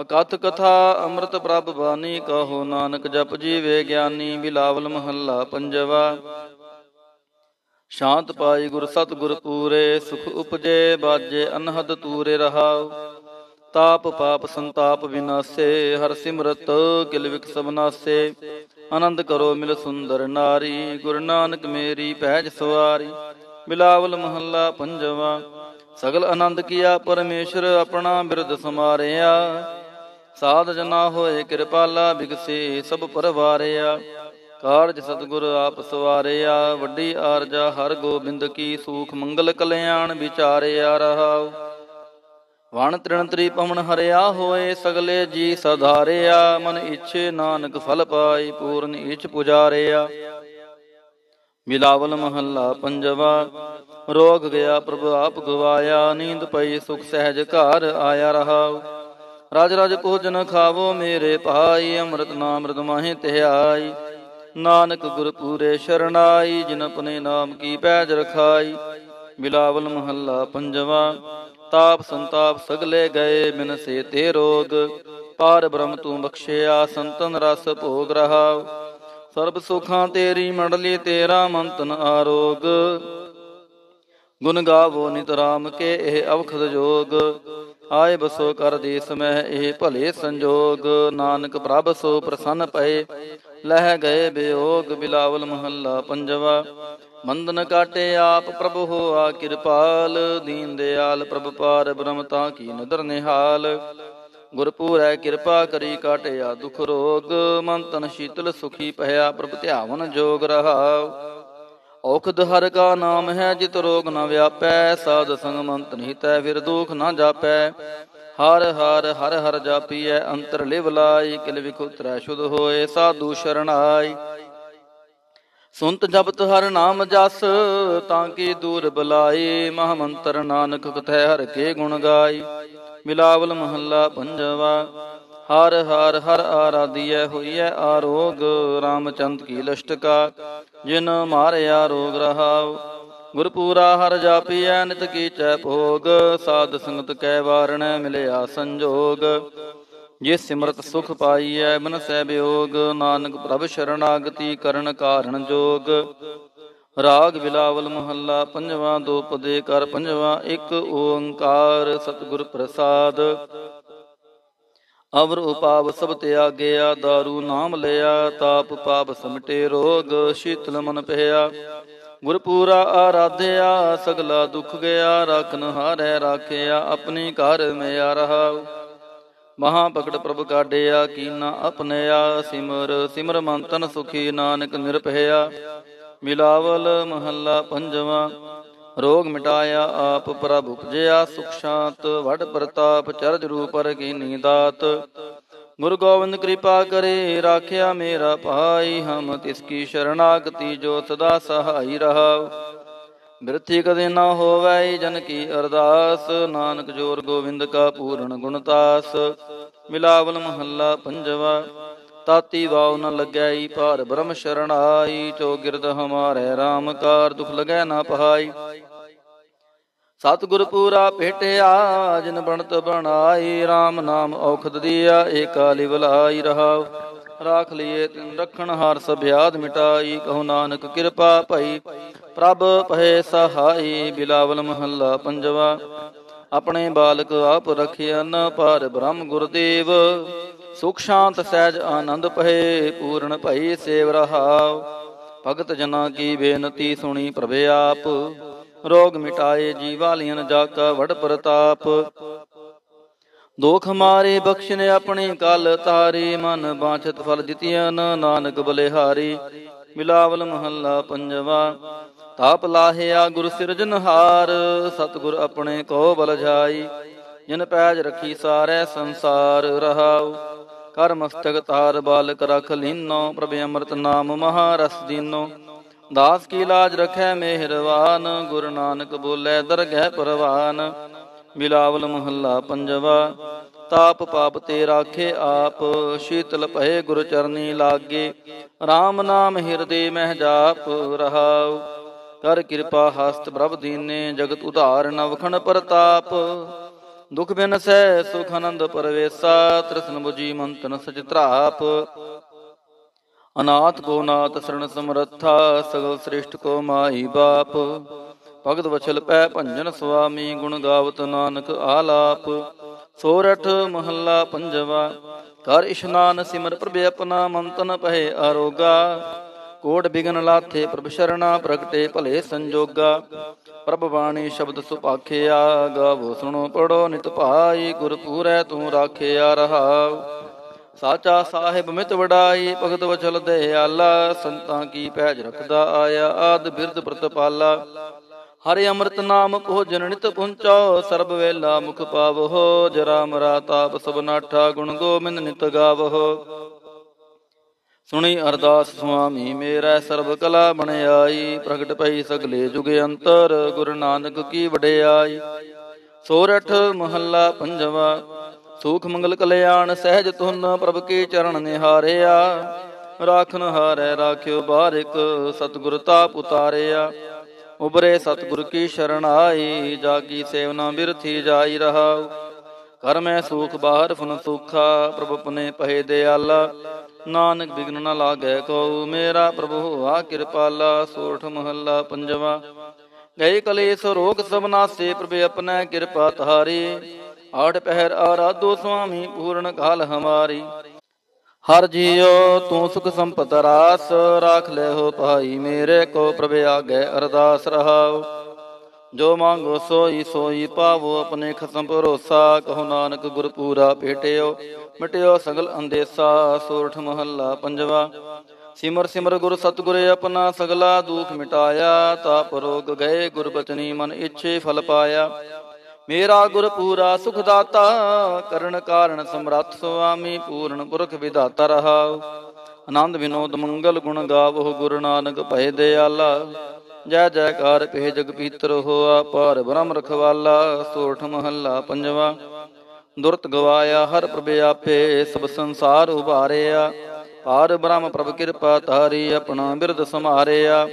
ਅਕਥ ਕਥਾ ਅੰਮ੍ਰਿਤ ਪ੍ਰਭ ਬਾਣੀ, ਕਹੋ ਨਾਨਕ ਜਪ ਜੀਵੇ ਗਿਆਨੀ। ਬਿਲਾਵਲ ਮਹੱਲਾ ਪੰਜਵਾ ਸ਼ਾਂਤ ਪਾਈ ਗੁਰ ਸਤਗੁਰ ਪੂਰੇ, ਸੁਖ ਉਪਜੇ, ਬਾਜੇ, ਅਨਹਦ ਤੂਰੇ ਰਹਾਉ। ਤਾਪ ਪਾਪ ਸੰਤਾਪ ਵਿਨਾਸੇ, ਹਰ ਸਿਮਰਤ ਕਿਲ ਵਿਕ ਸਬਨਾਸੇ ਆਨੰਦ ਕਰੋ ਮਿਲ ਸੁੰਦਰ ਨਾਰੀ, ਗੁਰੂ ਨਾਨਕ ਮੇਰੀ ਪਹਿਜ ਸਵਾਰੀ। ਬਿਲਾਵਲ ਮਹੱਲਾ ਪੰਜਵਾ, ਸਗਲ ਆਨੰਦ ਕੀਆ ਪਰਮੇਸ਼ਰ ਆਪਣਾ ਬਿਰਦ ਸਮਾਰਿਆ। ਸਾਧ ਜਨਾ ਹੋਏ ਕਿਰਪਾਲਾ ਬਿਗਸੇ ਸਭ ਪਰਵਾਰਿਆ। ਕਾਰਜ ਸਤਗੁਰ ਆਪ ਸਵਾਰਿਆ, ਵੱਡੀ ਆਰਜਾ ਹਰ ਗੋਬਿੰਦ ਕੀ ਸੂਖ ਮੰਗਲ ਕਲਿਆਣ ਵਿਚਾਰਿਆ ਰਹਾਉ। ਵਣ ਤ੍ਰਿਣ ਤ੍ਰੀ ਪਵਨ ਹਰਿਆ ਹੋਏ, ਸਗਲੇ ਜੀ ਸਧਾਰਿਆ, ਮਨ ਇਛੇ ਨਾਨਕ ਫਲ ਪਾਈ, ਪੂਰਨ ਇਛ ਪੁਜਾਰਿਆ। ਮਿਲਾਵਲ ਮਹੱਲਾ ਪੰਜਵਾ, ਰੋਗ ਗਿਆ ਪ੍ਰਭ ਆਪ ਗਵਾਇਆ, ਨੀਂਦ ਪਈ ਸੁਖ ਸਹਿਜ ਘਰ ਆਇਆ ਰਹਾਉ। ਰਾਜ ਰਾਜ ਭੋਜਨ ਖਾਵੋ ਮੇਰੇ ਭਾਈ, ਅੰਮ੍ਰਿਤ ਨਾਮ ਰਦ ਮਾਹੇ ਧਿਆਈ ਨਾਨਕ ਗੁਰ ਪੂਰੇ ਸ਼ਰਣਾਈ ਜਿਨ ਆਪਣੇ ਨਾਮ ਕੀ ਪੈਜ ਰਖਾਈ। ਬਿਲਾਵਲ ਮਹੱਲਾ ਪੰਜਵਾ, ਤਾਪ ਸੰਤਾਪ ਸਗਲੇ ਗਏ ਬਿਨ ਸੇ ਤੇ ਰੋਗ। ਪਾਰ ਬ੍ਰਹਮ ਤੂੰ ਬਖਸ਼ਿਆ, ਸੰਤਨ ਰਸ ਭੋਗ ਰਹਾਉ ਸਰਬ ਸੁਖਾਂ ਤੇਰੀ ਮੰਡਲੀ, ਤੇਰਾ ਮੰਤਨ ਆਰੋਗ। ਗੁਣ ਗਾਵੋ ਨਿਤ ਰਾਮ ਕੇ, ਇਹ ਅਵਖਦ ਜੋਗ। ਆਏ ਬਸੋ ਕਰ ਦੇ ਸਮਹਿ ਇਹ ਭਲੇ ਸੰਜੋਗ। ਨਾਨਕ ਪ੍ਰਭ ਸੋ ਪ੍ਰਸੰਨ ਪਏ ਲਹਿ ਗਏ ਬਿਯੋਗ ਬਿਲਾਵਲ ਮਹੱਲਾ ਪੰਜਵਾ। ਮੰਦਨ ਕਾਟੇ ਆਪ ਪ੍ਰਭ ਹੋਆ ਕਿਰਪਾਲ, ਦੀਨ ਦਿਆਲ ਪ੍ਰਭ ਪਾਰ ਬ੍ਰਹਮ ਤਾਂ ਕੀ ਨਦਰ ਨਿਹਾਲ। ਗੁਰਪੂਰੈ ਕਿਰਪਾ ਕਰੀ ਕਾਟਿਆ ਦੁਖ ਰੋਗ ਮਨ ਤਨ ਸ਼ੀਤਲ ਸੁਖੀ ਭਇਆ ਪ੍ਰਭ ਧਿਆਵਨ ਜੋਗ ਰਹਾਉ। ਔਖਦ ਹਰ ਕਾ ਨਾਮ ਹੈ, ਜਿਤ ਰੋਗ ਨ ਵਿਆਪੈ, ਸਾਧ ਸੰਗ ਮੰਤ ਨਿਤੈ ਫਿਰ ਦੁਖ ਨ ਜਾਪੈ। ਹਰ ਹਰ ਹਰ ਹਰ ਜਾਪੀਐ ਅੰਤਰ ਲਿਵ ਲਾਈ ਕਿਲ ਵਿਖੁਤਰੈ ਸ਼ੁਧ ਹੋਏ ਸਾਧੂ ਸ਼ਰਣਾਈ। ਸੁਨਤ ਜਪਤ ਹਰ ਨਾਮ ਜਸ, ਤਾਂ ਕੀ ਦੂਰ ਬਲਾਈ ਮਹ ਨਾਨਕ ਕਥੈ ਹਰ ਕੇ ਗੁਣ ਗਾਈ। ਬਿਲਾਵਲ ਮਹੱਲਾ ਪੰਜਵਾ, ਹਰ ਹਰ ਹਰ ਆਰਾਧੀਐ ਹੋਈਐ ਆਰੋਗ, ਰਾਮਚੰਦ ਕੀ ਲਸ਼ਟਕਾ ਜਿਨ ਮਾਰਿਆ ਰੋਗ ਰਹਾਉ। ਗੁਰਪੂਰਾ ਹਰ ਜਾਪੀਐ, ਨਿਤ ਕੀਚੈ ਭੋਗ, ਸਾਧ ਸੰਗਤ ਕੈ ਵਾਰਣ, ਮਿਲਿਆ ਸੰਜੋਗ। ਜਿਸ ਸਿਮਰਤ ਸੁਖ ਪਾਈਐ, ਮਨ ਸਹਿ ਬਿਯੋਗ ਨਾਨਕ ਪ੍ਰਭ ਸ਼ਰਨਾਗਤੀ ਕਰਨ ਕਾਰਣ ਜੋਗ। ਰਾਗ ਬਿਲਾਵਲ ਮਹੱਲਾ, ਪੰਜਵਾਂ ਦੋ ਪਦੇ ਕਰ, ਪੰਜਵਾਂ ਇੱਕ ਓੰਕਾਰ, ਸਤਿਗੁਰ ਪ੍ਰਸਾਦ। ਅਵਰ ਉਪਾਵ ਸਭ ਤਿਆਗਿਆ, ਦਾਰੂ ਨਾਮ ਲਿਆ, ਤਾਪ ਪਾਪ ਸਮਟੇ ਰੋਗ, ਸ਼ੀਤਲ ਮਨ ਪਹਿਆ ਗੁਰਪੂਰਾ ਆਰਾਧਿਆ, ਸਗਲਾ ਦੁਖ ਗਿਆ, ਰਖਨ ਹਾਰੈ ਰਾਖਿਆ, ਆਪਣੀ ਘਰ ਮਿਆ ਰਹਾ ਮਹਾ ਭਗਤ ਪ੍ਰਭ ਕਾਢਿਆ, ਕੀਨਾ ਆਪਣਿਆ ਸਿਮਰ ਸਿਮਰ ਮੰਤਨ ਸੁਖੀ ਨਾਨਕ ਨਿਰਭਇਆ। ਮਿਲਾਵਲ ਮਹੱਲਾ ਪੰਜਵਾ, ਰੋਗ ਮਿਟਾਇਆ ਆਪ ਪ੍ਰਭ ਉਪਜਿਆ, ਸੁਖ ਸ਼ਾਂਤ, ਵਡ ਪ੍ਰਤਾਪ, ਚਰਜ ਰੂਪਰ ਕੀਨੀ ਦਾਤ। ਗੁਰੂ ਗੋਬਿੰਦ ਕਿਰਪਾ ਕਰੇ, ਰਾਖਿਆ ਮੇਰਾ ਭਾਈ, ਹਮ ਤਿਸ ਕੀ ਸ਼ਰਨਾਗਤੀ ਜੋ ਸਦਾ ਸਹਾਈ ਰਹਾਉ। ਬਿਰਥੀ ਕਦੇ ਨਾ ਹੋਵੈ ਜਨ ਕੀ ਅਰਦਾਸ, ਨਾਨਕ ਜੋਰ ਗੋਬਿੰਦ ਕਾ ਪੂਰਨ ਗੁਣਤਾਸ ਮਿਲਾਵਲ ਮਹੱਲਾ ਪੰਜਵਾ, ਤਾਤੀ ਵਾਉ ਨ ਲੱਗੈ ਭਾਰ ਬ੍ਰਹਮ ਸ਼ਰਣਾਈ, ਚੋ ਗਿਰਦ ਹਮਾਰੇ RAM ਕਾਰ, ਦੁਖ ਲਗੈ ਨਾ ਪਹਾਈ। ਸਤਿਗੁਰ ਪੂਰਾ ਭੇਟਿਆ, ਜਿਨ ਬਣਤ ਬਣਾਈ RAM ਨਾਮ ਔਖਦ ਦੀਆ ਏਕਾਲੀ ਬਲਾਈ ਰਹਾਉ। ਰਾਖ ਲਈਏ ਤਿਨ ਰਖਣ, ਹਾਰ ਸਭਿਆਦ ਮਿਟਾਈ। ਕਹੋ ਨਾਨਕ ਕਿਰਪਾ ਭਈ, ਪ੍ਰਭ ਪਹੇ ਸਹਾਈ, ਬਿਲਾਵਲ ਮਹੱਲਾ ਪੰਜਵਾ। ਆਪਣੇ ਬਾਲਕ ਆਪ ਰਖਿਆਨ ਪਰ ਬ੍ਰਹਮ ਗੁਰਦੇਵ। ਸੁਖ ਸ਼ਾਂਤ ਸਹਿਜ ਆਨੰਦ ਪਹਿ ਪੂਰਨ ਭਈ ਸੇਵ ਰਹਾਉ। ਭਗਤ ਜਨਾਂ ਕੀ ਬੇਨਤੀ ਸੁਣੀ ਪ੍ਰਭੇ ਆਪ। ਰੋਗ ਮਿਟਾਏ ਜੀਵਾਲੀਨ ਜਾ ਕਾ ਵਡ ਪ੍ਰਤਾਪ। ਦੋਖ ਮਾਰੇ ਬਖਸ਼ਨੇ ਆਪਣੀ ਕਲ ਤਾਰੇ, ਮਨ ਬਾਛਤ ਫਲ ਦਿਤਿਆਨ ਨਾਨਕ ਬਲਿਹਾਰੀ। ਮਿਲਾਵਲ ਮਹੱਲਾ ਪੰਜਵਾ, ਤਾਪ ਲਾਹਿਆ ਗੁਰ ਸਿਰਜਨਹਾਰ ਸਤਗੁਰ ਆਪਣੇ ਕੋ ਬਲ ਜਾਈ। ਜਿਨ ਪੈਜ ਰਖੀ ਸਾਰੇ ਸੰਸਾਰ ਰਹਾਉ। ਕਰ ਮਸਤਕ ਤਾਰ ਬਾਲਕ ਰਖ ਲੀਨੋ, ਪ੍ਰਭ ਅੰਮ੍ਰਿਤ ਨਾਮ ਮਹਾਰਸ ਦੀਨੋ। ਦਾਸ ਕੀ ਲਾਜ ਰਖੈ ਮਿਹਰਵਾਨ, ਗੁਰੂ ਨਾਨਕ ਬੋਲੇ ਦਰਗਹਿ ਪਰਵਾਨ। ਮਿਲਾਵਲ ਮਹੱਲਾ ਪੰਜਵਾ, ਤਾਪ ਪਾਪ ਤੇ ਰਾਖੇ ਆਪ, ਸ਼ੀਤਲ ਭਏ ਗੁਰ ਚਰਨੀ ਲਾਗੇ। RAM ਨਾਮ ਹਿਰਦੇ ਮਹਿ ਜਾਪ ਰਹਾਉ, ਕਰ ਕਿਰਪਾ ਹਸਤ ਪ੍ਰਭ ਦੀਨੇ, ਜਗਤ ਉਧਾਰ ਨਵਖਣ ਪ੍ਰਤਾਪ। ਦੁਖ ਬਿਨ ਸਹਿ ਸੁਖ ਆਨੰਦ ਪਰਵੇਸਾ, ਤ੍ਰਿਸ਼ਨ 부ਜੀ ਮੰਤਨ ਸਚ ਅਨਾਥ ਕੋ ਨਾਥ ਸਰਣ ਸਮਰੱਥਾ, ਸਗਲ ਸ੍ਰਿਸ਼ਟ ਕੋ ਮਾਈ ਬਾਪ। ਭਗਤ ਵਚਲ ਪੈ ਭੰਜਨ ਸੁਆਮੀ, ਗੁਣ ਗਾਵਤ ਨਾਨਕ ਆਲਾਪ। ਸੋਰਠ ਮਹੱਲਾ ਪੰਜਵਾ ਕਰ ਇਸ਼ਨਾਨ ਸਿਮਰ ਪ੍ਰਭ ਆਪਣਾ, ਮੰਤਨ ਪਹਿ ਆਰੋਗਾ। ਕੋਟ ਬਿਗਨ ਲਾਥੇ ਪ੍ਰਭ ਸ਼ਰਣਾ, ਪ੍ਰਗਟੇ ਭਲੇ ਸੰਜੋਗਾ। ਪ੍ਰਭ ਬਾਣੀ ਸ਼ਬਦ ਸੁਪਾਖਿਆ ਗਾਵੋ ਸੁਣੋ ਪੜੋ ਨਿਤ ਭਾਈ ਗੁਰ ਪੂਰੈ ਤੂੰ ਰਾਖਿਆ ਰਹਾਉ। ਸਾਚਾ ਸਾਹਿਬ ਮਿਤ ਵਡਾਈ, ਭਗਤ ਵਚਲ ਆਲਾ, ਸੰਤਾਂ ਕੀ ਪੈਜ ਰਖਦਾ ਆਇਆ, ਆਦ ਬਿਰਦ ਪ੍ਰਤਪਾਲਾ। ਹਰਿ ਅੰਮ੍ਰਿਤ ਨਾਮ ਭੋਜਨ ਨਿਤ ਪੁੰਚੋ, ਸਰਬ ਵੇਲਾ ਮੁਖ ਪਾਵੋ ਜਰਾ ਮਰਾ ਤਾਪ ਸਭ ਗੁਣ ਗੋਬਿੰਦ ਨਿਤ ਗਾਵੋ ਸੁਣੀ ਅਰਦਾਸ ਸੁਆਮੀ, ਮੇਰਾ ਸਰਬ ਕਲਾ ਬਣਾਈ ਪ੍ਰਗਟ ਪਈ ਸਗਲੇ ਜੁਗੇ ਅੰਤਰ, ਗੁਰੂ ਨਾਨਕ ਕੀ ਵਡਿਆਈ। ਸੋਰਠ ਮਹੱਲਾ ਪੰਜਵਾ ਸੂਖ ਮੰਗਲ ਕਲਿਆਣ ਸਹਿਜ ਤੁਨ ਪ੍ਰਭ ਕੀ ਚਰਨ ਨਿਹਾਰਿਆ। ਰਾਖਨ ਹਾਰੈ ਰਾਖਿਓ ਬਾਰਿਕ, ਸਤਿਗੁਰ ਤਾਪ ਉਤਾਰਿਆ। ਉਬਰੇ ਸਤਿਗੁਰ ਕੀ ਸ਼ਰਨ ਆਈ, ਜਾਗੀ ਸੇਵਨਾ ਬਿਰਥੀ ਜਾਈ ਰਹਾਉ। ਕਰ ਮੈਂ ਸੂਖ, ਬਾਹਰ ਫਨ ਸੁਖਾ, ਪ੍ਰਭ ਪਨੇ ਪਹਿ ਦਿਆਲਾ। ਨਾਨਕ ਬਿਗਨ ਨ ਲਾਗੈ ਕੋ ਮੇਰਾ ਪ੍ਰਭੂ ਹੋਆ ਕਿਰਪਾਲਾ, ਸੋਠ ਮਹੱਲਾ ਪੰਜਵਾ। ਗਏ ਕਲੇਸ਼ ਰੋਗ ਸਭ ਨਾਸੇ, ਪ੍ਰਭ ਆਪਣਾ ਕਿਰਪਾ ਤਾਰੀ ਆਠ ਪਹਿਰ ਆਰਾਧੋ ਸੁਆਮੀ ਪੂਰਨ ਕਾਲ ਹਮਾਰੀ। ਹਰ ਜੀਓ ਤੂੰ ਸੁਖ ਸੰਪਤ ਰਾਸ, ਰਾਖ ਲੈ ਹੋ ਭਾਈ ਮੇਰੇ ਕੋ ਪ੍ਰਭ ਆਗੇ ਅਰਦਾਸ ਰਹਾਓ ਜੋ ਮੰਗੋ ਸੋਈ ਸੋਈ ਪਾਵੋ ਆਪਣੇ ਖਸਮ ਭਰੋਸਾ, ਕਹੋ ਨਾਨਕ ਗੁਰ ਪੂਰਾ ਭੇਟਿਓ, ਮਿਟਿਓ ਸਗਲ ਅੰਦੇਸਾ, ਸੋਰਠ ਮਹੱਲਾ ਪੰਜਵਾ। ਸਿਮਰ ਸਿਮਰ ਗੁਰ ਸਤਗੁਰ ਆਪਣਾ ਸਗਲਾ ਦੁਖ ਮਿਟਾਇਆ, ਤਾਪ ਰੋਗ ਗਏ ਗੁਰ ਬਚਨੀ ਮਨ ਇੱਛੇ ਫਲ ਪਾਇਆ। ਮੇਰਾ ਗੁਰ ਪੂਰਾ ਸੁਖ ਦਾਤਾ ਕਰਨ ਕਾਰਨ ਸਮਰੱਥ ਸੁਆਮੀ, ਪੂਰਨ ਪੁਰਖ ਵਿਦਾਤਾ ਰਹਾਉ। ਆਨੰਦ ਵਿਨੋਦ ਮੰਗਲ ਗੁਣ ਗਾਵੋ ਗੁਰੂ ਨਾਨਕ ਭਏ ਦਿਆਲਾ। ਜੈ ਜੈਕਾਰ ਪੇ ਜਗ ਪੀਤਰ ਹੋਆ ਪਾਰ ਬ੍ਰਹਮ ਰਖਵਾਲਾ, ਸੋਠ ਮਹੱਲਾ ਪੰਜਵਾ। ਦੁਰਤ ਗਵਾਇਆ ਹਰ ਪ੍ਰਭ ਆਪੇ, ਸਭ ਸੰਸਾਰ ਉਭਾਰਿਆ। ਪਾਰ ਬ੍ਰਹਮ ਪ੍ਰਭ ਕਿਰਪਾ ਤਾਰੀ ਆਪਣਾ ਬਿਰਦ ਸਮਾਰਿਆ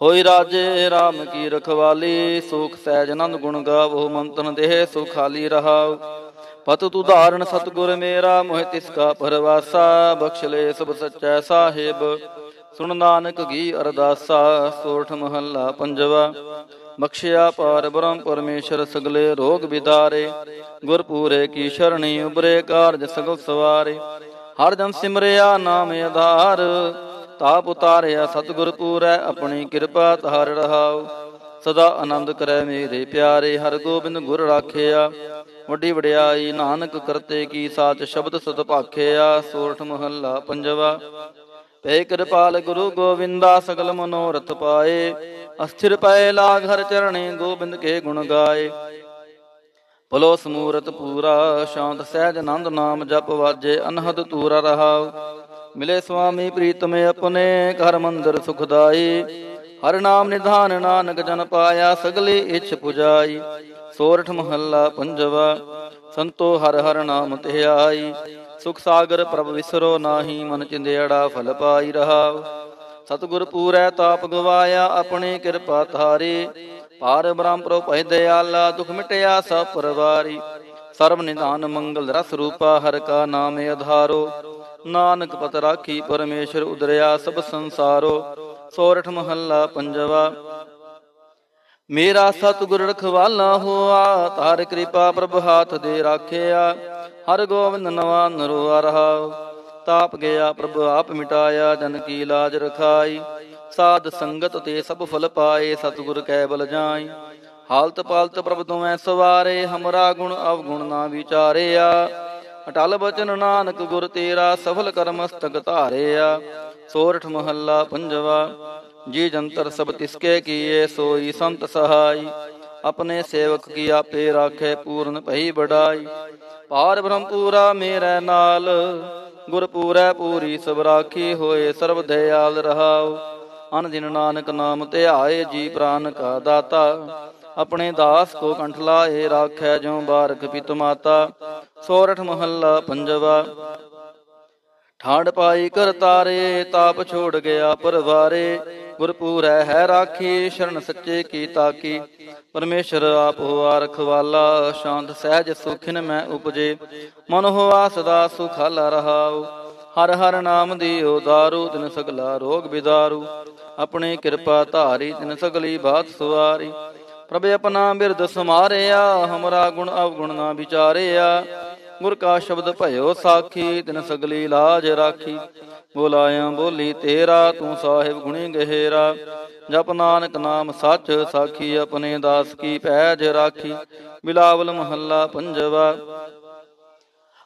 ਹੋਈ ਰਾਜੇ RAM ਕੀ ਰਖਵਾਲੀ, ਸੁਖ ਸਹਿਜ ਆਨੰਦ ਗੁਣ ਗਾਵੋ, ਮੰਤਨ ਦੇਹ ਸੁਖਾਲੀ ਰਹਾਉ ਪਤ ਤੂ ਧਾਰਨ ਸਤਗੁਰ ਮੇਰਾ ਮੋਹਿ ਤਿਸ ਕਾ ਪਰਵਾਸਾ, ਬਖਸ਼ ਲੈ ਸਭ ਸੱਚਾ ਸਾਹਿਬ। ਸੁਣ ਨਾਨਕ ਗੀ ਅਰਦਾਸਾ, ਸੋਠ ਮਹੱਲਾ ਪੰਜਵਾ। ਬਖਸ਼ਿਆ ਪਾਰ ਬ੍ਰਹਮ ਪਰਮੇਸ਼ਰ ਸਗਲੇ ਰੋਗ ਵਿਦਾਰੇ। ਗੁਰ ਪੂਰੇ ਕੀ ਸ਼ਰਣੀ ਉਬਰੇ ਕਾਰਜ ਸਗਲ ਸਵਾਰੇ। ਹਰ ਜਨ ਸਿਮਰਿਆ ਨਾਮ ਆਧਾਰ। ਤਾਪ ਉਤਾਰਿਆ ਸਤਿਗੁਰ ਪੂਰੈ, ਆਪਣੀ ਕਿਰਪਾ ਧਾਰ ਰਹਾਉ। ਸਦਾ ਆਨੰਦ ਕਰੈ ਮੇਰੇ ਪਿਆਰੇ, ਹਰ ਗੋਬਿੰਦ ਗੁਰ ਰਾਖਿਆ। ਵੱਡੀ ਵਡਿਆਈ ਨਾਨਕ ਕਰਤੇ ਕੀ ਸਾਚ ਸ਼ਬਦ ਸਤ ਭਾਖਿਆ ਸੋਰਠ ਮਹੱਲਾ ਪੰਜਵਾ। ਪੈ ਕਿਰਪਾਲ ਗੁਰੂ ਗੋਵਿੰਦਾ, ਸਗਲ ਮਨੋਰਥ ਪਾਏ। ਅਸਥਿਰ ਪੈ ਲਾਗ ਹਰ ਚਰਣੇ, ਗੋਬਿੰਦ ਕੇ ਗੁਣ ਗਾਏ। ਭਲੋ ਸਮੂਰਤ ਪੂਰਾ, ਸ਼ਾਂਤ ਸਹਿਜ ਆਨੰਦ ਨਾਮ ਜਪ ਵਾਜੇ, ਅਨਹਦ ਤੂਰਾ ਰਹਾਉ। ਮਿਲੇ ਸੁਆਮੀ ਪ੍ਰੀਤਮ ਆਪਣੇ, ਘਰ ਮੰਦਰ ਸੁਖਦਾਈ। ਹਰ ਨਾਮ ਨਿਧਾਨ ਨਾਨਕ ਜਨ ਪਾਇਆ, ਸਗਲੇ ਇਛ ਪੁਜਾਈ। ਸੋਰਠ ਮਹੱਲਾ ਪੰਜਵਾ, ਸੰਤੋ ਹਰ ਹਰ ਨਾਮ ਤੇ ਆਈ ਸੁਖ ਸਾਗਰ ਪ੍ਰਭ ਵਿਸਰੋ ਨਾਹੀ, ਮਨ ਚਿੰਦਿਆੜਾ ਫਲ ਪਾਈ ਰਹਾ ਸਤਗੁਰ ਪੂਰੈ ਤਾਪ ਗਵਾਇਆ, ਆਪਣੀ ਕਿਰਪਾ ਧਾਰੀ। ਪਾਰ ਬ੍ਰਹਮ ਪ੍ਰਭ ਭੈ ਦਿਆਲਾ, ਦੁਖ ਮਿਟਿਆ ਸਭ ਪਰਵਾਰੀ। ਸਰਬ ਨਿਧਾਨ ਮੰਗਲ ਰਸ ਰੂਪਾ, ਹਰ ਕਾ ਨਾਮ ਆਧਾਰੋ ਨਾਨਕ ਪਤ ਰਾਖੀ ਪਰਮੇਸ਼ਰ ਉਦਰਿਆ ਸਭ ਸੰਸਾਰੋ, ਸੋਰਠ ਮਹੱਲਾ ਪੰਜਵਾ। ਮੇਰਾ ਸਤਿਗੁਰ ਰਖਵਾਲਾ ਹੋਆ, ਤਾਰ ਕਿਰਪਾ ਪ੍ਰਭ ਹਾਥ ਦੇ ਰਾਖਿਆ, ਹਰ ਗੋਬਿੰਦ ਨਵਾ ਨਰਵਾ ਰਹਾ ਤਾਪ ਗਿਆ ਪ੍ਰਭ, ਆਪ ਮਿਟਾਇਆ, ਜਨ ਕੀ ਲਾਜ ਰਖਾਈ। ਸਾਧ ਸੰਗਤ ਤੇ ਸਭ ਫਲ ਪਾਏ, ਸਤਿਗੁਰ ਕੈ ਬਲ ਜਾਈ। ਹਾਲਤ ਪਾਲਤ ਪ੍ਰਭ ਤੁਮੈ ਸਵਾਰੇ, ਹਮਰਾ ਗੁਣ ਅਵਗੁਣ ਨਾ ਵਿਚਾਰਿਆ। ਅਟਲ ਬਚਨ ਨਾਨਕ ਗੁਰ ਤੇਰਾ ਸਫਲ ਕਰਮ ਮਸਤਕ ਧਾਰਿਆ। ਸੋਰਠ ਮਹੱਲਾ ਪੰਜਵਾ, ਜੀ ਜੰਤਰ ਸਭ ਤਿਸਕੇ ਕੀਏ, ਸੋਈ ਸੰਤ ਸਹਾਈ। ਆਪਣੇ ਸੇਵਕ ਕੀ ਆਪੇ ਰਾਖੇ, ਪੂਰਨ ਭਈ ਬੜਾਈ ਪਾਰ ਬ੍ਰਹਮ ਪੂਰਾ ਮੇਰੇ ਨਾਲ ਗੁਰ ਪੂਰੈ ਪੂਰੀ ਸਭ ਰਾਖੀ ਹੋਏ, ਸਰਬ ਦਇਆਲ ਰਹਾਉ। ਅਨ ਦਿਨ ਨਾਨਕ ਨਾਮ ਧਿਆਏ, ਜੀ ਪ੍ਰਾਨ ਕਾ ਦਾਤਾ। ਆਪਣੇ ਦਾਸ ਕੋ ਕੰਠ ਲਾਏ ਰਾਖੈ ਜਿਉ ਬਾਰਕ ਪਿਤ ਮਾਤਾ, ਸੋਰਠ ਮਹੱਲਾ ਪੰਜਵਾ। ਠਾੜ ਪਾਈ ਕਰ ਤਾਰੇ, ਤਾਪ ਛੋੜ ਗਿਆ ਪਰਵਾਰੇ। ਗੁਰਪੂਰੈ ਹੈ ਰਾਖੀ, ਸ਼ਰਨ ਸੱਚੇ ਕੀ ਤਾਕੀ। ਪਰਮੇਸ਼ਰ ਆਪ ਹੋਆ ਰਖਵਾਲਾ, ਸ਼ਾਂਤ ਸਹਿਜ ਸੁਖਿਨ ਮੈਂ ਉਪਜੇ। ਮਨ ਹੋਆ ਸਦਾ ਸੁਖਾਲਾ ਰਹਾਉ, ਹਰ ਹਰ ਨਾਮ ਦੀਓ ਦਾਰੂ, ਤਿਨ ਸਗਲਾ ਰੋਗ ਬਿਦਾਰੂ। ਆਪਣੇ ਕਿਰਪਾ ਧਾਰੀ, ਤਿਨ ਸਗਲੀ ਬਾਤ ਸੁਵਾਰੀ ਪ੍ਰਭ ਆਪਣਾ ਬਿਰਦ ਸਮਾਰਿਆ ਹਮਰਾ ਗੁਣ ਅਵਗੁਣ ਨਾ ਵਿਚਾਰਿਆ। ਗੁਰ ਕਾ ਸ਼ਬਦ ਭਇਓ ਸਾਖੀ, ਤਿਨ ਸਗਲੀ ਲਾਜ ਰਾਖੀ। ਬੋਲਾਇਆ ਬੋਲੀ ਤੇਰਾ, ਤੂੰ ਸਾਹਿਬ ਗੁਣੀ ਗਹਿਰਾ। ਜਪ ਨਾਨਕ ਨਾਮ ਸੱਚ ਸਾਖੀ, ਆਪਣੇ ਦਾਸ ਕੀ ਪੈਜ ਰਾਖੀ। ਬਿਲਾਵਲ ਮਹੱਲਾ ਪੰਜਵਾ।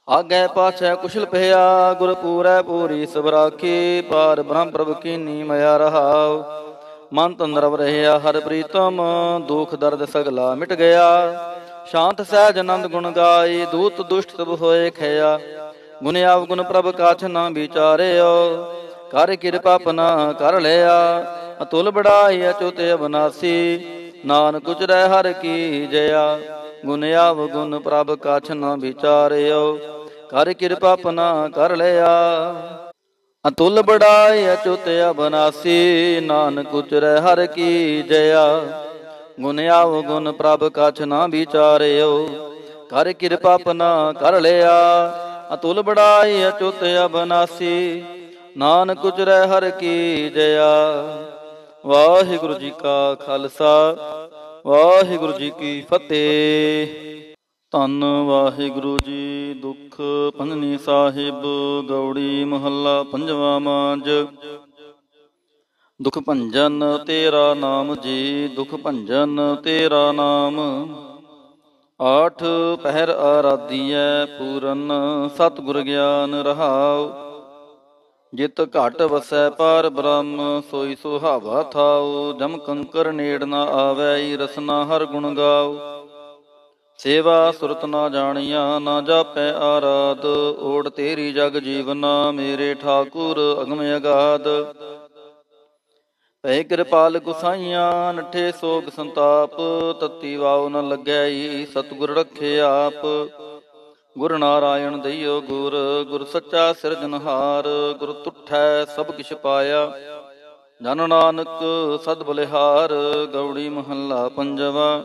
ਆਗੇ ਪਾਛੈ ਕੁਸ਼ਲ ਭਇਆ ਗੁਰ ਪੂਰੈ ਪੂਰੀ ਸਭ ਰਾਖੀ ਪਾਰ ਬ੍ਰਹਮ ਪ੍ਰਭ ਕੀਨੀ ਮਿਆ ਰਹਾਉ। ਮਨ ਤੰਦਰਵ ਰਹਿਆ ਹਰ ਪ੍ਰੀਤਮ ਦੁਖ ਦਰਦ ਸਗਲਾ ਮਿਟ ਗਿਆ। ਸ਼ਾਂਤ ਸਹਿਜ ਆਨੰਦ ਗੁਣ ਗਾਈ, ਦੂਤ ਦੁਸ਼ਟ ਸਭ ਹੋਏ ਖਿਆ। ਗੁਣ ਆਵ ਗੁਣ ਪ੍ਰਭ ਕਾਛ ਨਾ ਵਿਚਾਰਿਓ, ਕਰ ਕਿਰਪਾ ਪਨਾ ਕਰ ਲਿਆ। ਅਤੁਲ ਬੜਾਈ ਅਚੁਤੇ ਅਬਨਾਸੀ, ਨਾਨਕ ਉਚਰੈ ਹਰ ਕੀ ਜਇਆ। ਗੁਣ ਆਵ ਗੁਣ ਪ੍ਰਭ ਕਾਛ ਨਾ ਵਿਚਾਰਿਓ, ਕਰ ਕਿਰਪਾ ਪਨਾ ਕਰ ਲਿਆ। ਅਤੁਲ ਬੜਾਈ ਅਚੁਤ ਅਬਨਾਸੀ, ਨਾਨਕ ਉਚਰੈ ਹਰ ਕੀ ਜਇਆ। ਗੁਣ ਆਵ ਗੁਣ ਪ੍ਰਭ ਕਛ ਨਾ ਵਿਚਾਰਿਓ, ਕਰ ਕਿਰਪਾ ਪਨਾ ਕਰ ਲਿਆ। ਅਤੁਲ ਬੜਾਈ ਅਚੁਤ ਅਬਨਾਸੀ, ਨਾਨਕ ਉਚਰੈ ਹਰ ਕੀ ਜਇਆ। ਵਾਹਿਗੁਰੂ ਜੀ ਕਾ ਖਾਲਸਾ, ਵਾਹਿਗੁਰੂ ਜੀ ਕੀ ਫਤਿਹ। ਧੰਨ ਵਾਹਿਗੁਰੂ ਜੀ, ਦੁੱਖ ਪੰਜਨੀ ਸਾਹਿਬ, ਗੌੜੀ ਮਹੱਲਾ ਪੰਜਵਾ ਮਾਂਜ। ਦੁਖ ਭੰਜਨ ਤੇਰਾ ਨਾਮ ਜੀ, ਦੁਖ ਭੰਜਨ ਤੇਰਾ ਨਾਮ। ਆਠ ਪਹਿਰ ਆਰਾਧੀਐ ਪੂਰਨ, ਸਤਿਗੁਰ ਗਿਆਨ ਰਹਾਉ। ਜਿਤ ਘਟ ਵਸੈ ਪਾਰ ਬ੍ਰਹਮ, ਸੋਈ ਸੁਹਾਵਾ ਥਾਉ। ਜਮ ਕੰਕਰ ਨੇੜ ਨਾ ਆਵੈ ਰਸਨਾ ਹਰ ਗੁਣ ਗਾਉ। ਸੇਵਾ ਸੁਰਤ ਨਾ ਜਾਣੀਆਂ, ਨਾ ਜਾਪੈ ਆਰਾਧ। ਓੜ ਤੇਰੀ ਜਗ ਜੀਵਨਾ, ਮੇਰੇ ਠਾਕੁਰ ਅਗਮ ਅਗਾਦ ਭੈ ਕਿਰਪਾਲ ਗੁਸਾਈਆਂ, ਨਠੇ ਸੋਗ ਸੰਤਾਪ। ਤਤੀ ਵਾਉ ਨ ਲੱਗੈ ਈ ਸਤਗੁਰ ਰਖੇ ਆਪ। ਗੁਰ ਨਾਰਾਇਣ ਦਈਓ ਗੁਰ ਗੁਰ ਸੱਚਾ ਸਿਰਜਨਹਾਰ ਗੁਰ ਤੁਠੈ ਸਭ ਕਿਛ ਪਾਇਆ। ਜਨ ਨਾਨਕ ਸਦ ਬਲਿਹਾਰ, ਗੌੜੀ ਮਹੱਲਾ ਪੰਜਵਾ।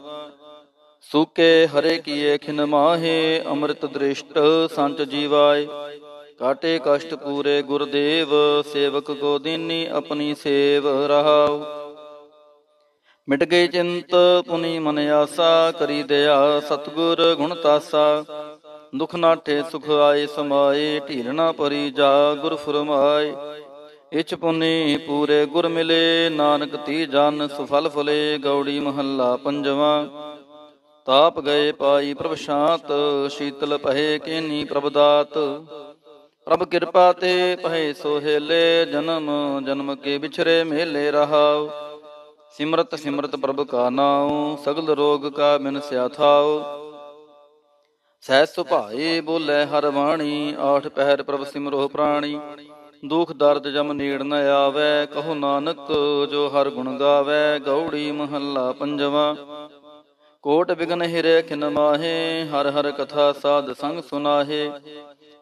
ਸੂਕੇ ਹਰੇ ਕੀਏ ਖਿਨ ਮਾਹੇ, ਅੰਮ੍ਰਿਤ ਦ੍ਰਿਸ਼ਟ ਸੰਚ ਜੀਵਾਏ। ਕਾਟੇ ਕਸ਼ਟ ਪੂਰੇ ਗੁਰਦੇਵ, ਸੇਵਕ ਕੋ ਦੀਨੀ ਆਪਣੀ ਸੇਵ ਰਹਾਉ। ਮਿਟ ਗਈ ਚਿੰਤ ਪੁਨੀ ਮਨ ਆਸਾ, ਕਰੀ ਦਇਆ ਸਤਗੁਰ ਗੁਣ ਤਾਸਾ। ਦੁਖ ਨਾਠੇ ਸੁਖ ਆਏ ਸਮਾਏ, ਢੀਲ ਨਾ ਪਰੀ ਜਾ ਗੁਰ ਫਰਮਾਏ। ਇਚ ਪੁਨੀ ਪੂਰੇ ਗੁਰ ਮਿਲੇ, ਨਾਨਕ ਤੀ ਜਨ ਸੁਫਲ ਫਲੇ, ਗੌੜੀ ਮਹੱਲਾ ਪੰਜਵਾ। ਤਾਪ ਗਏ ਪਾਈ ਪ੍ਰਭ ਸ਼ਾਂਤ, ਸ਼ੀਤਲ ਪਹੇ ਕੇਨੀ ਪ੍ਰਭ ਦਾਤ। ਪ੍ਰਭ ਕਿਰਪਾ ਤੇ ਪਹਿ ਸੋਹੇਲੇ, ਜਨਮ ਜਨਮ ਕੇ ਵਿਛਰੇ ਮੇਲੇ ਰਹਾਉ। ਸਿਮਰਤ ਸਿਮਰਤ ਪ੍ਰਭ ਕਾ ਨਾਉ, ਸਗਲ ਰੋਗ ਕਾ ਬਿਨ ਸਿਆ ਥਾਉ। ਸਹਿ ਸੁਭਾਏ ਬੋਲੇ ਹਰ ਬਾਣੀ, ਆਠ ਪਹਿਰ ਪ੍ਰਭ ਸਿਮਰੋ ਪ੍ਰਾਣੀ। ਦੁਖ ਦਰਦ ਜਮ ਨੀੜ ਨ ਆਵੇ, ਕਹੋ ਨਾਨਕ ਜੋ ਹਰ ਗੁਣ ਗਾਵੇ, ਗੌੜੀ ਮਹੱਲਾ ਪੰਜਵਾ। ਕੋਟ ਬਿਗਨ ਹਿਰੇ ਖਿਨ ਮਾਹੇ, ਹਰ ਹਰ ਕਥਾ ਸਾਧ ਸੰਗ ਸੁਨਾਹੇ।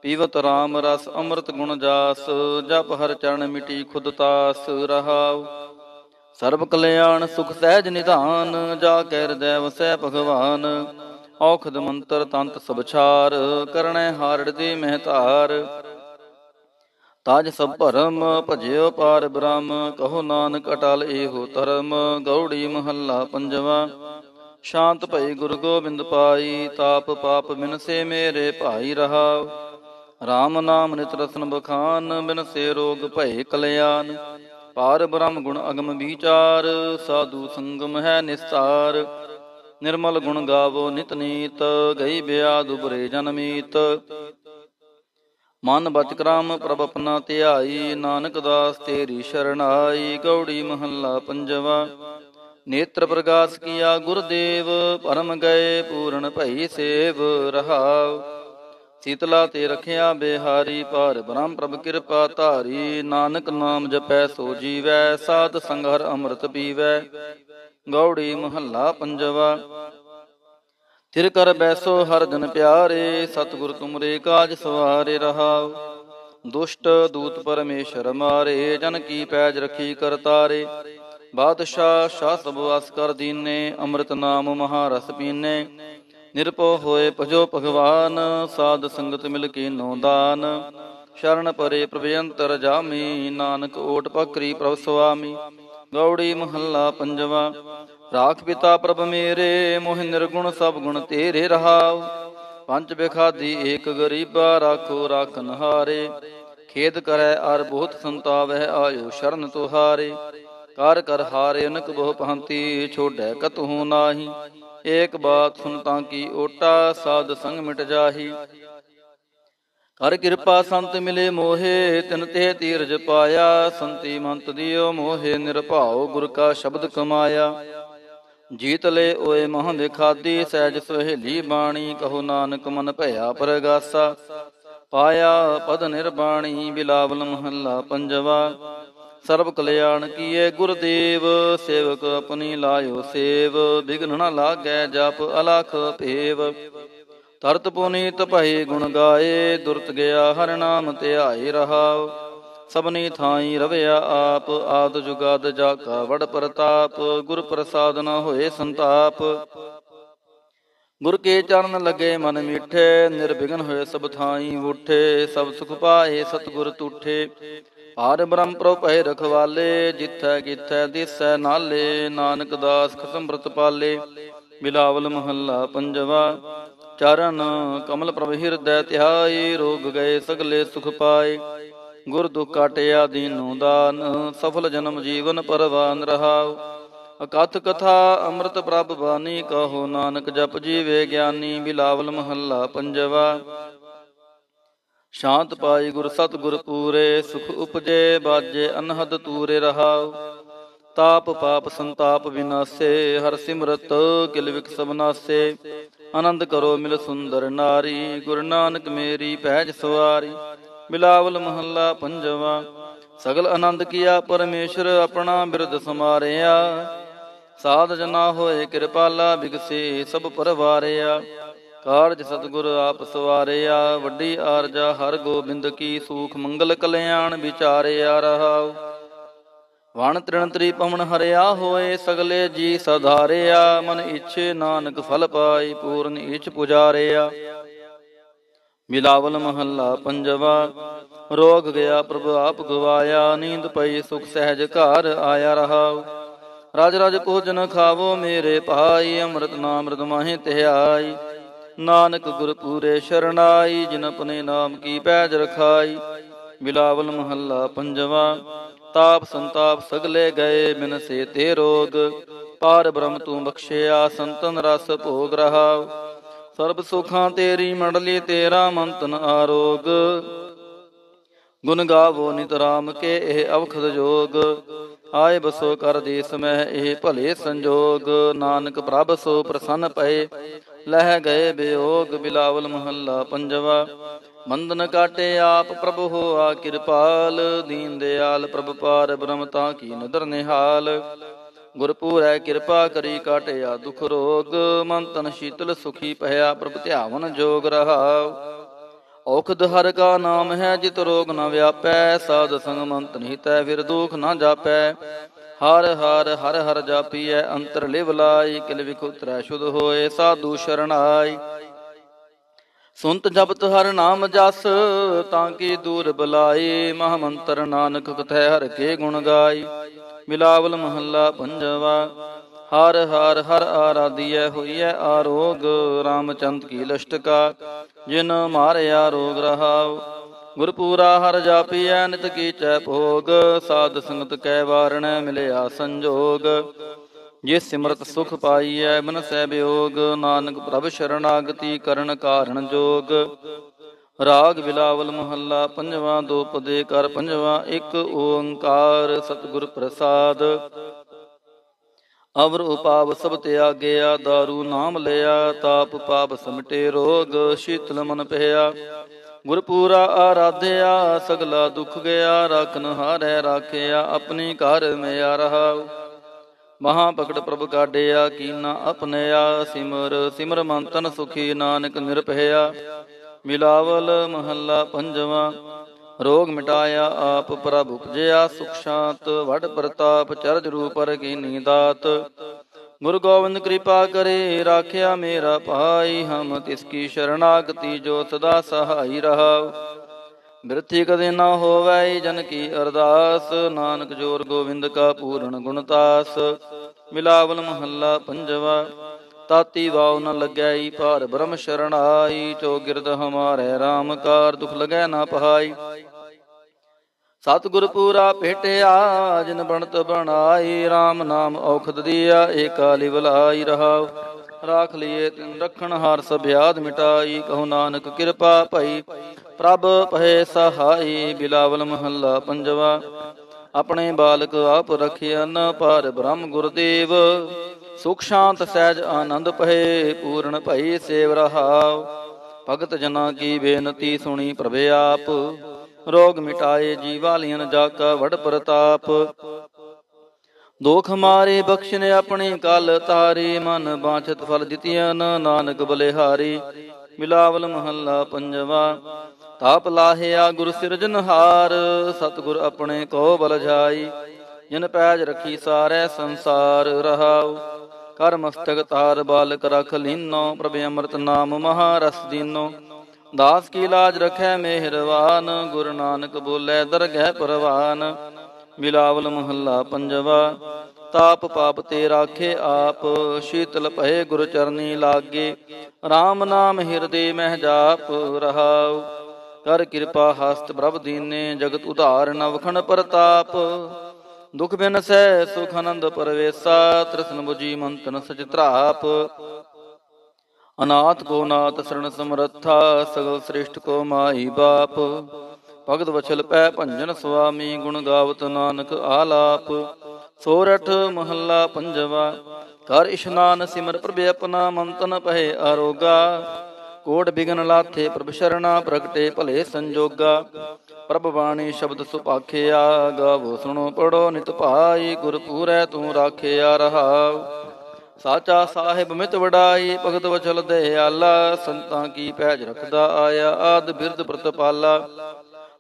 ਪੀਵਤ RAM ਰਸ ਅੰਮ੍ਰਿਤ ਗੁਣ ਜਾਸ, ਜਪ ਹਰ ਚਰਨ ਮਿਟੀ ਖੁਦ ਤਾਸ ਰਹਾਉ। ਸਰਬ ਕਲਿਆਣ ਸੁਖ ਸਹਿਜ ਨਿਧਾਨ, ਜਾ ਕੇ ਹਿਰਦੈ ਵਸੈ ਭਗਵਾਨ। ਔਖਦ ਮੰਤਰ ਤੰਤ ਸਬਛਾਰ ਕਰਣੈ ਹਾਰੜ ਦੇ ਮਹਤਾਰ ਤਾਜ ਸਭ ਭਰਮ, ਭਜਿਓ ਪਾਰ ਬ੍ਰਹਮ, ਕਹੋ ਨਾਨਕ ਅਟਲ ਏਹੋ ਧਰਮ। ਗੌੜੀ ਮਹੱਲਾ ਪੰਜਵਾ ਸ਼ਾਂਤ ਭਈ ਗੁਰੂ ਗੋਬਿੰਦ ਪਾਈ, ਤਾਪ ਪਾਪ ਮਿਨਸੇ ਮੇਰੇ ਭਾਈ ਰਹਾਉ RAM ਨਾਮ ਨਿਤ ਰਸਨ ਬਖਾਨ ਬਿਨਸੇ ਰੋਗ ਭਏ ਕਲਿਆਣ। ਪਾਰ ਬ੍ਰਹਮ ਗੁਣ ਅਗਮ ਵਿਚਾਰ, ਸਾਧੂ ਸੰਗਮ ਹੈ ਨਿਸਤਾਰ। ਨਿਰਮਲ ਗੁਣ ਗਾਵੋ ਨਿਤ ਨੀਤ, ਗਈ ਬਿਆਦ ਉਬਰੇ ਜਨਮੀਤ ਮਨ ਬਚ ਕਰਾਮ ਪ੍ਰਭ ਆਪਣਾ ਧਿਆਈ, ਨਾਨਕ ਦਾਸ ਤੇਰੀ ਸ਼ਰਣਾਈ ਗੌੜੀ ਮਹੱਲਾ ਪੰਜਵਾ। ਨੇਤਰ ਪ੍ਰਗਾਸ ਕੀਆ ਗੁਰਦੇਵ, ਪਰਮ ਗਏ ਪੂਰਨ ਭਈ ਸੇਵ, ਰਹਾਉ। ਸੀਤਲਾ ਤੇ ਰਖਿਆ ਬਿਹਾਰੀ ਪਰ ਬ੍ਰਹਮ ਪ੍ਰਭ ਕਿਰਪਾ ਧਾਰੀ। ਨਾਨਕ ਨਾਮ ਜਪੈ ਸੋ ਜੀਵੈ, ਸਾਧ ਸੰਗਰ ਅੰਮ੍ਰਿਤ ਪੀਵੈ। ਗੌੜੀ ਮਹੱਲਾ ਪੰਜਵਾ। ਤਿਰ ਕਰ ਬੈਸੋ ਹਰ ਜਨ ਪਿਆਰੇ, ਸਤਿਗੁਰ ਤੁਮਰੇ ਕਾਜ ਸਵਾਰੇ ਰਹਾਉ। ਦੁਸ਼ਟ ਦੂਤ ਪਰਮੇਸ਼ਰ ਮਾਰੇ, ਜਨ ਕੀ ਪੈਜ ਰਖੀ ਕਰਤਾਰੇ। ਬਾਦਸ਼ਾਹ ਸ਼ਾਹ ਸਭ ਵਸ ਦੀਨੇ, ਅੰਮ੍ਰਿਤ ਨਾਮ ਮਹਾਰਸ ਪੀਨੇ। ਨਿਰਪੋ ਹੋਏ ਭਜੋ ਭਗਵਾਨ, ਸਾਧ ਸੰਗਤ ਮਿਲ ਕੇ ਨੋ ਦਾਨ। ਸ਼ਰਨ ਪਰੇ ਪ੍ਰਭ ਜਾਮੀ, ਨਾਨਕ ਓਟ ਪਕਰੀ ਪ੍ਰਭ ਸੁਆਮੀ। ਗੌੜੀ ਮਹੱਲਾ ਪੰਜਵਾ, ਰਾਖ ਪਿਤਾ ਪ੍ਰਭ ਮੇਰੇ, ਮੋਹ ਨਿਰਗੁਣ ਸਭ ਗੁਣ ਤੇਰੇ ਰਹਾਉ। ਪੰਜ ਬਿਖਾਦੀ ਏਕ ਗਰੀਬਾ, ਰਾਖੋ ਰਾਖਨ ਹਾਰੇ ਖੇਦ ਕਰੈ ਅਰ ਬਹੁਤ ਸੰਤਾਵਹਿ, ਆਇਓ ਸ਼ਰਨ ਤੁਹਾਰੇ। ਕਰ ਕਰ ਹਾਰੇ ਅਨਕ ਬਹੁ ਪੰਤੀ ਛੋੜੈ ਕਤਹੂ ਨਾਹੀ। ਏਕ ਬਾਤ ਸੁਨ ਤਾਂ ਕੀ ਓਟਾ, ਸਾਧ ਸੰਗ ਮਿਟ ਜਾਹੀ। ਕਰ ਕਿਰਪਾ ਸੰਤ ਮਿਲੇ ਮੋਹੇ, ਤਿਨ ਤੇ ਤੀਰਜ ਪਾਇਆ। ਸੰਤੀ ਮੰਤ ਦਿਓ ਮੋਹੇ, ਨਿਰਭਾਉ ਗੁਰ ਕਾ ਸ਼ਬਦ ਕਮਾਇਆ। ਜੀਤ ਲੈ ਓਏ ਮਹ ਦਿਖਾਦੀ ਸਹਿਜ ਸੁਹੇਲੀ ਬਾਣੀ, ਕਹੋ ਨਾਨਕ ਮਨ ਭਇਆ ਪਰਗਾਸਾ। ਪਾਇਆ ਪਦ ਨਿਰਬਾਣੀ, ਬਿਲਾਵਲ ਮਹੱਲਾ ਪੰਜਵਾ। ਸਰਬ ਕਲਿਆਣ ਕੀਏ ਗੁਰਦੇਵ, ਸੇਵਕ ਆਪਣੀ ਲਾਇਓ ਸੇਵ ਬਿਗਨ ਨ ਲਾਗੈ ਜਪ ਅਲਖ ਭੇਵ। ਤਰਤ ਪੁਨੀਤ ਭਈ ਗੁਣ ਗਾਏ, ਦੁਰਤ ਗਿਆ ਹਰ ਨਾਮ ਧਿਆਏ ਰਹਾਉ। ਸਭਨੀ ਥਾਈ ਰਵਿਆ ਆਪ, ਆਦ ਜੁਗਾਦ ਜਾ ਕਾ ਵੜ ਪ੍ਰਤਾਪ, ਗੁਰ ਪ੍ਰਸਾਦ ਨ ਹੋਏ ਸੰਤਾਪ। ਗੁਰ ਕੇ ਚਰਨ ਲਗੇ ਮਨ ਮਿੱਠੇ, ਨਿਰਵਿਘਨ ਹੋਏ ਸਭ ਥਾਈ ਉਠੇ, ਸਭ ਸੁਖ ਪਾਏ ਸਤਗੁਰ ਤੂਠੇ। ਆਰ ਬ੍ਰਹਮ ਪ੍ਰਭ ਭੈ ਰਖਵਾਲੇ, ਜਿੱਥੈ ਕਿਥੈ ਦਿਸੈ ਨਾਲੇ, ਨਾਨਕ ਦਾਸ ਖਸਮ ਪਾਲੇ। ਬਿਲਾਵਲ ਮਹੱਲਾ ਪੰਜਵਾ, ਚਰਨ ਕਮਲ ਪ੍ਰਭ ਹਿਰਦੈ ਧਿਆਈ ਰੋਗ ਗਏ ਸਗਲੇ ਸੁਖ ਪਾਏ। ਗੁਰ ਦੁਖ ਕਾਟਿਆ ਦੀਨੂ ਦਾਨ, ਸਫਲ ਜਨਮ ਜੀਵਨ ਪਰਵਾਨ ਰਹਾਉ। ਅਕਥ ਕਥਾ ਅੰਮ੍ਰਿਤ ਪ੍ਰਭ ਬਾਣੀ, ਕਹੋ ਨਾਨਕ ਜਪ ਜੀਵੇ ਗਿਆਨੀ। ਬਿਲਾਵਲ ਮਹੱਲਾ ਪੰਜਵਾ ਸ਼ਾਂਤ ਪਾਈ ਗੁਰ ਸਤ ਗੁਰ ਪੂਰੇ, ਸੁਖ ਉਪਜੇ, ਬਾਜੇ ਅਨਹਦ ਤੂਰੇ ਰਹਾਉ। ਤਾਪ ਪਾਪ ਸੰਤਾਪ ਵਿਨਾਸੇ, ਹਰ ਸਿਮਰਤ ਕਿਲ ਵਿਕ ਸਬਨਾਸੇ ਆਨੰਦ ਕਰੋ ਮਿਲ ਸੁੰਦਰ ਨਾਰੀ, ਗੁਰੂ ਨਾਨਕ ਮੇਰੀ ਪਹਿਜ ਸਵਾਰੀ। ਬਿਲਾਵਲ ਮਹੱਲਾ ਪੰਜਵਾ, ਸਗਲ ਆਨੰਦ ਕੀਆ ਪਰਮੇਸ਼ਰ ਆਪਣਾ ਬਿਰਦ ਸਮਾਰਿਆ। ਸਾਧ ਜਨਾ ਹੋਏ ਕਿਰਪਾਲਾ ਬਿਗਸੇ ਸਭ ਪਰਵਾਰਿਆ। ਕਾਰਜ ਸਤਗੁਰ ਆਪ ਸਵਾਰਿਆ, ਵੱਡੀ ਆਰਜਾ ਹਰ ਗੋਬਿੰਦ ਕੀ ਸੂਖ ਮੰਗਲ ਕਲਿਆਣ ਵਿਚਾਰਿਆ ਰਹਾਉ। ਵਣ ਤ੍ਰਿਣ ਤ੍ਰੀ ਪਵਨ ਹਰਿਆ ਹੋਏ, ਸਗਲੇ ਜੀ ਸਧਾਰਿਆ, ਮਨ ਇਛੇ ਨਾਨਕ ਫਲ ਪਾਈ, ਪੂਰਨ ਇਛ ਪੁਜਾਰਿਆ। ਮਿਲਾਵਲ ਮਹੱਲਾ ਪੰਜਵਾ, ਰੋਗ ਗਿਆ ਪ੍ਰਭ ਆਪ ਗਵਾਇਆ, ਨੀਂਦ ਪਈ ਸੁਖ ਸਹਿਜ ਘਰ ਆਇਆ ਰਹਾਉ। ਰਾਜ ਰਾਜ ਭੋਜਨ ਖਾਵੋ ਮੇਰੇ ਭਾਈ, ਅੰਮ੍ਰਿਤ ਨਾਮ ਰਦ ਮਾਹੇ ਧਿਆਈ ਨਾਨਕ ਗੁਰ ਪੂਰੇ ਸ਼ਰਣਾਈ, ਜਿਨ ਆਪਣੇ ਨਾਮ ਕੀ ਪੈਜ ਰਖਾਈ, ਬਿਲਾਵਲ ਮਹੱਲਾ ਪੰਜਵਾ, ਤਾਪ ਸੰਤਾਪ ਸਗਲੇ ਗਏ ਬਿਨ ਸੇ ਤੇ ਰੋਗ, ਪਾਰ ਬ੍ਰਹਮ ਤੂੰ ਬਖਸ਼ਿਆ, ਸੰਤਨ ਰਸ ਭੋਗ ਰਹਾਉ ਸਰਬ ਸੁਖਾਂ ਤੇਰੀ ਮੰਡਲੀ, ਤੇਰਾ ਮੰਤਨ ਆਰੋਗ। ਗੁਣ ਗਾਵੋ ਨਿਤ ਰਾਮ ਕੇ, ਇਹ ਅਵਖਦ ਜੋਗ। ਆਏ ਬਸੋ ਕਰ ਦੇ ਸਮਹਿ ਇਹ ਭਲੇ ਸੰਜੋਗ। ਨਾਨਕ ਪ੍ਰਭ ਸੋ ਪ੍ਰਸੰਨ ਪਏ ਲਹਿ ਗਏ ਬਿਯੋਗ ਬਿਲਾਵਲ ਮਹੱਲਾ ਪੰਜਵਾ। ਮੰਦਨ ਕਾਟੇ ਆਪ ਪ੍ਰਭ ਹੋਆ ਕਿਰਪਾਲ, ਦੀਨ ਦਿਆਲ ਪ੍ਰਭ ਪਾਰ ਬ੍ਰਹਮ ਤਾਂ ਕੀ ਨਦਰ ਨਿਹਾਲ। ਗੁਰਪੂਰੈ ਕਿਰਪਾ ਕਰੀ ਕਾਟਿਆ ਦੁਖ ਰੋਗ, ਮਨ ਤਨ ਸ਼ੀਤਲ ਸੁਖੀ ਭਇਆ ਪ੍ਰਭ ਧਿਆਵਨ ਜੋਗ ਰਹਾਉ। ਔਖਦ ਹਰ ਕਾ ਨਾਮ ਹੈ, ਜਿਤ ਰੋਗ ਨ ਵਿਆਪੈ, ਸਾਧ ਸੰਗ ਮੰਤ ਨਿਤੈ, ਫਿਰ ਦੁਖ ਨ ਜਾਪੈ। ਹਰ ਹਰ ਹਰ ਹਰ ਜਾਪੀਐ ਅੰਤਰ ਲਿਵ ਲਾਈ ਕਿਲ ਵਿਖੁਤਰੈ ਸ਼ੁਧ ਹੋਏ ਸਾਧੂ ਸ਼ਰਣਾਈ। ਸੁਨਤ ਜਪਤ ਹਰ ਨਾਮ ਜਸ, ਤਾਂ ਕੀ ਦੂਰ ਬਲਾਈ ਮਹ ਮੰਤਰ ਨਾਨਕ ਕਥੈ ਹਰ ਕੇ ਗੁਣ ਗਾਈ। ਮਿਲਾਵਲ ਮਹੱਲਾ ਪੰਜਵਾ, ਹਰ ਹਰ ਹਰ ਆਰਾਧੀਐ ਹੋਈਐ ਆਰੋਗ, ਰਾਮਚੰਦ ਕੀ ਲਸ਼ਟਕਾ ਜਿਨ ਮਾਰਿਆ ਰੋਗ ਰਹਾਉ। ਗੁਰਪੂਰਾ ਹਰ ਜਾਪੀਐ, ਨਿਤ ਕੀਚੈ ਭੋਗ, ਸਾਧ ਸੰਗਤ ਕੈ ਵਾਰਣੈ, ਮਿਲਿਆ ਸੰਜੋਗ। ਜੇ ਸਿਮਰਤ ਸੁਖ ਪਾਈਐ, ਮਨ ਸਹਿ ਬਿਯੋਗ ਨਾਨਕ ਪ੍ਰਭ ਸ਼ਰਨਾਗਤੀ ਕਰਨ ਕਾਰਣ ਜੋਗ। ਰਾਗ ਬਿਲਾਵਲ ਮਹੱਲਾ, ਪੰਜਵਾਂ ਦੋ ਪਦੇ ਕਰ, ਪੰਜਵਾਂ ਇੱਕ ਓੰਕਾਰ, ਸਤਿਗੁਰ ਪ੍ਰਸਾਦ। ਅਵਰ ਉਪਾਵ ਸਭ ਤਿਆਗਿਆ, ਦਾਰੂ ਨਾਮ ਲਿਆ, ਤਾਪ ਪਾਪ ਸਮਟੇ ਰੋਗ, ਸ਼ੀਤਲ ਮਨ ਪਹਿਆ ਗੁਰਪੂਰਾ ਆਰਾਧਿਆ, ਸਗਲਾ ਦੁਖ ਗਿਆ, ਰਾਖਨ ਹਾਰੈ ਰਾਖਿਆ, ਆਪਣੀ ਘਰ ਮਿਆ ਰਹਾ ਮਹਾ ਭਗਤ ਪ੍ਰਭ ਕਾਢਿਆ, ਕੀਨਾ ਆਪਣਿਆ ਸਿਮਰ ਸਿਮਰ ਮੰਤਨ ਸੁਖੀ ਨਾਨਕ ਨਿਰਭਇਆ। ਮਿਲਾਵਲ ਮਹੱਲਾ ਪੰਜਵਾਂ, ਰੋਗ ਮਿਟਾਇਆ ਆਪ ਪ੍ਰਭ ਉਪਜਿਆ, ਸੁਖ ਸ਼ਾਂਤ, ਵਡ ਪ੍ਰਤਾਪ, ਚਰਜ ਰੂਪਰ ਕੀ ਦਾਤ। ਗੁਰੂ ਗੋਬਿੰਦ ਕਿਰਪਾ ਕਰੇ, ਰਾਖਿਆ ਮੇਰਾ ਭਾਈ, ਹਮ ਤਿਸ ਕੀ ਸ਼ਰਣਾਗਤੀ ਜੋ ਸਦਾ ਸਹਾਈ ਰਹਾ ਬਿਰਥੀ ਕਦੇ ਨਾ ਹੋਵੈ ਜਨ ਕੀ ਅਰਦਾਸ, ਨਾਨਕ ਜੋਰ ਗੋਬਿੰਦ ਕਾ ਪੂਰਨ ਗੁਣਤਾਸ ਮਿਲਾਵਲ ਮਹੱਲਾ ਪੰਜਵਾ, ਤਾਤੀ ਵਾਉ ਨ ਲੱਗੈ ਭਾਰ ਬ੍ਰਹਮ ਸ਼ਰਣਾਈ, ਚੋ ਗਿਰਦ ਹਮਾਰੇ RAM ਕਾਰ ਦੁਖ ਲਗੈ ਨਾ ਪਹਾਈ। ਸਤਿਗੁਰ ਪੂਰਾ ਭੇਟਿਆ, ਜਿਨ ਬਣਤ ਬਣਾਈ RAM ਨਾਮ ਔਖਦ ਦੀਆ, ਏਕਾ ਬਲਾਈ ਰਹਾਉ। ਰਾਖ ਲਈਏ ਤਿਨ ਰਖਣ, ਹਾਰ ਸਭਿਆਦ ਮਿਟਾਈ, ਕਹੋ ਨਾਨਕ ਕਿਰਪਾ ਭਈ। ਪ੍ਰਭ ਪਹਿ ਸਹਾਈ, ਬਿਲਾਵਲ ਮਹੱਲਾ ਪੰਜਵਾ। ਆਪਣੇ ਬਾਲਕ ਆਪ ਰਖਿਆਨ ਪਰ ਬ੍ਰਹਮ ਗੁਰਦੇਵ। ਸੁਖ ਸ਼ਾਂਤ ਸਹਿਜ ਆਨੰਦ ਪਹਿ ਪੂਰਨ ਭਈ ਸੇਵ ਰਹਾਉ। ਭਗਤ ਜਨਾ ਕੀ ਬੇਨਤੀ ਸੁਣੀ ਪ੍ਰਭੇ ਆਪ। ਰੋਗ ਮਿਟਾਏ ਜੀਵਾਲੀਨ ਜਾ ਕਾ ਵਡ ਪ੍ਰਤਾਪ। ਦੋਖ ਮਾਰੇ ਬਖਸ਼ਨ ਆਪਣੇ ਕਲ ਤਾਰੇ, ਮਨ ਬਾਛਤ ਫਲ ਦਿੱਤਿਆਂ ਨਾਨਕ ਬਲਿਹਾਰੀ। ਮਿਲਾਵਲ ਮਹੱਲਾ ਪੰਜਵਾ, ਤਾਪ ਲਾਹਿਆ ਗੁਰ ਸਿਰਜਨਹਾਰ ਸਤਗੁਰ ਆਪਣੇ ਕੋ ਬਲ ਜਾਈ। ਜਿਨ ਪੈਜ ਰਖੀ ਸਾਰੇ ਸੰਸਾਰ ਰਹਾਉ। ਕਰ ਮਸਤਕ ਤਾਰ ਬਾਲਕ ਰਖ ਲੀਨੋ, ਪ੍ਰਭ ਅੰਮ੍ਰਿਤ ਨਾਮ ਮਹਾਰਸ ਦੀਨੋ। ਦਾਸ ਕੀ ਲਾਜ ਰਖੈ ਮਿਹਰਵਾਨ, ਗੁਰੂ ਨਾਨਕ ਬੋਲੇ ਦਰਗਹਿ ਪਰਵਾਨ। ਬਿਲਾਵਲ ਮਹੱਲਾ ਪੰਜਵਾ, ਤਾਪ ਪਾਪ ਤੇ ਰਾਖੇ ਆਪ, ਸ਼ੀਤਲ ਭਏ ਗੁਰ ਚਰਨੀ ਲਾਗੇ। RAM ਨਾਮ ਹਿਰਦੇ ਮਹਿ ਜਾਪ ਰਹਾਉ, ਕਰ ਕਿਰਪਾ ਹਸਤ ਪ੍ਰਭ ਦੀਨੇ, ਜਗਤ ਉਧਾਰ ਨਵਖਣ ਪ੍ਰਤਾਪ। ਦੁਖ ਬਿਨ ਸਹਿ ਸੁਖ ਆਨੰਦ ਪਰਵੇਸਾ, ਤ੍ਰਿਸ਼ਨ 부ਜੀ ਮੰਤਨ ਸਚ ਧਰਾਪ। ਅਨਾਥ ਕੋ ਨਾਥ ਸਰਣ ਸਮਰੱਥਾ, ਸਗਲ ਸ੍ਰਿਸ਼ਟ ਕੋ ਮਾਈ ਬਾਪ। ਭਗਤ ਵਛਲ ਪੈ ਭੰਜਨ ਸੁਆਮੀ, ਗੁਣ ਗਾਵਤ ਨਾਨਕ ਆਲਾਪ। ਸੋਰਠ ਮਹੱਲਾ ਪੰਜਵਾ ਕਰ ਇਸ਼ਨਾਨ ਸਿਮਰ ਪ੍ਰਭ ਆਪਣਾ, ਮੰਤਨ ਪਹਿ ਆਰੋਗਾ। ਕੋਟ ਬਿਗਨ ਲਾਥੇ ਪ੍ਰਭ ਸ਼ਰਣਾ, ਪ੍ਰਗਟੇ ਭਲੇ ਸੰਜੋਗਾ। ਪ੍ਰਭ ਬਾਣੀ ਸ਼ਬਦ ਸੁਪਾਖਿਆ ਗਾਵੋ ਸੁਣੋ ਪੜੋ ਨਿਤ ਭਾਈ ਗੁਰ ਪੂਰੈ ਤੂੰ ਰਾਖਿਆ ਰਹਾਉ। ਸਾਚਾ ਸਾਹਿਬ ਮਿਤ ਵਡਾਈ, ਭਗਤ ਵਚਲ ਆਲਾ, ਸੰਤਾਂ ਕੀ ਪੈਜ ਰਖਦਾ ਆਇਆ, ਆਦ ਬਿਰਦ ਪ੍ਰਤਪਾਲਾ।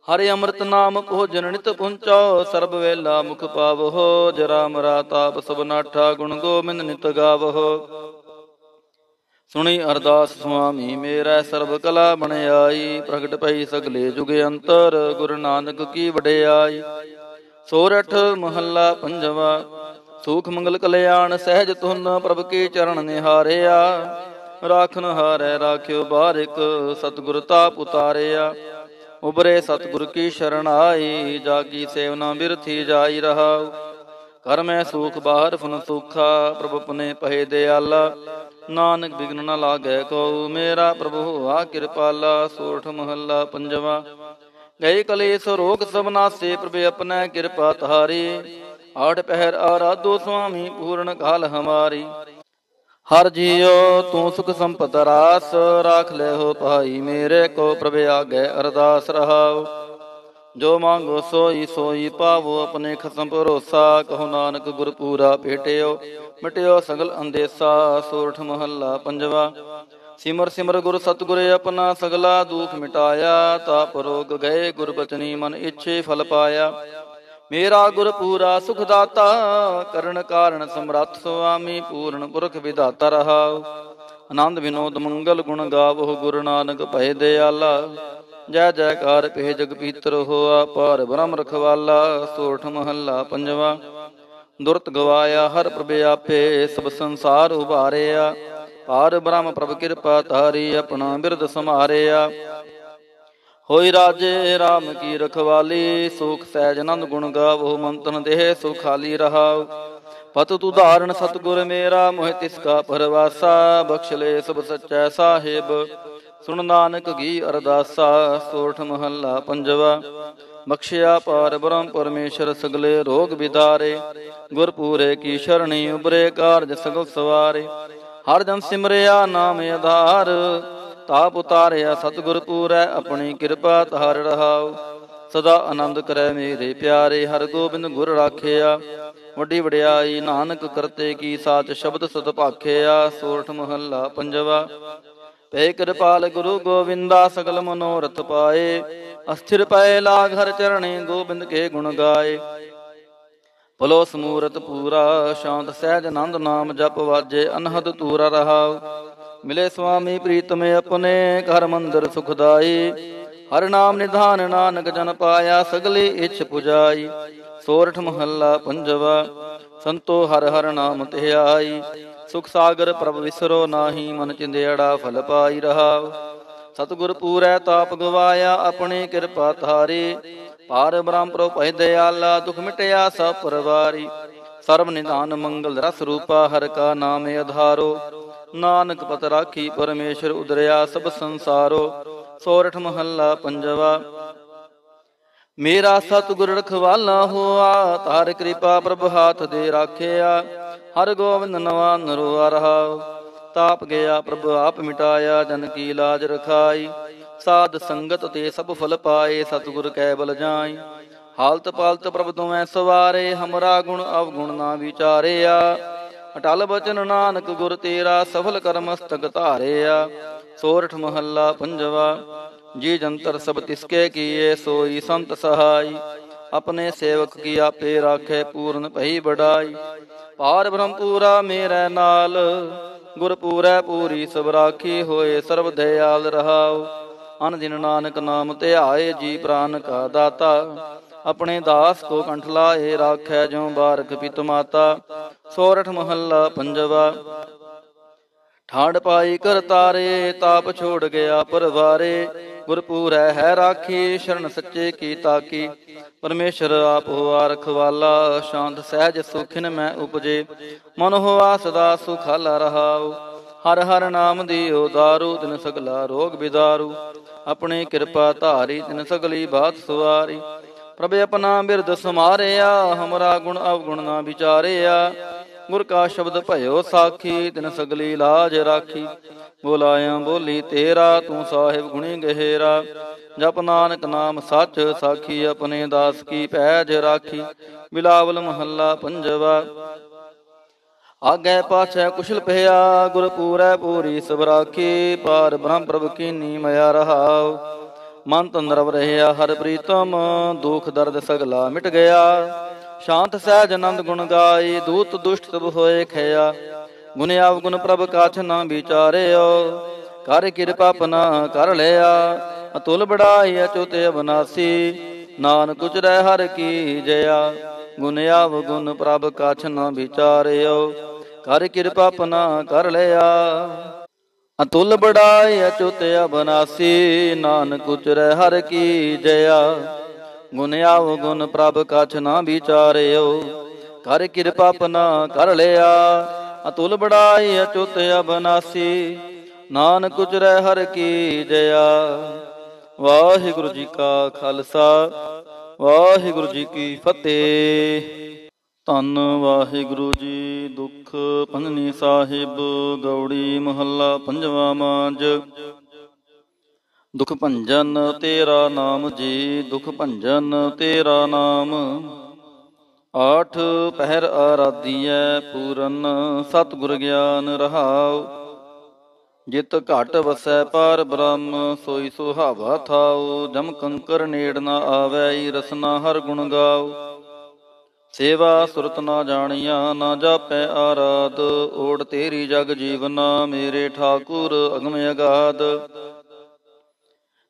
ਹਰਿ ਅੰਮ੍ਰਿਤ ਨਾਮ ਭੋਜਨ ਨਿਤ ਪੁੰਚੋ, ਸਰਬ ਵੇਲਾ ਮੁਖ ਪਾਵੋ ਜਰਾ ਮਰਾ ਤਾਪ ਸਭ ਗੁਣ ਗੋਬਿੰਦ ਨਿਤ ਗਾਵੋ ਸੁਣੀ ਅਰਦਾਸ ਸੁਆਮੀ, ਮੇਰਾ ਸਰਬ ਕਲਾ ਬਣਾਈ ਪ੍ਰਗਟ ਪਈ ਸਗਲੇ ਜੁਗ ਅੰਤਰ, ਗੁਰੂ ਨਾਨਕ ਕੀ ਵਡਿਆਈ। ਸੋਰਠ ਮਹੱਲਾ ਪੰਜਵਾ ਸੁਖ ਮੰਗਲ ਕਲਿਆਣ ਸਹਿਜ ਤੁਨ ਪ੍ਰਭ ਕੀ ਚਰਨ ਨਿਹਾਰਿਆ। ਰਾਖਨ ਹਾਰੈ ਰਾਖਿਓ ਬਾਰਿਕ, ਸਤਿਗੁਰ ਤਾਪ ਉਤਾਰਿਆ। ਉਬਰੇ ਸਤਿਗੁਰ ਕੀ ਸ਼ਰਨ ਆਈ, ਜਾਗੀ ਸੇਵਨਾ ਬਿਰਥੀ ਜਾਈ ਰਹਾਉ। ਕਰ ਮੈਂ ਸੁਖ ਬਾਹਰ ਫਨ ਸੁਖਾ, ਪ੍ਰਭ ਪਨੇ ਪਹਿ ਦਿਆਲਾ। ਨਾਨਕ ਬਿਗਨ ਨ ਲਾਗੈ ਕੋ ਮੇਰਾ ਪ੍ਰਭੂ ਆ ਕਿਰਪਾਲਾ ਸੋਠ ਮਹੱਲਾ ਪੰਜਵਾ। ਗਏ ਕਲੇਸ਼ ਰੋਗ ਸਭ ਨਾਸੇ, ਪ੍ਰਭ ਆਪਣਾ ਕਿਰਪਾ ਤਾਰੀ ਆਠ ਪਹਿਰ ਆਰਾਧੋ ਸੁਆਮੀ ਪੂਰਨ ਕਾਲ ਹਮਾਰੀ। ਹਰ ਜੀਓ ਤੂੰ ਸੁਖ ਸੰਪਤ ਰਾਸ, ਰਾਖ ਲੈ ਹੋ ਭਾਈ ਮੇਰੇ ਕੋ ਪ੍ਰਭ ਆਗੇ ਅਰਦਾਸ ਰਹਾਓ ਜੋ ਮੰਗੋ ਸੋਈ ਸੋਈ ਪਾਵੋ, ਆਪਣੇ ਖਸਮ ਭਰੋਸਾ, ਕਹੋ ਨਾਨਕ ਗੁਰ ਪੂਰਾ ਭੇਟਿਓ। ਮਿਟਿਓ ਸਗਲ ਅੰਦੇਸਾ, ਸੋਰਠ ਮਹੱਲਾ ਪੰਜਵਾ। ਸਿਮਰ ਸਿਮਰ ਗੁਰ ਸਤਗੁਰ ਆਪਣਾ ਸਗਲਾ, ਦੁਖ ਮਿਟਾਇਆ, ਤਾਪ ਰੋਗ ਗਏ ਗੁਰ ਬਚਨੀ ਮਨ ਇੱਛੇ ਫਲ ਪਾਇਆ। ਮੇਰਾ ਗੁਰ ਪੂਰਾ ਸੁਖ ਦਾਤਾ ਕਰਨ ਕਾਰਣ ਸਮਰੱਥ ਸੁਆਮੀ, ਪੂਰਨ ਪੁਰਖ ਵਿਦਾਤਾ ਰਹਾਉ। ਆਨੰਦ ਵਿਨੋਦ ਮੰਗਲ ਗੁਣ ਗਾਵੋ ਗੁਰੂ ਨਾਨਕ ਭਏ ਦਿਆਲਾ। ਜੈ ਜੈਕਾਰ ਪਹਿ ਜਗ ਪੀਤਰ ਹੋਆ ਪਾਰ ਬ੍ਰਹਮ ਰਖਵਾਲਾ, ਸੋਠ ਮਹੱਲਾ ਪੰਜਵਾ। ਦੁਰਤ ਗਵਾਇਆ ਹਰ ਪ੍ਰਭ ਆਪੇ, ਸਭ ਸੰਸਾਰ ਉਭਾਰਿਆ। ਪਾਰ ਬ੍ਰਹਮ ਪ੍ਰਭ ਕਿਰਪਾ ਤਾਰੀ ਆਪਣਾ ਬਿਰਦ ਸਮਾਰਿਆ ਹੋਈ ਰਾਜੇ RAM ਕੀ ਰਖਵਾਲੀ, ਸੁਖ ਸਹਿਜ ਆਨੰਦ ਗੁਣ ਗਾਵੋ, ਮੰਤਨ ਦੇਹ ਸੁਖਾਲੀ ਰਹਾਉ ਪਤ ਤੂ ਧਾਰਨ ਸਤਗੁਰ ਮੇਰਾ ਮੋਹਿ ਤਿਸ ਕਾ ਪਰਵਾਸਾ, ਬਖਸ਼ ਲੈ ਸਭ ਸੱਚੈ ਸਾਹਿਬ। ਸੁਣ ਨਾਨਕ ਗੀ ਅਰਦਾਸਾ, ਸੋਠ ਮਹੱਲਾ ਪੰਜਵਾ। ਬਖਸ਼ਿਆ ਪਾਰ ਬ੍ਰਹਮ ਪਰਮੇਸ਼ਰ ਸਗਲੇ ਰੋਗ ਵਿਦਾਰੇ। ਗੁਰ ਪੂਰੇ ਕੀ ਸ਼ਰਣੀ ਉਬਰੇ ਕਾਰਜ ਸਗਲ ਸਵਾਰੇ। ਹਰ ਜਨ ਸਿਮਰਿਆ ਨਾਮ ਆਧਾਰ। ਤਾਪ ਉਤਾਰਿਆ, ਸਤਿਗੁਰ ਪੂਰੈ, ਆਪਣੀ ਕਿਰਪਾ ਤਹਰ ਰਹਾਉ। ਸਦਾ ਆਨੰਦ ਕਰੈ ਮੇਰੇ ਪਿਆਰੇ, ਹਰ ਗੋਬਿੰਦ ਗੁਰ ਰਾਖਿਆ। ਵੱਡੀ ਵਡਿਆਈ ਨਾਨਕ ਕਰਤੇ ਕੀ ਸਾਚ ਸ਼ਬਦ ਸਤ ਭਾਖਿਆ, ਸੋਰਠ ਮਹੱਲਾ ਪੰਜਵਾ। ਪੈ ਕਿਰਪਾਲ ਗੁਰੂ ਗੋਵਿੰਦਾ ਸਗਲ ਮਨੋਰਥ ਪਾਏ। ਅਸਥਿਰ ਪੈ ਲਾਗ ਹਰ ਚਰਣੇ, ਗੋਬਿੰਦ ਕੇ ਗੁਣ ਗਾਏ। ਭਲੋ ਸਮੂਰਤ ਪੂਰਾ, ਸ਼ਾਂਤ ਸਹਿਜ ਆਨੰਦ ਨਾਮ ਜਪ ਵਾਜੇ, ਅਨਹਦ ਤੂਰਾ ਰਹਾਉ। ਮਿਲੇ ਸੁਆਮੀ ਪ੍ਰੀਤਮੇ ਆਪਣੇ, ਘਰ ਮੰਦਰ ਸੁਖਦਾਈ। ਹਰ ਨਾਮ ਨਿਧਾਨ ਨਾਨਕ ਜਨ ਪਾਇਆ, ਸਗਲੇ ਇਛ ਪੁਜਾਈ। ਸੋਰਠ ਮਹੱਲਾ ਪੰਜਵਾ, ਸੰਤੋ ਹਰ ਹਰ ਨਾਮ ਤੇ ਆਈ ਸੁਖ ਸਾਗਰ ਪ੍ਰਭ ਵਿਸਰੋ ਨਾਹੀ, ਮਨ ਚਿੰਦੇੜਾ ਫਲ ਪਾਈ ਰਹਾ ਸਤਗੁਰ ਪੂਰੈ ਤਾਪ ਗਵਾਇਆ, ਆਪਣੀ ਕਿਰਪਾ ਧਾਰੇ। ਪਾਰ ਬ੍ਰਹਮ ਪ੍ਰਭ ਭੈ ਦਿਆਲਾ, ਦੁਖ ਮਿਟਿਆ ਸਭ ਪਰਵਾਰੀ। ਸਰਬ ਨਿਧਾਨ ਮੰਗਲ ਰਸ ਰੂਪਾ, ਹਰ ਕਾ ਨਾਮ ਅਧਾਰੋ। ਨਾਨਕ ਪਤ ਰਾਖੀ ਪਰਮੇਸ਼ਰ ਉਦਰਿਆ ਸਭ ਸੰਸਾਰੋ, ਸੋਰਠ ਮਹੱਲਾ ਪੰਜਵਾ। ਮੇਰਾ ਸਤਿਗੁਰ ਰਖਵਾਲਾ ਹੋਆ, ਤਾਰ ਕਿਰਪਾ ਪ੍ਰਭ ਹਾਥ ਦੇ ਰਾਖਿਆ, ਹਰ ਗੋਬਿੰਦ ਨਵਾ ਨਰਵਾ ਰਹਾ। ਤਾਪ ਗਿਆ ਪ੍ਰਭ, ਆਪ ਮਿਟਾਇਆ, ਜਨ ਕੀ ਲਾਜ ਰਖਾਈ। ਸਾਧ ਸੰਗਤ ਤੇ ਸਭ ਫਲ ਪਾਏ, ਸਤਿਗੁਰ ਕੈ ਬਲ ਜਾਈ। ਹਾਲਤ ਪਾਲਤ ਪ੍ਰਭ ਤੁਮੈ ਸਵਾਰੇ, ਹਮਰਾ ਗੁਣ ਅਵਗੁਣ ਨਾ ਵਿਚਾਰਿਆ। ਅਟਲ ਬਚਨ ਨਾਨਕ ਗੁਰ ਤੇਰਾ ਸਫਲ ਕਰਮ ਕਰਮਸਤਕ ਧਾਰਿਆ, ਸੋਰਠ ਮਹੱਲਾ ਪੰਜਵਾ, ਜੀ ਜੰਤਰ ਸਭ ਤਿਸਕੇ ਕੀਏ, ਸੋਈ ਸੰਤ ਸਹਾਈ, ਆਪਣੇ ਸੇਵਕ ਕੀ ਆਪੇ ਰਾਖੇ, ਪੂਰਨ ਭਈ ਬੜਾਈ ਪਾਰ ਬ੍ਰਹਮ ਪੂਰਾ ਮੇਰੇ ਨਾਲ ਗੁਰ ਪੂਰੈ ਪੂਰੀ ਸਭ ਰਾਖੀ ਹੋਏ, ਸਰਬ ਦਇਆਲ ਰਹਾਉ। ਅਨ ਦਿਨ ਨਾਨਕ ਨਾਮ ਧਿਆਏ, ਜੀ ਪ੍ਰਾਨ ਕਾ ਦਾਤਾ। ਆਪਣੇ ਦਾਸ ਕੋ ਕੰਠ ਲਾਏ ਰਾਖੈ ਜਿਉ ਬਾਰਕ ਪਿਤ ਮਾਤਾ, ਸੋਰਠ ਮਹੱਲਾ ਪੰਜਵਾ। ਠਾੜ ਪਾਈ ਕਰ ਤਾਰੇ, ਤਾਪ ਛੋੜ ਗਿਆ ਪਰਵਾਰੇ। ਗੁਰਪੂਰੈ ਹੈ ਰਾਖੀ, ਸ਼ਰਨ ਸੱਚੇ ਕੀ ਤਾਕੀ। ਪਰਮੇਸ਼ਰ ਆਪ ਹੋਆ ਰਖਵਾਲਾ ਸ਼ਾਂਤ ਸਹਿਜ ਸੁਖਿਨ ਮੈਂ ਉਪਜੇ। ਮਨ ਹੋਆ ਸਦਾ ਸੁਖਾਲਾ ਰਹਾਉ। ਹਰ ਹਰ ਨਾਮ ਦੀਓ ਦਾਰੂ, ਤਿਨ ਸਗਲਾ ਰੋਗ ਬਿਦਾਰੂ। ਆਪਣੇ ਕਿਰਪਾ ਧਾਰੀ, ਤਿਨ ਸਗਲੀ ਬਾਤ ਸੁਵਾਰੀ ਪ੍ਰਭ ਆਪਣਾ ਬਿਰਦ ਸਮਾਰਿਆ ਹਮਰਾ ਗੁਣ ਅਵਗੁਣ ਨਾ ਵਿਚਾਰਿਆ। ਗੁਰ ਕਾ ਸ਼ਬਦ ਭਇਓ ਸਾਖੀ, ਤਿਨ ਸਗਲੀ ਲਾਜ ਰਾਖੀ। ਬੋਲਾਇਆ, ਬੋਲੀ ਤੇਰਾ, ਤੂੰ ਸਾਹਿਬ ਗੁਣੀ ਗਹਿਰਾ। ਜਪ ਨਾਨਕ ਨਾਮ ਸੱਚ ਸਾਖੀ, ਆਪਣੇ ਦਾਸ ਕੀ ਪੈਜ ਰਾਖੀ। ਬਿਲਾਵਲ ਮਹੱਲਾ ਪੰਜਵਾ। ਆਗੇ ਪਾਛੈ ਕੁਸ਼ਲ ਭਇਆ ਗੁਰ ਪੂਰੈ ਪੂਰੀ ਸਭ ਰਾਖੀ ਪਾਰ ਬ੍ਰਹਮ ਪ੍ਰਭ ਕੀਨੀ ਮਿਆ ਰਹਾਉ। ਮਨ ਤੰਦਰਵ ਰਹਿਆ ਹਰ ਪ੍ਰੀਤਮ, ਦੁਖ ਦਰਦ ਸਗਲਾ ਮਿਟ ਗਿਆ। ਸ਼ਾਂਤ, ਸਹਿਜ, ਆਨੰਦ ਗੁਣ ਗਾਈ, ਦੂਤ ਦੁਸ਼ਟ ਤਬ ਹੋਏ ਖਿਆ। ਗੁਣ ਆਵ ਗੁਣ ਪ੍ਰਭ ਕਾਛ ਨਾ ਵਿਚਾਰਿਓ, ਕਰ ਕਿਰਪਾ ਪਨਾ ਕਰ ਲਿਆ। ਅਤੁਲ ਬੜਾਈ ਅਚੁਤ ਅਬਨਾਸੀ, ਨਾਨਕ ਉਚਰੈ ਹਰ ਕੀ ਜਇਆ। ਗੁਣ ਆਵ ਗੁਣ ਪ੍ਰਭ ਕਾਛ ਨਾ ਵਿਚਾਰਿਓ, ਕਰ ਕਿਰਪਾ ਪਨਾ ਕਰ ਲਿਆ। ਅਤੁਲ ਬੜਾਈ ਅਚੁਤ ਅਬਨਾਸੀ, ਨਾਨਕ ਉਚਰੈ ਹਰ ਕੀ ਜਇਆ। ਗੁਣ ਆਵ ਗੁਣ ਪ੍ਰਭ ਕਛ ਨਾ ਵਿਚਾਰਿਓ, ਕਰ ਕਿਰਪਾ ਪਨਾ ਕਰ ਲਿਆ। ਅਤੁਲ ਬੜਾਈ ਅਚੁਤ ਅਬਨਾਸੀ, ਨਾਨਕ ਉਚਰੈ ਹਰ ਕੀ ਜਇਆ। ਵਾਹਿਗੁਰੂ ਜੀ ਕਾ ਖਾਲਸਾ, ਵਾਹਿਗੁਰੂ ਜੀ ਕੀ ਫਤਿਹ। ਧੰਨ ਵਾਹਿਗੁਰੂ ਜੀ, ਦੁਖ ਪੰਜਨੀ ਸਾਹਿਬ, ਗੌੜੀ ਮਹੱਲਾ ਪੰਜਵਾ ਮਾਂਜ। ਦੁਖ ਭੰਜਨ ਤੇਰਾ ਨਾਮ ਜੀ, ਦੁਖ ਭੰਜਨ ਤੇਰਾ ਨਾਮ। ਆਠ ਪਹਿਰ ਆਰਾਧੀਐ ਪੂਰਨ, ਸਤਿਗੁਰ ਗਿਆਨ ਰਹਾਉ। ਜਿਤ ਘਟ ਵਸੈ ਪਰ ਬ੍ਰਹਮ, ਸੋਈ ਸੁਹਾਵਾ ਥਾਉ। ਜਮ ਕੰਕਰ ਨੇੜ ਨਾ ਆਵੈ ਰਸਨਾ ਹਰ ਗੁਣ ਗਾਉ। ਸੇਵਾ ਸੁਰਤ ਨਾ ਜਾਣੀਆਂ, ਨਾ ਜਾਪੈ ਆਰਾਧ। ਓੜ ਤੇਰੀ ਜਗ ਜੀਵਨਾ, ਮੇਰੇ ਠਾਕੁਰ ਅਗਮ ਅਗਾਧ।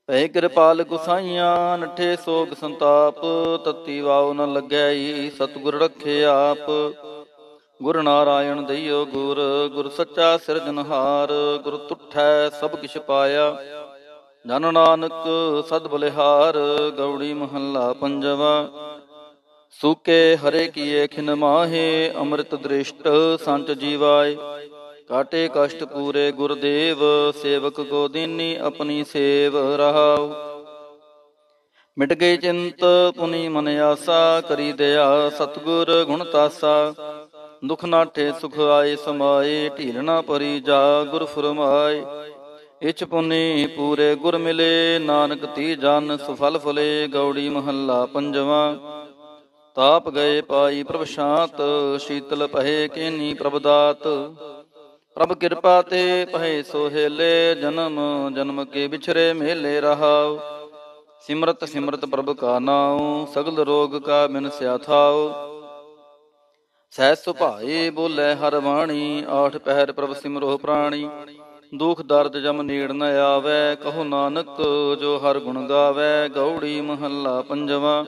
ਭੈ ਕਿਰਪਾਲ ਗੁਸਾਈਆਂ, ਨਠੇ ਸੋਗ ਸੰਤਾਪ। ਤਤੀ ਵਾਉ ਨ ਲੱਗੈ ਸਤਿਗੁਰ ਰੱਖੇ ਆਪ। ਗੁਰ ਨਾਰਾਇਣ ਦਈਓ ਗੁਰ ਗੁਰ ਸੱਚਾ ਸਿਰਜਨਹਾਰ ਗੁਰ ਤੁਠੈ ਸਭ ਕਿਛ ਪਾਇਆ। ਜਨ ਨਾਨਕ ਸਦ ਬਲਿਹਾਰ, ਗੌੜੀ ਮਹੱਲਾ ਪੰਜਵਾ। ਸੂਕੇ ਹਰੇ ਕੀਏ ਖਿਨ ਮਾਹੇ, ਅੰਮ੍ਰਿਤ ਦ੍ਰਿਸ਼ਟ ਸੰਤ ਜੀਵਾਏ। ਕਾਟੇ ਕਸ਼ਟ ਪੂਰੇ ਗੁਰਦੇਵ, ਸੇਵਕ ਕੋ ਦੀਨੀ ਆਪਣੀ ਸੇਵ ਰਹਾਉ। ਮਿਟ ਗਈ ਚਿੰਤ ਪੁਨੀ ਮਨ ਆਸਾ, ਕਰੀ ਦਇਆ ਸਤਗੁਰ ਗੁਣ ਤਾਸਾ। ਦੁਖ ਨਾਠੇ ਸੁਖ ਆਏ ਸਮਾਏ ਢੀਲਣਾ ਪਰੀ ਜਾ ਗੁਰ ਫਰਮਾਏ। ਇਚ ਪੁਨੀ ਪੂਰੇ ਗੁਰ ਮਿਲੇ, ਨਾਨਕ ਤੀ ਜਨ ਸੁਫਲ ਫਲੇ, ਗੌੜੀ ਮਹੱਲਾ ਪੰਜਵਾ। ਤਾਪ ਗਏ ਪਾਈ ਪ੍ਰਭ ਸ਼ਾਂਤ, ਸ਼ੀਤਲ ਪਹੇ ਕੇਨੀ ਪ੍ਰਭ ਦਾਤ। ਪ੍ਰਭ ਕਿਰਪਾ ਤੇ ਪਹਿ ਸੋਹੇਲੇ, ਜਨਮ ਜਨਮ ਕੇ ਵਿਛਰੇ ਮੇਲੇ ਰਹਾਉ। ਸਿਮਰਤ ਸਿਮਰਤ ਪ੍ਰਭ ਕਾ ਨਾਉ, ਸਗਲ ਰੋਗ ਕਾ ਬਿਨ ਸਿਆ ਥਾਉ। ਸਹਿ ਸੁਭਾਏ ਬੋਲੇ ਹਰ ਬਾਣੀ, ਆਠ ਪਹਿਰ ਪ੍ਰਭ ਸਿਮਰੋ ਪ੍ਰਾਣੀ। ਦੁਖ ਦਰਦ ਜਮ ਨੀੜ ਨ ਆਵੇ, ਕਹੋ ਨਾਨਕ ਜੋ ਹਰ ਗੁਣ ਗਾਵੇ, ਗੌੜੀ ਮਹੱਲਾ ਪੰਜਵਾ।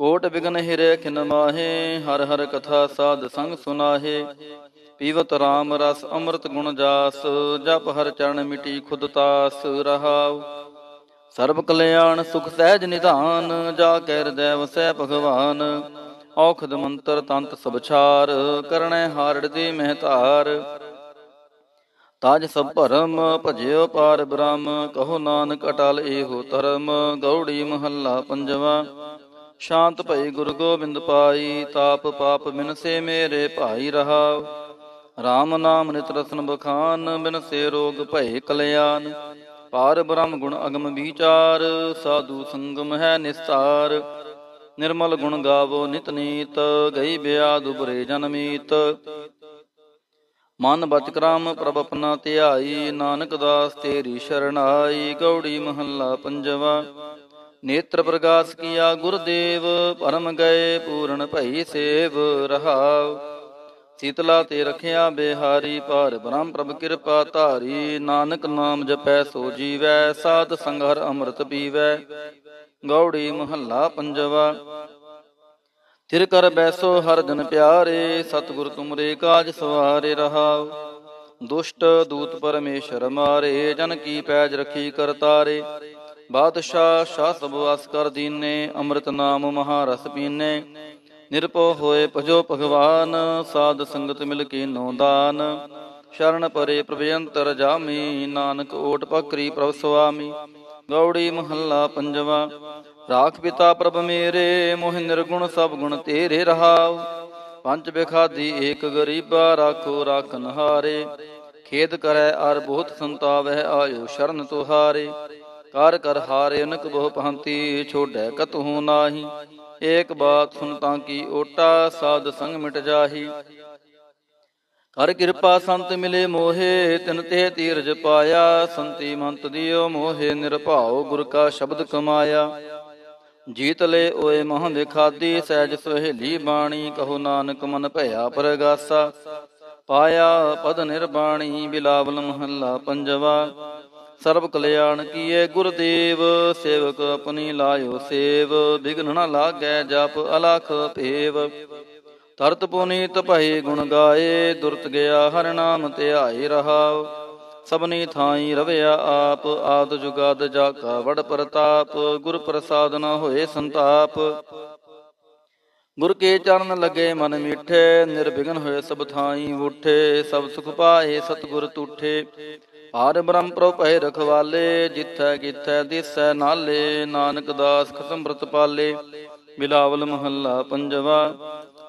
ਕੋਟ ਬਿਗਨ ਹਿਰੇ ਖਿਨ ਮਾਹੇ, ਹਰ ਹਰ ਕਥਾ ਸਾਧ ਸੰਗ ਸੁਨਾਹੇ। ਪੀਵਤ RAM ਰਸ ਅੰਮ੍ਰਿਤ ਗੁਣ ਜਾਸ, ਜਪ ਹਰ ਚਰਨ ਮਿਟੀ ਖੁਦ ਤਾਸ ਰਹਾਉ। ਸਰਬ ਕਲਿਆਣ ਸੁਖ ਸਹਿਜ ਨਿਧਾਨ, ਜਾ ਕੈ ਹਿਰਦੈ ਵਸੈ ਭਗਵਾਨ। ਔਖਦ ਮੰਤਰ ਤੰਤ ਸਭ ਛਾਰ ਕਰਣੈ ਹਾਰੜ ਦੇ ਮਹਤਾਰ ਤਾਜ ਸਭ ਭਰਮ, ਭਜਿਓ ਪਾਰ ਬ੍ਰਹਮ, ਕਹੋ ਨਾਨਕ ਅਟਲ ਏਹੋ ਧਰਮ। ਗੌੜੀ ਮਹੱਲਾ ਪੰਜਵਾ। ਸ਼ਾਂਤ ਭਈ ਗੁਰੂ ਗੋਬਿੰਦ ਪਾਈ, ਤਾਪ ਪਾਪ ਮਿਨਸੇ ਮੇਰੇ ਭਾਈ ਰਹਾਉ। RAM ਨਾਮ ਨਿਤ ਰਸਨ ਬਖਾਨ, ਬਿਨਸੇ ਰੋਗ ਭਏ ਕਲਿਆਣ। ਪਾਰ ਬ੍ਰਹਮ ਗੁਣ ਅਗਮ ਵਿਚਾਰ, ਸਾਧੂ ਸੰਗਮ ਹੈ ਨਿਸਤਾਰ। ਨਿਰਮਲ ਗੁਣ ਗਾਵੋ ਨਿਤ ਨੀਤ, ਗਈ ਬਿਆਦ ਉਬਰੇ ਜਨਮੀਤ ਮਨ ਬਚ ਕਰਾਮ ਪ੍ਰਭ ਆਪਣਾ ਧਿਆਈ, ਨਾਨਕ ਦਾਸ ਤੇਰੀ ਸ਼ਰਣਾਈ ਗੌੜੀ ਮਹੱਲਾ ਪੰਜਵਾ। ਨੇਤਰ ਪ੍ਰਗਾਸ ਕੀਆ ਗੁਰਦੇਵ, ਪਰਮ ਗਏ ਪੂਰਨ ਭਈ ਸੇਵ ਰਹਾਉ। ਸੀਤਲਾ ਤੇ ਰਖਿਆ ਬਿਹਾਰੀ ਪਾਰ ਬ੍ਰਹਮ ਪ੍ਰਭ ਕਿਰਪਾ ਧਾਰੀ। ਨਾਨਕ ਨਾਮ ਜਪੈ ਸੋ ਜੀਵੈ, ਸਾਧ ਸੰਗਹਰ ਅੰਮ੍ਰਿਤ ਪੀਵੈ। ਗੌੜੀ ਮਹੱਲਾ ਪੰਜਵਾ। ਤਿਰ ਕਰ ਬੈਸੋ ਹਰ ਦਿਨ ਪਿਆਰੇ, ਸਤਿਗੁਰ ਤੁਮਰੇ ਕਾਜ ਸਵਾਰੇ ਰਹਾਉ। ਦੁਸ਼ਟ ਦੂਤ ਪਰਮੇਸ਼ਰ ਮਾਰੇ, ਜਨ ਕੀ ਪੈਜ ਰਖੀ ਕਰਤਾਰੇ। ਬਾਦਸ਼ਾਹ ਸ਼ਾਹ ਸਭ ਵਸ ਦੀਨੇ, ਅੰਮ੍ਰਿਤ ਨਾਮ ਮਹਾਰਸ ਪੀਨੇ। ਨਿਰਪੋ ਹੋਏ ਭਜੋ ਭਗਵਾਨ, ਸਾਧ ਸੰਗਤ ਮਿਲ ਕੇ ਨੋ ਦਾਨ। ਸ਼ਰਨ ਪਰੇ ਪ੍ਰਭਯੰਤਰ ਜਾਮੀ, ਨਾਨਕ ਓਟ ਪਕਰੀ ਪ੍ਰਭ ਸੁਆਮੀ। ਗੌੜੀ ਮਹੱਲਾ ਪੰਜਵਾ, ਰਾਖ ਪਿਤਾ ਪ੍ਰਭ ਮੇਰੇ, ਮੋਹ ਨਿਰਗੁਣ ਸਭ ਗੁਣ ਤੇਰੇ ਰਹਾਉ। ਪੰਜ ਬਿਖਾਦੀ ਏਕ ਗਰੀਬਾ, ਰਾਖੋ ਰਾਖਨ ਹਾਰੇ ਖੇਦ ਕਰੈ ਅਰ ਬਹੁਤ ਸੰਤਾਵਹਿ, ਆਇਓ ਸ਼ਰਨ ਤੁਹਾਰੇ। ਕਰ ਕਰ ਹਾਰੇ ਅਨਕ ਬਹੁ ਪੰਤੀ ਛੋੜੈ ਕਤਹੂ ਨਾਹੀ। ਏਕ ਬਾਤ ਸੁਨ ਤਾਂ ਕੀ ਓਟਾ, ਸਾਧ ਸੰਗ ਮਿਟ ਜਾਹੀ। ਕਰ ਕਿਰਪਾ ਸੰਤ ਮਿਲੇ ਮੋਹੇ, ਤਿਨ ਤੇ ਤੀਰਜ ਪਾਇਆ। ਸੰਤੀ ਮੰਤ ਦਿਓ ਮੋਹੇ, ਨਿਰਭਾਉ ਗੁਰ ਕਾ ਸ਼ਬਦ ਕਮਾਇਆ। ਜੀਤ ਲੈ ਓਏ ਮਹ ਵਿਖਾਦੀ ਸਹਿਜ ਸੁਹੇਲੀ ਬਾਣੀ, ਕਹੋ ਨਾਨਕ ਮਨ ਭਇਆ ਪਰਗਾਸਾ। ਪਾਇਆ ਪਦ ਨਿਰਬਾਣੀ, ਬਿਲਾਵਲ ਮਹੱਲਾ ਪੰਜਵਾ। ਸਰਬ ਕਲਿਆਣ ਕੀਏ ਗੁਰਦੇਵ, ਸੇਵਕ ਆਪਣੀ ਲਾਇਓ ਸੇਵ, ਬਿਗਨ ਨਾ ਲਾਗੈ ਜਪ ਅਲਖ ਭੇਵ। ਤਰਤ ਪੁਨੀਤ ਭਈ ਗੁਣ ਗਾਏ, ਦੁਰਤ ਗਿਆ ਹਰ ਨਾਮ ਧਿਆਈ ਰਹਾਉ। ਸਭਨੀ ਥਾਈ ਰਵਿਆ ਆਪ, ਆਦ ਜੁਗਾਦ ਜਾ ਕਾ ਵੜ ਪ੍ਰਤਾਪ, ਗੁਰ ਪ੍ਰਸਾਦ ਨ ਹੋਏ ਸੰਤਾਪ। ਗੁਰ ਕੇ ਚਰਨ ਲਗੇ ਮਨ ਮੀਠੇ, ਨਿਰਵਿਘਨ ਹੋਏ ਸਭ ਥਾਈ ਉਠੇ, ਸਭ ਸੁਖ ਪਾਏ ਸਤਗੁਰ ਤੂਠੇ। ਹਰ ਬ੍ਰਹਮ ਪ੍ਰਭ ਰਖਵਾਲੇ, ਜਿੱਥੈ ਕਿਥੈ ਦਿਸੈ ਨਾਲੇ, ਨਾਨਕ ਦਾਸ ਖਸਮ ਬ੍ਰਤ ਪਾਲੇ। ਬਿਲਾਵਲ ਮਹੱਲਾ ਪੰਜਵਾ,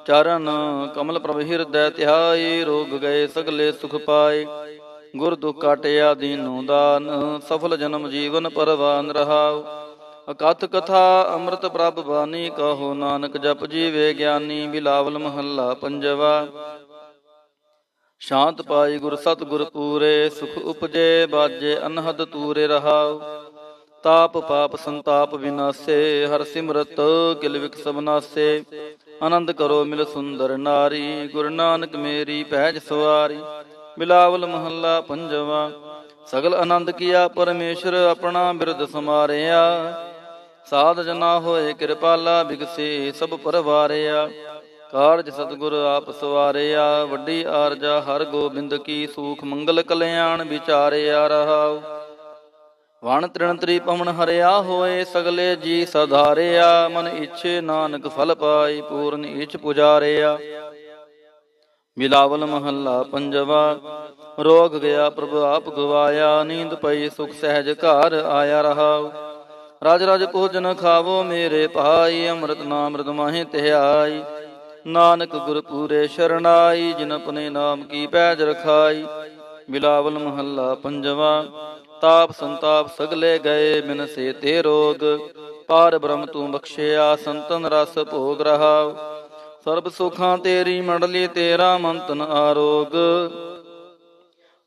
ਚਰਨ ਕਮਲ ਪ੍ਰਭ ਹਿਰਦੈ ਧਿਆਈ ਰੋਗ ਗਏ ਸਗਲੇ ਸੁਖ ਪਾਏ। ਗੁਰ ਦੁਖ ਕਾਟਿਆ ਦੀਨੂ ਦਾਨ, ਸਫਲ ਜਨਮ ਜੀਵਨ ਪਰਵਾਨ ਰਹਾਉ। ਅਕਥ ਕਥਾ ਅੰਮ੍ਰਿਤ ਪ੍ਰਭ ਬਾਣੀ, ਕਹੋ ਨਾਨਕ ਜਪ ਜੀਵੇ ਗਿਆਨੀ। ਬਿਲਾਵਲ ਮਹੱਲਾ ਪੰਜਵਾ ਸ਼ਾਂਤ ਪਾਈ ਗੁਰ ਸਤ ਗੁਰ ਪੂਰੇ, ਸੁਖ ਉਪਜੇ, ਬਾਜੇ ਅਨਹਦ ਤੂਰੇ ਰਹਾਉ। ਤਾਪ ਪਾਪ ਸੰਤਾਪ ਵਿਨਾਸੇ, ਹਰ ਸਿਮਰਤ ਕਿਲ ਵਿਕ ਸਭ ਆਨੰਦ ਕਰੋ ਮਿਲ ਸੁੰਦਰ ਨਾਰੀ, ਗੁਰ ਨਾਨਕ ਮੇਰੀ ਪਹਿਜ ਸਵਾਰੀ। ਬਿਲਾਵਲ ਮਹੱਲਾ ਪੰਜਵਾ, ਸਗਲ ਆਨੰਦ ਕੀਆ ਪਰਮੇਸ਼ਰ ਆਪਣਾ ਬਿਰਦ ਸਮਾਰਿਆ। ਸਾਧ ਜਨਾ ਹੋਏ ਕਿਰਪਾਲਾ, ਬਿਗਸੇ ਸਭ ਪਰਵਾਰਿਆ। ਕਾਰਜ ਸਤਗੁਰ ਆਪ ਸਵਾਰਿਆ, ਵੱਡੀ ਆਰਜਾ ਹਰ ਗੋਬਿੰਦ ਕੀ ਸੂਖ ਮੰਗਲ ਕਲਿਆਣ ਵਿਚਾਰਿਆ ਰਹਾਉ। ਵਣ ਤ੍ਰਿਣ ਤ੍ਰੀ ਪਵਨ ਹਰਿਆ ਹੋਏ, ਸਗਲੇ ਜੀ ਸਧਾਰਿਆ, ਮਨ ਇੱਛੇ ਨਾਨਕ ਫਲ ਪਾਈ, ਪੂਰਨ ਇੱਛ ਪੁਜਾਰਿਆ। ਮਿਲਾਵਲ ਮਹੱਲਾ ਪੰਜਵਾ, ਰੋਗ ਗਿਆ ਪ੍ਰਭ ਆਪ ਗਵਾਇਆ, ਨੀਂਦ ਪਈ ਸੁਖ ਸਹਿਜ ਘਰ ਆਇਆ ਰਹਾਉ। ਰਾਜ ਰਾਜ ਭੋਜਨ ਖਾਵੋ ਮੇਰੇ ਭਾਈ, ਅੰਮ੍ਰਿਤ ਨਾਮ ਮ੍ਰਿਤ ਮਾਹੇ ਧਿਆਈ ਨਾਨਕ ਗੁਰ ਪੂਰੇ ਸ਼ਰਨਾਈ, ਜਿਨ ਆਪਣੇ ਨਾਮ ਕੀ ਪੈਜ ਰਖਾਈ। ਬਿਲਾਵਲ ਮਹੱਲਾ ਪੰਜਵਾ, ਤਾਪ ਸੰਤਾਪ ਸਗਲੇ ਗਏ ਮਿਨ ਸੇ ਤੇ ਰੋਗ। ਪਾਰ ਬ੍ਰਹਮ ਤੂੰ ਬਖਸ਼ਿਆ, ਸੰਤਨ ਰਸ ਭੋਗ ਰਹਾ। ਸਰਬ ਸੁਖਾਂ ਤੇਰੀ ਮੰਡਲੀ, ਤੇਰਾ ਮੰਤਨ ਆਰੋਗ।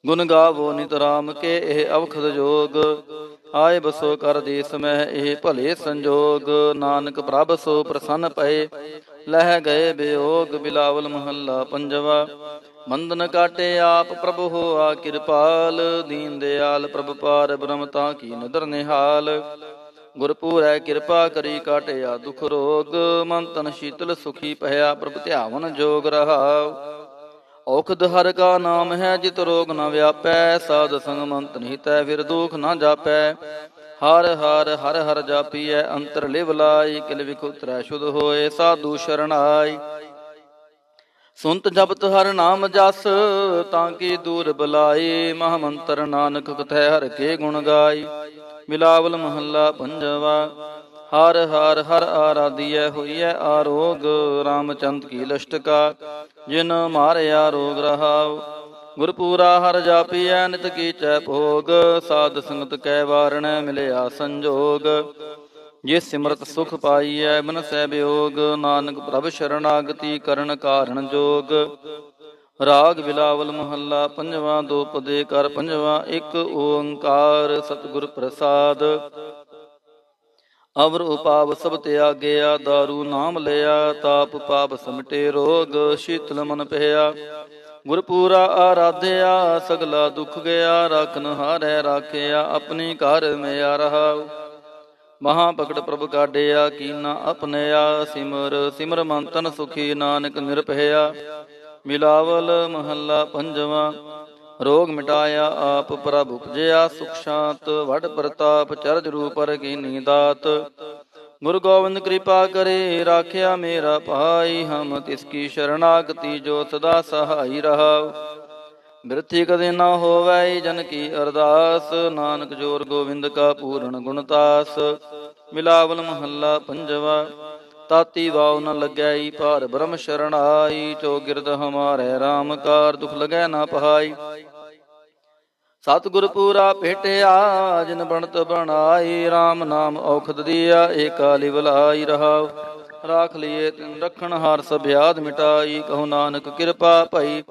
ਗੁਣ ਗਾਵੋ ਨਿਤ ਰਾਮ ਕੇ, ਇਹ ਅਵਖਦ ਜੋਗ। ਆਏ ਬਸੋ ਕਰ ਦੇਸ ਸਮਹਿ ਇਹ ਭਲੇ ਸੰਜੋਗ। ਨਾਨਕ ਪ੍ਰਭ ਸੋ ਪ੍ਰਸੰਨ ਪਏ। ਲਹਿ ਗਏ ਬਿਯੋਗ ਬਿਲਾਵਲ ਮਹੱਲਾ ਪੰਜਵਾ। ਮੰਦਨ ਕਾਟੇ ਆਪ ਪ੍ਰਭ ਹੋਆ ਕਿਰਪਾਲ, ਦੀਨ ਦਿਆਲ ਪ੍ਰਭ ਪਾਰ ਬ੍ਰਹਮਤਾ ਕੀ ਨਦਰ ਨਿਹਾਲ। ਗੁਰਪੂਰੈ ਕਿਰਪਾ ਕਰੀ ਕਾਟਿਆ ਦੁਖ ਰੋਗ ਮਨ ਤਨ ਸ਼ੀਤਲ ਸੁਖੀ ਭਇਆ ਪ੍ਰਭ ਧਿਆਵਨ ਜੋਗ ਰਹਾਉ। ਔਖਦ ਹਰ ਕਾ ਨਾਮ ਹੈ, ਜਿਤ ਰੋਗ ਨ ਵਿਆਪੈ, ਸਾਧ ਸੰਗ ਮੰਤ ਨਿਤੈ, ਫਿਰ ਦੁਖ ਨ ਜਾਪੈ। ਹਰ ਹਰ ਹਰ ਹਰ ਜਾਪੀਐ ਅੰਤਰ ਲਿਵ ਲਾਈ, ਕਿਲ ਵਿਖੁਤਰੈ ਸ਼ੁਧ ਹੋਏ ਸਾਧੂ ਸ਼ਰਣਾਈ। ਸੁਨਤ ਜਪਤ ਹਰ ਨਾਮ ਜਸ, ਤਾਂ ਕੀ ਦੂਰ ਬਲਾਈ ਮਹ ਨਾਨਕ ਕਥੈ ਹਰ ਕੇ ਗੁਣ ਗਾਈ। ਮਿਲਾਵਲ ਮਹੱਲਾ ਪੰਜਵਾ, ਹਰ ਹਰ ਹਰ ਆਰਾਧੀਐ ਹੋਈਐ ਆਰੋਗ, ਰਾਮਚੰਦ ਕੀ ਲਸ਼ਟਕਾ, ਜਿਨ ਮਾਰਿਆ ਰੋਗ ਰਹਾਉ। ਗੁਰਪੂਰਾ ਹਰ ਜਾਪੀਐ, ਨਿਤ ਕੀਚੈ ਭੋਗ, ਸਾਧ ਸੰਗਤ ਕੈ ਵਾਰਣ, ਮਿਲਿਆ ਸੰਜੋਗ। ਜੇ ਸਿਮਰਤ ਸੁਖ ਪਾਈਐ ਮਨ ਸਹਿ ਬਿਯੋਗ ਨਾਨਕ ਪ੍ਰਭ ਸ਼ਰਨਾਗਤੀ ਕਰਨ ਕਾਰਣ ਜੋਗ। ਰਾਗ ਬਿਲਾਵਲ ਮਹੱਲਾ, ਪੰਜਵਾਂ ਦੋ ਪਦੇ ਕਰ, ਪੰਜਵਾਂ ਇੱਕ ਓੰਕਾਰ, ਸਤਿਗੁਰ ਪ੍ਰਸਾਦ। ਅਵਰ ਉਪਾਵ ਸਭ ਤਿਆਗਿਆ ਦਾਰੂ ਨਾਮ ਲਿਆ, ਤਾਪ ਪਾਪ ਸਮਟੇ ਰੋਗ, ਸ਼ੀਤਲ ਮਨ ਪਹਿਆ ਗੁਰਪੂਰਾ ਆਰਾਧਿਆ, ਸਗਲਾ ਦੁਖ ਗਿਆ, ਰਖਨ ਹਾਰੈ ਰਾਖਿਆ, ਆਪਣੀ ਘਰ ਮਿਆ ਰਹਾ ਮਹਾ ਭਗਤ ਪ੍ਰਭ ਕਾਢਿਆ, ਕੀਨਾ ਆਪਣਿਆ ਸਿਮਰ ਸਿਮਰ ਮੰਤਨ ਸੁਖੀ ਨਾਨਕ ਨਿਰਭਇਆ। ਮਿਲਾਵਲ ਮਹੱਲਾ ਪੰਜਵਾਂ, ਰੋਗ ਮਿਟਾਇਆ ਆਪ ਪ੍ਰਭ ਉਪਜਿਆ, ਸੁਖ ਸ਼ਾਂਤ, ਵਡ ਪ੍ਰਤਾਪ, ਚਰਜ ਰੂਪਰ ਕੀ ਦਾਤ। ਗੁਰੂ ਗੋਬਿੰਦ ਕਿਰਪਾ ਕਰੇ, ਰਾਖਿਆ ਮੇਰਾ ਭਾਈ, ਹਮ ਤਿਸ ਕੀ ਸ਼ਰਣਾਗਤੀ ਜੋ ਸਦਾ ਸਹਾਈ ਰਹਾ ਬਿਰਥੀ ਕਦੇ ਨਾ ਹੋਵੈ ਜਨ ਕੀ ਅਰਦਾਸ, ਨਾਨਕ ਜੋਰ ਗੋਬਿੰਦ ਕਾ ਪੂਰਨ ਗੁਣਤਾਸ ਮਿਲਾਵਲ ਮਹੱਲਾ ਪੰਜਵਾ, ਤਾਤੀ ਵਾਉ ਨ ਲੱਗੈ ਭਾਰ ਬ੍ਰਹਮ ਸ਼ਰਣਾਈ ਚੋ ਗਿਰਦ ਹਮਾਰੇ RAM ਕਾਰ ਦੁਖ ਲਗੈ ਨਾ ਪਹਾਈ। ਸਤਿਗੁਰ ਪੂਰਾ ਭੇਟਿਆ, ਜਿਨ ਬਣਤ ਬਣਾਈ RAM ਨਾਮ ਔਖਦ ਦੀਆ ਏਕਾਲੀ ਬਲਾਈ ਰਹਾਉ। ਰਾਖ ਲਈਏ ਤਿਨ ਰਖਣ, ਹਾਰ ਸਭਿਆਦ ਮਿਟਾਈ, ਕਹੋ ਨਾਨਕ ਕਿਰਪਾ ਭਈ।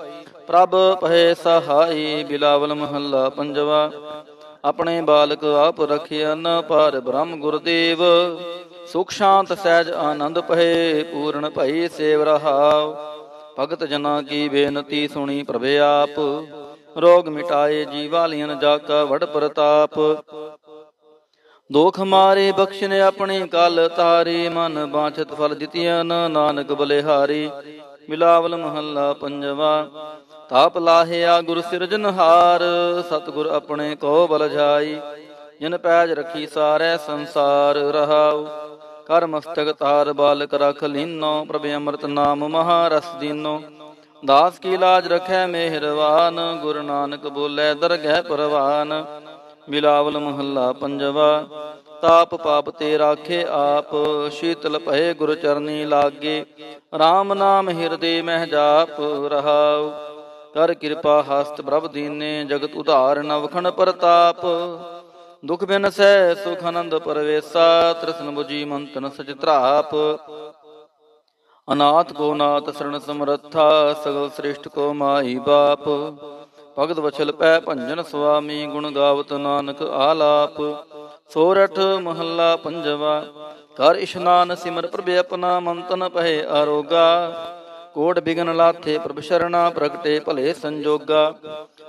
ਪ੍ਰਭ ਪਹਿ ਸਹਾਈ, ਬਿਲਾਵਲ ਮਹੱਲਾ ਪੰਜਵਾ। ਆਪਣੇ ਬਾਲਕ ਆਪ ਰਖਿਆਨ ਪਰ ਬ੍ਰਹਮ ਗੁਰਦੇਵ। ਸੁਖ ਸ਼ਾਂਤ ਸਹਿਜ ਆਨੰਦ ਪਹਿ ਪੂਰਨ ਭਈ ਸੇਵ ਰਹਾਉ। ਭਗਤ ਜਨਾ ਕੀ ਬੇਨਤੀ ਸੁਣੀ ਪ੍ਰਭੇ ਆਪ। ਰੋਗ ਮਿਟਾਏ ਜੀਵਾਲੀਨ ਜਾ ਕਾ ਵਡ ਪ੍ਰਤਾਪ। ਦੋਖ ਮਾਰੇ ਬਖਸ਼ਨੇ ਆਪਣੀ ਕਲ ਤਾਰੇ, ਮਨ ਬਾਛਤ ਫਲ ਦਿਤਿਆਨ ਨਾਨਕ ਬਲਿਹਾਰੀ। ਮਿਲਾਵਲ ਮਹੱਲਾ ਪੰਜਵਾ, ਤਾਪ ਲਾਹਿਆ ਗੁਰ ਸਿਰਜਨਹਾਰ ਸਤਗੁਰ ਆਪਣੇ ਕੋ ਬਲ ਜਾਈ। ਜਿਨ ਪੈਜ ਰਖੀ ਸਾਰੇ ਸੰਸਾਰ ਰਹਾਉ। ਕਰ ਮਸਤਕ ਤਾਰ ਬਾਲਕ ਰਖ ਲੀਨੋ, ਪ੍ਰਭ ਅੰਮ੍ਰਿਤ ਨਾਮ ਮਹਾਰਸ ਦੀਨੋ। ਦਾਸ ਕੀ ਲਾਜ ਰਖੈ ਮਿਹਰਵਾਨ, ਗੁਰ ਨਾਨਕ ਬੋਲੇ ਦਰਗਹਿ ਪਰਵਾਨ। ਮਿਲਾਵਲ ਮਹੱਲਾ ਪੰਜਵਾ, ਤਾਪ ਪਾਪ ਤੇ ਰਾਖੇ ਆਪ, ਸ਼ੀਤਲ ਭਏ ਗੁਰ ਚਰਨੀ ਲਾਗੇ। RAM ਨਾਮ ਹਿਰਦੇ ਮਹਿ ਜਾਪ ਰਹਾਉ, ਕਰ ਕਿਰਪਾ ਹਸਤ ਪ੍ਰਭ ਦੀਨੇ, ਜਗਤ ਉਧਾਰ ਨਵਖਣ ਪ੍ਰਤਾਪ। ਦੁਖ ਬਿਨ ਸਹਿ ਸੁਖ ਆਨੰਦ ਪਰਵੇਸਾ, ਤ੍ਰਿਸ਼ਨ 부ਜੀ ਮੰਤਨ ਸਚ ਅਨਾਥ ਕੋ ਨਾਥ ਸਰਣ ਸਮਰੱਥਾ, ਸਗਲ ਸ੍ਰਿਸ਼ਟ ਕੋ ਮਾਈ ਬਾਪ। ਭਗਤ ਵਛਲ ਪੈ ਭੰਜਨ ਸੁਆਮੀ, ਗੁਣ ਗਾਵਤ ਨਾਨਕ ਆਲਾਪ। ਸੋਰਠ ਮਹੱਲਾ ਪੰਜਵਾ ਕਰ ਇਸ਼ਨਾਨ ਸਿਮਰ ਪ੍ਰਭ ਆਪਣਾ, ਮੰਤਨ ਪਹਿ ਆਰੋਗਾ। ਕੋਟ ਬਿਗਨ ਲਾਥੇ ਪ੍ਰਭ ਸ਼ਰਣਾ, ਪ੍ਰਗਟੇ ਭਲੇ ਸੰਜੋਗਾ।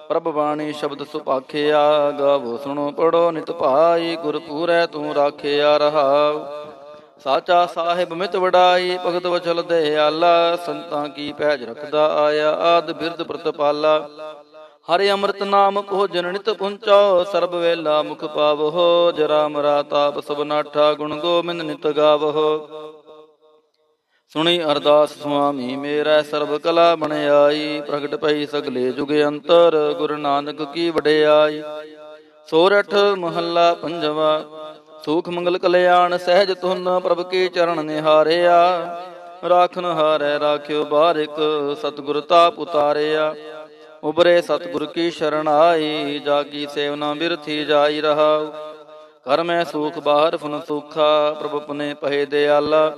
ਪ੍ਰਭ ਬਾਣੀ ਸ਼ਬਦ ਸੁਪਾਖਿਆ ਗਾਵੋ ਸੁਣੋ ਪੜੋ ਨਿਤ ਭਾਈ ਗੁਰ ਪੂਰੈ ਤੂੰ ਰਾਖਿਆ ਰਹਾਉ। ਸਾਚਾ ਸਾਹਿਬ ਮਿਤ ਵਡਾਈ, ਭਗਤ ਵਚਲ ਆਲਾ, ਸੰਤਾਂ ਕੀ ਪੈਜ ਰਖਦਾ ਆਇਆ, ਆਦ ਬਿਰਦ ਪ੍ਰਤਪਾਲਾ। ਹਰਿ ਅੰਮ੍ਰਿਤ ਨਾਮ ਭੋਜਨ ਨਿਤ ਪੁੰਚਾਓ ਸਰਬ ਵੇਲਾ ਮੁਖ ਪਾਵੋ ਜਰਾ ਮਰਾ ਤਾਪ ਸਭ ਗੁਣ ਗੋਬਿੰਦ ਨਿਤ ਗਾਵੋ ਸੁਣੀ ਅਰਦਾਸ ਸੁਆਮੀ, ਮੇਰਾ ਸਰਬ ਕਲਾ ਬਣਾਈ ਪ੍ਰਗਟ ਪਈ ਸਗਲੇ ਜੁਗ ਅੰਤਰ, ਗੁਰੂ ਨਾਨਕ ਕੀ ਵਡਿਆਈ। ਸੋਰਠ ਮਹੱਲਾ ਪੰਜਵਾ ਸੂਖ ਮੰਗਲ ਕਲਿਆਣ ਸਹਿਜ ਤੁਨ ਪ੍ਰਭ ਕੀ ਚਰਨ ਨਿਹਾਰਿਆ। ਰਾਖਨ ਹਾਰੈ ਰਾਖਿਓ ਬਾਰਿਕ, ਸਤਿਗੁਰ ਤਾਪ ਉਤਾਰਿਆ। ਉਬਰੇ ਸਤਿਗੁਰ ਕੀ ਸ਼ਰਨ ਆਈ, ਜਾਗੀ ਸੇਵਨਾ ਬਿਰਥੀ ਜਾਈ ਰਹਾ ਕਰ ਮੈਂ ਸੂਖ, ਬਾਹਰ ਫਨ ਸੁਖਾ, ਪ੍ਰਭ ਪਨੇ ਪਹਿ ਦਿਆਲਾ।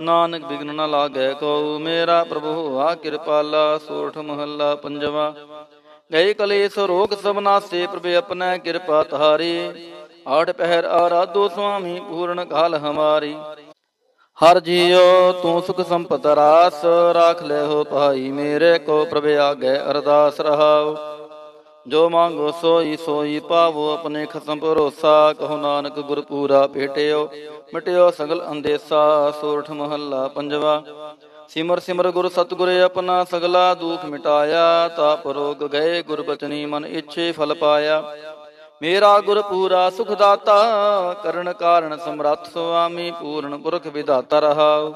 ਨਾਨਕ ਬਿਗਨ ਨ ਲਾਗੈ ਕੋ ਮੇਰਾ ਪ੍ਰਭੂ ਆ ਕਿਰਪਾਲਾ, ਸੋਠ ਮਹੱਲਾ ਪੰਜਵਾ। ਗਏ ਕਲੇਸ਼ ਰੋਗ ਸਭ ਨਾਸੇ, ਪ੍ਰਭ ਆਪਣਾ ਕਿਰਪਾ ਤਾਰੀ ਆਠ ਪਹਿਰ ਆਰਾਧੋ ਸੁਆਮੀ ਪੂਰਨ ਕਾਲ ਹਮਾਰੀ। ਹਰ ਜੀਓ ਤੂੰ ਸੁਖ ਸੰਪਤ ਰਾਸ, ਰਾਖ ਲੈ ਹੋ ਭਾਈ ਮੇਰੇ ਕੋ ਪ੍ਰਭ ਆਗੇ ਅਰਦਾਸ ਰਹਾਓ ਜੋ ਮੰਗੋ ਸੋਈ ਸੋਈ ਪਾਵੋ, ਆਪਣੇ ਖਸਮ ਭਰੋਸਾ ਕਹੋ ਨਾਨਕ ਗੁਰ ਪੂਰਾ ਭੇਟਿਓ। ਮਿਟਿਓ ਸਗਲ ਅੰਦੇਸਾ, ਸੋਰਠ ਮਹੱਲਾ ਪੰਜਵਾ। ਸਿਮਰ ਸਿਮਰ ਗੁਰ ਸਤਗੁਰ ਆਪਣਾ ਸਗਲਾ ਦੁਖ ਮਿਟਾਇਆ, ਤਾਪ ਰੋਗ ਗਏ ਗੁਰ ਬਚਨੀ ਮਨ ਇੱਛੇ ਫਲ ਪਾਇਆ। ਮੇਰਾ ਗੁਰ ਪੂਰਾ ਸੁਖ ਦਾਤਾ ਕਰਨ ਕਾਰਨ ਸਮਰੱਥ ਸੁਆਮੀ, ਪੂਰਨ ਪੁਰਖ ਵਿਦਾਤਾ ਰਹਾਉ।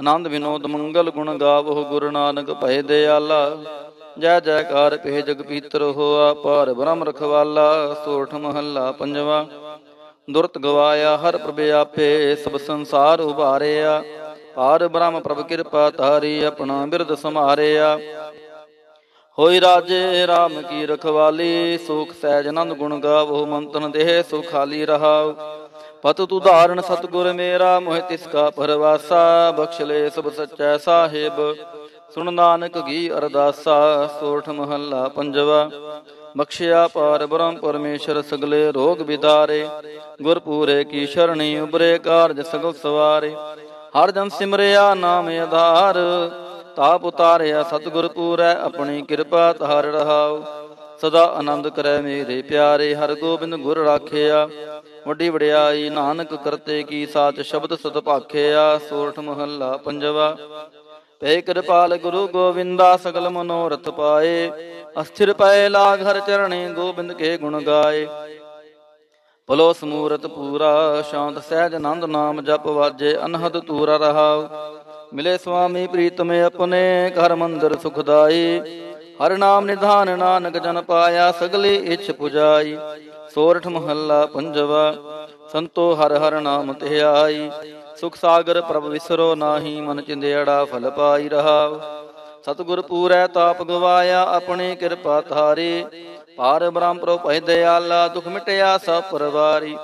ਆਨੰਦ ਵਿਨੋਦ ਮੰਗਲ ਗੁਣ ਗਾਵੋ ਗੁਰੂ ਨਾਨਕ ਭੈ ਦਿਆਲਾ। ਜੈ ਜੈਕਾਰ ਪੇ ਜਗ ਪੀਤਰ ਹੋਆ ਪਾਰ ਬ੍ਰਹਮ ਰਖਵਾਲਾ, ਸੋਠ ਮਹੱਲਾ ਪੰਜਵਾ। ਦੁਰਤ ਗਵਾਇਆ ਹਰ ਪ੍ਰਭ ਆਪੇ, ਸਭ ਸੰਸਾਰ ਉਭਾਰਿਆ। ਪਾਰ ਬ੍ਰਹਮ ਪ੍ਰਭ ਕਿਰਪਾ ਤਾਰੀ ਆਪਣਾ ਬਿਰਦ ਸਮਾਰਿਆ ਹੋਈ ਰਾਜੇ RAM ਕੀ ਰਖਵਾਲੀ, ਸੁਖ ਸਹਿਜ ਆਨੰਦ ਗੁਣ ਗਾਵੋ, ਮੰਤਨ ਦੇਹ ਸੁਖਾਲੀ ਰਹਾਉ ਪਤ ਤੂ ਧਾਰਨ ਸਤਗੁਰ ਮੇਰਾ, ਮੋਹਿ ਤਿਸ ਕਾ ਪਰਵਾਸਾ ਬਖਸ਼ ਲੈ ਸਭ ਸੱਚਾ ਸਾਹਿਬ। ਸੁਣ ਨਾਨਕ ਗੀ ਅਰਦਾਸਾ, ਸੋਠ ਮਹੱਲਾ ਪੰਜਵਾ। ਬਖਸ਼ਿਆ ਪਾਰ ਬ੍ਰਹਮ ਪਰਮੇਸ਼ਰ ਸਗਲੇ ਰੋਗ ਵਿਦਾਰੇ। ਗੁਰ ਪੂਰੇ ਕੀ ਸ਼ਰਣੀ ਉਬਰੇ ਕਾਰਜ ਸਗਲ ਸਵਾਰੇ। ਹਰ ਜਨ ਸਿਮਰਿਆ ਨਾਮ ਆਧਾਰ। ਤਾਪ ਉਤਾਰਿਆ, ਸਤਿਗੁਰ ਪੂਰੈ, ਆਪਣੀ ਕਿਰਪਾ ਤਾਰ ਰਹਾਉ। ਸਦਾ ਆਨੰਦ ਕਰੈ ਮੇਰੇ ਪਿਆਰੇ, ਹਰ ਗੋਬਿੰਦ ਗੁਰ ਰਾਖਿਆ। ਵੱਡੀ ਵਡਿਆਈ ਨਾਨਕ ਕਰਤੇ ਕੀ ਸਾਚ ਸ਼ਬਦ ਸਤ ਭਾਖਿਆ, ਸੋਰਠ ਮਹੱਲਾ ਪੰਜਵਾ। ਪੈ ਕਿਰਪਾਲ ਗੁਰੂ ਗੋਵਿੰਦਾ, ਸਗਲ ਮਨੋਰਥ ਪਾਏ। ਅਸਥਿਰ ਪੈ ਲਾਗ ਹਰ ਚਰਣੇ, ਗੋਬਿੰਦ ਕੇ ਗੁਣ ਗਾਏ। ਭਲੋ ਸਮੂਰਤ ਪੂਰਾ, ਸ਼ਾਂਤ ਸਹਿਜ ਆਨੰਦ ਨਾਮ ਜਪ ਵਾਜੇ, ਅਨਹਦ ਤੂਰਾ ਰਹਾਉ। ਮਿਲੇ ਸੁਆਮੀ ਪ੍ਰੀਤਮ ਆਪਣੇ, ਘਰ ਮੰਦਰ ਸੁਖਦਾਈ। ਹਰ ਨਾਮ ਨਿਧਾਨ ਨਾਨਕ ਜਨ ਪਾਇਆ, ਸਗਲੇ ਇਛ ਪੁਜਾਈ। ਸੋਰਠ ਮਹੱਲਾ ਪੰਜਵਾ, ਸੰਤੋ ਹਰ ਹਰ ਨਾਮ ਤੇ ਆਈ ਸੁਖ ਸਾਗਰ ਪ੍ਰਭ ਵਿਸਰੋ ਨਾਹੀ, ਮਨ ਚਿੰਦੇੜਾ ਫਲ ਪਾਈ ਰਹਾ ਸਤਗੁਰ ਪੂਰੈ ਤਾਪ ਗਵਾਇਆ, ਆਪਣੀ ਕਿਰਪਾ ਧਾਰੀ। ਪਾਰ ਬ੍ਰਹਮ ਪ੍ਰੋ ਭੈ ਦਿਆਲਾ ਦੁਖ ਮਿਟਿਆ ਸਭ ਪਰਵਾਰੀ।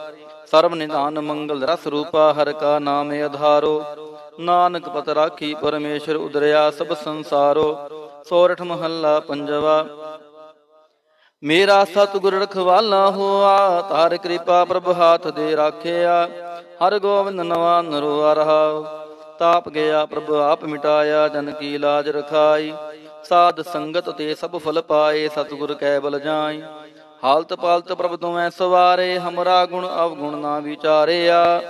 ਸਰਬ ਨਿਧਾਨ ਮੰਗਲ ਰਸ ਰੂਪਾ ਹਰ ਕਾ ਨਾਮ ਆਧਾਰੋ। ਨਾਨਕ ਪਤ ਰਾਖੀ ਪਰਮੇਸ਼ਰ ਉਦਰਿਆ ਸਭ ਸੰਸਾਰੋ। ਸੋਰਠ ਮਹੱਲਾ ਪੰਜਵਾ। ਮੇਰਾ ਸਤਿਗੁਰ ਰਖਵਾਲਾ ਹੋਆ, ਤਾਰ ਕਿਰਪਾ ਪ੍ਰਭ ਹਾਥ ਦੇ ਰਾਖਿਆ। ਹਰ ਗੋਬਿੰਦ ਨਵਾ ਨਰੋਆ ਰਹਾ। ਤਾਪ ਗਿਆ ਪ੍ਰਭ, ਆਪ ਮਿਟਾਇਆ, ਜਨ ਕੀ ਲਾਜ ਰਖਾਈ। ਸਾਧ ਸੰਗਤ ਤੇ ਸਭ ਫਲ ਪਾਏ, ਸਤਿਗੁਰ ਕੈ ਬਲ ਜਾਈ। ਹਾਲਤ ਪਾਲਤ ਪ੍ਰਭ ਤੁਮੈ ਸਵਾਰੇ, ਹਮਰਾ ਗੁਣ ਅਵਗੁਣ ਨਾ ਵਿਚਾਰਿਆ।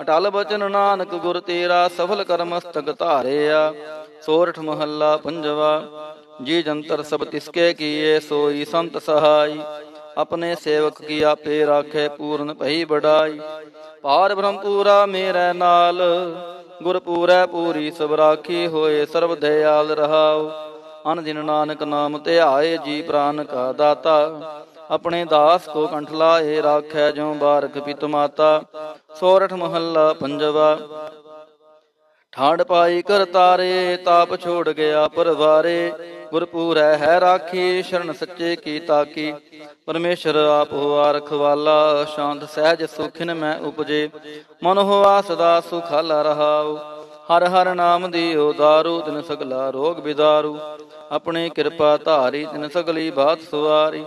ਅਟਲ ਬਚਨ ਨਾਨਕ ਗੁਰ ਤੇਰਾ, ਸਫਲ ਕਰਮ ਕਰਮਸਤਕ ਧਾਰਿਆ। ਸੋਰਠ ਮਹੱਲਾ ਪੰਜਵਾ, ਜੀ ਜੰਤਰ ਸਭ ਤਿਸਕੇ ਕੀਏ, ਸੋਈ ਸੰਤ ਸਹਾਈ। ਆਪਣੇ ਸੇਵਕ ਕੀ ਆਪੇ ਰਾਖੇ, ਪੂਰਨ ਭਈ ਬੜਾਈ ਪਾਰ ਬ੍ਰਹਮ ਪੂਰਾ ਮੇਰੇ ਨਾਲ ਗੁਰ ਪੂਰੈ ਪੂਰੀ ਸਭ ਰਾਖੀ ਹੋਏ, ਸਰਬ ਦਇਆਲ ਰਹਾਉ। ਅਨ ਦਿਨ ਨਾਨਕ ਨਾਮ ਧਿਆਏ, ਜੀ ਪ੍ਰਾਨ ਕਾ ਦਾਤਾ। ਆਪਣੇ ਦਾਸ ਕੋ ਕੰਠ ਲਾਏ ਰਾਖੈ ਜਿਉ ਬਾਰਕ ਪਿਤ ਮਾਤਾ, ਸੋਰਠ ਮਹੱਲਾ ਪੰਜਵਾ। ਠਾੜ ਪਾਈ ਕਰ ਤਾਰੇ, ਤਾਪ ਛੋੜ ਗਿਆ ਪਰਵਾਰੇ। ਗੁਰਪੂਰੈ ਹੈ ਰਾਖੀ, ਸ਼ਰਨ ਸੱਚੇ ਕੀ ਤਾਕੀ। ਪਰਮੇਸ਼ਰ ਆਪ ਹੋਆ ਰਖਵਾਲਾ ਸ਼ਾਂਤ ਸਹਿਜ ਸੁਖਿਨ ਮੈਂ ਉਪਜੇ। ਮਨ ਹੋਆ ਸਦਾ ਸੁਖਾਲਾ ਰਹਾਉ। ਹਰ ਹਰ ਨਾਮ ਦੀਓ ਦਾਰੂ, ਤਿਨ ਸਗਲਾ ਰੋਗ ਬਿਦਾਰੂ। ਆਪਣੇ ਕਿਰਪਾ ਧਾਰੀ, ਤਿਨ ਸਗਲੀ ਬਾਤ ਸੁਵਾਰੀ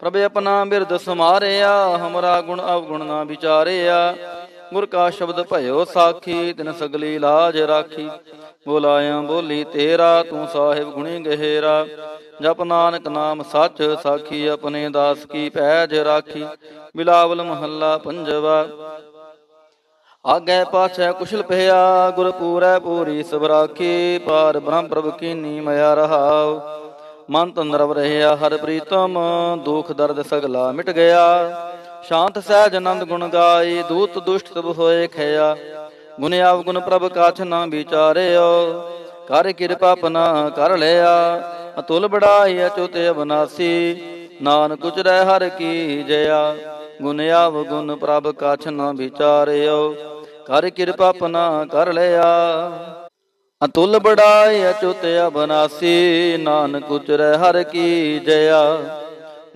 ਪ੍ਰਭ ਆਪਣਾ ਬਿਰਦ ਸਮਾਰਿਆ ਹਮਰਾ ਗੁਣ ਅਵਗੁਣ ਨਾ ਵਿਚਾਰਿਆ। ਗੁਰ ਕਾ ਸ਼ਬਦ ਭਇਓ ਸਾਖੀ, ਤਿਨ ਸਗਲੀ ਲਾਜ ਰਾਖੀ। ਬੋਲਾਇਆ ਬੋਲੀ ਤੇਰਾ, ਤੂੰ ਸਾਹਿਬ ਗੁਣੀ ਗਹਿਰਾ। ਜਪ ਨਾਨਕ ਨਾਮ ਸੱਚ ਸਾਖੀ, ਆਪਣੇ ਦਾਸ ਕੀ ਪੈਜ ਰਾਖੀ। ਬਿਲਾਵਲ ਮਹੱਲਾ ਪੰਜਵਾ। ਆਗੇ ਪਾਛੈ ਕੁਸ਼ਲ ਭਇਆ ਗੁਰ ਪੂਰੈ ਪੂਰੀ ਸਭ ਰਾਖੀ ਪਾਰ ਬ੍ਰਹਮ ਪ੍ਰਭ ਕੀਨੀ ਮਿਆ ਰਹਾਉ। ਮਨ ਤੰਦਰਵ ਰਹਿਆ, ਹਰ ਪ੍ਰੀਤਮ ਦੁਖ ਦਰਦ ਸਗਲਾ ਮਿਟ ਗਿਆ। ਸ਼ਾਂਤ ਸਹਿਜ ਆਨੰਦ ਗੁਣ ਗਾਈ, ਦੂਤ ਦੁਸ਼ਟ ਸਭ ਹੋਏ ਖਿਆ। ਗੁਣ ਆਵ ਗੁਣ ਪ੍ਰਭ ਕਾਛ ਨਾ ਵਿਚਾਰਿਓ, ਕਰ ਕਿਰਪਾ ਪਨਾ ਕਰ ਲਿਆ। ਅਤੁਲ ਬੜਾਈ ਅਚੁਤ ਅਬਨਾਸੀ, ਨਾਨਕ ਉਚਰੈ ਹਰ ਕੀ ਜਇਆ। ਗੁਣ ਆਵ ਗੁਣ ਪ੍ਰਭ ਕਾਛ ਨਾ ਵਿਚਾਰਿਓ, ਕਰ ਕਿਰਪਾ ਪਨਾ ਕਰ ਲਿਆ। ਅਤੁਲ ਬੜਾਈ ਅਚੁਤ ਅਬਨਾਸੀ, ਨਾਨਕ ਉਚਰੈ ਹਰ ਕੀ ਜਇਆ।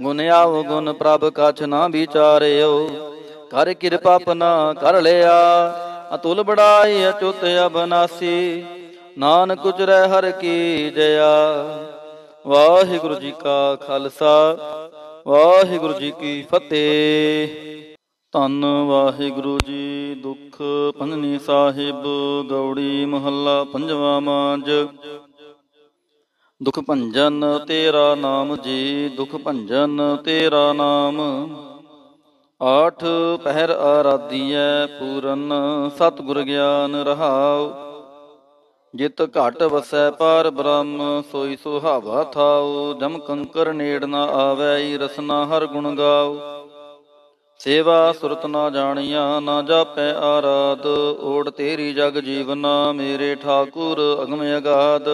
ਗੁਣ ਆਵ ਗੁਣ ਪ੍ਰਭ ਕਛ ਨਾ ਵਿਚਾਰਿਓ, ਕਰ ਕਿਰਪਾ ਪਨਾ ਕਰ ਲਿਆ। ਅਤੁਲ ਬੜਾਈ ਅਚੁਤ ਅਬਨਾਸੀ, ਨਾਨਕ ਉਚਰੈ ਹਰ ਕੀ ਜਇਆ। ਵਾਹਿਗੁਰੂ ਜੀ ਕਾ ਖਾਲਸਾ, ਵਾਹਿਗੁਰੂ ਜੀ ਕੀ ਫਤਿਹ। ਧੰਨ ਵਾਹਿਗੁਰੂ ਜੀ, ਦੁਖ ਪੰਜਨੀ ਸਾਹਿਬ, ਗੌੜੀ ਮਹੱਲਾ ਪੰਜਵਾ ਮਾਂਜ। ਦੁਖ ਭੰਜਨ ਤੇਰਾ ਨਾਮ ਜੀ, ਦੁਖ ਭੰਜਨ ਤੇਰਾ ਨਾਮ। ਆਠ ਪਹਿਰ ਆਰਾਧੀਐ ਪੂਰਨ, ਸਤਿਗੁਰ ਗਿਆਨ ਰਹਾਉ। ਜਿਤ ਘਟ ਵਸੈ ਪਰ ਬ੍ਰਹਮ, ਸੋਈ ਸੁਹਾਵਾ ਥਾਉ। ਜਮ ਕੰਕਰ ਨੇੜ ਨਾ ਆਵੈ ਰਸਨਾ ਹਰ ਗੁਣ ਗਾਉ। ਸੇਵਾ ਸੁਰਤ ਨਾ ਜਾਣੀਆਂ, ਨਾ ਜਾਪੈ ਆਰਾਧ। ਓੜ ਤੇਰੀ ਜਗ ਜੀਵਨਾ, ਮੇਰੇ ਠਾਕੁਰ ਅਗਮ ਅਗਾਧ।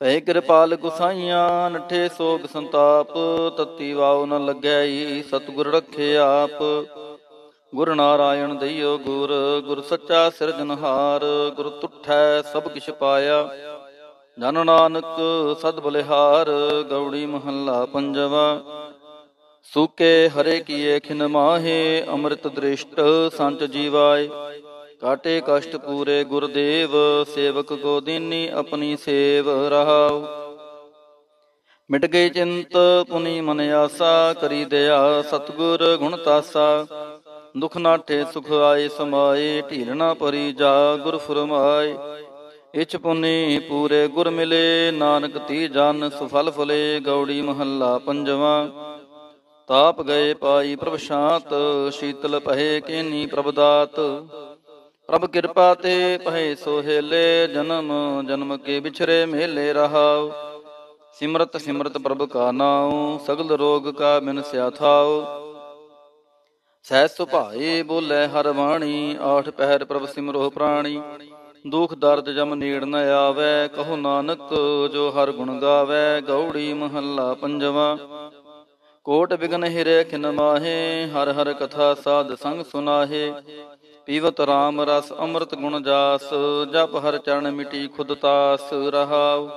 ਭੈ ਕਿਰਪਾਲ ਗੁਸਾਈਆਂ, ਨਠੇ ਸੋਗ ਸੰਤਾਪ। ਤਤੀ ਵਾਉ ਨ ਲੱਗੈ ਸਤਿਗੁਰ ਰਖੇ ਆਪ। ਗੁਰ ਨਾਰਾਇਣ ਦਈਓ ਗੁਰ ਗੁਰ ਸੱਚਾ ਸਿਰਜਨਹਾਰ ਗੁਰ ਤੁਠੈ ਸਭ ਕਿਛ ਪਾਇਆ। ਜਨ ਨਾਨਕ ਸਦ ਬਲਿਹਾਰ, ਗੌੜੀ ਮਹੱਲਾ ਪੰਜਵਾ। ਸੂਕੇ ਹਰੇ ਕੀਏ ਖਿਨ ਮਾਹੇ, ਅੰਮ੍ਰਿਤ ਦ੍ਰਿਸ਼ਟ ਸੰਤ ਜੀਵਾਏ। ਕਾਟੇ ਕਸ਼ਟ ਪੂਰੇ ਗੁਰਦੇਵ, ਸੇਵਕ ਕੋ ਦੀਨੀ ਆਪਣੀ ਸੇਵ ਰਹਾਉ। ਮਿਟ ਗਈ ਚਿੰਤ ਪੁਨੀ ਮਨ ਆਸਾ, ਕਰੀ ਦਇਆ ਸਤਗੁਰ ਗੁਣ ਤਾਸਾ। ਦੁਖ ਨਾਠੇ ਸੁਖ ਆਏ ਸਮਾਏ ਢੀਲਣਾ ਪਰੀ ਜਾ ਗੁਰ ਫਰਮਾਏ। ਇਚ ਪੁਨੀ ਪੂਰੇ ਗੁਰ ਮਿਲੇ, ਨਾਨਕ ਤੀ ਜਨ ਸੁਫਲ ਫਲੇ, ਗੌੜੀ ਮਹੱਲਾ ਪੰਜਵਾ। ਤਾਪ ਗਏ ਪਾਈ ਪ੍ਰਭ ਸ਼ਾਂਤ, ਸ਼ੀਤਲ ਪਹੇ ਕੇਨੀ ਪ੍ਰਭ ਦਾਤ। ਪ੍ਰਭ ਕਿਰਪਾ ਤੇ ਪਹਿ ਸੋਹੇਲੇ, ਜਨਮ ਜਨਮ ਕੇ ਵਿਛਰੇ ਮੇਲੇ ਰਹਾਉ। ਸਿਮਰਤ ਸਿਮਰਤ ਪ੍ਰਭ ਕਾ ਨਾਉ, ਸਗਲ ਰੋਗ ਕਾ ਬਿਨ ਸਿਆ ਥਾਉ। ਸਹਿ ਸੁਭਾਏ ਬੋਲੇ ਹਰ ਬਾਣੀ, ਆਠ ਪਹਿਰ ਪ੍ਰਭ ਸਿਮਰੋ ਪ੍ਰਾਣੀ। ਦੁਖ ਦਰਦ ਜਮ ਨੀੜ ਨ ਆਵੇ, ਕਹੋ ਨਾਨਕ ਜੋ ਹਰ ਗੁਣ ਗਾਵੇ, ਗੌੜੀ ਮਹੱਲਾ ਪੰਜਵਾ। ਕੋਟ ਬਿਗਨ ਹਿਰੇ ਖਿਨ ਮਾਹੇ, ਹਰ ਹਰ ਕਥਾ ਸਾਧ ਸੰਗ ਸੁਨਾਹੇ। ਪੀਵਤ RAM ਰਸ ਅੰਮ੍ਰਿਤ ਗੁਣ ਜਾਸ, ਜਪ ਹਰ ਚਰਨ ਮਿਟੀ ਖੁਦ ਤਾਸ ਰਹਾਉ।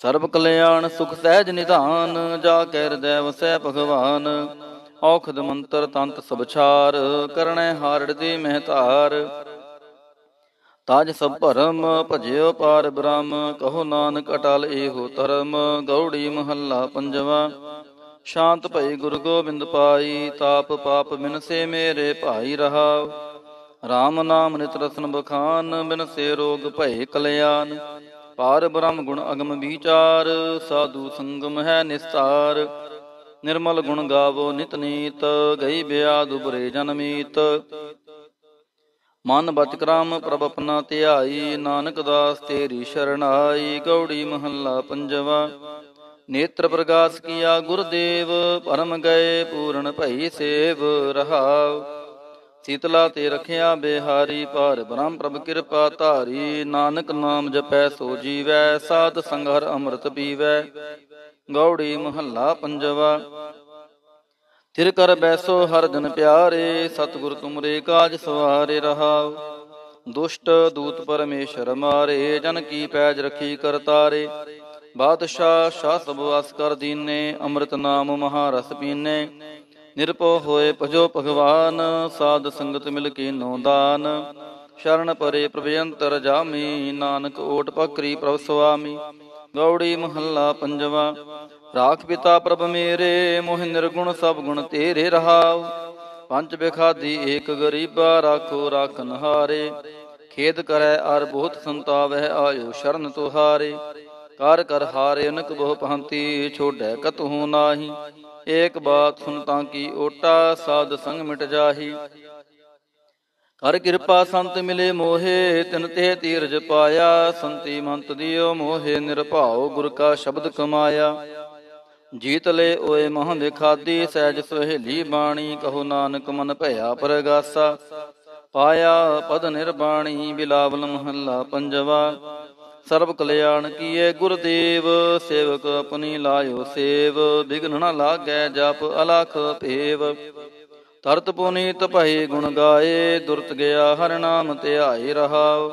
ਸਰਬ ਕਲਿਆਣ ਸੁਖ ਸਹਿਜ ਨਿਧਾਨ, ਜਾ ਕੇ ਹਿਰਦੈ ਵਸੈ ਭਗਵਾਨ। ਔਖਦ ਮੰਤਰ ਤੰਤ ਸਭ ਛਾਰ ਕਰਣੈ ਹਾਰੜ ਦੀ ਮਹਤਾਰ ਤਾਜ ਸਭ ਭਰਮ, ਭਜਿਓ ਪਾਰ ਬ੍ਰਹਮ, ਕਹੋ ਨਾਨਕ ਅਟਲ ਏਹੋ ਧਰਮ, ਗੌੜੀ ਮਹੱਲਾ ਪੰਜਵਾ। ਸ਼ਾਂਤ ਭਈ ਗੁਰੂ ਗੋਬਿੰਦ ਪਾਈ, ਤਾਪ ਪਾਪ ਮਿਨਸੇ ਮੇਰੇ ਭਾਈ ਰਹਾਉ। RAM ਨਾਮ ਨਿਤ ਰਸਨ ਬਖਾਨ, ਬਿਨਸੇ ਰੋਗ ਭਏ ਕਲਿਆਣ। ਪਾਰ ਬ੍ਰਹਮ ਗੁਣ ਅਗਮ ਵਿਚਾਰ, ਸਾਧੂ ਸੰਗਮ ਹੈ ਨਿਸਤਾਰ। ਨਿਰਮਲ ਗੁਣ ਗਾਵੋ ਨਿਤ ਨੀਤ, ਗਈ ਬਿਆਦ ਉਬਰੇ ਜਨਮੀਤ ਮਨ ਬਚ ਕਰਾਮ ਪ੍ਰਭ ਆਪਣਾ ਧਿਆਈ, ਨਾਨਕ ਦਾਸ ਤੇਰੀ ਸ਼ਰਣਾਈ, ਗੌੜੀ ਮਹੱਲਾ ਪੰਜਵਾ। ਨੇਤਰ ਪ੍ਰਗਾਸ ਕੀਆ ਗੁਰਦੇਵ, ਪਰਮ ਗਏ ਪੂਰਨ ਭਈ ਸੇਵ ਰਹਾਉ। ਸੀਤਲਾ ਤੇ ਰਖਿਆ ਬਿਹਾਰੀ ਪਰ ਬ੍ਰਹਮ ਪ੍ਰਭ ਕਿਰਪਾ ਧਾਰੀ। ਨਾਨਕ ਨਾਮ ਜਪੈ ਸੋ ਜੀਵੈ, ਸਾਧ ਸੰਗ ਹਰ ਅੰਮ੍ਰਿਤ ਪੀਵੈ। ਗੌੜੀ ਮਹੱਲਾ ਪੰਜਵਾ। ਤਿਰ ਕਰ ਬੈਸੋ ਹਰ ਦਿਨ ਪਿਆਰੇ, ਸਤਿਗੁਰ ਤੁਮਰੇ ਕਾਜ ਸਵਾਰੇ ਰਹਾਉ। ਦੁਸ਼ਟ ਦੂਤ ਪਰਮੇਸ਼ਰ ਮਾਰੇ, ਜਨ ਕੀ ਪੈਜ ਰਖੀ ਕਰਤਾਰੇ। ਬਾਦਸ਼ਾਹ ਸ਼ਾਹ ਸਭ ਵਸ ਕਰ ਦੀਨੇ, ਅੰਮ੍ਰਿਤ ਨਾਮ ਮਹਾਰਸ ਪੀਨੇ। ਨਿਰਪੋ ਹੋਏ ਭਜੋ ਭਗਵਾਨ, ਸਾਧ ਸੰਗਤ ਮਿਲ ਕੇ ਨੋ ਦਾਨ। ਸ਼ਰਨ ਪਰੇ ਪ੍ਰਭਯੰਤਰ ਜਾਮੀ, ਨਾਨਕ ਓਟ ਪਕਰੀ ਪ੍ਰਭ ਸੁਆਮੀ। ਗੌੜੀ ਮਹੱਲਾ ਪੰਜਵਾ, ਰਾਖ ਪਿਤਾ ਪ੍ਰਭ ਮੇਰੇ, ਮੋਹ ਨਿਰਗੁਣ ਸਭ ਗੁਣ ਤੇਰੇ ਰਹਾਉ। ਪੰਜ ਬਿਖਾਦੀ ਏਕ ਗਰੀਬਾ, ਰਾਖੋ ਰਾਖਨ ਹਾਰੇ ਖੇਦ ਕਰੈ ਅਰ ਬਹੁਤ ਸੰਤਾਵਹਿ, ਆਇਓ ਸ਼ਰਨ ਤੁਹਾਰੇ। ਕਰ ਕਰ ਹਾਰੇ ਅਨਕ ਬਹੁ ਪੰਤੀ ਛੋੜੈ ਕਤਹੂ ਨਾਹੀ। ਏਕ ਬਾਤ ਸੁਨ ਤਾਂ ਕੀ ਓਟਾ, ਸਾਧ ਸੰਗ ਮਿਟ ਜਾਹੀ। ਕਰ ਕਿਰਪਾ ਸੰਤ ਮਿਲੇ ਮੋਹੇ, ਤਿਨ ਤੇ ਤੀਰਜ ਪਾਇਆ। ਸੰਤੀ ਮੰਤ ਦਿਓ ਮੋਹੇ, ਨਿਰਭਾਉ ਗੁਰ ਕਾ ਸ਼ਬਦ ਕਮਾਇਆ। ਜੀਤ ਲੈ ਓਏ ਮਹਾਂ ਵਿਖਾਦੀ, ਸਹਿਜ ਸੁਹੇਲੀ ਬਾਣੀ, ਕਹੋ ਨਾਨਕ ਮਨ ਭਇਆ ਪਰਗਾਸਾ। ਪਾਇਆ ਪਦ ਨਿਰਬਾਣੀ, ਬਿਲਾਵਲ ਮਹੱਲਾ ਪੰਜਵਾ। ਸਰਬ ਕਲਿਆਣ ਕੀਏ ਗੁਰਦੇਵ, ਸੇਵਕ ਆਪਣੀ ਲਾਇਓ ਸੇਵ ਬਿਗਨ ਨ ਲਾਗੈ ਜਪ ਅਲਖ ਭੇਵ। ਤਰਤ ਪੁਨੀਤ ਭਈ ਗੁਣ ਗਾਏ, ਦੁਰਤ ਗਿਆ ਹਰ ਨਾਮ ਧਿਆਏ ਰਹਾਉ।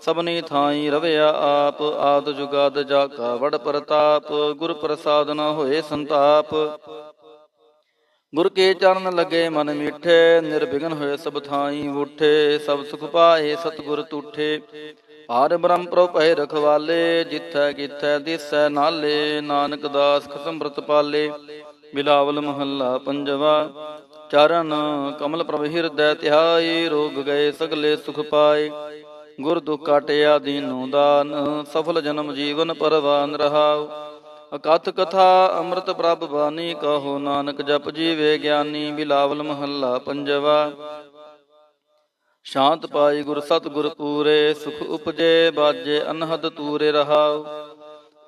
ਸਭਨੀ ਥਾਈ ਰਵਿਆ ਆਪ, ਆਦ ਜੁਗਾਦ ਜਾ ਕਾ ਵੜ ਪ੍ਰਤਾਪ, ਗੁਰ ਪ੍ਰਸਾਦ ਨ ਹੋਏ ਸੰਤਾਪ। ਗੁਰ ਕੇ ਚਰਨ ਲੱਗੇ ਮਨ ਮੀਠੇ, ਨਿਰਵਿਘਨ ਹੋਏ ਸਭ ਥਾਈ ਉਠੇ, ਸਭ ਸੁਖ ਪਾਏ ਸਤਗੁਰ ਤੂਠੇ। ਹਰ ਬ੍ਰਹਮ ਪ੍ਰਭ ਭੈ ਰਖਵਾਲੇ, ਜਿੱਥੈ ਕਿਥੈ ਦਿਸੈ ਨਾਲੇ, ਨਾਨਕ ਦਾਸ ਖਸਮ ਬ੍ਰਤ ਪਾਲੇ। ਬਿਲਾਵਲ ਮਹੱਲਾ ਪੰਜਵਾ, ਚਰਨ ਕਮਲ ਪ੍ਰਭ ਹਿਰਦੈ ਧਿਆਈ ਰੋਗ ਗਏ ਸਗਲੇ ਸੁਖ ਪਾਏ। ਗੁਰ ਦੁਖ ਕਾਟਿਆ ਦੀਨੂ ਦਾਨ, ਸਫਲ ਜਨਮ ਜੀਵਨ ਪਰਵਾਨ ਰਹਾਉ। ਅਕਥ ਕਥਾ ਅੰਮ੍ਰਿਤ ਪ੍ਰਭ ਬਾਣੀ, ਕਹੋ ਨਾਨਕ ਜਪ ਜੀਵੇ ਗਿਆਨੀ। ਬਿਲਾਵਲ ਮਹੱਲਾ ਪੰਜਵਾ ਸ਼ਾਂਤ ਪਾਈ ਗੁਰ ਸਤ ਗੁਰ ਪੂਰੇ, ਸੁਖ ਉਪਜੇ, ਬਾਜੇ, ਅਨਹਦ ਤੂਰੇ ਰਹਾਉ।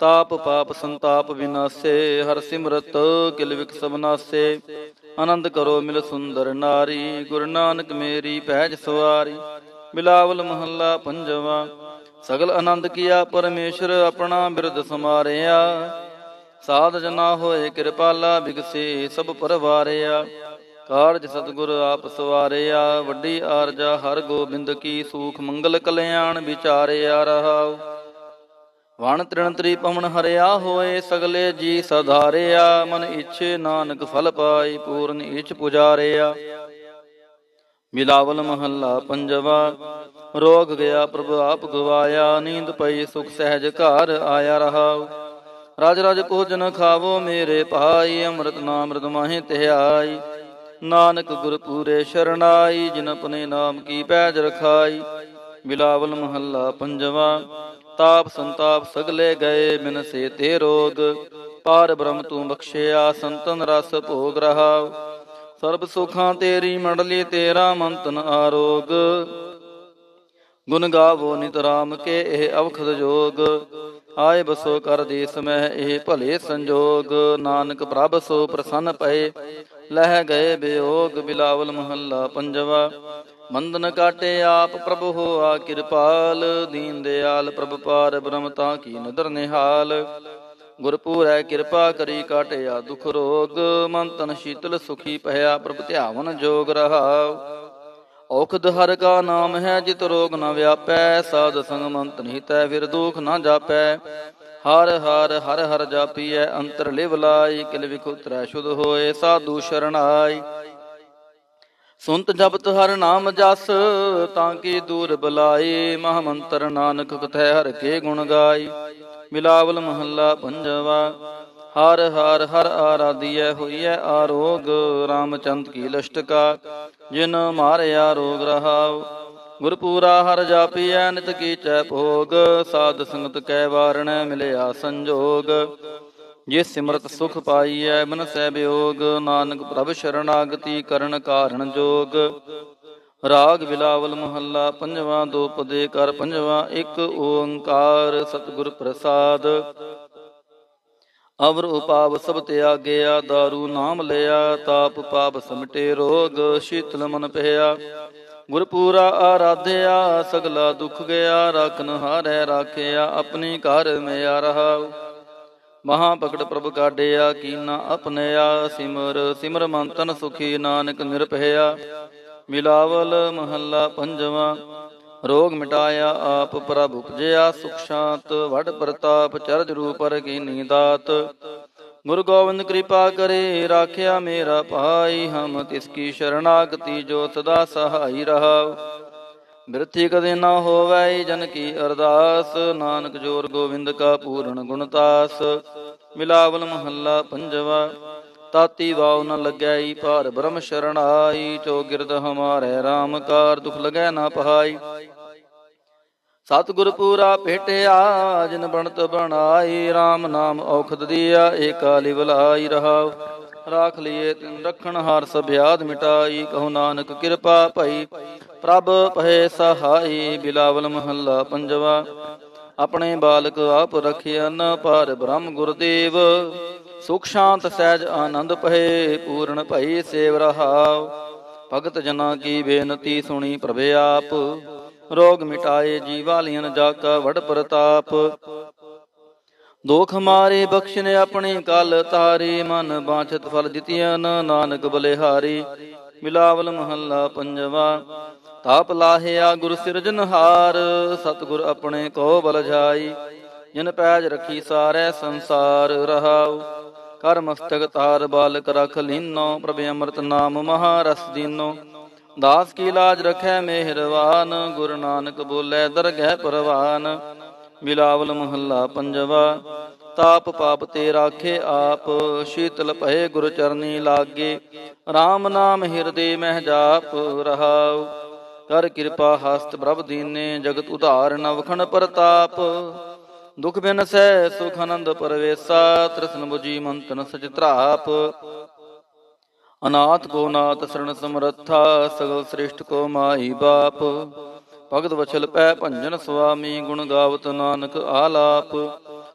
ਤਾਪ ਪਾਪ ਸੰਤਾਪ ਵਿਨਾਸੇ, ਹਰ ਸਿਮਰਤ ਕਿਲ ਵਿਕ ਸਬਨਾਸੇ ਆਨੰਦ ਕਰੋ ਮਿਲ ਸੁੰਦਰ ਨਾਰੀ, ਗੁਰੂ ਨਾਨਕ ਮੇਰੀ ਪਹਿਜ ਸਵਾਰੀ। ਬਿਲਾਵਲ ਮਹੱਲਾ ਪੰਜਵਾ, ਸਗਲ ਆਨੰਦ ਕੀਆ ਪਰਮੇਸ਼ਰ ਆਪਣਾ ਬਿਰਦ ਸਮਾਰਿਆ। ਸਾਧ ਜਨਾ ਹੋਏ ਕਿਰਪਾਲਾ, ਬਿਗਸੇ ਸਭ ਪਰਵਾਰਿਆ। ਕਾਰਜ ਸਤਗੁਰ ਆਪ ਸਵਾਰਿਆ, ਵੱਡੀ ਆਰਜਾ ਹਰ ਗੋਬਿੰਦ ਕੀ ਸੂਖ ਮੰਗਲ ਕਲਿਆਣ ਵਿਚਾਰਿਆ ਰਹਾਉ। ਵਣ ਤ੍ਰਿਣ ਤ੍ਰੀ ਪਵਨ ਹਰਿਆ ਹੋਏ, ਸਗਲੇ ਜੀ ਸਧਾਰਿਆ, ਮਨ ਇੱਛੇ ਨਾਨਕ ਫਲ ਪਾਈ, ਪੂਰਨ ਇੱਛ ਪੁਜਾਰਿਆ। ਮਿਲਾਵਲ ਮਹੱਲਾ ਪੰਜਵਾ, ਰੋਗ ਗਿਆ ਪ੍ਰਭ ਆਪ ਗਵਾਇਆ, ਨੀਂਦ ਪਈ ਸੁਖ ਸਹਿਜ ਘਰ ਆਇਆ ਰਹਾਉ। ਰਾਜ ਰਾਜ ਭੋਜਨ ਖਾਵੋ ਮੇਰੇ ਭਾਈ, ਅੰਮ੍ਰਿਤ ਨਾਮ ਰਦ ਮਾਹੇ ਧਿਆਈ ਨਾਨਕ ਗੁਰ ਪੂਰੇ ਸ਼ਰਣਾਈ ਜਿਨ ਆਪਣੇ ਨਾਮ ਕੀ ਪੈਜ ਰਖਾਈ। ਬਿਲਾਵਲ ਮਹੱਲਾ ਪੰਜਵਾ, ਤਾਪ ਸੰਤਾਪ ਸਗਲੇ ਗਏ, ਬਿਨ ਸੇ ਤੇ ਰੋਗ। ਪਾਰ ਬ੍ਰਹਮ ਤੂੰ ਬਖਸ਼ਿਆ, ਸੰਤਨ ਰਸ ਭੋਗ ਰਹਾਉ ਸਰਬ ਸੁਖਾਂ ਤੇਰੀ ਮੰਡਲੀ, ਤੇਰਾ ਮੰਤਨ ਆਰੋਗ। ਗੁਣ ਗਾਵੋ ਨਿਤ ਰਾਮ ਕੇ, ਇਹ ਅਵਖਦ ਜੋਗ। ਆਏ ਬਸੋ ਕਰ ਦੇਸ ਮਹਿ ਇਹ ਭਲੇ ਸੰਜੋਗ, ਨਾਨਕ ਪ੍ਰਭ ਸੋ ਪ੍ਰਸੰਨ ਪਏ। ਲਹਿ ਗਏ ਬਿਯੋਗ ਬਿਲਾਵਲ ਮਹੱਲਾ ਪੰਜਵਾ। ਮੰਦਨ ਕਾਟੇ ਆਪ ਪ੍ਰਭ ਹੋਆ ਕਿਰਪਾਲ, ਦੀਨ ਦਿਆਲ ਪ੍ਰਭ ਪਾਰ ਬ੍ਰਹਮ ਤਾਂ ਕੀ ਨਦਰ ਨਿਹਾਲ। ਗੁਰਪੂਰੈ ਕਿਰਪਾ ਕਰੀ ਕਾਟਿਆ ਦੁਖ ਰੋਗ, ਮਨ ਤਨ ਸ਼ੀਤਲ ਸੁਖੀ ਭਇਆ ਪ੍ਰਭ ਧਿਆਵਨ ਜੋਗ ਰਹਾਉ। ਔਖਦ ਹਰ ਕਾ ਨਾਮ ਹੈ, ਜਿਤ ਰੋਗ ਨ ਵਿਆਪੈ, ਸਾਧ ਸੰਗ ਮੰਤ ਨਿਤੈ ਫਿਰ ਦੁਖ ਨ ਜਾਪੈ। ਹਰ ਹਰ ਹਰ ਹਰ ਜਾਪੀਐ, ਅੰਤਰ ਲਿਵ ਲਾਈ, ਕਿਲ ਵਿਖੁਤਰੈ ਸ਼ੁਧ ਹੋਏ, ਸਾਧੂ ਸ਼ਰਣਾਈ। ਸੁਨਤ ਜਪਤ ਹਰ ਨਾਮ ਜਸ, ਤਾਂ ਕੀ ਦੂਰ ਬਲਾਈ ਮਹ ਮੰਤਰ ਨਾਨਕ ਕਥੈ ਹਰ ਕੇ ਗੁਣ ਗਾਈ। ਮਿਲਾਵਲ ਮਹੱਲਾ ਪੰਜਵਾ ਹਰ ਹਰ ਹਰ ਆਰਾਧੀਐ ਹੋਈਐ ਆਰੋਗ, ਰਾਮਚੰਦ ਕੀ ਲਸ਼ਟਕਾ ਜਿਨ ਮਾਰਿਆ ਰੋਗ ਰਹਾਉ। ਗੁਰਪੂਰਾ ਹਰ ਜਾਪੀਐ, ਨਿਤ ਕੀਚੈ ਭੋਗ, ਸਾਧ ਸੰਗਤ ਕੈ ਵਾਰਣ ਮਿਲਿਆ ਸੰਜੋਗ। ਜੇ ਸਿਮਰਤ ਸੁਖ ਪਾਈਐ, ਮਨ ਸਹਿ ਬਿਯੋਗ ਨਾਨਕ ਪ੍ਰਭ ਸ਼ਰਨਾਗਤੀ ਕਰਨ ਕਾਰਨ ਜੋਗ। ਰਾਗ ਬਿਲਾਵਲ ਮਹੱਲਾ, ਪੰਜਵਾਂ ਦੋ ਪਦੇ ਕਰ, ਪੰਜਵਾਂ ਇੱਕ ਓੰਕਾਰ, ਸਤਿਗੁਰ ਪ੍ਰਸਾਦ। ਅਵਰ ਉਪਾਵ ਸਭ ਤਿਆਗਿਆ दारू ਨਾਮ ਲਿਆ, ਤਾਪ ਪਾਪ ਸਮਟੇ ਰੋਗ, ਸ਼ੀਤਲ ਮਨ ਭਇਆ ਗੁਰਪੂਰਾ ਆਰਾਧਿਆ, ਸਗਲਾ ਦੁਖ ਗਿਆ ਰਖਨ ਹਾਰੈ ਰਾਖਿਆ, ਆਪਣੀ ਘਰ ਮਿਆ ਰਹਾ ਮਹਾ ਪਕੜ ਪ੍ਰਭ ਕਾਢਿਆ, ਕੀਨਾ ਆਪਣਿਆ ਸਿਮਰ ਸਿਮਰ ਮੰਤਨ ਸੁਖੀ ਨਾਨਕ ਨਿਰਭਇਆ। ਮਿਲਾਵਲ ਮਹੱਲਾ ਪੰਜਵਾਂ ਰੋਗ ਮਿਟਾਇਆ ਆਪ ਪ੍ਰਭ ਉਪਜਿਆ ਸੁਖ ਸ਼ਾਂਤ, ਵਡ ਪ੍ਰਤਾਪ ਚਰਜ ਰੂਪਰ ਕੀ ਨੀਦਾਤ। ਗੁਰੂ ਗੋਬਿੰਦ ਕਿਰਪਾ ਕਰੇ, ਰਾਖਿਆ ਮੇਰਾ ਭਾਈ, ਹਮ ਤਿਸ ਕੀ ਸ਼ਰਣਾਗਤੀ ਜੋ ਸਦਾ ਸਹਾਈ ਰਹਾ ਬਿਰਥੀ ਕਦੇ ਨਾ ਹੋਵੈ ਜਨ ਕੀ ਅਰਦਾਸ, ਨਾਨਕ ਜੋਰ ਗੋਬਿੰਦ ਕਾ ਪੂਰਨ ਗੁਣਤਾਸ ਮਿਲਾਵਲ ਮਹੱਲਾ ਪੰਜਵਾ, ਤਾਤੀ ਵਾਉ ਨ ਲੱਗੈ ਭਾਰ ਬ੍ਰਹਮ ਸ਼ਰਣਾਈ ਚੋ ਗਿਰਦ ਹਮਾਰੇ RAM ਕਾਰ ਦੁਖ ਲਗੈ ਨਾ ਪਹਾਈ। ਸਤਿਗੁਰ ਪੂਰਾ ਭੇਟਿਆ, ਜਿਨ ਬਣਤ ਬਣਾਈ RAM ਨਾਮ ਔਖਦ ਦੀਆ ਏਕਾਲੀ ਬਲਾਈ ਰਹਾਉ। ਰਾਖ ਲਈਏ ਤਿਨ ਰਖਣ, ਹਾਰ ਸਭਿਆਦ ਮਿਟਾਈ, ਕਹੋ ਨਾਨਕ ਕਿਰਪਾ ਭਈ। ਪ੍ਰਭ ਪਹਿ ਸਹਾਈ, ਬਿਲਾਵਲ ਮਹੱਲਾ ਪੰਜਵਾ। ਆਪਣੇ ਬਾਲਕ ਆਪ ਰਖਿਆ ਨ ਪਰ ਬ੍ਰਹਮ ਗੁਰਦੇਵ। ਸੁਖ ਸ਼ਾਂਤ ਸਹਿਜ ਆਨੰਦ ਪਹਿ ਪੂਰਨ ਭਈ ਸੇਵ ਰਹਾਉ। ਭਗਤ ਜਨਾ ਕੀ ਬੇਨਤੀ ਸੁਣੀ ਪ੍ਰਭੇ ਆਪ। ਰੋਗ ਮਿਟਾਏ ਜੀਵਾਲੀਨ ਜਾ ਕਾ ਵਡ ਪ੍ਰਤਾਪ। ਦੋਖ ਮਾਰੇ ਬਖਸ਼ਨੇ ਆਪਣੀ ਕਲ ਤਾਰੇ, ਮਨ ਬਾਛਤ ਫਲ ਦਿਤਿਆਨ ਨਾਨਕ ਬਲਿਹਾਰੀ। ਮਿਲਾਵਲ ਮਹੱਲਾ ਪੰਜਵਾ, ਤਾਪ ਲਾਹਿਆ ਗੁਰ ਸਿਰਜਨਹਾਰ ਸਤਗੁਰ ਆਪਣੇ ਕੋ ਬਲ ਜਾਈ ਜਿਨ ਪੈਜ ਰਖੀ ਸਾਰੇ ਸੰਸਾਰ ਰਹਾਉ। ਕਰ ਮਸਤਕ ਤਾਰ ਬਾਲਕ ਰਖ ਲੀਨੋ, ਪ੍ਰਭ ਅੰਮ੍ਰਿਤ ਨਾਮ ਮਹਾਰਸ ਦੀਨੋ। ਦਾਸ ਕੀ ਲਾਜ ਰਖੈ ਮਿਹਰਵਾਨ, ਗੁਰੂ ਨਾਨਕ ਬੋਲੇ ਦਰਗਹਿ ਪਰਵਾਨ। ਮਿਲਾਵਲ ਮਹੱਲਾ ਪੰਜਵਾ, ਤਾਪ ਪਾਪ ਤੇ ਰਾਖੇ ਆਪ, ਸ਼ੀਤਲ ਭਏ ਗੁਰ ਚਰਨੀ ਲਾਗੇ। RAM ਨਾਮ ਹਿਰਦੇ ਮਹਿ ਜਾਪ ਰਹਾਉ, ਕਰ ਕਿਰਪਾ ਹਸਤ ਪ੍ਰਭ ਦੀਨੇ, ਜਗਤ ਉਧਾਰ ਨਵਖਣ ਪ੍ਰਤਾਪ। ਦੁਖ ਬਿਨ ਸਹਿ ਸੁਖ ਆਨੰਦ ਪਰਵੇਸਾ, ਤ੍ਰਿਸ਼ਨ 부ਜੀ ਮੰਤਨ ਸਚਿਤਰਾਪ ਅਨਾਥ ਕੋ ਨਾਥ ਸਰਣ ਸਮਰੱਥਾ, ਸਗਲ ਸ੍ਰਿਸ਼ਟ ਕੋ ਮਾਈ ਬਾਪ। ਭਗਤ ਵਛਲ ਪੈ ਭੰਜਨ ਸੁਆਮੀ, ਗੁਣ ਗਾਵਤ ਨਾਨਕ ਆਲਾਪ।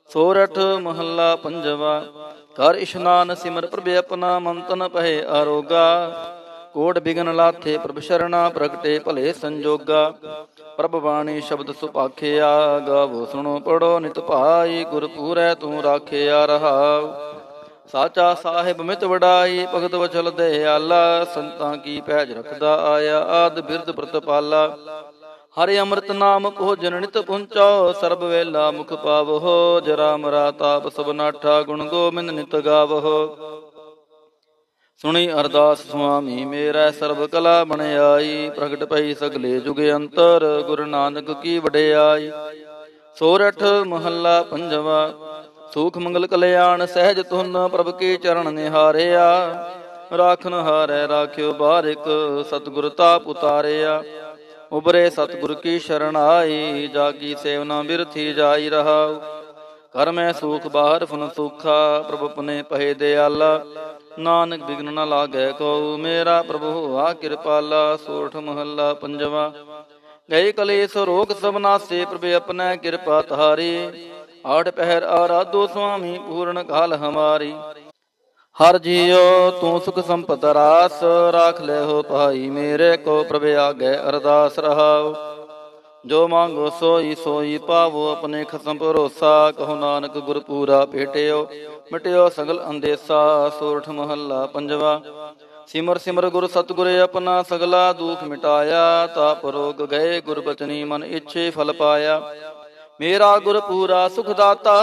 ਸੋਰਠ ਮਹੱਲਾ ਪੰਜਵਾ ਕਰ ਇਸ਼ਨਾਨ ਸਿਮਰ ਪ੍ਰਭ ਆਪਣਾ, ਮੰਤਨ ਪਹਿ ਆਰੋਗਾ। ਕੋਟ ਬਿਗਨ ਲਾਥੇ ਪ੍ਰਭ ਸ਼ਰਣਾ, ਪ੍ਰਗਟੇ ਭਲੇ ਸੰਜੋਗਾ। ਪ੍ਰਭ ਬਾਣੀ ਸ਼ਬਦ ਸੁਪਾਖਿਆ ਗਾਵੋ ਸੁਣੋ ਪੜੋ ਨਿਤ ਭਾਈ ਗੁਰ ਪੂਰੈ ਤੂੰ ਰਾਖਿਆ ਰਹਾਉ। ਸਾਚਾ ਸਾਹਿਬ ਮਿਤ ਵਡਾਈ, ਭਗਤ ਵਚਲ ਦੇ ਆਲਾ, ਸੰਤਾਂ ਕੀ ਪੈਜ ਰਖਦਾ ਆਇਆ, ਆਦ ਬਿਰਦ ਪ੍ਰਤਪਾਲਾ। ਹਰਿ ਅੰਮ੍ਰਿਤ ਨਾਮ ਭੋਜਨ ਨਿਤ ਪੁੰਚੋ, ਸਰਬ ਵੇਲਾ ਮੁਖ ਪਾਵੋ ਜਰਾ ਮਰਾ ਤਾਪ ਸਭ ਗੁਣ ਗੋਬਿੰਦ ਨਿਤ ਗਾਵੋ। ਸੁਣੀ ਅਰਦਾਸ ਸੁਆਮੀ, ਮੇਰਾ ਸਰਬ ਕਲਾ ਬਣਾਈ ਪ੍ਰਗਟ ਪਈ ਸਗਲੇ ਜੁਗ ਅੰਤਰ, ਗੁਰੂ ਨਾਨਕ ਕੀ ਵਡਿਆਈ। ਸੋਰਠ ਮਹੱਲਾ ਪੰਜਵਾ ਸੂਖ ਮੰਗਲ ਕਲਿਆਣ ਸਹਿਜ ਤੁਨ ਪ੍ਰਭ ਕੇ ਚਰਨ ਨਿਹਾਰਿਆ। ਰਾਖਨ ਹਾਰੈ ਰਾਖਿਓ ਬਾਰਿਕ, ਸਤਿਗੁਰ ਤਾਪ ਉਤਾਰਿਆ। ਉਬਰੇ ਸਤਿਗੁਰ ਕੀ ਸ਼ਰਨ ਆਈ, ਜਾਗੀ ਸੇਵਨਾ ਬਿਰਥੀ ਜਾਈ ਰਹਾਉ। ਕਰ ਮੈਂ ਸੂਖ, ਬਾਹਰ ਫਨ ਸੁਖਾ, ਪ੍ਰਭ ਪਨੇ ਪਹਿ ਦਿਆਲਾ। ਨਾਨਕ ਬਿਗਨ ਨ ਲਾਗੈ ਕੋ ਮੇਰਾ ਪ੍ਰਭੂ ਆ ਕਿਰਪਾਲਾ, ਸੋਠ ਮਹੱਲਾ ਪੰਜਵਾ। ਗਏ ਕਲੇਸ਼ ਰੋਗ ਸਭ ਨਾਸੇ, ਪ੍ਰਭ ਆਪਣਾ ਕਿਰਪਾ ਤਹਾਰੀ ਆਠ ਪਹਿਰ ਆਰਾਧੋ ਸੁਆਮੀ ਪੂਰਨ ਕਾਲ ਹਮਾਰੀ। ਹਰ ਜੀਓ ਤੂੰ ਸੁਖ ਸੰਪਤ ਰਾਸ, ਰਾਖ ਲੈ ਹੋ ਭਾਈ ਮੇਰੇ ਕੋ ਪ੍ਰਭ ਆਗੇ ਅਰਦਾਸ ਰਹਾਓ। ਜੋ ਮੰਗੋ ਸੋਈ ਸੋਈ ਪਾਵੋ ਆਪਣੇ ਖਸਮ ਭਰੋਸਾ, ਕਹੋ ਨਾਨਕ ਗੁਰ ਪੂਰਾ ਭੇਟਿਓ, ਮਿਟਿਓ ਸਗਲ ਅੰਦੇਸਾ, ਸੋਰਠ ਮਹੱਲਾ ਪੰਜਵਾ। ਸਿਮਰ ਸਿਮਰ ਗੁਰ ਸਤਗੁਰ ਆਪਣਾ ਸਗਲਾ ਦੁਖ ਮਿਟਾਇਆ, ਤਾਪ ਰੋਗ ਗਏ ਗੁਰ ਬਚਨੀ ਮਨ ਇੱਛੇ ਫਲ ਪਾਇਆ। ਮੇਰਾ ਗੁਰ ਪੂਰਾ ਸੁਖ ਦਾਤਾ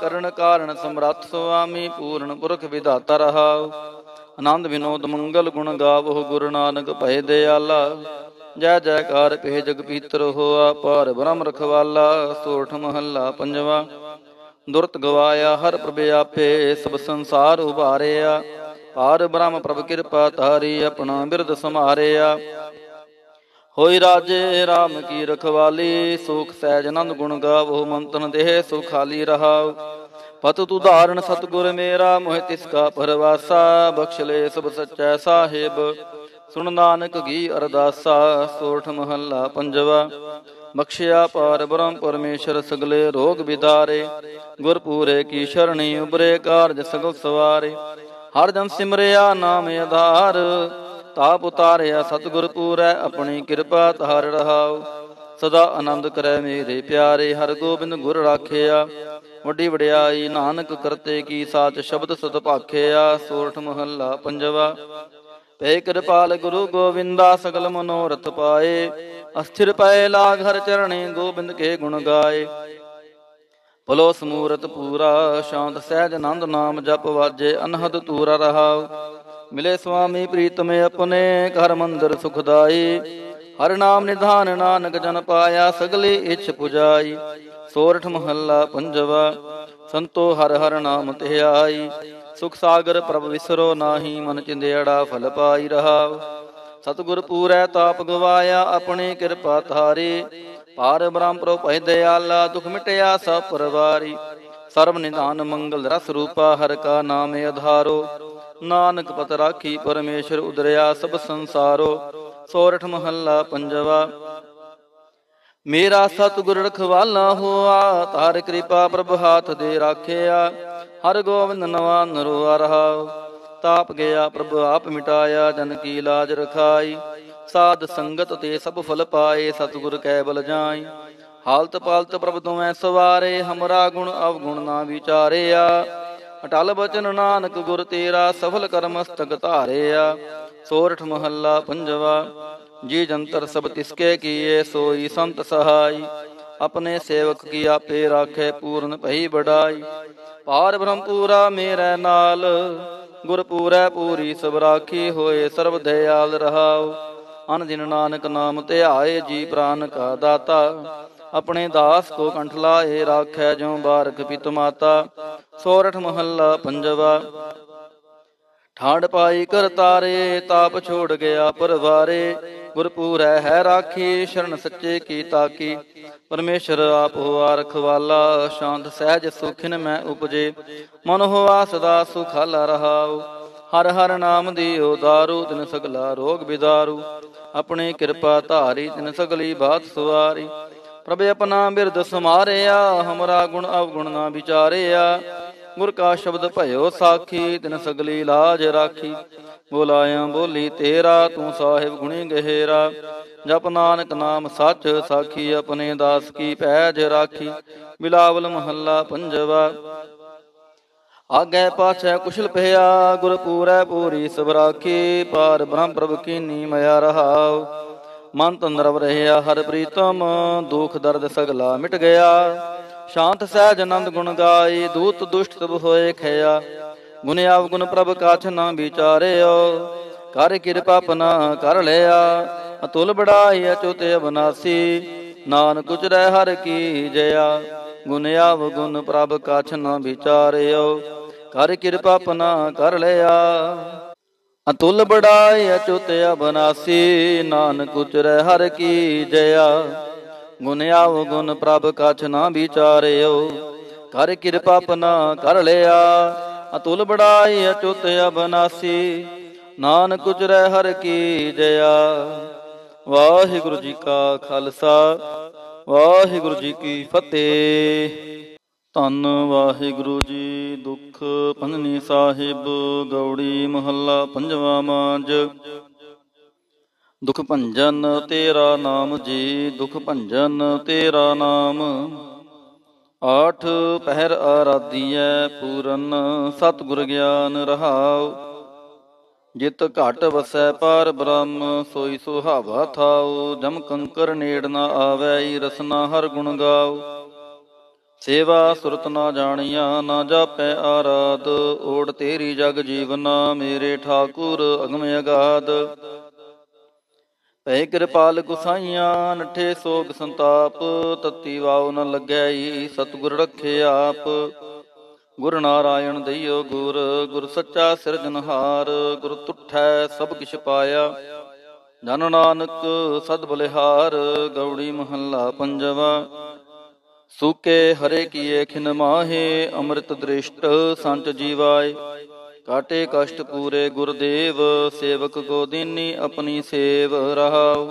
ਕਰਨ ਕਾਰਨ ਸਮਰੱਥ ਸੁਆਮੀ, ਪੂਰਨ ਪੁਰਖ ਵਿਦਾਤਾ ਰਹਾਉ। ਆਨੰਦ ਵਿਨੋਦ ਮੰਗਲ ਗੁਣ ਗਾਵੋ, ਗੁਰੂ ਨਾਨਕ ਭਏ ਦਿਆਲਾ। ਜੈ ਜੈਕਾਰ ਪੇ ਜਗ ਪੀਤਰ ਹੋਆ, ਪਾਰ ਬ੍ਰਹਮ ਰਖਵਾਲਾ, ਸੋਠ ਮਹੱਲਾ ਪੰਜਵਾ। ਦੁਰਤ ਗਵਾਇਆ ਹਰ ਪ੍ਰਭ ਆਪੇ, ਸਭ ਸੰਸਾਰ ਉਭਾਰਿਆ। ਪਾਰ ਬ੍ਰਹਮ ਪ੍ਰਭ ਕਿਰਪਾ ਤਾਰੀ ਆਪਣਾ ਬਿਰਦ ਸਮਾਰਿਆ ਹੋਈ ਰਾਜੇ RAM ਕੀ ਰਖਵਾਲੀ, ਸੁਖ ਸਹਿਜ ਆਨੰਦ ਗੁਣ ਗਾਵੋ, ਮੰਤਨ ਦੇਹ ਸੁਖਾਲੀ ਰਹਾਉ। ਪਤ ਤੂ ਧਾਰਨ ਸਤਗੁਰ ਮੇਰਾ, ਮੋਹਿ ਤਿਸ ਕਾ ਪਰਵਾਸਾ ਬਖਸ਼ ਲੈ ਸਭ ਸੱਚੈ ਸਾਹਿਬ। ਸੁਣ ਨਾਨਕ ਗੀ ਅਰਦਾਸਾ, ਸੋਠ ਮਹੱਲਾ ਪੰਜਵਾ। ਬਖਸ਼ਿਆ ਪਾਰ ਬ੍ਰਹਮ ਪਰਮੇਸ਼ਰ ਸਗਲੇ ਰੋਗ ਵਿਦਾਰੇ ਗੁਰ ਪੂਰੇ ਕੀ ਸ਼ਰਣੀ ਉਬਰੇ ਕਾਰਜ ਸਗਲ ਸਵਾਰੇ। ਹਰ ਜਨ ਸਿਮਰਿਆ ਨਾਮ ਆਧਾਰ। ਤਾਪ ਉਤਾਰਿਆ, ਸਤਿਗੁਰ ਪੂਰੈ, ਆਪਣੀ ਕਿਰਪਾ ਧਾਰ ਰਹਾਉ। ਸਦਾ ਆਨੰਦ ਕਰੈ ਮੇਰੇ ਪਿਆਰੇ, ਹਰ ਗੋਬਿੰਦ ਗੁਰ ਰਾਖਿਆ। ਵੱਡੀ ਵਡਿਆਈ ਨਾਨਕ ਕਰਤੇ ਕੀ ਸਾਚ ਸ਼ਬਦ ਸਤ ਭਾਖਿਆ, ਸੋਰਠ ਮਹੱਲਾ ਪੰਜਵਾ। ਪੈ ਕਿਰਪਾਲ ਗੁਰੂ ਗੋਬਿੰਦਾ ਸਗਲ ਮਨੋਰਥ ਪਾਏ। ਅਸਥਿਰ ਪੈ ਲਾਗ ਹਰ ਚਰਣੇ, ਗੋਬਿੰਦ ਕੇ ਗੁਣ ਗਾਏ। ਭਲੋ ਸਮੂਰਤ ਪੂਰਾ, ਸ਼ਾਂਤ ਸਹਿਜ ਆਨੰਦ ਨਾਮ ਜਪ ਵਾਜੇ, ਅਨਹਦ ਤੂਰਾ ਰਹਾਉ। ਮਿਲੇ ਸੁਆਮੀ ਪ੍ਰੀਤਮ ਆਪਣੇ ਘਰ ਮੰਦਰ ਸੁਖਦਾਈ। ਹਰ ਨਾਮ ਨਿਧਾਨ ਨਾਨਕ ਜਨ ਪਾਇਆ ਸਗਲੇ ਇਛ ਪੁਜਾਈ। ਸੋਰਠ ਮਹੱਲਾ ਪੰਜਵਾ, ਸੰਤੋ ਹਰ ਹਰ ਨਾਮ ਧਿਆਈ ਸੁਖ ਸਾਗਰ ਪ੍ਰਭ ਵਿਸਰੋ ਨਾਹੀ ਮਨ ਚਿੰਦੇੜਾ ਫਲ ਪਾਈ ਰਹਾ ਸਤਿਗੁਰ ਪੂਰੈ ਤਾਪ ਗਵਾਇਆ ਆਪਣੇ ਕਿਰਪਾ ਧਾਰੀ। ਪਾਰ ਬ੍ਰਹਮ ਪ੍ਰਭ ਭੈ ਦਿਆਲਾ, ਦੁਖ ਮਿਟਿਆ ਸਭ ਪਰਵਾਰੀ। ਸਰਬ ਨਿਧਾਨ ਮੰਗਲ ਰਸ ਰੂਪਾ, ਹਰ ਕਾ ਨਾਮ ਆਧਾਰੋ ਨਾਨਕ ਪਤ ਰਾਖੀ ਪਰਮੇਸ਼ਰ ਉਦਰਿਆ ਸਭ ਸੰਸਾਰੋ, ਸੋਰਠ ਮਹੱਲਾ ਪੰਜਵਾ। ਮੇਰਾ ਸਤਿਗੁਰ ਰਖਵਾਲਾ ਹੋਆ, ਤਾਰ ਕਿਰਪਾ ਪ੍ਰਭ ਹਾਥ ਦੇ ਰਾਖਿਆ, ਹਰ ਗੋਬਿੰਦ ਨਵਾ ਨਰਵਾ ਰਹਾ। ਤਾਪ ਗਿਆ ਪ੍ਰਭ, ਆਪ ਮਿਟਾਇਆ, ਜਨ ਕੀ ਲਾਜ ਰਖਾਈ। ਸਾਧ ਸੰਗਤ ਤੇ ਸਭ ਫਲ ਪਾਏ, ਸਤਿਗੁਰ ਕੈ ਬਲ ਜਾਈ। ਹਾਲਤ ਪਾਲਤ ਪ੍ਰਭ ਤੁਮੈ ਸਵਾਰੇ, ਹਮਰਾ ਗੁਣ ਅਵਗੁਣ ਨਾ ਵਿਚਾਰਿਆ। ਅਟਲ ਬਚਨ ਨਾਨਕ ਗੁਰ ਤੇਰਾ ਸਫਲ ਕਰਮ ਕਰਮਸਤਕ ਧਾਰਿਆ, ਸੋਰਠ ਮਹੱਲਾ ਪੰਜਵਾ, ਜੀ ਜੰਤਰ ਸਭ ਤਿਸਕੇ ਕੀਏ, ਸੋਈ ਸੰਤ ਸਹਾਈ, ਆਪਣੇ ਸੇਵਕ ਕੀ ਆਪੇ ਰਾਖੇ, ਪੂਰਨ ਭਈ ਬੜਾਈ ਪਾਰ ਬ੍ਰਹਮ ਪੂਰਾ ਮੇਰੇ ਨਾਲ ਗੁਰ ਪੂਰੈ ਪੂਰੀ ਸਭ ਰਾਖੀ ਹੋਏ, ਸਰਬ ਦਇਆਲ ਰਹਾਉ। ਅਨ ਦਿਨ ਨਾਨਕ ਨਾਮ ਧਿਆਏ, ਜੀ ਪ੍ਰਾਨ ਕਾ ਦਾਤਾ। ਆਪਣੇ ਦਾਸ ਕੋ ਕੰਠ ਲਾਏ ਰਾਖੈ ਜਿਉ ਬਾਰਕ ਪਿਤ ਮਾਤਾ, ਸੋਰਠ ਮਹੱਲਾ ਪੰਜਵਾ। ਠਾੜ ਪਾਈ ਕਰ ਤਾਰੇ, ਤਾਪ ਛੋੜ ਗਿਆ ਪਰਵਾਰੇ। ਗੁਰਪੂਰੈ ਹੈ ਰਾਖੀ, ਸ਼ਰਨ ਸੱਚੇ ਕੀ ਤਾਕੀ। ਪਰਮੇਸ਼ਰ ਆਪ ਹੋਆ ਰਖਵਾਲਾ, ਸ਼ਾਂਤ ਸਹਿਜ ਸੁਖਿਨ ਮੈਂ ਉਪਜੇ। ਮਨ ਹੋਆ ਸਦਾ ਸੁਖਾਲਾ ਰਹਾਉ। ਹਰ ਹਰ ਨਾਮ ਦੀਓ ਦਾਰੂ, ਤਿਨ ਸਗਲਾ ਰੋਗ ਬਿਦਾਰੂ। ਆਪਣੇ ਕਿਰਪਾ ਧਾਰੀ, ਤਿਨ ਸਗਲੀ ਬਾਤ ਸੁਵਾਰੀ ਪ੍ਰਭ ਆਪਣਾ ਬਿਰਦ ਸਮਾਰਿਆ ਹਮਰਾ ਗੁਣ ਅਵਗੁਣ ਨਾ ਵਿਚਾਰਿਆ। ਗੁਰ ਕਾ ਸ਼ਬਦ ਭਇਓ ਸਾਖੀ, ਤਿਨ ਸਗਲੀ ਲਾਜ ਰਾਖੀ। ਬੋਲਾਇਆ ਬੋਲੀ ਤੇਰਾ, ਤੂੰ ਸਾਹਿਬ ਗੁਣੀ ਗਹਿਰਾ। ਜਪ ਨਾਨਕ ਨਾਮ ਸੱਚ ਸਾਖੀ, ਆਪਣੇ ਦਾਸ ਕੀ ਪੈਜ ਰਾਖੀ। ਬਿਲਾਵਲ ਮਹੱਲਾ ਪੰਜਵਾ। ਆਗੇ ਪਾਛੈ ਕੁਸ਼ਲ ਭਇਆ ਗੁਰ ਪੂਰੈ ਪੂਰੀ ਸਭ ਰਾਖੀ ਪਾਰ ਬ੍ਰਹਮ ਪ੍ਰਭ ਕੀਨੀ ਮਿਆ ਰਹਾਉ। ਮਨ ਤੰਦਰਵ ਰਹਿਆ, ਹਰ ਪ੍ਰੀਤਮ ਦੁਖ ਦਰਦ ਸਗਲਾ ਮਿਟ ਗਿਆ। ਸ਼ਾਂਤ ਸਹਿਜ ਆਨੰਦ ਗੁਣ ਗਾਈ, ਦੂਤ ਦੁਸ਼ਟ ਸਭ ਹੋਏ ਖਿਆ। ਗੁਣ ਆਵ ਗੁਣ ਪ੍ਰਭ ਕਾਛ ਨਾ ਵਿਚਾਰਿਓ, ਕਰ ਕਿਰਪਾ ਪਨਾ ਕਰ ਲਿਆ। ਅਤੁਲ ਬੜਾਈ ਅਚੁਤ ਅਬਨਾਸੀ, ਨਾਨਕ ਉਚਰੈ ਹਰ ਕੀ ਜਇਆ। ਗੁਣ ਆਵ ਗੁਣ ਪ੍ਰਭ ਕਾਛ ਨਾ ਵਿਚਾਰਿਓ, ਕਰ ਕਿਰਪਾ ਪਨਾ ਕਰ ਲਿਆ। ਅਤੁਲ ਬੜਾਈ ਅਚੁਤ ਅਬਨਾਸੀ, ਨਾਨਕ ਉਚਰੈ ਹਰ ਕੀ ਜਇਆ। ਗੁਣ ਆਵ ਗੁਣ ਪ੍ਰਭ ਕਛ ਨਾ ਵਿਚਾਰਿਓ, ਕਰ ਕਿਰਪਾ ਪਨਾ ਕਰ ਲਿਆ। ਅਤੁਲ ਬੜਾਈ ਅਚੁਤ ਅਬਨਾਸੀ, ਨਾਨਕ ਉਚਰੈ ਹਰ ਕੀ ਜਇਆ। ਵਾਹਿਗੁਰੂ ਜੀ ਕਾ ਖਾਲਸਾ, ਵਾਹਿਗੁਰੂ ਜੀ ਕੀ ਫਤਿਹ। ਧੰਨ ਵਾਹਿਗੁਰੂ ਜੀ, ਦੁਖ ਪੰਜਨੀ ਸਾਹਿਬ, ਗੌੜੀ ਮਹੱਲਾ ਪੰਜਵਾ ਮਾਂਜ। ਦੁਖ ਭੰਜਨ ਤੇਰਾ ਨਾਮ ਜੀ, ਦੁਖ ਭੰਜਨ ਤੇਰਾ ਨਾਮ। ਆਠ ਪਹਿਰ ਆਰਾਧੀਐ ਪੂਰਨ, ਸਤਿਗੁਰ ਗਿਆਨ ਰਹਾਉ। ਜਿਤ ਘਟ ਵਸੈ ਪਰ ਬ੍ਰਹਮ, ਸੋਈ ਸੁਹਾਵਾ ਥਾਉ। ਜਮ ਕੰਕਰ ਨੇੜ ਨਾ ਆਵੈ ਰਸਨਾ ਹਰ ਗੁਣ ਗਾਉ। ਸੇਵਾ ਸੁਰਤ ਨਾ ਜਾਣੀਆਂ, ਨਾ ਜਾਪੈ ਆਰਾਧ। ਓੜ ਤੇਰੀ ਜਗ ਜੀਵਨਾ, ਮੇਰੇ ਠਾਕੁਰ ਅਗਮ ਅਗਾਧ। ਭੈ ਕਿਰਪਾਲ ਗੁਸਾਈਆਂ, ਨਠੇ ਸੋਗ ਸੰਤਾਪ। ਤਤੀ ਵਾਉ ਨ ਲੱਗੈ ਸਤਿਗੁਰ ਰਖੇ ਆਪ। ਗੁਰ ਨਾਰਾਇਣ ਦਈਓ ਗੁਰ ਗੁਰ ਸੱਚਾ ਸਿਰਜਨਹਾਰ ਗੁਰ ਤੁਠੈ ਸਭ ਕਿਛ ਪਾਇਆ। ਜਨ ਨਾਨਕ ਸਦ ਬਲਿਹਾਰ, ਗੌੜੀ ਮਹੱਲਾ ਪੰਜਵਾ। ਸੂਕੇ ਹਰੇ ਕੀਏ ਖਿਨ ਮਾਹੇ, ਅੰਮ੍ਰਿਤ ਦ੍ਰਿਸ਼ਟ ਸੰਤ ਜੀਵਾਏ। ਕਾਟੇ ਕਸ਼ਟ ਪੂਰੇ ਗੁਰਦੇਵ, ਸੇਵਕ ਕੋ ਦੀਨੀ ਆਪਣੀ ਸੇਵ ਰਹਾਉ।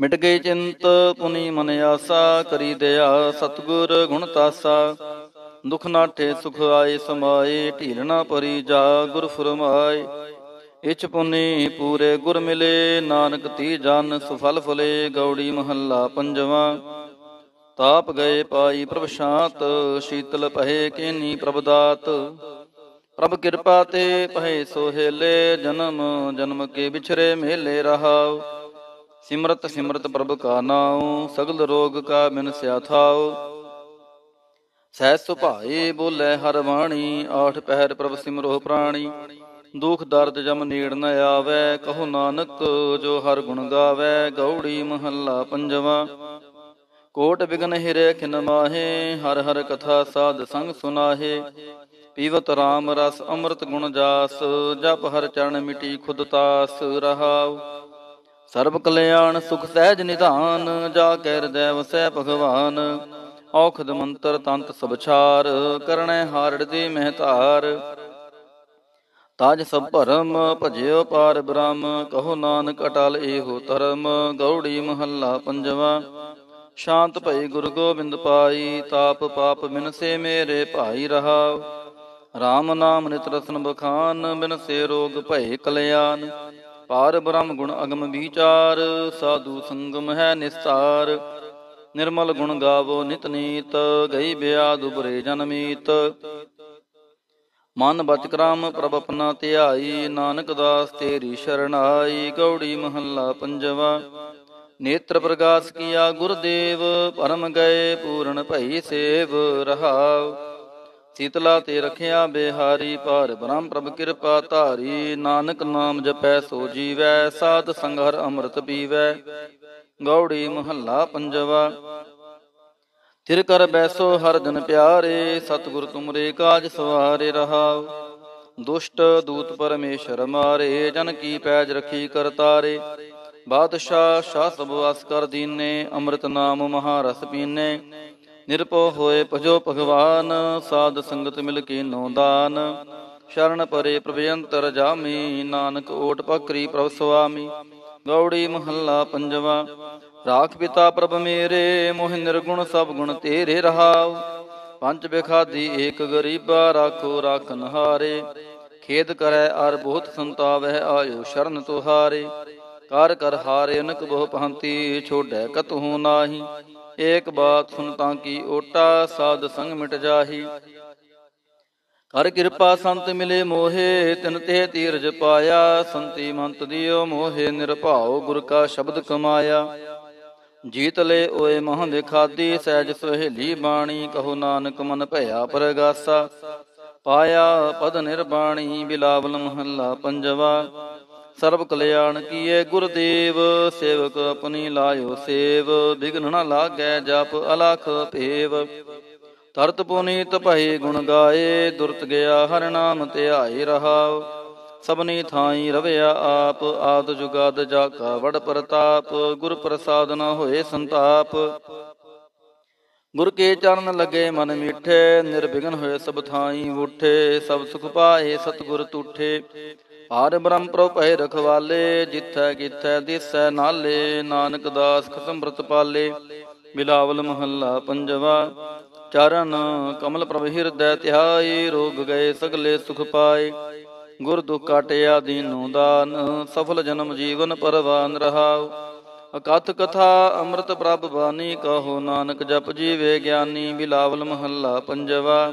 ਮਿਟ ਗਈ ਚਿੰਤ ਪੁਨੀ ਮਨ ਆਸਾ, ਕਰੀ ਦਇਆ ਸਤਗੁਰ ਗੁਣ ਤਾਸਾ। ਦੁਖ ਨਾਠੇ ਸੁਖ ਆਏ ਸਮਾਏ, ਢੀਲ ਨਾ ਪਰੀ ਜਾ ਗੁਰ ਫਰਮਾਏ। ਇਚ ਪੁਨੀ ਪੂਰੇ ਗੁਰ ਮਿਲੇ, ਨਾਨਕ ਤੀ ਜਨ ਸੁਫਲ ਫਲੇ, ਗੌੜੀ ਮਹੱਲਾ ਪੰਜਵਾ। ਤਾਪ ਗਏ ਪਾਈ ਪ੍ਰਭ ਸ਼ਾਂਤ, ਸ਼ੀਤਲ ਪਹਿ ਕੇਨੀ ਪ੍ਰਭ ਦਾਤ। ਪ੍ਰਭ ਕਿਰਪਾ ਤੇ ਪਹਿ ਸੋਹੇਲੇ, ਜਨਮ ਜਨਮ ਕੇ ਵਿਛਰੇ ਮੇਲੇ ਰਹਾਉ। ਸਿਮਰਤ ਸਿਮਰਤ ਪ੍ਰਭ ਕਾ ਨਾਉ, ਸਗਲ ਰੋਗ ਕਾ ਬਿਨ ਸਿਆਥਾਉ ਸਹਿ ਸੁਭਾਏ ਬੋਲੇ ਹਰ ਬਾਣੀ, ਆਠ ਪਹਿਰ ਪ੍ਰਭ ਸਿਮਰੋ ਪ੍ਰਾਣੀ। ਦੁਖ ਦਰਦ ਜਮ ਨੇੜ ਨ ਆਵੇ, ਕਹੋ ਨਾਨਕ ਜੋ ਹਰ ਗੁਣ ਗਾਵੇ, ਗੌੜੀ ਮਹੱਲਾ ਪੰਜਵਾ। ਕੋਟ ਬਿਗਨ ਹਿਰੇ ਖਿਨ ਮਾਹੇ, ਹਰ ਹਰ ਕਥਾ ਸਾਧ ਸੰਗ ਸੁਨਾਹੇ। ਪੀਵਤ RAM ਰਸ ਅੰਮ੍ਰਿਤ ਗੁਣ ਜਾਸ, ਜਪ ਹਰ ਚਰਨ ਮਿਟੀ ਖੁਦ ਤਾਸ ਰਹਾਉ। ਸਰਬ ਕਲਿਆਣ ਸੁਖ ਸਹਿਜ ਨਿਧਾਨ, ਜਾ ਕੈ ਹਿਰਦੈ ਵਸੈ ਭਗਵਾਨ। ਔਖਦ ਮੰਤਰ ਤੰਤ ਸਭ ਛਾਰ ਕਰਣੈ ਹਾਰੜ ਦੇ ਮਹਤਾਰ ਤਾਜ ਸਭ ਭਰਮ, ਭਜਿਓ ਪਾਰ ਬ੍ਰਹਮ, ਕਹੋ ਨਾਨਕ ਅਟਲ ਏਹੋ ਧਰਮ। ਗੌੜੀ ਮਹੱਲਾ ਪੰਜਵਾ। ਸ਼ਾਂਤ ਭਈ ਗੁਰੂ ਗੋਬਿੰਦ ਪਾਈ, ਤਾਪ ਪਾਪ ਮਿਨਸੇ ਮੇਰੇ ਭਾਈ ਰਹਾ RAM ਨਾਮ ਨਿਤ ਰਸਨ ਬਖਾਨ ਬਿਨਸੇ ਰੋਗ ਭਏ ਕਲਿਆਣ। ਪਾਰ ਬ੍ਰਹਮ ਗੁਣ ਅਗਮ ਵਿਚਾਰ, ਸਾਧੂ ਸੰਗਮ ਹੈ ਨਿਸਤਾਰ। ਨਿਰਮਲ ਗੁਣ ਗਾਵੋ ਨਿਤ ਨੀਤ, ਗਈ ਬਿਆਦ ਉਬਰੇ ਜਨਮੀਤ ਮਨ ਬਚ ਕਰਾਮ ਪ੍ਰਭ ਆਪਣਾ ਧਿਆਈ, ਨਾਨਕ ਦਾਸ ਤੇਰੀ ਸ਼ਰਣਾਈ, ਗੌੜੀ ਮਹੱਲਾ ਪੰਜਵਾ। ਨੇਤਰ ਪ੍ਰਗਾਸ ਕੀਆ ਗੁਰਦੇਵ, ਪਰਮ ਗਏ ਪੂਰਨ ਭਈ ਸੇਵ ਰਹਾਉ। ਸੀਤਲਾ ਤੇ ਰਖਿਆ ਬਿਹਾਰੀ ਪਰ ਬ੍ਰਹਮ ਪ੍ਰਭ ਕਿਰਪਾ ਧਾਰੀ। ਨਾਨਕ ਨਾਮ ਜਪੈ ਸੋ ਜੀਵੈ, ਸਾਧ ਸੰਗ ਹਰ ਅੰਮ੍ਰਿਤ ਪੀਵੈ। ਗੌੜੀ ਮਹੱਲਾ ਪੰਜਵਾ। ਤਿਰ ਕਰ ਬੈਸੋ ਹਰ ਜਨ ਪਿਆਰੇ, ਸਤਿਗੁਰ ਤੁਮਰੇ ਕਾਜ ਸਵਾਰੇ ਰਹਾਉ। ਦੁਸ਼ਟ ਦੂਤ ਪਰਮੇਸ਼ਰ ਮਾਰੇ, ਜਨ ਕੀ ਪੈਜ ਰਖੀ ਕਰਤਾਰੇ। ਬਾਦਸ਼ਾਹ ਸ਼ਾਹ ਸਭ ਵਸ ਕਰ ਦੀਨੇ, ਅੰਮ੍ਰਿਤ ਨਾਮ ਮਹਾਰਸ ਪੀਨੇ। ਨਿਰਪੋ ਹੋਏ ਭਜੋ ਭਗਵਾਨ, ਸਾਧ ਸੰਗਤ ਮਿਲ ਕੇ ਨੋ ਦਾਨ। ਸ਼ਰਨ ਪਰੇ ਪ੍ਰਭਯੰਤਰ ਜਾਮੀ, ਨਾਨਕ ਓਟ ਪਕਰੀ ਪ੍ਰਭ ਸੁਆਮੀ। ਗੌੜੀ ਮਹੱਲਾ ਪੰਜਵਾ, ਰਾਖ ਪਿਤਾ ਪ੍ਰਭ ਮੇਰੇ, ਮੋਹ ਨਿਰਗੁਣ ਸਭ ਗੁਣ ਤੇਰੇ ਰਹਾਉ। ਪੰਜ ਬਿਖਾਦੀ ਏਕ ਗਰੀਬਾ ਰਾਖੋ ਰਾਖਨ ਹਾਰੇ ਖੇਦ ਕਰੈ ਅਰ ਬਹੁਤ ਸੰਤਾਵਹਿ ਆਇਓ ਸ਼ਰਨ ਤੁਹਾਰੇ। ਕਰ ਕਰ ਹਾਰੇ ਅਨਕ ਬਹੁ ਪਹੰਤੀ ਛੋੜੈ ਕਤਹੂ ਨਾਹੀ। ਏਕ ਬਾਤ ਸੁਨ ਤਾਂ ਕੀ ਓਟਾ, ਸਾਧ ਸੰਗ ਮਿਟ ਜਾਹੀ। ਕਰ ਕਿਰਪਾ ਸੰਤ ਮਿਲੇ ਮੋਹੇ, ਤਿਨ ਤੇ ਤੀਰਜ ਪਾਇਆ। ਸੰਤੀ ਮੰਤ ਦਿਓ ਮੋਹੇ, ਨਿਰਭਾਉ ਗੁਰ ਕਾ ਸ਼ਬਦ ਕਮਾਇਆ। ਜੀਤ ਲੈ ਓਏ ਮਹ ਵਿਖਾਦੀ, ਸਹਿਜ ਸੁਹੇਲੀ ਬਾਣੀ, ਕਹੋ ਨਾਨਕ ਮਨ ਭਇਆ ਪਰਗਾਸਾ। ਪਾਇਆ ਪਦ ਨਿਰਬਾਣੀ, ਬਿਲਾਵਲ ਮਹੱਲਾ ਪੰਜਵਾ। ਸਰਬ ਕਲਿਆਣ ਕੀਏ ਗੁਰਦੇਵ, ਸੇਵਕ ਆਪਣੀ ਲਾਇਓ ਸੇਵ ਬਿਗਨ ਨ ਲਾਗੈ ਜਪ ਅਲਖ ਭੇਵ। ਤਰਤ ਪੁਨੀਤ ਭਏ ਗੁਣ ਗਾਏ, ਦੁਰਤ ਗਿਆ ਹਰ ਨਾਮ ਧਿਆਏ ਰਹਾਉ। ਸਭਨੀ ਥਾਈ ਰਵਿਆ ਆਪ, ਆਦ ਜੁਗਾਦ ਜਾ ਕਾ ਵੜ ਪ੍ਰਤਾਪ, ਗੁਰ ਪ੍ਰਸਾਦ ਨ ਹੋਏ ਸੰਤਾਪ। ਗੁਰ ਕੇ ਚਰਨ ਲਗੇ ਮਨ ਮੀਠੇ, ਨਿਰਵਿਘਨ ਹੋਏ ਸਭ ਥਾਈ ਉਠੇ, ਸਭ ਸੁਖ ਪਾਏ ਸਤਗੁਰ ਤੂਠੇ। ਆਰ ਬ੍ਰਹਮ ਪ੍ਰਭ ਭੈ ਰਖਵਾਲੇ, ਜਿੱਥੈ ਕਿਥੈ ਦਿਸੈ ਨਾਲੇ, ਨਾਨਕ ਦਾਸ ਖਸਮ੍ਰਤ ਪਾਲੇ। ਬਿਲਾਵਲ ਮਹੱਲਾ ਪੰਜਵਾ, ਚਰਨ ਕਮਲ ਪ੍ਰਭ ਹਿਰਦੈ ਧਿਆਈ ਰੋਗ ਗਏ ਸਗਲੇ ਸੁਖ ਪਾਏ। ਗੁਰ ਦੁਖ ਕਾਟਿਆ ਦੀਨੂ ਦਾਨ, ਸਫਲ ਜਨਮ ਜੀਵਨ ਪਰਵਾਨ ਰਹਾਉ। ਅਕਥ ਕਥਾ ਅੰਮ੍ਰਿਤ ਪ੍ਰਭ ਬਾਣੀ, ਕਹੋ ਨਾਨਕ ਜਪ ਜੀਵੇ ਗਿਆਨੀ। ਬਿਲਾਵਲ ਮਹੱਲਾ ਪੰਜਵਾ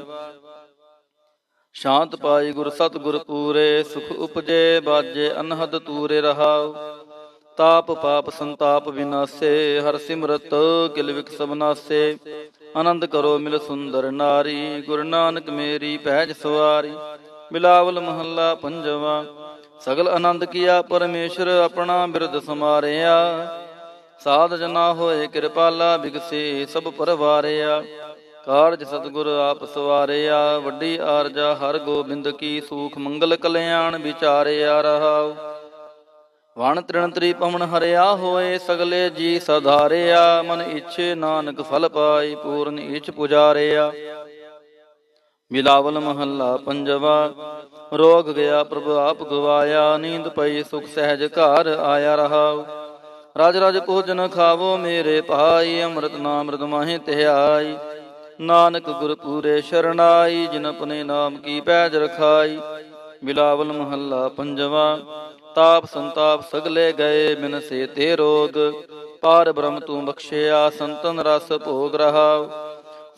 ਸ਼ਾਂਤ ਪਾਈ ਗੁਰ ਸਤ ਪੂਰੇ, ਸੁਖ ਉਪਜੇ, ਬਾਜੇ ਅਨਹਦ ਤੂਰੇ ਰਹਾਉ। ਤਾਪ ਪਾਪ ਸੰਤਾਪ ਵਿਨਾਸੇ, ਹਰ ਸਿਮਰਤ ਕਿਲ ਵਿਕ ਸਬਨਾਸੇ ਆਨੰਦ ਕਰੋ ਮਿਲ ਸੁੰਦਰ ਨਾਰੀ, ਗੁਰੂ ਨਾਨਕ ਮੇਰੀ ਪਹਿਜ ਸਵਾਰੀ। ਬਿਲਾਵਲ ਮਹੱਲਾ ਪੰਜਵਾ, ਸਗਲ ਆਨੰਦ ਕੀਆ ਪਰਮੇਸ਼ਰ ਆਪਣਾ ਬਿਰਦ ਸਮਾਰਿਆ। ਸਾਧ ਜਨਾ ਹੋਏ ਕਿਰਪਾਲਾ, ਬਿਗਸੇ ਸਭ ਪਰਵਾਰਿਆ। ਕਾਰਜ ਸਤਗੁਰ ਆਪ ਸਵਾਰਿਆ, ਵੱਡੀ ਆਰਜਾ ਹਰ ਗੋਬਿੰਦ ਕੀ ਸੂਖ ਮੰਗਲ ਕਲਿਆਣ ਵਿਚਾਰਿਆ ਰਹਾਉ। ਵਣ ਤ੍ਰਿਣ ਪਵਨ ਹਰਿਆ ਹੋਏ, ਸਗਲੇ ਜੀ ਸਧਾਰਿਆ, ਮਨ ਇੱਛੇ ਨਾਨਕ ਫਲ ਪਾਈ, ਪੂਰਨ ਇੱਛ ਪੁਜਾਰਿਆ। ਮਿਲਾਵਲ ਮਹੱਲਾ ਪੰਜਵਾ, ਰੋਗ ਗਿਆ ਪ੍ਰਭ ਆਪ ਗਵਾਇਆ, ਨੀਂਦ ਪਈ ਸੁਖ ਸਹਿਜ ਘਰ ਆਇਆ ਰਹਾਉ। ਰਾਜ ਰਾਜ ਭੋਜਨ ਖਾਵੋ ਮੇਰੇ ਭਾਈ, ਅੰਮ੍ਰਿਤ ਨਾਮ ਰਦ ਮਾਹੇ ਧਿਆਈ ਨਾਨਕ ਗੁਰ ਪੂਰੇ ਸ਼ਰਣਾਈ, ਜਿਨ ਆਪਣੇ ਨਾਮ ਕੀ ਪੈਜ ਰਖਾਈ। ਬਿਲਾਵਲ ਮਹੱਲਾ ਪੰਜਵਾ, ਤਾਪ ਸੰਤਾਪ ਸਗਲੇ ਗਏ, ਬਿਨ ਸੇ ਤੇ ਰੋਗ। ਪਾਰ ਬ੍ਰਹਮ ਤੂੰ ਬਖਸ਼ਿਆ, ਸੰਤਨ ਰਸ ਭੋਗ ਰਹਾਉ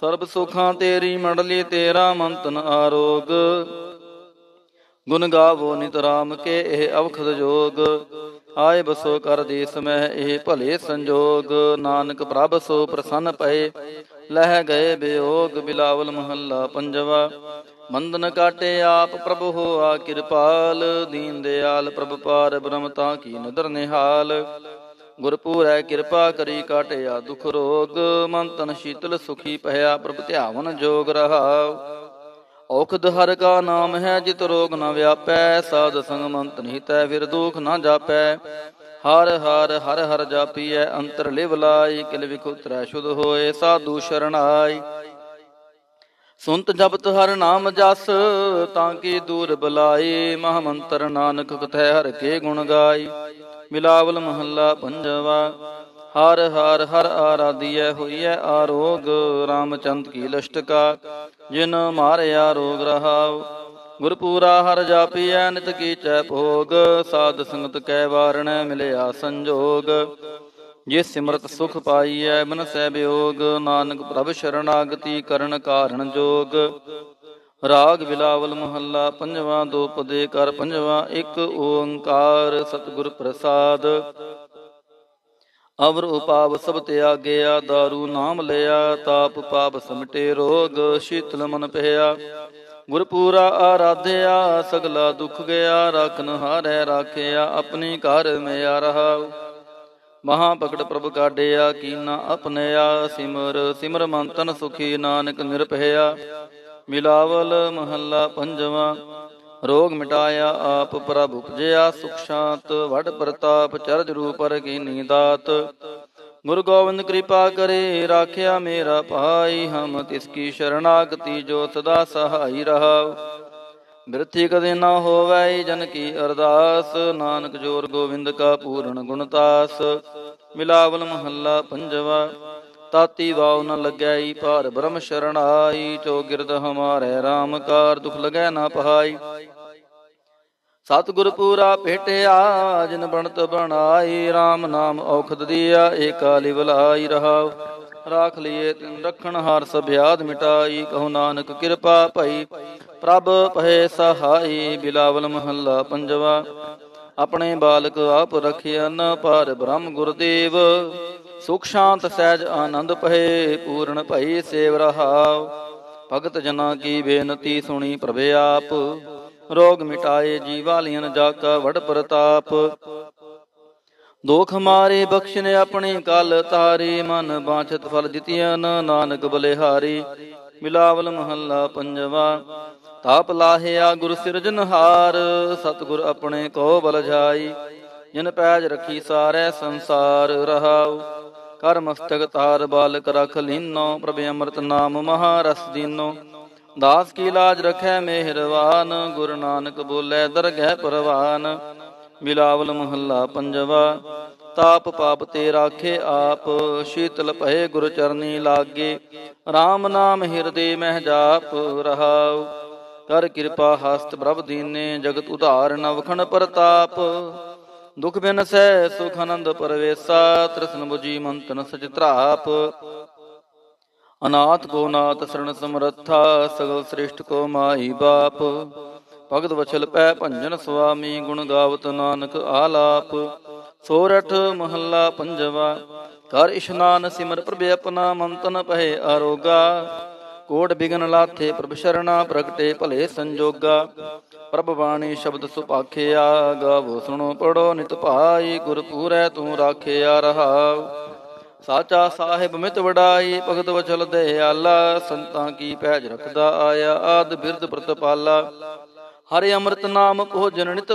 ਸਰਬ ਸੁਖਾਂ ਤੇਰੀ ਮੰਡਲੀ, ਤੇਰਾ ਮੰਤਨ ਆਰੋਗ। ਗੁਣ ਗਾਵੋ ਨਿਤ ਰਾਮ ਕੇ, ਇਹ ਅਵਖਦ ਜੋਗ। ਆਏ ਬਸੋ ਕਰ ਦੇ ਸਮਹਿ ਇਹ ਭਲੇ ਸੰਜੋਗ, ਨਾਨਕ ਪ੍ਰਭ ਸੋ ਪ੍ਰਸੰਨ ਪਏ। ਲਹਿ ਗਏ ਬਿਯੋਗ ਬਿਲਾਵਲ ਮਹੱਲਾ ਪੰਜਵਾ। ਮੰਦਨ ਕਾਟੇ ਆਪ ਪ੍ਰਭ ਹੋਆ ਕਿਰਪਾਲ, ਦੀਨ ਦਿਆਲ ਪ੍ਰਭ ਪਾਰ ਬ੍ਰਹਮ ਤਾਂ ਕੀ ਨਦਰ ਨਿਹਾਲ। ਗੁਰਪੂਰੈ ਕਿਰਪਾ ਕਰੀ ਕਾਟਿਆ ਦੁਖ ਰੋਗ ਮਨ ਤਨ ਸ਼ੀਤਲ ਸੁਖੀ ਭਇਆ ਪ੍ਰਭ ਧਿਆਵਨ ਜੋਗ ਰਹਾਉ। ਔਖਦ ਹਰ ਕਾ ਨਾਮ ਹੈ, ਜਿਤ ਰੋਗ ਨ ਵਿਆਪੈ, ਸਾਧ ਸੰਗ ਮੰਤ ਨਿਤੈ ਫਿਰ ਦੁਖ ਨ ਜਾਪੈ। ਹਰ ਹਰ ਹਰ ਹਰ ਜਾਪੀਐ, ਅੰਤਰ ਲਿਵ ਲਾਈ ਕਿਲ ਵਿਖੁਤਰੈ ਸ਼ੁਧ ਹੋਏ, ਸਾਧੂ ਸ਼ਰਣਾਈ। ਸੁਨਤ ਜਪਤ ਹਰ ਨਾਮ ਜਸ, ਤਾਂ ਕੀ ਦੂਰ ਬਲਾਈ ਮਹਾਮੰਤਰ ਨਾਨਕ ਕਥੈ ਹਰ ਕੇ ਗੁਣ ਗਾਈ। ਮਿਲਾਵਲ ਮਹੱਲਾ ਪੰਜਵਾ ਹਰ ਹਰ ਹਰ ਆਰਾਧੀਐ ਹੋਈਐ ਆਰੋਗ, ਰਾਮਚੰਦ ਕੀ ਲਸ਼ਟਕਾ ਜਿਨ ਮਾਰਿਆ ਰੋਗ ਰਹਾਉ। ਗੁਰਪੂਰਾ ਹਰ ਜਾਪੀਐ, ਨਿਤ ਕੀਚੈ ਭੋਗ, ਸਾਧ ਸੰਗਤ ਕੈ ਵਾਰਣ ਮਿਲਿਆ ਸੰਜੋਗ। ਜਿਸ ਸਿਮਰਤ ਸੁਖ ਪਾਈਐ, ਮਨ ਸਹਿ ਬਿਯੋਗ ਨਾਨਕ ਪ੍ਰਭ ਸ਼ਰਨਾਗਤੀ ਕਰਨ ਕਾਰਨ ਜੋਗ। ਰਾਗ ਬਿਲਾਵਲ ਮਹੱਲਾ, ਪੰਜਵਾਂ ਦੋ ਪਦੇ ਕਰ, ਪੰਜਵਾਂ ਇੱਕ ਓੰਕਾਰ, ਸਤਿਗੁਰ ਪ੍ਰਸਾਦ। ਅਵਰ ਉਪਾਵ ਸਭ ਤਿਆਗਿਆ दारू ਨਾਮ ਲਿਆ, ਤਾਪ ਪਾਪ ਸਮਟੇ ਰੋਗ, ਸ਼ੀਤਲ ਮਨ ਭਇਆ ਗੁਰਪੂਰਾ ਆਰਾਧਿਆ, ਸਗਲਾ ਦੁਖ ਗਿਆ ਰਾਖਨ ਹਾਰੈ ਰਾਖਿਆ, ਆਪਣੀ ਘਰ ਮਿਆ ਰਹਾ ਮਹਾ ਪਕੜ ਪ੍ਰਭ ਕਾਢਿਆ, ਕੀਨਾ ਆਪਣਿਆ ਸਿਮਰ ਸਿਮਰ ਮੰਤਨ ਸੁਖੀ, ਨਾਨਕ ਨਿਰਭਇਆ। ਮਿਲਾਵਲ ਮਹੱਲਾ ਪੰਜਵਾਂ ਰੋਗ ਮਿਟਾਇਆ ਆਪ ਪ੍ਰਭ ਉਪਜਿਆ, ਸੁਖ ਸ਼ਾਂਤ, ਵਡ ਪ੍ਰਤਾਪ, ਚਰਜ ਰੂਪਰ ਕੀਨੀ ਦਾਤ। ਗੁਰੂ ਗੋਬਿੰਦ ਕਿਰਪਾ ਕਰੇ, ਰਾਖਿਆ ਮੇਰਾ ਭਾਈ, ਹਮ ਤਿਸ ਕੀ ਸ਼ਰਣਾਗਤੀ ਜੋ ਸਦਾ ਸਹਾਈ ਰਹਾ ਬਿਰਥੀ ਕਦੇ ਨਾ ਹੋਵੈ ਜਨ ਕੀ ਅਰਦਾਸ, ਨਾਨਕ ਜੋਰ ਗੋਬਿੰਦ ਕਾ ਪੂਰਨ ਗੁਣਤਾਸ ਮਿਲਾਵਲ ਮਹੱਲਾ ਪੰਜਵਾ, ਤਾਤੀ ਵਾਉ ਨ ਲੱਗੈ ਭਾਰ ਬ੍ਰਹਮ ਸ਼ਰਣਾਈ ਚੋ ਗਿਰਦ ਹਮਾਰੇ RAM ਕਾਰ, ਦੁਖ ਲਗੈ ਨਾ ਪਹਾਈ। ਸਤਿਗੁਰ ਪੂਰਾ ਭੇਟਿਆ, ਜਿਨ ਬਣਤ ਬਣਾਈ RAM ਨਾਮ ਔਖਦ ਦੀਆ, ਏਕਾ ਲਿਵਲਾਈ ਰਹਾਉ। ਰਾਖ ਲਈਏ ਤਿਨ ਰਖਣ, ਹਾਰ ਸਭਿਆਦ ਮਿਟਾਈ, ਕਹੋ ਨਾਨਕ ਕਿਰਪਾ ਭਈ। ਪ੍ਰਭ ਪਹਿ ਸਹਾਈ, ਬਿਲਾਵਲ ਮਹੱਲਾ ਪੰਜਵਾ। ਆਪਣੇ ਬਾਲਕ ਆਪ ਰਖਿਆ ਨ ਪਰ ਬ੍ਰਹਮ ਗੁਰਦੇਵ। ਸੁਖ ਸ਼ਾਂਤ ਸਹਿਜ ਆਨੰਦ ਪਹਿ ਪੂਰਨ ਭਈ ਸੇਵ ਰਹਾਉ। ਭਗਤ ਜਨਾ ਕੀ ਬੇਨਤੀ ਸੁਣੀ ਪ੍ਰਭੇ ਆਪ। ਰੋਗ ਮਿਟਾਏ ਜੀਵਾਲੀਨ ਜਾ ਕਾ ਵਡ ਪ੍ਰਤਾਪ। ਦੋਖ ਮਾਰੇ ਬਖਸ਼ਨ ਆਪਣੇ ਕਲ ਤਾਰੇ, ਮਨ ਬਾਛਤ ਫਲ ਦਿਤਿਆਨ ਨਾਨਕ ਬਲਿਹਾਰੀ। ਮਿਲਾਵਲ ਮਹੱਲਾ ਪੰਜਵਾ, ਤਾਪ ਲਾਹਿਆ ਗੁਰ ਸਿਰਜਨਹਾਰ ਸਤਗੁਰ ਆਪਣੇ ਕੋ ਬਲ ਜਾਈ। ਜਿਨ ਪੈਜ ਰਖੀ ਸਾਰੇ ਸੰਸਾਰ ਰਹਾਉ। ਕਰ ਮਸਤਕ ਤਾਰ ਬਾਲਕ ਰਖ ਲੀਨੋ, ਪ੍ਰਭ ਅੰਮ੍ਰਿਤ ਨਾਮ ਮਹਾਰਸ ਦੀਨੋ। ਦਾਸ ਕੀ ਲਾਜ ਰਖੈ ਮਿਹਰਵਾਨ, ਗੁਰੂ ਨਾਨਕ ਬੋਲੇ ਦਰਗਹਿ ਪਰਵਾਨ। ਮਿਲਾਵਲ ਮਹੱਲਾ ਪੰਜਵਾ, ਤਾਪ ਪਾਪ ਤੇ ਰਾਖੇ ਆਪ, ਸ਼ੀਤਲ ਭਏ ਗੁਰ ਚਰਨੀ ਲਾਗੇ। RAM ਨਾਮ ਹਿਰਦੇ ਮਹਿ ਜਾਪ ਰਹਾਉ, ਕਰ ਕਿਰਪਾ ਹਸਤ ਪ੍ਰਭ ਦੀਨੇ, ਜਗਤ ਉਧਾਰ ਨਵਖਣ ਪ੍ਰਤਾਪ। ਦੁਖ ਬਿਨ ਸਹਿ ਸੁਖ ਆਨੰਦ ਪਰਵੇਸਾ, ਤ੍ਰਿਸ਼ਨ 부ਜੀ ਮੰਤਨ ਸਚ ਅਨਾਥ ਕੋ ਨਾਥ ਸਰਣ ਸਮਰੱਥਾ, ਸਗਲ ਸ੍ਰਿਸ਼ਟ ਕੋ ਮਾਈ ਬਾਪ। ਭਗਤ ਵਛਲ ਪੈ ਭੰਜਨ ਸੁਆਮੀ, ਗੁਣ ਗਾਵਤ ਨਾਨਕ ਆਲਾਪ। ਸੋਰਠ ਮਹੱਲਾ ਪੰਜਵਾ ਕਰ ਇਸ਼ਨਾਨ ਸਿਮਰ ਪ੍ਰਭ ਆਪਣਾ, ਮੰਤਨ ਪਹਿ ਆਰੋਗਾ। ਕੋਟ ਬਿਗਨ ਲਾਥੇ ਪ੍ਰਭ ਸ਼ਰਣਾ, ਪ੍ਰਗਟੇ ਭਲੇ ਸੰਜੋਗਾ। ਪ੍ਰਭ ਬਾਣੀ ਸ਼ਬਦ ਸੁਪਾਖਿਆ ਗਾਵੋ ਸੁਣੋ ਪੜੋ ਨਿਤ ਭਾਈ ਗੁਰ ਪੂਰੈ ਤੂੰ ਰਾਖਿਆ ਰਹਾਉ। ਸਾਚਾ ਸਾਹਿਬ ਮਿਤ ਵਡਾਈ, ਭਗਤ ਵਚਲ ਦੇ ਆਲਾ, ਸੰਤਾਂ ਕੀ ਪੈਜ ਰਖਦਾ ਆਇਆ, ਆਦ ਬਿਰਦ ਪ੍ਰਤਪਾਲਾ। ਹਰਿ ਅੰਮ੍ਰਿਤ ਨਾਮ ਕੋ ਜਨ ਨਿਤ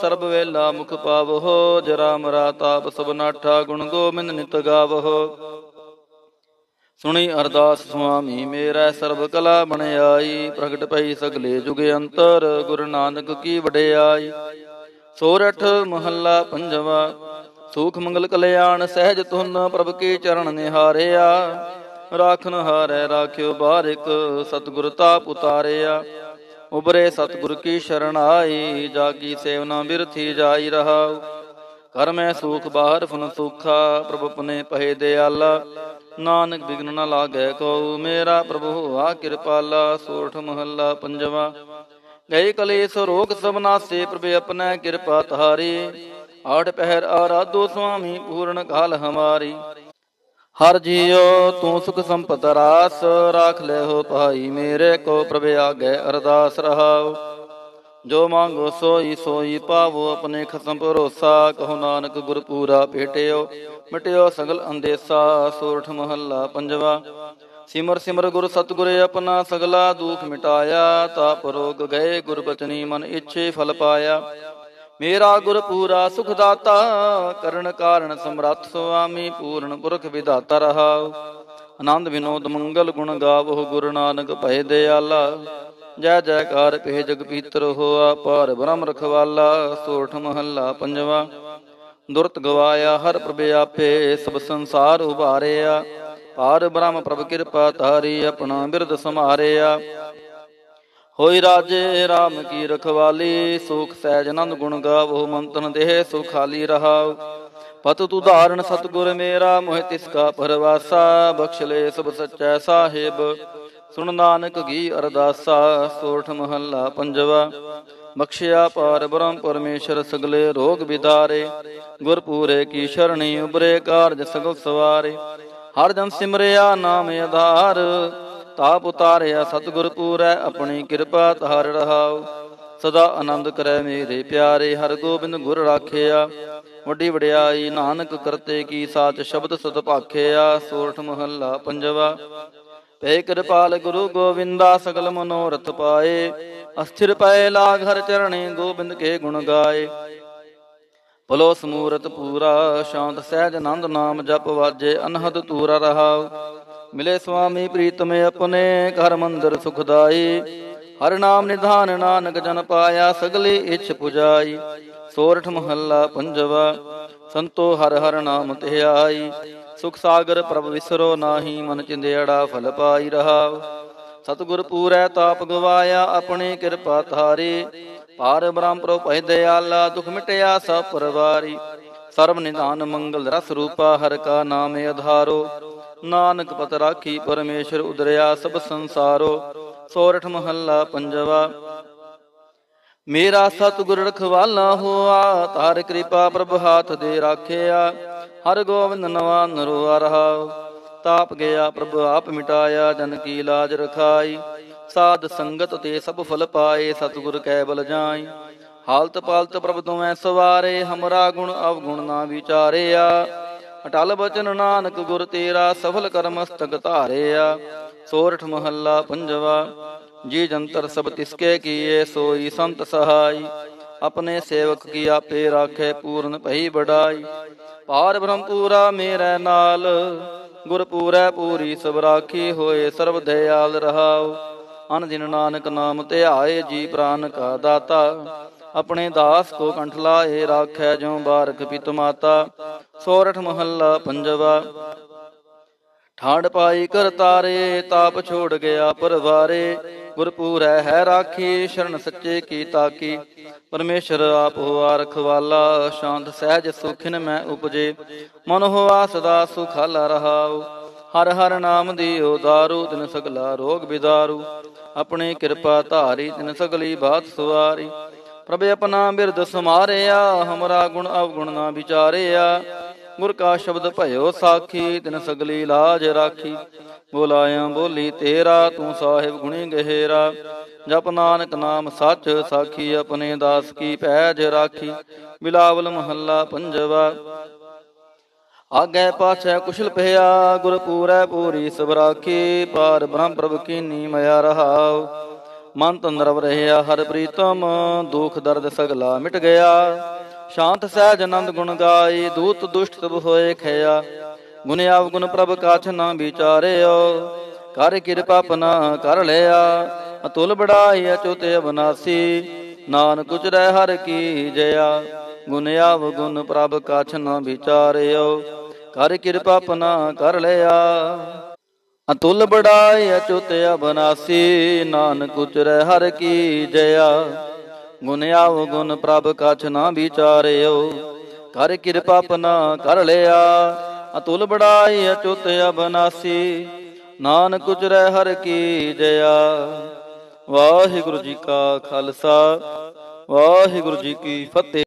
ਸਰਬ ਵੇਲਾ ਮੁਖ ਪਾਵੋ ਜਰਾ ਮਰਾ ਤਾਪ ਸਭ ਨਾਠਾ, ਗੁਣ ਗੋਬਿੰਦ ਨਿਤ ਗਾਵੋ। ਸੁਣੀ ਅਰਦਾਸ ਸੁਆਮੀ, ਮੇਰਾ ਸਰਬ ਕਲਾ ਬਣਾਈ ਪ੍ਰਗਟ ਪਈ ਸਗਲੇ ਜੁਗ ਅੰਤਰ, ਗੁਰੂ ਨਾਨਕ ਕੀ ਵਡਿਆਈ। ਸੋਰਠ ਮਹੱਲਾ ਪੰਜਵਾ ਸੂਖ ਮੰਗਲ ਕਲਿਆਣ ਸਹਿਜ ਤੁਨ ਪ੍ਰਭ ਕੇ ਚਰਨ ਨਿਹਾਰਿਆ। ਰਾਖਨ ਹਾਰੈ ਰਾਖਿਓ ਬਾਰਿਕ, ਸਤਿਗੁਰ ਤਾਪ ਉਤਾਰਿਆ। ਉਬਰੇ ਸਤਿਗੁਰ ਕੀ ਸ਼ਰਨ ਆਈ, ਜਾਗੀ ਸੇਵਨਾ ਬਿਰਥੀ ਜਾਈ ਰਹਾ ਕਰ ਮੈਂ ਸੂਖ, ਬਾਹਰ ਫੁਨ ਸੁਖਾ, ਪ੍ਰਭ ਪਨੇ ਪਹਿ ਦਿਆਲਾ। ਨਾਨਕ ਬਿਗਨ ਨ ਲਾਗੈ ਕੋ ਮੇਰਾ ਪ੍ਰਭੂ ਆ ਕਿਰਪਾਲਾ, ਸੋਠ ਮਹੱਲਾ ਪੰਜਵਾ। ਗਏ ਕਲੇਸ਼ ਰੋਗ ਸਭ ਨਾਸੇ, ਪ੍ਰਭ ਆਪਣਾ ਕਿਰਪਾ ਤਾਰੀ ਆਠ ਪਹਿਰ ਆਰਾਧੋ ਸੁਆਮੀ ਪੂਰਨ ਕਾਲ ਹਮਾਰੀ। ਹਰ ਜੀਓ ਤੂੰ ਸੁਖ ਸੰਪਤ ਰਾਸ, ਰਾਖ ਲੈ ਹੋ ਭਾਈ ਮੇਰੇ ਕੋ ਪ੍ਰਭ ਆਗੇ ਅਰਦਾਸ ਰਹਾਓ ਜੋ ਮੰਗੋ ਸੋਈ ਸੋਈ ਪਾਵੋ ਆਪਣੇ ਖਸਮ ਭਰੋਸਾ, ਕਹੋ ਨਾਨਕ ਗੁਰ ਪੂਰਾ ਭੇਟਿਓ, ਮਿਟਿਓ ਸਗਲ ਅੰਦੇਸਾ, ਸੋਰਠ ਮਹੱਲਾ ਪੰਜਵਾ। ਸਿਮਰ ਸਿਮਰ ਗੁਰ ਸਤਗੁਰ ਆਪਣਾ ਸਗਲਾ ਦੁਖ ਮਿਟਾਇਆ, ਤਾਪ ਰੋਗ ਗਏ ਗੁਰ ਬਚਨੀ ਮਨ ਇੱਛੇ ਫਲ ਪਾਇਆ। ਮੇਰਾ ਗੁਰ ਪੂਰਾ ਸੁਖ ਦਾਤਾ ਕਰਨ ਕਾਰਨ ਸਮਰੱਥ ਸੁਆਮੀ, ਪੂਰਨ ਪੁਰਖ ਵਿਦਾਤਾ ਰਹਾਉ। ਆਨੰਦ ਵਿਨੋਦ ਮੰਗਲ ਗੁਣ ਗਾਵੋ, ਗੁਰੂ ਨਾਨਕ ਭੈ ਦਿਆਲਾ। ਜੈ ਜੈਕਾਰ ਪੇ ਜਗ ਪੀਤਰ ਹੋਆ, ਪਾਰ ਬ੍ਰਹਮ ਰਖਵਾਲਾ, ਸੋਠ ਮਹੱਲਾ ਪੰਜਵਾ। ਦੁਰਤ ਗਵਾਇਆ ਹਰ ਪ੍ਰਭ ਆਪੇ, ਸਭ ਸੰਸਾਰ ਉਭਾਰਿਆ। ਪਾਰ ਬ੍ਰਹਮ ਪ੍ਰਭ ਕਿਰਪਾ ਤਾਰੀ ਆਪਣਾ ਬਿਰਦ ਸਮਾਰਿਆ ਹੋਈ ਰਾਜੇ RAM ਕੀ ਰਖਵਾਲੀ, ਸੁਖ ਸਹਿਜ ਆਨੰਦ ਗੁਣ ਗਾਵੋ, ਮੰਤਨ ਦੇਹ ਸੁਖਾਲੀ ਰਹਾਉ। ਪਤ ਤੁਧਾਰਨ ਸਤਗੁਰ ਮੇਰਾ, ਮੋਹਿ ਤਿਸ ਕਾ ਪਰਵਾਸਾ, ਬਖਸ਼ ਲੈ ਸਭ ਸੱਚਾ ਸਾਹਿਬ। ਸੁਣ ਨਾਨਕ ਗੀ ਅਰਦਾਸਾ, ਸੋਠ ਮਹੱਲਾ ਪੰਜਵਾ। ਬਖਸ਼ਿਆ ਪਾਰ ਬ੍ਰਹਮ ਪਰਮੇਸ਼ਰ ਸਗਲੇ ਰੋਗ ਵਿਦਾਰੇ ਗੁਰ ਪੂਰੇ ਕੀ ਸ਼ਰਣੀ ਉਬਰੇ ਕਾਰਜ ਸਗਲ ਸਵਾਰੇ। ਹਰ ਜਨ ਸਿਮਰਿਆ ਨਾਮ ਆਧਾਰ। ਤਾਪ ਉਤਾਰਿਆ, ਸਤਿਗੁਰ ਪੂਰੈ, ਆਪਣੀ ਕਿਰਪਾ ਧਾਰ ਰਹਾਉ। ਸਦਾ ਆਨੰਦ ਕਰੈ ਮੇਰੇ ਪਿਆਰੇ, ਹਰ ਗੋਬਿੰਦ ਗੁਰ ਰਾਖਿਆ। ਵੱਡੀ ਵਡਿਆਈ ਨਾਨਕ ਕਰਤੇ ਕੀ ਸਾਚ ਸ਼ਬਦ ਸਤ ਭਾਖਿਆ ਸੋਰਠ ਮਹੱਲਾ ਪੰਜਵਾ। ਪੈ ਕਿਰਪਾਲ ਗੁਰੂ ਗੋਵਿੰਦਾ, ਸਗਲ ਮਨੋਰਥ ਪਾਏ। ਅਸਥਿਰ ਪੈ ਲਾਗ ਹਰ ਚਰਣੇ, ਗੋਬਿੰਦ ਕੇ ਗੁਣ ਗਾਏ। ਭਲੋ ਸਮੂਰਤ ਪੂਰਾ, ਸ਼ਾਂਤ ਸਹਿਜ ਆਨੰਦ ਨਾਮ ਜਪ ਵਾਜੇ, ਅਨਹਦ ਤੂਰਾ ਰਹਾਉ। ਮਿਲੇ ਸੁਆਮੀ ਪ੍ਰੀਤਮ ਆਪਣੇ ਘਰ ਮੰਦਰ ਸੁਖਦਾਈ। ਹਰ ਨਾਮ ਨਿਧਾਨ ਨਾਨਕ ਜਨ ਪਾਇਆ, ਸਗਲੇ ਇੱਛ ਪੁਜਾਈ। ਸੋਰਠ ਮਹੱਲਾ ਪੰਜਵਾ, ਸੰਤੋ ਹਰ ਹਰ ਨਾਮ ਧਿਆਈ ਸੁਖ ਸਾਗਰ ਪ੍ਰਭ ਵਿਸਰੋ ਨਾਹੀ, ਮਨ ਚਿੰਦੇੜਾ ਫਲ ਪਾਈ ਰਹਾਉ। ਸਤਿਗੁਰ ਪੂਰੈ ਤਾਪ ਗਵਾਇਆ, ਆਪਣੀ ਕਿਰਪਾ ਧਾਰੀ। ਪਾਰ ਬ੍ਰਹਮ ਪ੍ਰਭ ਭੈ ਦਿਆਲਾ, ਦੁਖ ਮਿਟਿਆ ਸਭ ਪਰਵਾਰੀ। ਸਰਬ ਨਿਧਾਨ ਮੰਗਲ ਰਸ ਰੂਪਾ, ਹਰ ਕਾ ਨਾਮ ਆਧਾਰੋ ਨਾਨਕ ਪਤ ਰਾਖੀ ਪਰਮੇਸ਼ਰ ਉਦਰਿਆ ਸਭ ਸੰਸਾਰੋ, ਸੋਰਠ ਮਹੱਲਾ ਪੰਜਵਾ। ਮੇਰਾ ਸਤਿਗੁਰ ਰਖਵਾਲਾ ਹੋਆ, ਤਾਰ ਕਿਰਪਾ ਪ੍ਰਭ ਹਾਥ ਦੇ ਰਾਖਿਆ, ਹਰ ਗੋਬਿੰਦ ਨਵਾ ਨਰੋਆ ਰਹਾ। ਤਾਪ ਗਿਆ ਪ੍ਰਭ, ਆਪ ਮਿਟਾਇਆ, ਜਨ ਕੀ ਲਾਜ ਰਖਾਈ। ਸਾਧ ਸੰਗਤ ਤੇ ਸਭ ਫਲ ਪਾਏ, ਸਤਿਗੁਰ ਕੈ ਬਲ ਜਾਈ। ਹਾਲਤ ਪਾਲਤ ਪ੍ਰਭ ਤੁਮੈ ਸਵਾਰੇ, ਹਮਰਾ ਗੁਣ ਅਵਗੁਣ ਨਾ ਵਿਚਾਰਿਆ। ਅਟਲ ਬਚਨ ਨਾਨਕ ਗੁਰ ਤੇਰਾ ਸਫਲ ਕਰਮ ਕਰਮਸਤਕ ਧਾਰਿਆ, ਸੋਰਠ ਮਹੱਲਾ ਪੰਜਵਾ, ਜੀ ਜੰਤਰ ਸਭ ਤਿਸਕੇ ਕੀਏ, ਸੋਈ ਸੰਤ ਸਹਾਈ, ਆਪਣੇ ਸੇਵਕ ਕੀ ਆਪੇ ਰਾਖੇ ਪੂਰਨ ਭਈ ਬੜਾਈ ਪਾਰ ਬ੍ਰਹਮ ਪੂਰਾ ਮੇਰੇ ਨਾਲ, ਗੁਰ ਪੂਰੈ ਪੂਰੀ ਸਭ ਰਾਖੀ ਹੋਏ, ਸਰਬ ਦਇਆਲ ਰਹਾਉ। ਅਨ ਦਿਨ ਨਾਨਕ ਨਾਮ ਧਿਆਏ, ਜੀ ਪ੍ਰਾਨ ਕਾ ਦਾਤਾ। ਆਪਣੇ ਦਾਸ ਕੋ ਕੰਠ ਲਾਏ ਰਾਖੈ ਜਿਉ ਬਾਰਕ ਪਿਤ ਮਾਤਾ, ਸੋਰਠ ਮਹੱਲਾ ਪੰਜਵਾ। ਠਾੜ ਪਾਈ ਕਰਤਾਰੇ ਤਾਪ ਛੋੜ ਗਿਆ ਪਰਵਾਰੇ। ਗੁਰਪੂਰੈ ਹੈ ਰਾਖੀ, ਸ਼ਰਨ ਸੱਚੇ ਕੀ ਤਾਕੀ। ਪਰਮੇਸ਼ਰ ਆਪ ਹੋਆ ਰਖਵਾਲਾ ਸ਼ਾਂਤ ਸਹਿਜ ਸੁਖਿਨ ਮੈਂ ਉਪਜੇ। ਮਨ ਹੋਆ ਸਦਾ ਸੁਖਾਲਾ ਰਹਾਉ। ਹਰ ਹਰ ਨਾਮ ਦੀਓ ਦਾਰੂ, ਤਿਨ ਸਗਲਾ ਰੋਗ ਬਿਦਾਰੂ। ਆਪਣੇ ਕਿਰਪਾ ਧਾਰੀ, ਤਿਨ ਸਗਲੀ ਬਾਤ ਸੁਵਾਰੀ ਪ੍ਰਭ ਆਪਣਾ ਬਿਰਦ ਸਮਾਰਿਆ ਹਮਰਾ ਗੁਣ ਅਵਗੁਣ ਨਾ ਵਿਚਾਰਿਆ। ਗੁਰ ਕਾ ਸ਼ਬਦ ਭਇਓ ਸਾਖੀ, ਤਿਨ ਸਗਲੀ ਲਾਜ ਰਾਖੀ। ਬੋਲਾਇਆ ਬੋਲੀ ਤੇਰਾ, ਤੂੰ ਸਾਹਿਬ ਗੁਣੀ ਗਹਿਰਾ। ਜਪ ਨਾਨਕ ਨਾਮ ਸੱਚ ਸਾਖੀ, ਆਪਣੇ ਦਾਸ ਕੀ ਪੈਜ ਰਾਖੀ। ਬਿਲਾਵਲ ਮਹੱਲਾ ਪੰਜਵਾ। ਆਗੇ ਪਾਛੈ ਕੁਸ਼ਲ ਭਇਆ ਗੁਰ ਪੂਰੈ ਪੂਰੀ ਸਭ ਰਾਖੀ ਪਾਰ ਬ੍ਰਹਮ ਪ੍ਰਭ ਕੀਨੀ ਮਿਆ ਰਹਾਉ। ਮਨ ਤੰਦਰਵ ਰਹਿਆ, ਹਰ ਪ੍ਰੀਤਮ, ਦੁਖ ਦਰਦ ਸਗਲਾ ਮਿਟ ਗਿਆ। ਸ਼ਾਂਤ ਸਹਿਜ ਆਨੰਦ ਗੁਣ ਗਾਈ, ਦੂਤ ਦੁਸ਼ਟ ਸਭ ਹੋਏ ਖਿਆ। ਗੁਣ ਆਵ ਗੁਣ ਪ੍ਰਭ ਕਾਛ ਨਾ ਵਿਚਾਰਿਓ, ਕਰ ਕਿਰਪਾ ਪਨਾ ਕਰ ਲਿਆ। ਅਤੁਲ ਬੜਾਈ ਅਚੁਤ ਅਬਨਾਸੀ, ਨਾਨਕ ਉਚਰੈ ਹਰ ਕੀ ਜਇਆ। ਗੁਣ ਆਵ ਗੁਣ ਪ੍ਰਭ ਕਾਛ ਨਾ ਵਿਚਾਰਿਓ, ਕਰ ਕਿਰਪਾ ਪਨਾ ਕਰ ਲਿਆ। ਅਤੁਲ ਬੜਾਈ ਅਚੁਤ ਅਬਨਾਸੀ, ਨਾਨਕ ਉਚਰੈ ਹਰ ਕੀ ਜਇਆ। ਗੁਣ ਆਵ ਗੁਣ ਪ੍ਰਭ ਕਛ ਨਾ ਵਿਚਾਰਿਓ, ਕਰ ਕਿਰਪਾ ਪਨਾ ਕਰ ਲਿਆ। ਅਤੁਲ ਬੜਾਈ ਅਚੁਤ ਅਬਨਾਸੀ, ਨਾਨਕ ਉਚਰੈ ਹਰ ਕੀ ਜਇਆ। ਵਾਹਿਗੁਰੂ ਜੀ ਕਾ ਖਾਲਸਾ, ਵਾਹਿਗੁਰੂ ਜੀ ਕੀ ਫਤਿਹ।